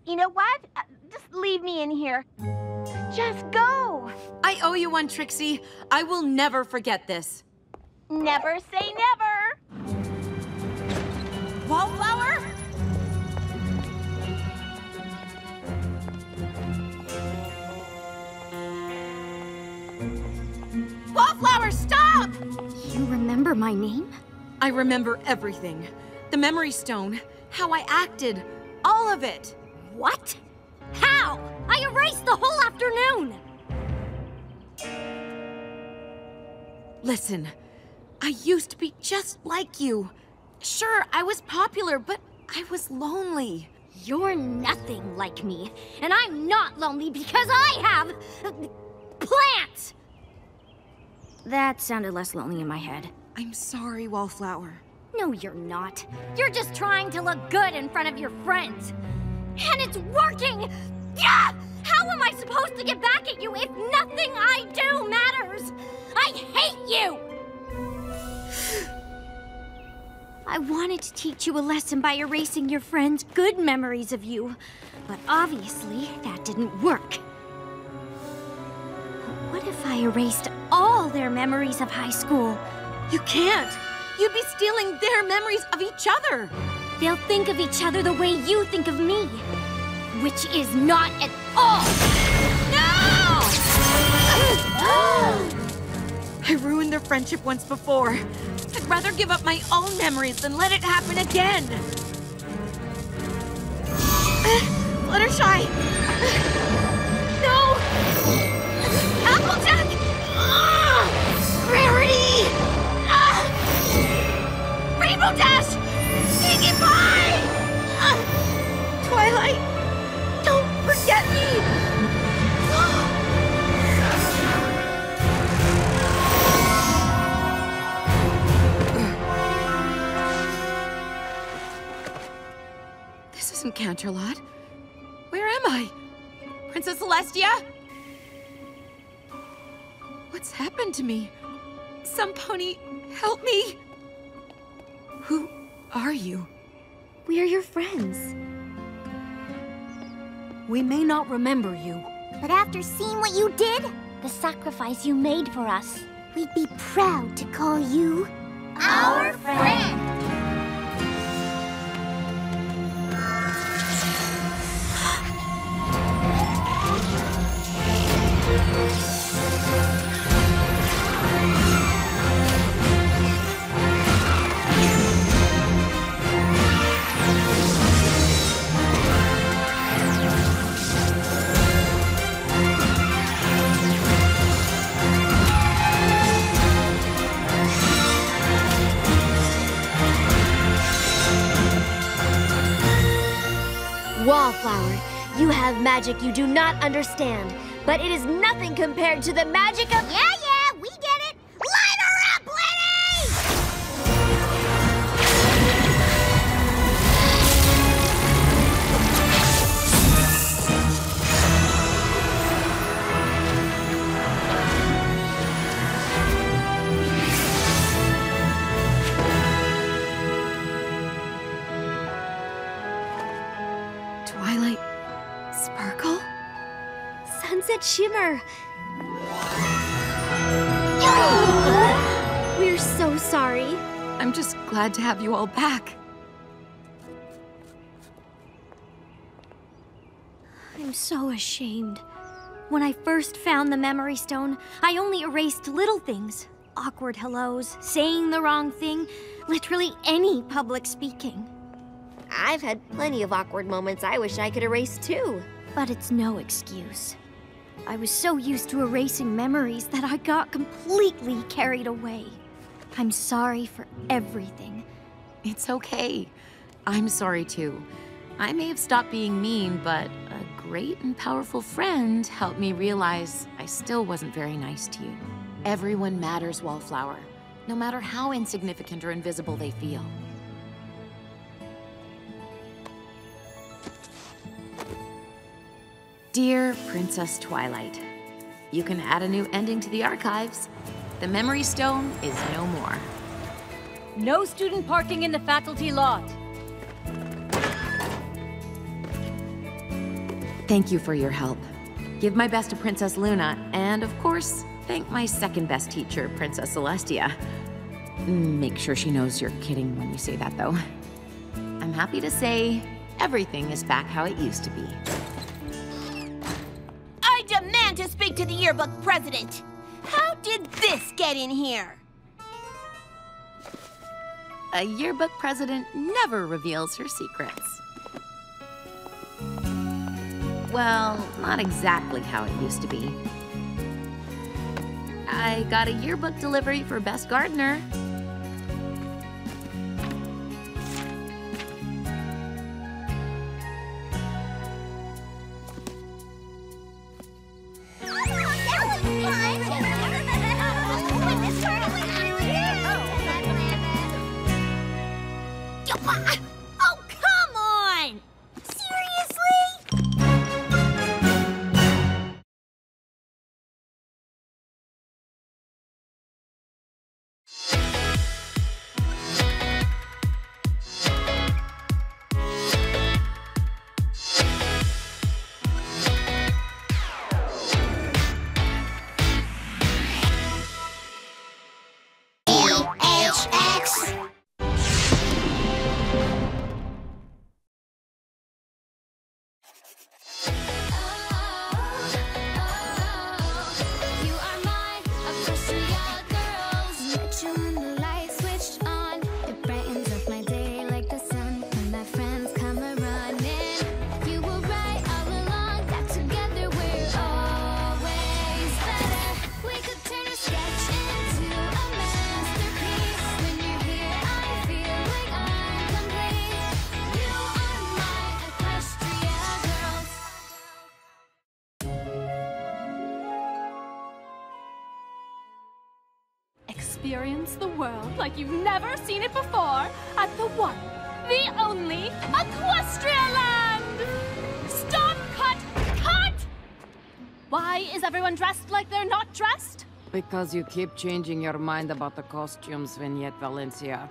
You know what? Uh, Just leave me in here. Just go. I owe you one, Trixie. I will never forget this. Never say never. Wallflower? Wallflower, stop! You remember my name? I remember everything. The memory stone, how I acted, all of it. What? How? I erased the whole afternoon! Listen, I used to be just like you. Sure, I was popular, but I was lonely. You're nothing like me, and I'm not lonely because I have uh, plants. That sounded less lonely in my head. I'm sorry, Wallflower. No, you're not. You're just trying to look good in front of your friends. And it's working! Yeah! How am I supposed to get back at you if nothing I do matters? I hate you! I wanted to teach you a lesson by erasing your friends' good memories of you, but obviously that didn't work. What if I erased all their memories of high school? You can't! You'd be stealing their memories of each other! They'll think of each other the way you think of me, which is not at all. No! I ruined their friendship once before. I'd rather give up my own memories than let it happen again. Fluttershy! No! Applejack! Rarity! Rainbow Dash! Pinkie Pie! Ah! Twilight! Canterlot. Where am I? Princess Celestia? What's happened to me? Some pony, help me! Who are you? We are your friends. We may not remember you. But after seeing what you did, the sacrifice you made for us, we'd be proud to call you our friend. Wallflower, you have magic you do not understand, but it is nothing compared to the magic of. Yeah, Sunset Shimmer. We're so sorry. I'm just glad to have you all back. I'm so ashamed. When I first found the Memory Stone, I only erased little things. Awkward hellos, saying the wrong thing, literally any public speaking. I've had plenty of awkward moments I wish I could erase too. But it's no excuse. I was so used to erasing memories that I got completely carried away. I'm sorry for everything. It's okay. I'm sorry too. I may have stopped being mean, but a great and powerful friend helped me realize I still wasn't very nice to you. Everyone matters, Wallflower, no matter how insignificant or invisible they feel. Dear Princess Twilight, you can add a new ending to the archives. The Memory Stone is no more. No student parking in the faculty lot. Thank you for your help. Give my best to Princess Luna, and of course, thank my second best teacher, Princess Celestia. Make sure she knows you're kidding when you say that, though. I'm happy to say everything is back how it used to be. To speak to the yearbook president. How did this get in here? A yearbook president never reveals her secrets. Well, not exactly how it used to be. I got a yearbook delivery for Best Gardener. Oh, The world like you've never seen it before at the one, the only Equestria Land! Stop, cut, cut! Why is everyone dressed like they're not dressed? Because you keep changing your mind about the costumes, Vignette Valencia.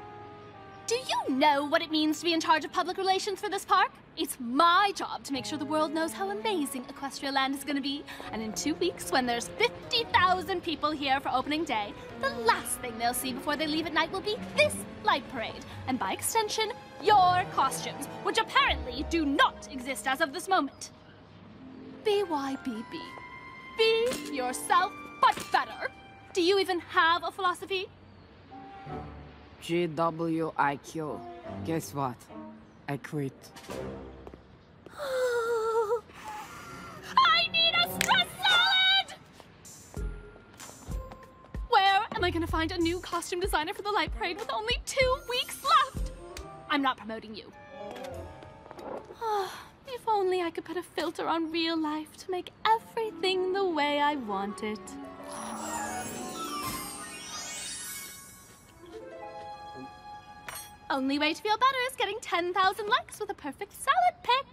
Do you know what it means to be in charge of public relations for this park? It's my job to make sure the world knows how amazing Equestria Land is gonna be. And in two weeks, when there's 50,000 people here for opening day, the last thing they'll see before they leave at night will be this light parade. And by extension, your costumes, which apparently do not exist as of this moment. BYBB. Be yourself, but better. Do you even have a philosophy? GWIQ. Guess what? I quit. I need a stress salad! Where am I gonna find a new costume designer for the light parade with only two weeks left? I'm not promoting you. if only I could put a filter on real life to make everything the way I want it. Only way to feel better is getting 10,000 likes with a perfect salad pick.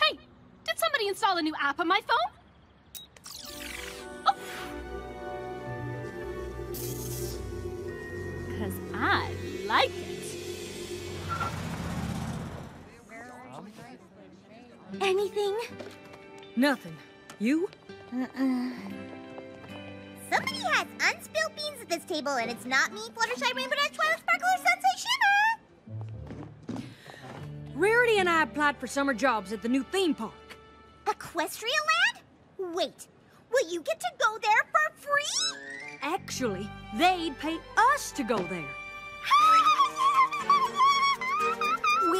Hey, did somebody install a new app on my phone? Oh. Cause I like it. Anything? Nothing. You? Uh-uh. Somebody has unspilled beans at this table, and it's not me, Fluttershy, Rainbow Dash, Twilight Sparkle, or Sunset Shimmer! Rarity and I applied for summer jobs at the new theme park. Equestria Land? Wait, will you get to go there for free? Actually, they'd pay us to go there.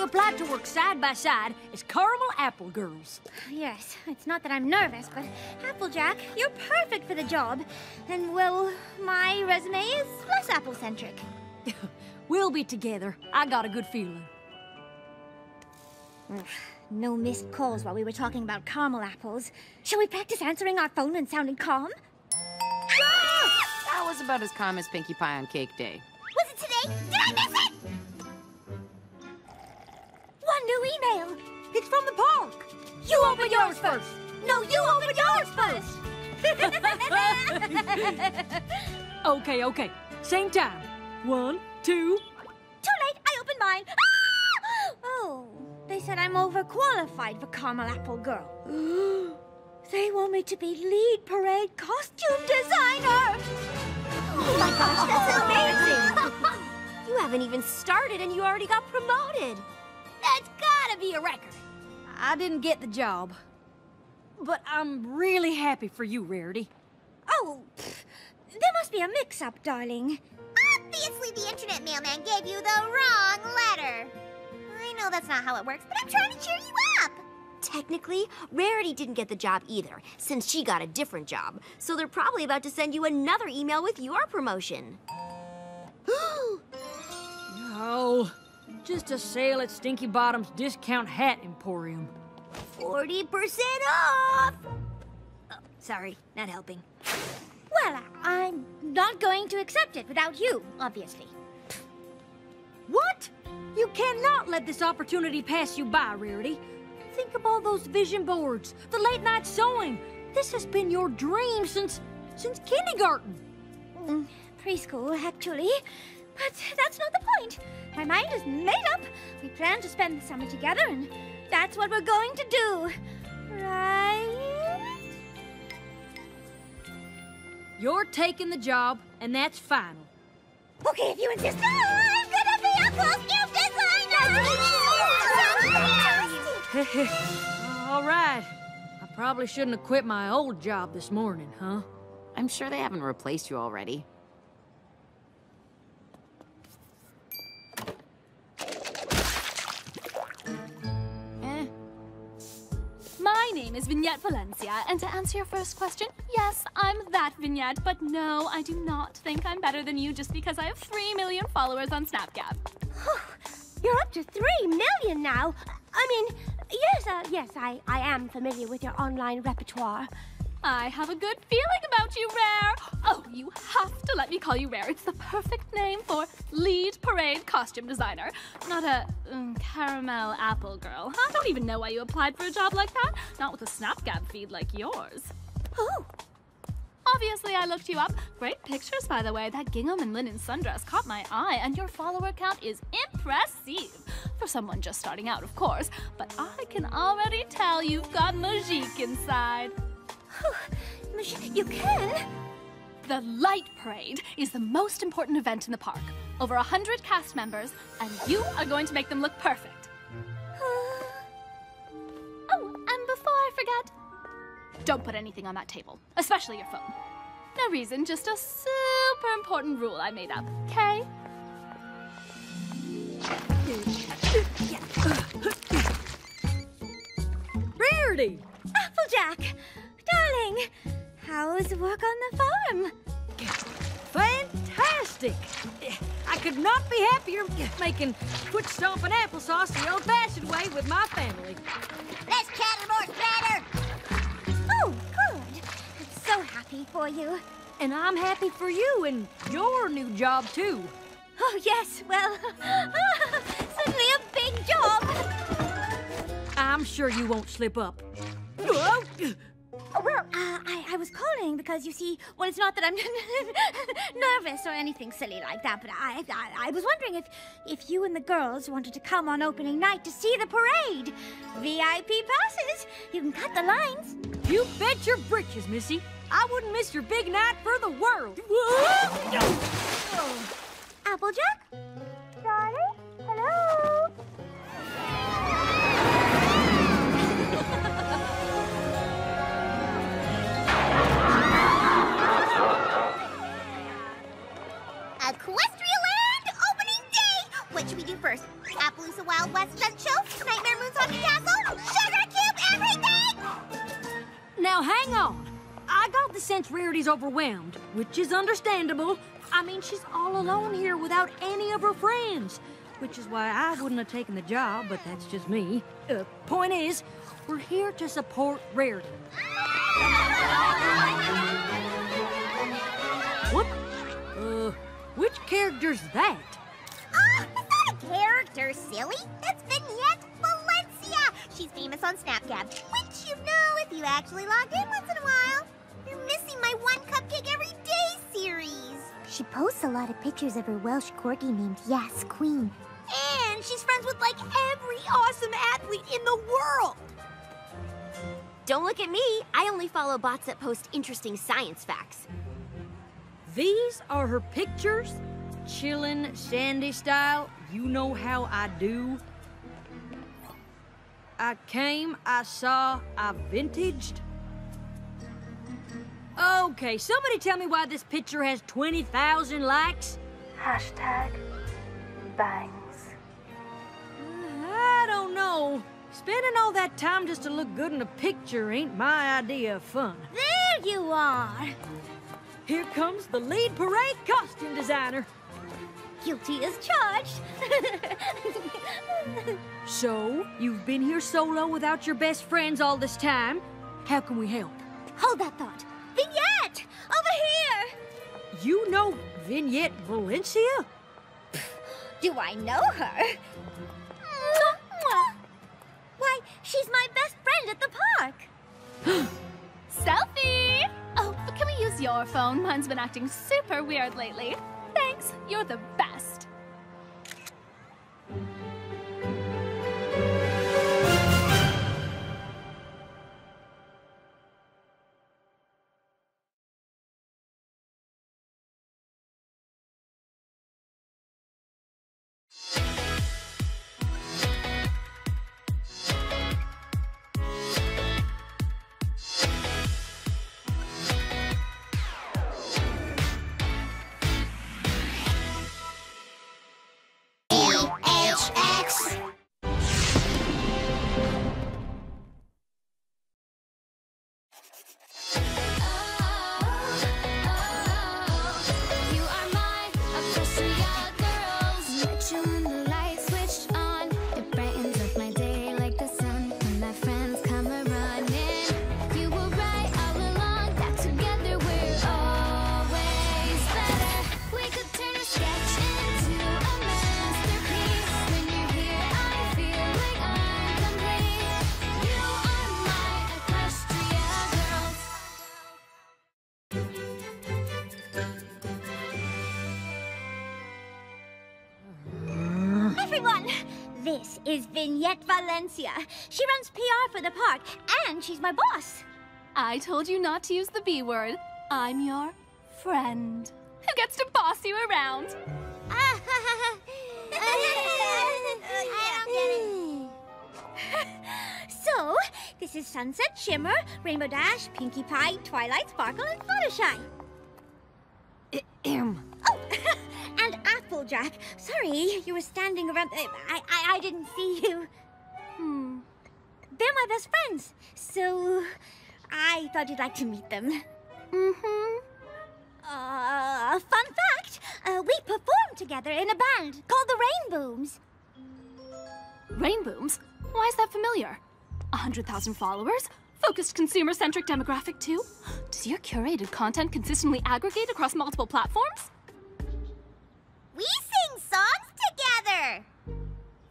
We applied to work side by side as caramel apple girls. Yes, it's not that I'm nervous, but Applejack, you're perfect for the job. And, well, my resume is less apple centric. We'll be together. I got a good feeling. No missed calls while we were talking about caramel apples. Shall we practice answering our phone and sounding calm? Ah! That was about as calm as Pinkie Pie on Cake Day. Was it today? New email. It's from the park. You open yours first. No, you open yours first. Okay, okay. Same time. One, two. Too late. I opened mine. Ah! Oh, they said I'm overqualified for caramel apple girl. they want me to be lead parade costume designer. Oh my gosh, that's amazing! you haven't even started and you already got promoted. That's gotta be a record. I didn't get the job. But I'm really happy for you, Rarity. Oh, pff, there must be a mix-up, darling. Obviously, the internet mailman gave you the wrong letter. I know that's not how it works, but I'm trying to cheer you up. Technically, Rarity didn't get the job either, since she got a different job. So they're probably about to send you another email with your promotion. No, just a sale at Stinky Bottom's Discount Hat Emporium. 40% off! Oh, sorry, not helping. Well, I'm not going to accept it without you, obviously. What? You cannot let this opportunity pass you by, Rarity. Think of all those vision boards, the late night sewing. This has been your dream since since kindergarten. Mm, preschool, actually. But that's not the point. My mind is made up. We plan to spend the summer together, and that's what we're going to do. Right? You're taking the job, and that's final. Okay, if you insist. Ah, I'm gonna be a costume designer! all right. I probably shouldn't have quit my old job this morning, huh? I'm sure they haven't replaced you already. Name is Vignette Valencia, and to answer your first question, yes, I'm that Vignette, but no, I do not think I'm better than you just because I have 3 million followers on Snapgab. You're up to three million now. I mean, Yes, uh, yes, I, I am familiar with your online repertoire. I have a good feeling about you, Rare. Oh, you have to let me call you Rare. It's the perfect name for lead parade costume designer, not a um, caramel apple girl. I don't even know why you applied for a job like that. Not with a Snapgab feed like yours. Oh. Obviously, I looked you up. Great pictures, by the way. That gingham and linen sundress caught my eye, and your follower count is impressive. For someone just starting out, of course. But I can already tell you've got magique inside. You can? The Light Parade is the most important event in the park. Over a hundred cast members, and you are going to make them look perfect. oh, and before I forget, don't put anything on that table, especially your phone. No reason, just a super important rule I made up, okay? Rarity! Applejack! Darling! How's work on the farm? Fantastic! I could not be happier making foot stomping applesauce the old fashioned way with my family. Less chatter, more splatter! Oh, good. I'm so happy for you. And I'm happy for you and your new job, too. Oh, yes, well, suddenly a big job. I'm sure you won't slip up. Oh, Oh, well, uh, I, I was calling because you see, well, it's not that I'm nervous or anything silly like that, but I, I, I was wondering if, if you and the girls wanted to come on opening night to see the parade. VIP passes. You can cut the lines. You bet your britches, Missy. I wouldn't miss your big night for the world. Applejack? Darling? Hello? Now, hang on. I got the sense Rarity's overwhelmed, which is understandable. I mean, she's all alone here without any of her friends, which is why I wouldn't have taken the job, but that's just me. Uh, point is, we're here to support Rarity. What? Uh, which character's that? Ah, that's not a character, silly. That's Vignette Valencia. She's famous on Snapgab, which you know if you actually logged in once in a while. You're missing my One Cupcake Every Day series. She posts a lot of pictures of her Welsh corgi named Yas Queen. And she's friends with like every awesome athlete in the world. Don't look at me. I only follow bots that post interesting science facts. These are her pictures? Chillin', Sandy style, you know how I do. I came, I saw, I vintaged. Okay, somebody tell me why this picture has 20,000 likes? Hashtag bangs. I don't know. Spending all that time just to look good in a picture ain't my idea of fun. There you are. Here comes the lead parade costume designer. Guilty as charged. So, you've been here solo without your best friends all this time. How can we help? Hold that thought. Vignette! Over here! You know Vignette Valencia? Do I know her? Mwah, mwah. Why, she's my best friend at the park. Selfie! Oh, but can we use your phone? Mine's been acting super weird lately. Thanks, you're the best. Is Vignette Valencia. She runs PR for the park, and she's my boss. I told you not to use the B word. I'm your friend. Who gets to boss you around? so, this is Sunset Shimmer, Rainbow Dash, Pinkie Pie, Twilight Sparkle, and Fluttershy. Oh, and Applejack. Sorry, you were standing around. uh, I, I, I didn't see you. Hmm. They're my best friends, so I thought you'd like to meet them. Mm-hmm. Uh, fun fact: uh, we performed together in a band called the Rainbooms. Rainbooms? Why is that familiar? A hundred thousand followers? Focused consumer-centric demographic too? Does your curated content consistently aggregate across multiple platforms? We sing songs together.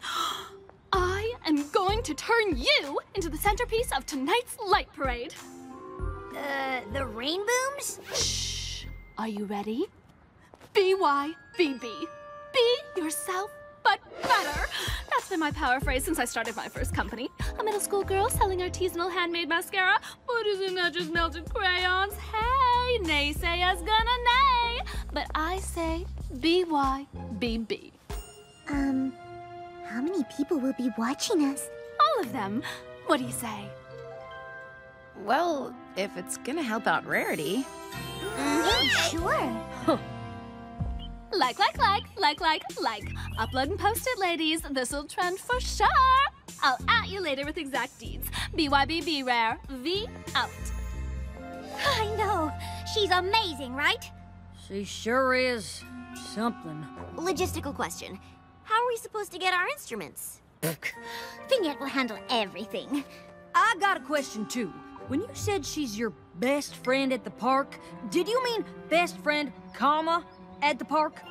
I am going to turn you into the centerpiece of tonight's light parade. Uh, the Rainbooms? Shh. Are you ready? BYBB. Be yourself, but better. That's been my power phrase since I started my first company. A middle school girl selling artisanal handmade mascara. But isn't that just melted crayons? Hey, naysayers gonna nay. But I say BYBB. Um, how many people will be watching us? All of them. What do you say? Well, if it's gonna help out Rarity. Yeah, sure. Like, like, like, like, like, like. Upload and post it, ladies. This'll trend for sure. I'll at you later with exact deeds. BYBB rare. V out. I know. She's amazing, right? She sure is something. Logistical question. How are we supposed to get our instruments? Vignette will handle everything. I got a question too. When you said she's your best friend at the park, did you mean best friend, comma, at the park?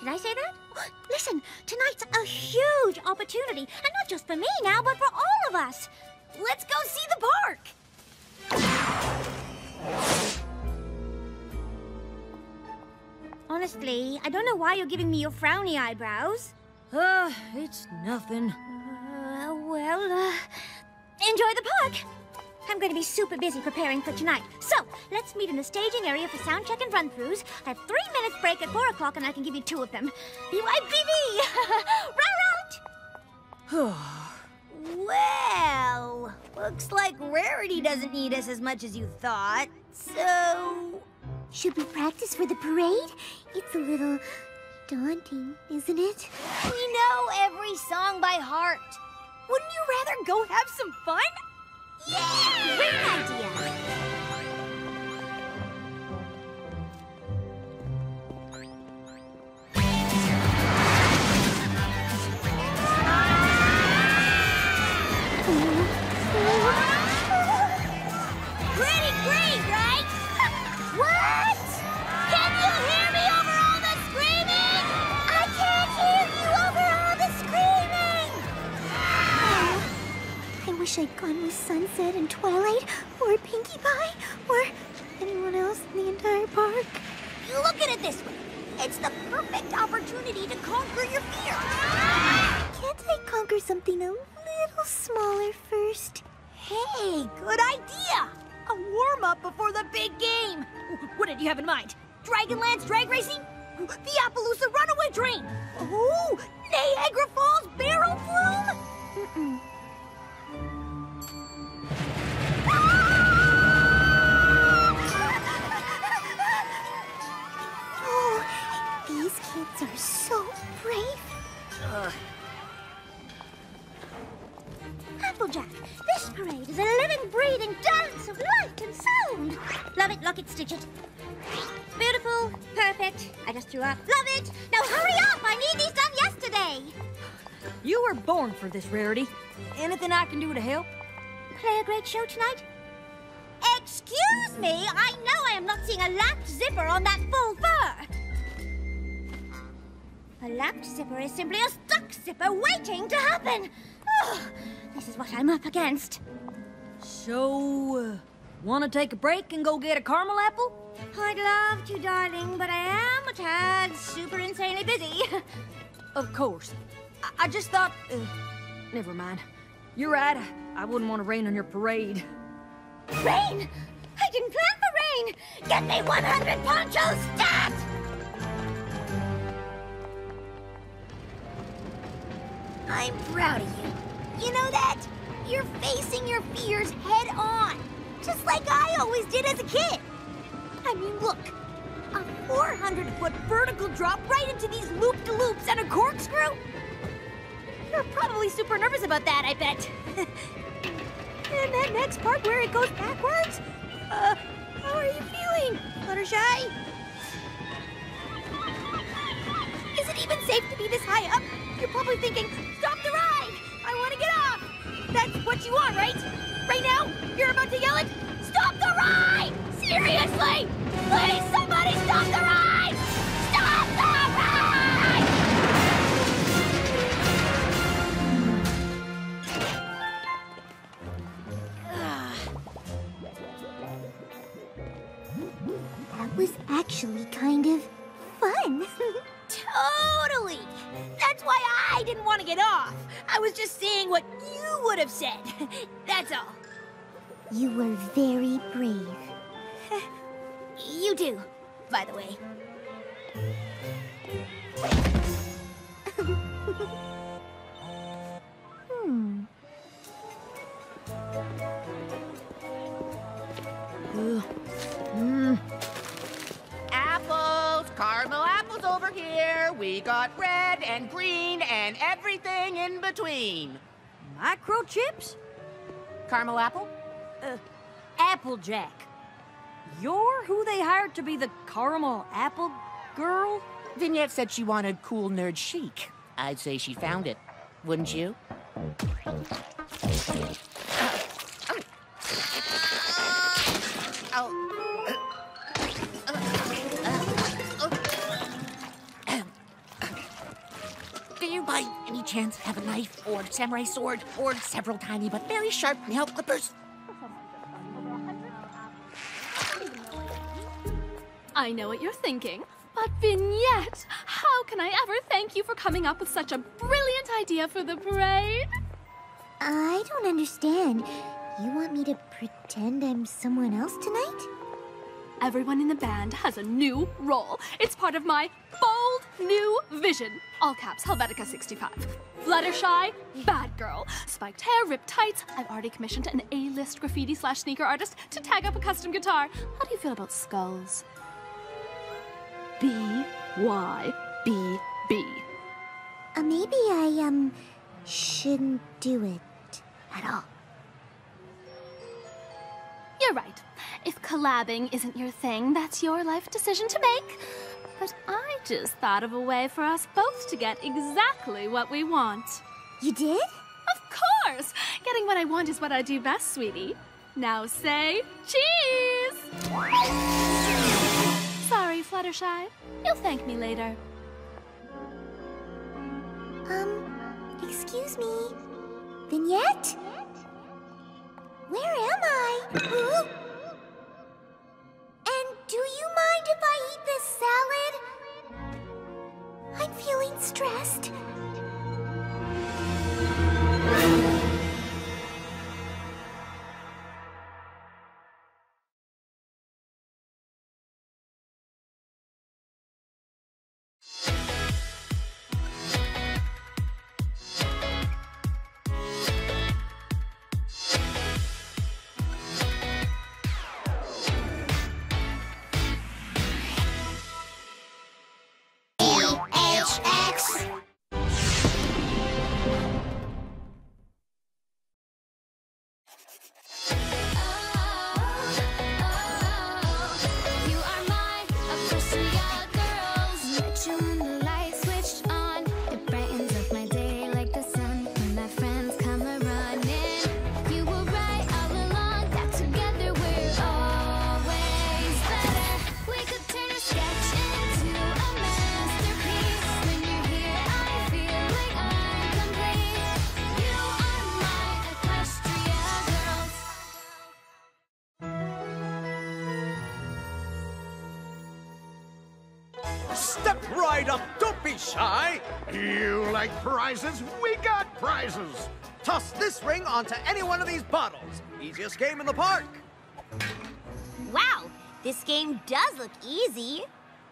Did I say that? Listen, tonight's a huge opportunity, and not just for me now, but for all of us. Let's go see the park. Honestly, I don't know why you're giving me your frowny eyebrows. Uh, it's nothing. Uh, well, uh, enjoy the park. I'm going to be super busy preparing for tonight. So, let's meet in the staging area for sound check and run-throughs. I have three minutes break at 4 o'clock, and I can give you two of them. BYBB! Row Well, looks like Rarity doesn't need us as much as you thought. So, Should we practice for the parade? It's a little daunting, isn't it? we know every song by heart. Wouldn't you rather go have some fun? Yeah! Great idea! I gone with Sunset and Twilight, or Pinkie Pie, or anyone else in the entire park. Look at it this way. It's the perfect opportunity to conquer your fear. Can't I conquer something a little smaller first? Hey, good idea! A warm-up before the big game. What did you have in mind? Dragonlance drag racing? The Appaloosa Runaway Train? Oh, Niagara Falls Barrel Flume? Oh, kids are so brave. Applejack, this parade is a living, breathing dance of light and sound. Love it, lock it, stitch it. Beautiful, perfect. I just threw up. Love it. Now hurry up. I need these done yesterday. You were born for this, Rarity. Anything I can do to help? Play a great show tonight? Excuse me. I know I am not seeing a lapped zipper on that full fur. A lapped zipper is simply a stuck zipper waiting to happen. Ugh, this is what I'm up against. So, uh, wanna take a break and go get a caramel apple? I'd love to, darling, but I am a tad super insanely busy. Of course. I, I just thought. Uh, never mind. You're right. I, I wouldn't want to rain on your parade. Rain! I didn't plan for rain! Get me 100 ponchos, stat! I'm proud of you. You know that? You're facing your fears head on, just like I always did as a kid. I mean, look, a 400-foot vertical drop right into these loop-de-loops and a corkscrew? You're probably super nervous about that, I bet. and that next part where it goes backwards? Uh, how are you feeling, Fluttershy? Is it even safe to be this high up? You're probably thinking, stop the ride! I want to get off! That's what you want, right? Right now, you're about to yell it, stop the ride! Seriously! Please, somebody stop the ride! Stop the ride! That was actually kind of fun. totally! That's why I didn't want to get off. I was just saying what you would have said. That's all. You were very brave. you do, by the way. hmm. Apples, caramel apples over here. We got red and green and everything in between. Micro Chips? Caramel apple? Uh, Applejack. You're who they hired to be the caramel apple girl? Vignette said she wanted cool nerd chic. I'd say she found it. Wouldn't you? you by any chance have a knife or samurai sword or several tiny but very sharp nail clippers? I know what you're thinking, but Vignette, how can I ever thank you for coming up with such a brilliant idea for the parade? I don't understand. You want me to pretend I'm someone else tonight? Everyone in the band has a new role. It's part of my bold new vision. All caps, Helvetica 65. Fluttershy, bad girl. Spiked hair, ripped tights. I've already commissioned an A-list graffiti slash sneaker artist to tag up a custom guitar. How do you feel about skulls? B Y B B. Uh, maybe I, um, shouldn't do it at all. You're right. If collabing isn't your thing, that's your life decision to make. But I just thought of a way for us both to get exactly what we want. You did? Of course! Getting what I want is what I do best, sweetie. Now say cheese! Sorry, Fluttershy. You'll thank me later. Um, excuse me. Vignette? Where am I? Do you mind if I eat this salad? I'm feeling stressed. Prizes? We got prizes. Toss this ring onto any one of these bottles. Easiest game in the park. Wow, this game does look easy.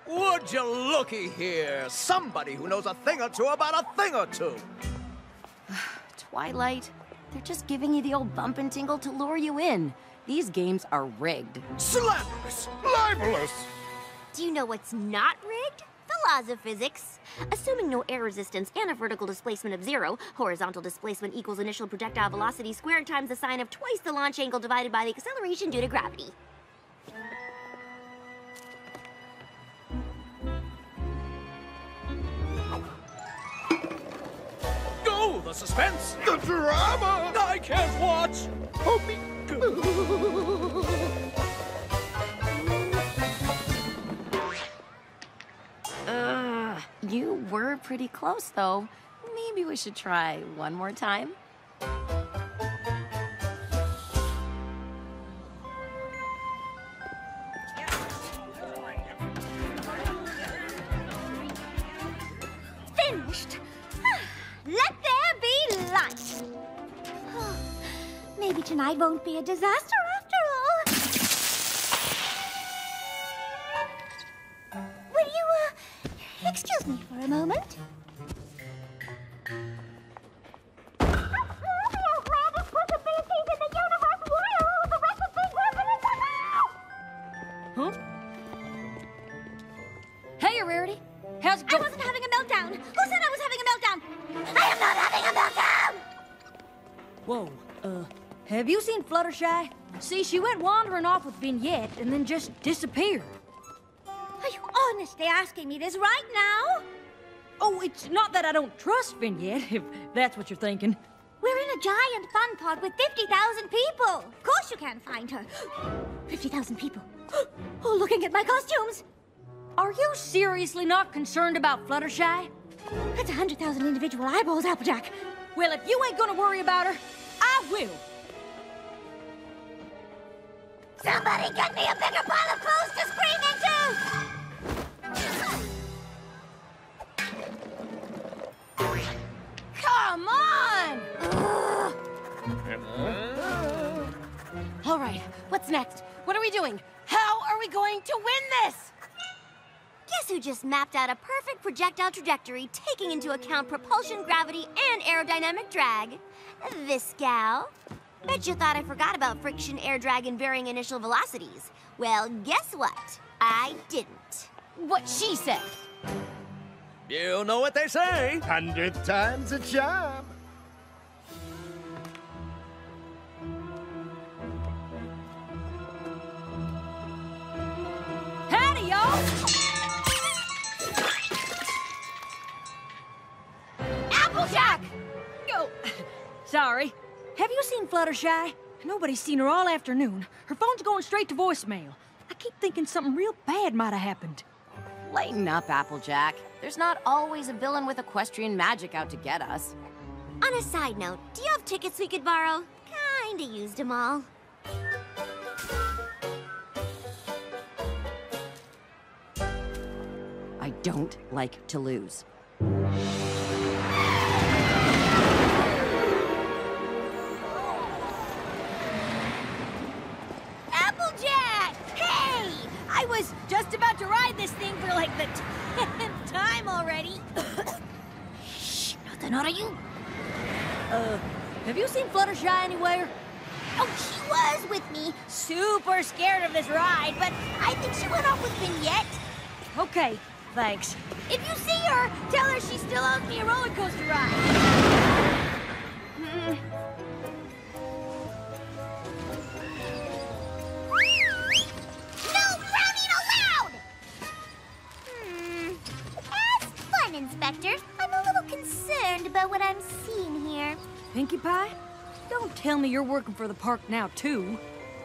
Would you looky here? Somebody who knows a thing or two about a thing or two. Twilight, they're just giving you the old bump and tingle to lure you in. These games are rigged. Slanderous! Libelous! Do you know what's not rigged? The laws of physics. Assuming no air resistance and a vertical displacement of zero, horizontal displacement equals initial projectile velocity squared times the sine of twice the launch angle divided by the acceleration due to gravity. Go, the suspense! The drama! I can't watch! Oh, me. Ugh, you were pretty close, though. Maybe we should try one more time. Finished. Let there be light. Maybe tonight won't be a disaster excuse me for a moment? Huh? Hey, Rarity. How's it I wasn't having a meltdown. Who said I was having a meltdown? I am not having a meltdown! Whoa, uh, have you seen Fluttershy? See, she went wandering off with Vignette and then just disappeared. Honestly asking me this right now? Oh, it's not that I don't trust Vignette, if that's what you're thinking. We're in a giant fun park with 50,000 people. Of course you can't find her. 50,000 people. Oh, looking at my costumes. Are you seriously not concerned about Fluttershy? That's 100,000 individual eyeballs, Applejack. Well, if you ain't gonna worry about her, I will. Somebody get me a bigger pile of clothes to scream into! Come on! All right, what's next? What are we doing? How are we going to win this? Guess who just mapped out a perfect projectile trajectory taking into account propulsion, gravity, and aerodynamic drag? This gal. Bet you thought I forgot about friction, air drag, and varying initial velocities. Well, guess what? I didn't. What she said. You know what they say. Hundred times a charm. Howdy, y'all! Applejack! Go. Sorry. Have you seen Fluttershy? Nobody's seen her all afternoon. Her phone's going straight to voicemail. I keep thinking something real bad might have happened. Lighten up, Applejack. There's not always a villain with equestrian magic out to get us. On a side note, do you have tickets we could borrow? Kinda used them all. I don't like to lose. Already. Shh, nothing out of you. Uh, have you seen Fluttershy anywhere? Oh, she was with me, super scared of this ride, but I think she went off with Vignette. Okay, thanks. If you see her, tell her she still owes me a roller coaster ride. Hmm. I'm a little concerned about what I'm seeing here. Pinkie Pie? Don't tell me you're working for the park now, too.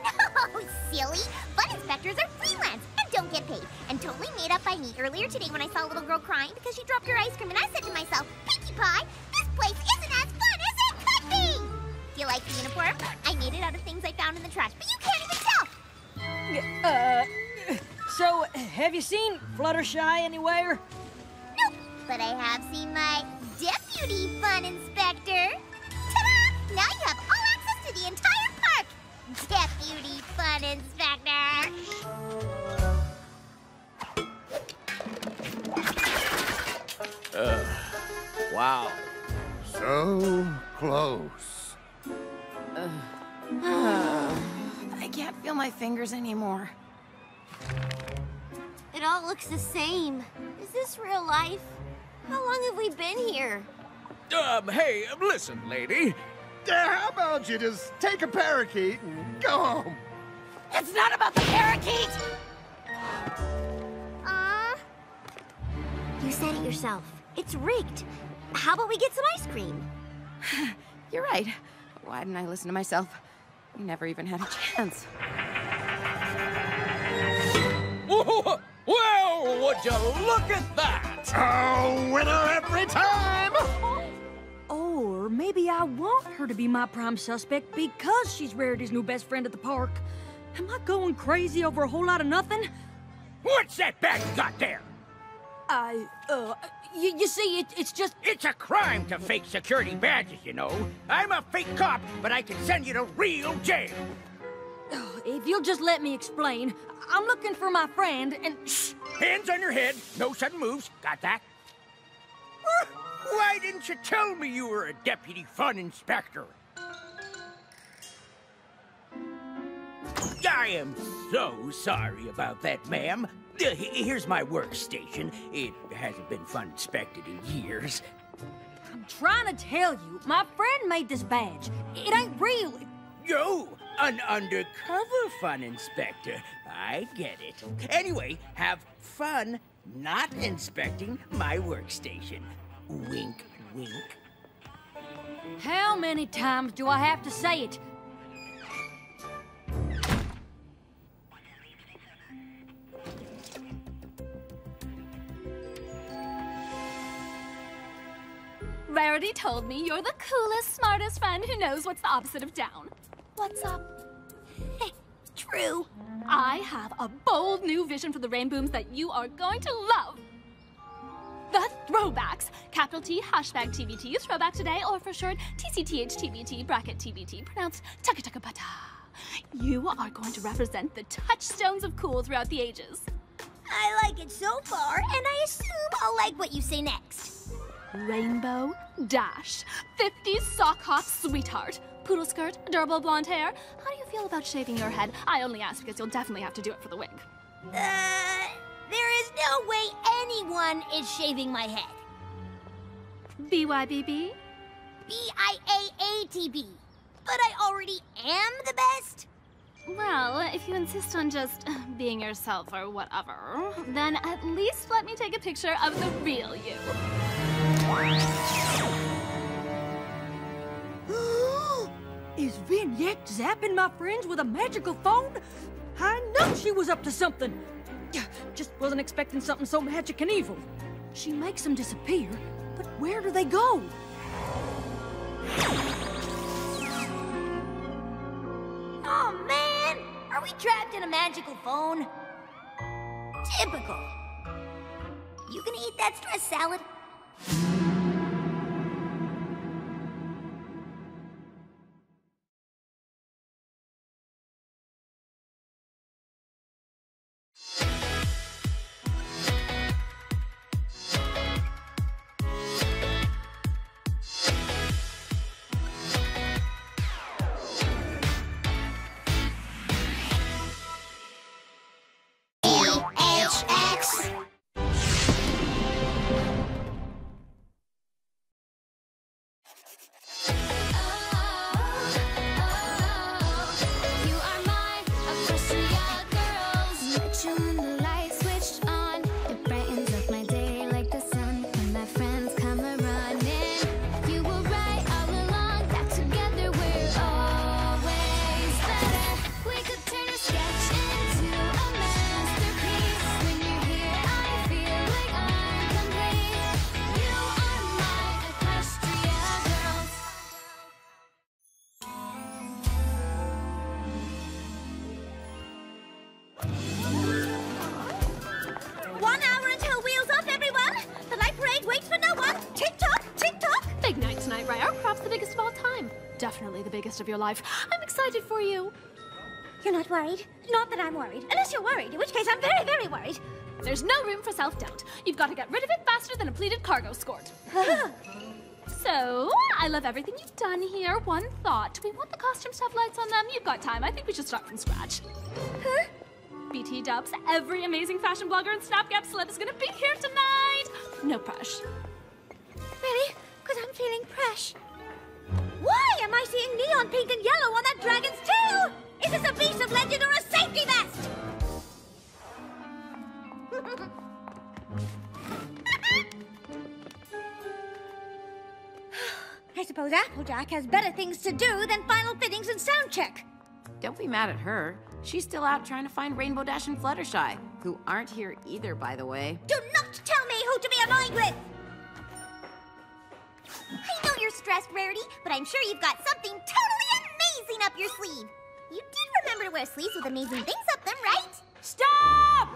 Oh, silly. Fun inspectors are freelance and don't get paid. And totally made up by me earlier today when I saw a little girl crying because she dropped her ice cream and I said to myself, Pinkie Pie, this place isn't as fun as it could be! Do you like the uniform? I made it out of things I found in the trash, but you can't even tell! Uh, so, have you seen Fluttershy anywhere? Nope. but I have seen my deputy fun inspector. Ta-da! Now you have all access to the entire park. Deputy fun inspector. Ugh. Wow. So close. I can't feel my fingers anymore. It all looks the same. Is this real life? How long have we been here? Um, hey, listen, lady. Uh, how about you just take a parakeet and go home? It's not about the parakeet! Uh, you said it yourself. It's rigged. How about we get some ice cream? You're right. Why didn't I listen to myself? We never even had a chance. Whoa, well, would you look at that? Oh, winner every time! Or maybe I want her to be my prime suspect because she's Rarity's new best friend at the park. Am I going crazy over a whole lot of nothing? What's that bag you got there? I, uh, you, you see, it, it's just. It's a crime to fake security badges, you know. I'm a fake cop, but I can send you to real jail. If you'll just let me explain, I'm looking for my friend and. Shh! Hands on your head, no sudden moves. Got that? Why didn't you tell me you were a deputy fun inspector? I am so sorry about that, ma'am. Uh, Here's my workstation. It hasn't been fun inspected in years. I'm trying to tell you, my friend made this badge. It ain't real. Yo, an undercover fun inspector. I get it. Anyway, have fun not inspecting my workstation. Wink, wink. How many times do I have to say it? Rarity told me you're the coolest, smartest friend who knows what's the opposite of down. What's up? True. I have a bold new vision for the Rainbooms that you are going to love. The throwbacks. Capital T, hashtag TBT, throwback today, or for short, TCTH bracket TBT, pronounced Taka Taka Pata. You are going to represent the touchstones of cool throughout the ages. I like it so far, and I assume I'll like what you say next. Rainbow Dash, 50s sock hop sweetheart, poodle skirt, adorable blonde hair. How do you feel about shaving your head? I only ask because you'll definitely have to do it for the wig. Uh, there is no way anyone is shaving my head. BYBB? B-I-A-A-T-B. But I already am the best. Well, if you insist on just being yourself or whatever, then at least let me take a picture of the real you. Is Vignette zapping my friends with a magical phone? I know she was up to something. Just wasn't expecting something so magic and evil. She makes them disappear, but where do they go? Oh man, are we trapped in a magical phone? Typical. You gonna eat that stress salad? Of your life. I'm excited for you. You're not worried? Not that I'm worried. Unless you're worried, in which case I'm very, very worried. There's no room for self-doubt. You've got to get rid of it faster than a pleated cargo skirt. so, I love everything you've done here. One thought. Do we want the costumes to have lights on them? You've got time. I think we should start from scratch. Huh? BT dubs, every amazing fashion blogger and Snapgab celeb is gonna be here tonight. No pressure. Really? Because I'm feeling fresh. Why am I seeing neon pink and yellow on that dragon's tail? Is this a beast of legend or a safety vest? I suppose Applejack has better things to do than final fittings and sound check. Don't be mad at her. She's still out trying to find Rainbow Dash and Fluttershy, who aren't here either, by the way. Do not tell me who to be annoyed with! I know you're stressed, Rarity, but I'm sure you've got something totally amazing up your sleeve. You did remember to wear sleeves with amazing things up them, right? Stop!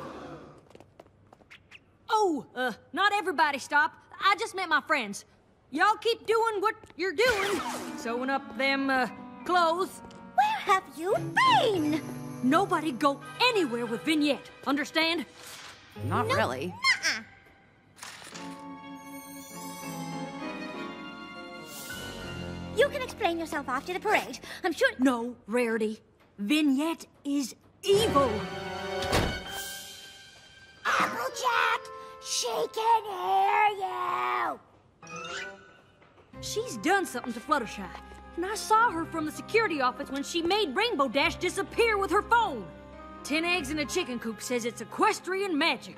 Oh, uh, not everybody stop. I just met my friends. Y'all keep doing what you're doing. Sewing up them, uh, clothes. Where have you been? Nobody go anywhere with Vignette. Understand? Not really. Uh-uh. You can explain yourself after the parade. I'm sure. No, Rarity. Vignette is evil. Applejack, she can hear you. She's done something to Fluttershy. And I saw her from the security office when she made Rainbow Dash disappear with her phone. Ten eggs in a chicken coop says it's equestrian magic.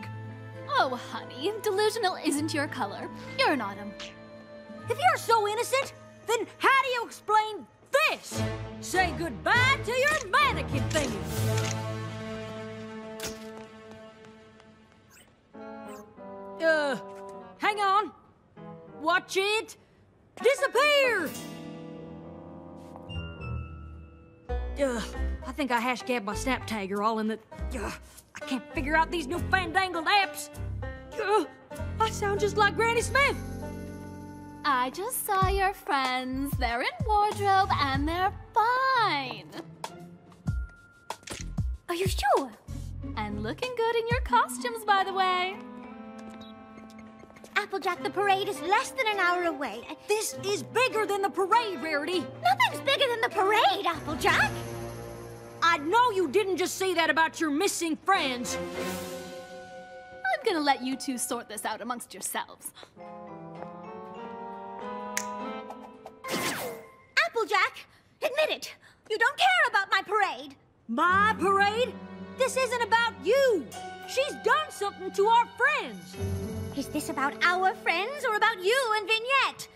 Oh, honey, delusional isn't your color. You're an autumn. If you're so innocent, then how do you explain this? Say goodbye to your mannequin thingy. Uh, hang on. Watch it. Disappear! Ugh, I think I hash gabbed my snap tagger all in the. Ugh, I can't figure out these new fandangled apps. Ugh, I sound just like Granny Smith. I just saw your friends. They're in wardrobe and they're fine. Are you sure? And looking good in your costumes, by the way. Applejack, the parade is less than an hour away. This is bigger than the parade, Rarity. Nothing's bigger than the parade, Applejack. I know you didn't just say that about your missing friends. I'm gonna let you two sort this out amongst yourselves. Applejack, admit it. You don't care about my parade. My parade? This isn't about you. She's done something to our friends. Is this about our friends or about you and Vignette?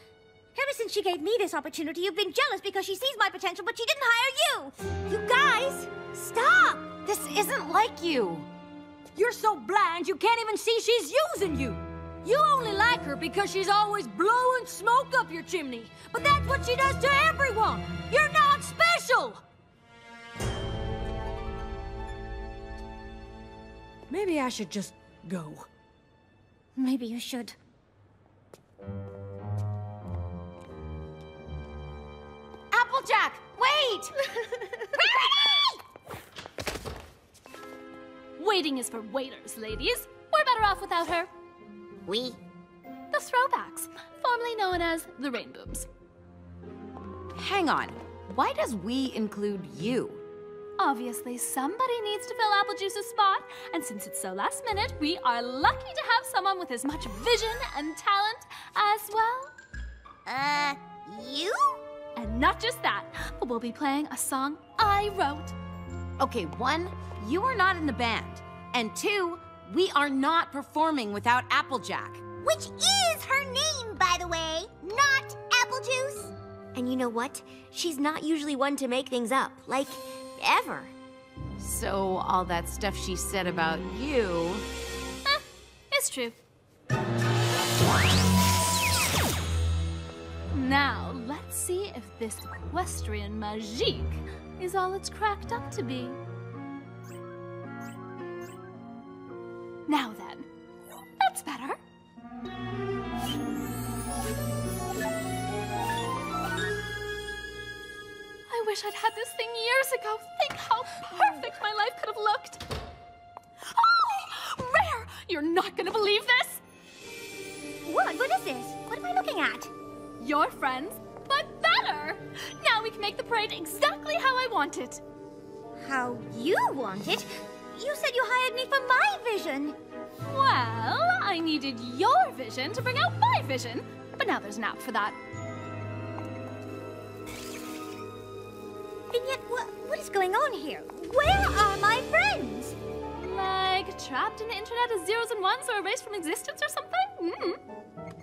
Ever since she gave me this opportunity, you've been jealous because she sees my potential, but she didn't hire you. You guys, stop! This isn't like you. You're so blind you can't even see she's using you. You only like her because she's always blowing smoke up your chimney. But that's what she does to everyone. You're not special. Maybe I should just go. Maybe you should. Applejack, wait! Waiting is for waiters, ladies. We're better off without her. We? The throwbacks, formerly known as the Rainbooms. Hang on. Why does we include you? Obviously, somebody needs to fill Applejuice's spot, and since it's so last minute, we are lucky to have someone with as much vision and talent as well. Uh, you? And not just that, but we'll be playing a song I wrote. Okay, one, you are not in the band. And two, we are not performing without Applejack. Which is her name, by the way, not Apple Juice. And you know what? She's not usually one to make things up. Like, ever. So, all that stuff she said about you. Eh, it's true. Now, let's see if this equestrian magique is all it's cracked up to be. Now then, that's better. I wish I'd had this thing years ago. Think how perfect my life could have looked. Oh, Rare! You're not gonna believe this! What? What is this? What am I looking at? Your friends, but better! Now we can make the parade exactly how I want it. How you want it? You said you hired me for my vision. Well, I needed your vision to bring out my vision, but now there's an app for that. Vignette, what, what is going on here? Where are my friends? Like trapped in the internet as zeros and ones or erased from existence or something? Mm. What?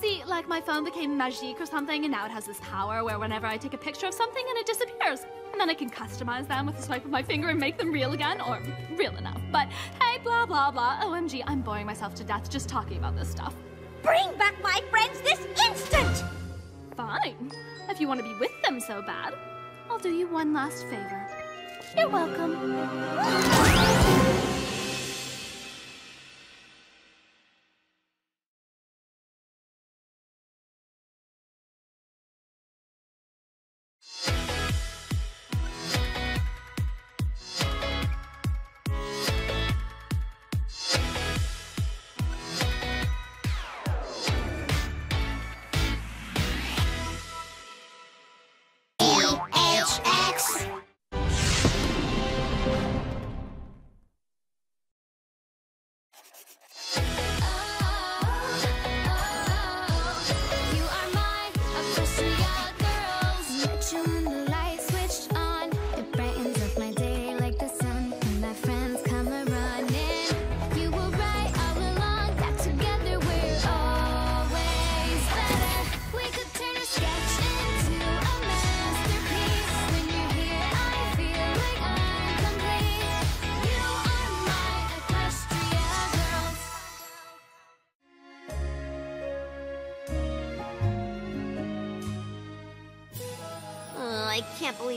See, like my phone became magique or something, and now it has this power where whenever I take a picture of something and it disappears. And then I can customize them with the swipe of my finger and make them real again, or real enough. But hey, blah blah blah. OMG, I'm boring myself to death just talking about this stuff. Bring back my friends this instant! Fine. If you want to be with them so bad, I'll do you one last favor. You're welcome.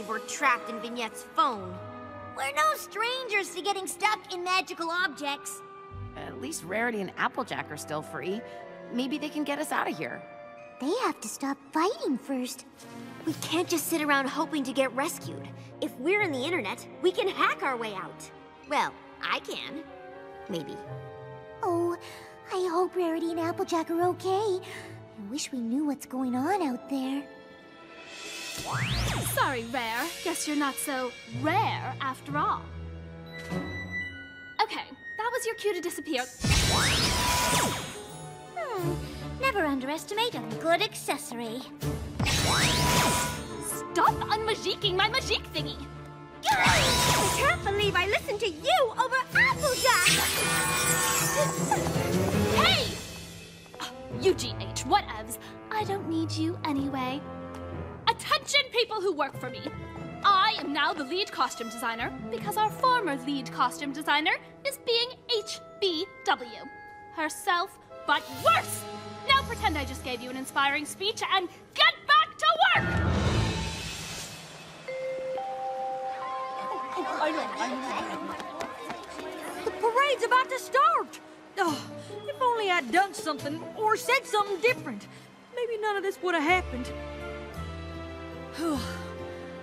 We're trapped in Vignette's phone. We're no strangers to getting stuck in magical objects. At least Rarity and Applejack are still free. Maybe they can get us out of here. They have to stop fighting first. We can't just sit around hoping to get rescued. If we're in the internet, we can hack our way out. Well, I can. Maybe. Oh, I hope Rarity and Applejack are okay. I wish we knew what's going on out there. Sorry, Rare. Guess you're not so rare after all. Okay, that was your cue to disappear. Hmm. Never underestimate a good accessory. Stop unmagiquing my magique thingy! I can't believe I listened to you over Applejack! Hey! UGH, whatevs. I don't need you anyway. Attention, people who work for me! I am now the lead costume designer because our former lead costume designer is being HBW. Herself, but worse! Now pretend I just gave you an inspiring speech and get back to work! Oh, I know. I know. The parade's about to start! Oh, if only I'd done something or said something different, maybe none of this would have happened.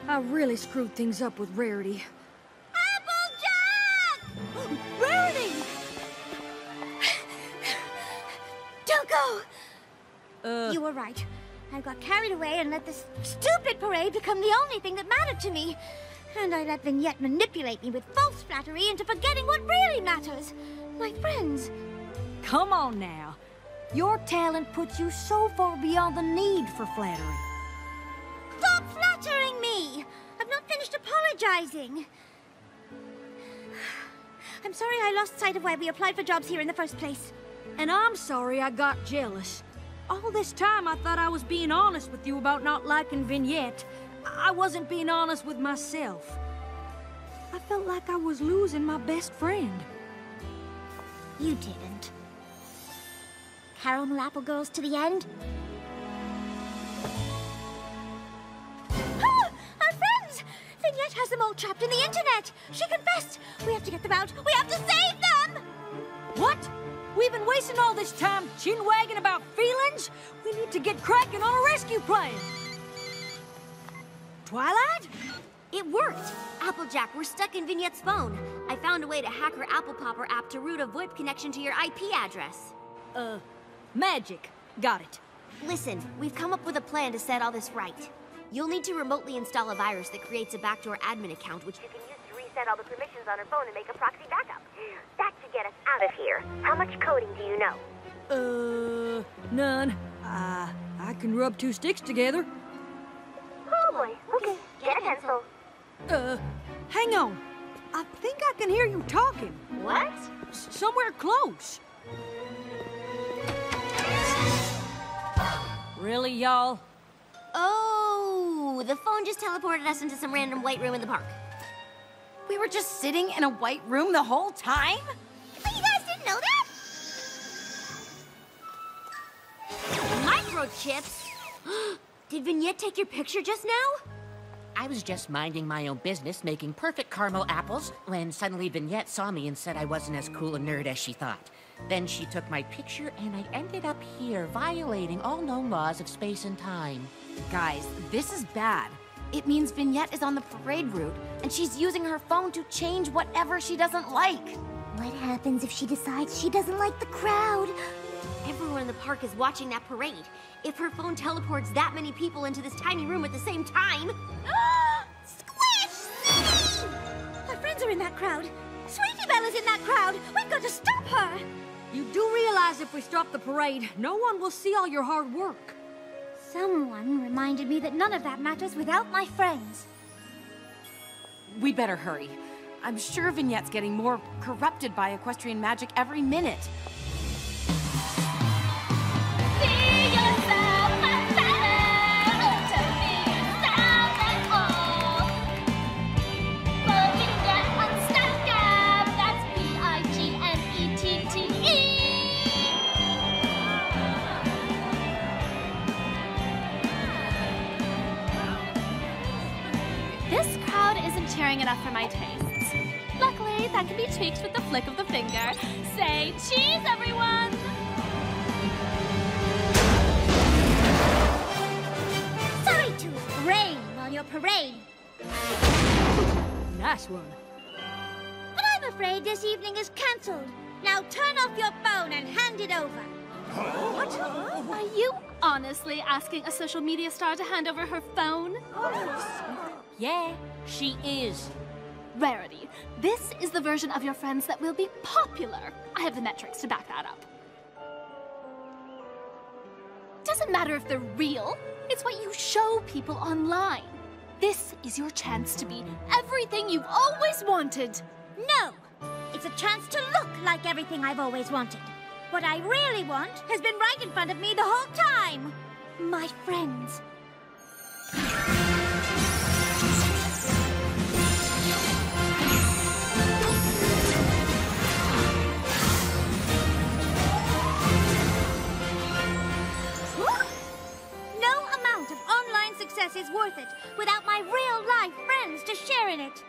I really screwed things up with Rarity. Applejack! Rarity! Don't go! Uh, You were right. I got carried away and let this stupid parade become the only thing that mattered to me. And I let Vignette manipulate me with false flattery into forgetting what really matters. My friends. come on now. Your talent puts you so far beyond the need for flattery. Stop flattering me! I've not finished apologizing. I'm sorry I lost sight of why we applied for jobs here in the first place. And I'm sorry I got jealous. All this time I thought I was being honest with you about not liking Vignette. I wasn't being honest with myself. I felt like I was losing my best friend. You didn't. Caramel apple girls to the end? Vignette has them all trapped in the internet! She confessed! We have to get them out! We have to save them! What? We've been wasting all this time chin-wagging about feelings? We need to get cracking on a rescue plan. Twilight? It worked! Applejack, we're stuck in Vignette's phone. I found a way to hack her Apple Popper app to route a VoIP connection to your IP address. Uh, magic. Got it. Listen, we've come up with a plan to set all this right. You'll need to remotely install a virus that creates a backdoor admin account, which you can use to reset all the permissions on her phone and make a proxy backup. That should get us out of here. How much coding do you know? Uh, none. Uh, I can rub two sticks together. Oh boy. Okay, get a pencil. Uh, hang on. I think I can hear you talking. What? S- somewhere close. Really, y'all? Oh, the phone just teleported us into some random white room in the park. We were just sitting in a white room the whole time? But you guys didn't know that? Micro Chips? Did Vignette take your picture just now? I was just minding my own business making perfect caramel apples when suddenly Vignette saw me and said I wasn't as cool a nerd as she thought. Then she took my picture and I ended up here violating all known laws of space and time. Guys, this is bad. It means Vignette is on the parade route, and she's using her phone to change whatever she doesn't like. What happens if she decides she doesn't like the crowd? Everyone in the park is watching that parade. If her phone teleports that many people into this tiny room at the same time. Squish! My friends are in that crowd. Sweetie Belle is in that crowd. We've got to stop her. You do realize if we stop the parade, no one will see all your hard work. Someone reminded me that none of that matters without my friends. We better hurry. I'm sure Vignette's getting more corrupted by equestrian magic every minute. Isn't enough for my tastes. Luckily, that can be tweaked with the flick of the finger. Say cheese, everyone! Sorry to rain on your parade, Nice one. but I'm afraid this evening is cancelled. Now turn off your phone and hand it over. What? Are you honestly asking a social media star to hand over her phone? Yeah, she is. Rarity, this is the version of your friends that will be popular. I have the metrics to back that up. Doesn't matter if they're real, it's what you show people online. This is your chance to be everything you've always wanted. No! It's a chance to look like everything I've always wanted. What I really want has been right in front of me the whole time. My friends. Success is worth it without my real life friends to share in it.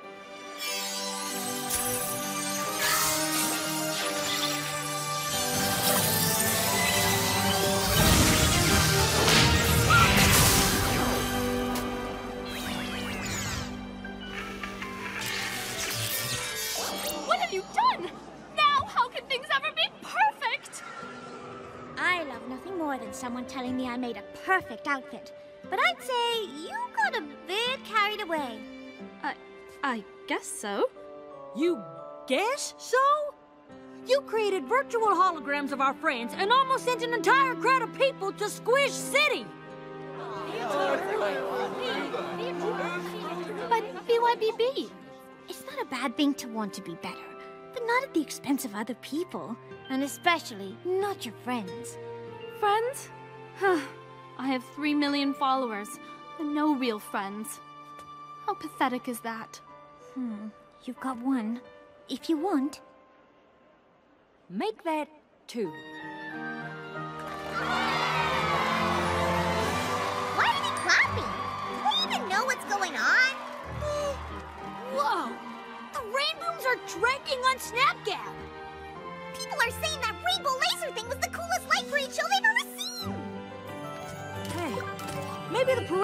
What have you done? Now, how can things ever be perfect? I love nothing more than someone telling me I made a perfect outfit. But I'd say you got a bit carried away. I, I guess so. You guess so? You created virtual holograms of our friends and almost sent an entire crowd of people to Squish City. But BYBB. It's not a bad thing to want to be better, but not at the expense of other people, and especially not your friends. Friends? Huh. I have three million followers, and no real friends. How pathetic is that? Hmm, you've got one. If you want. Make that two. Why are they clapping? Do they even know what's going on? Whoa! The Rainbooms are trending on Snapgab! People are saying that rainbow laser thing was the coolest light Maybe the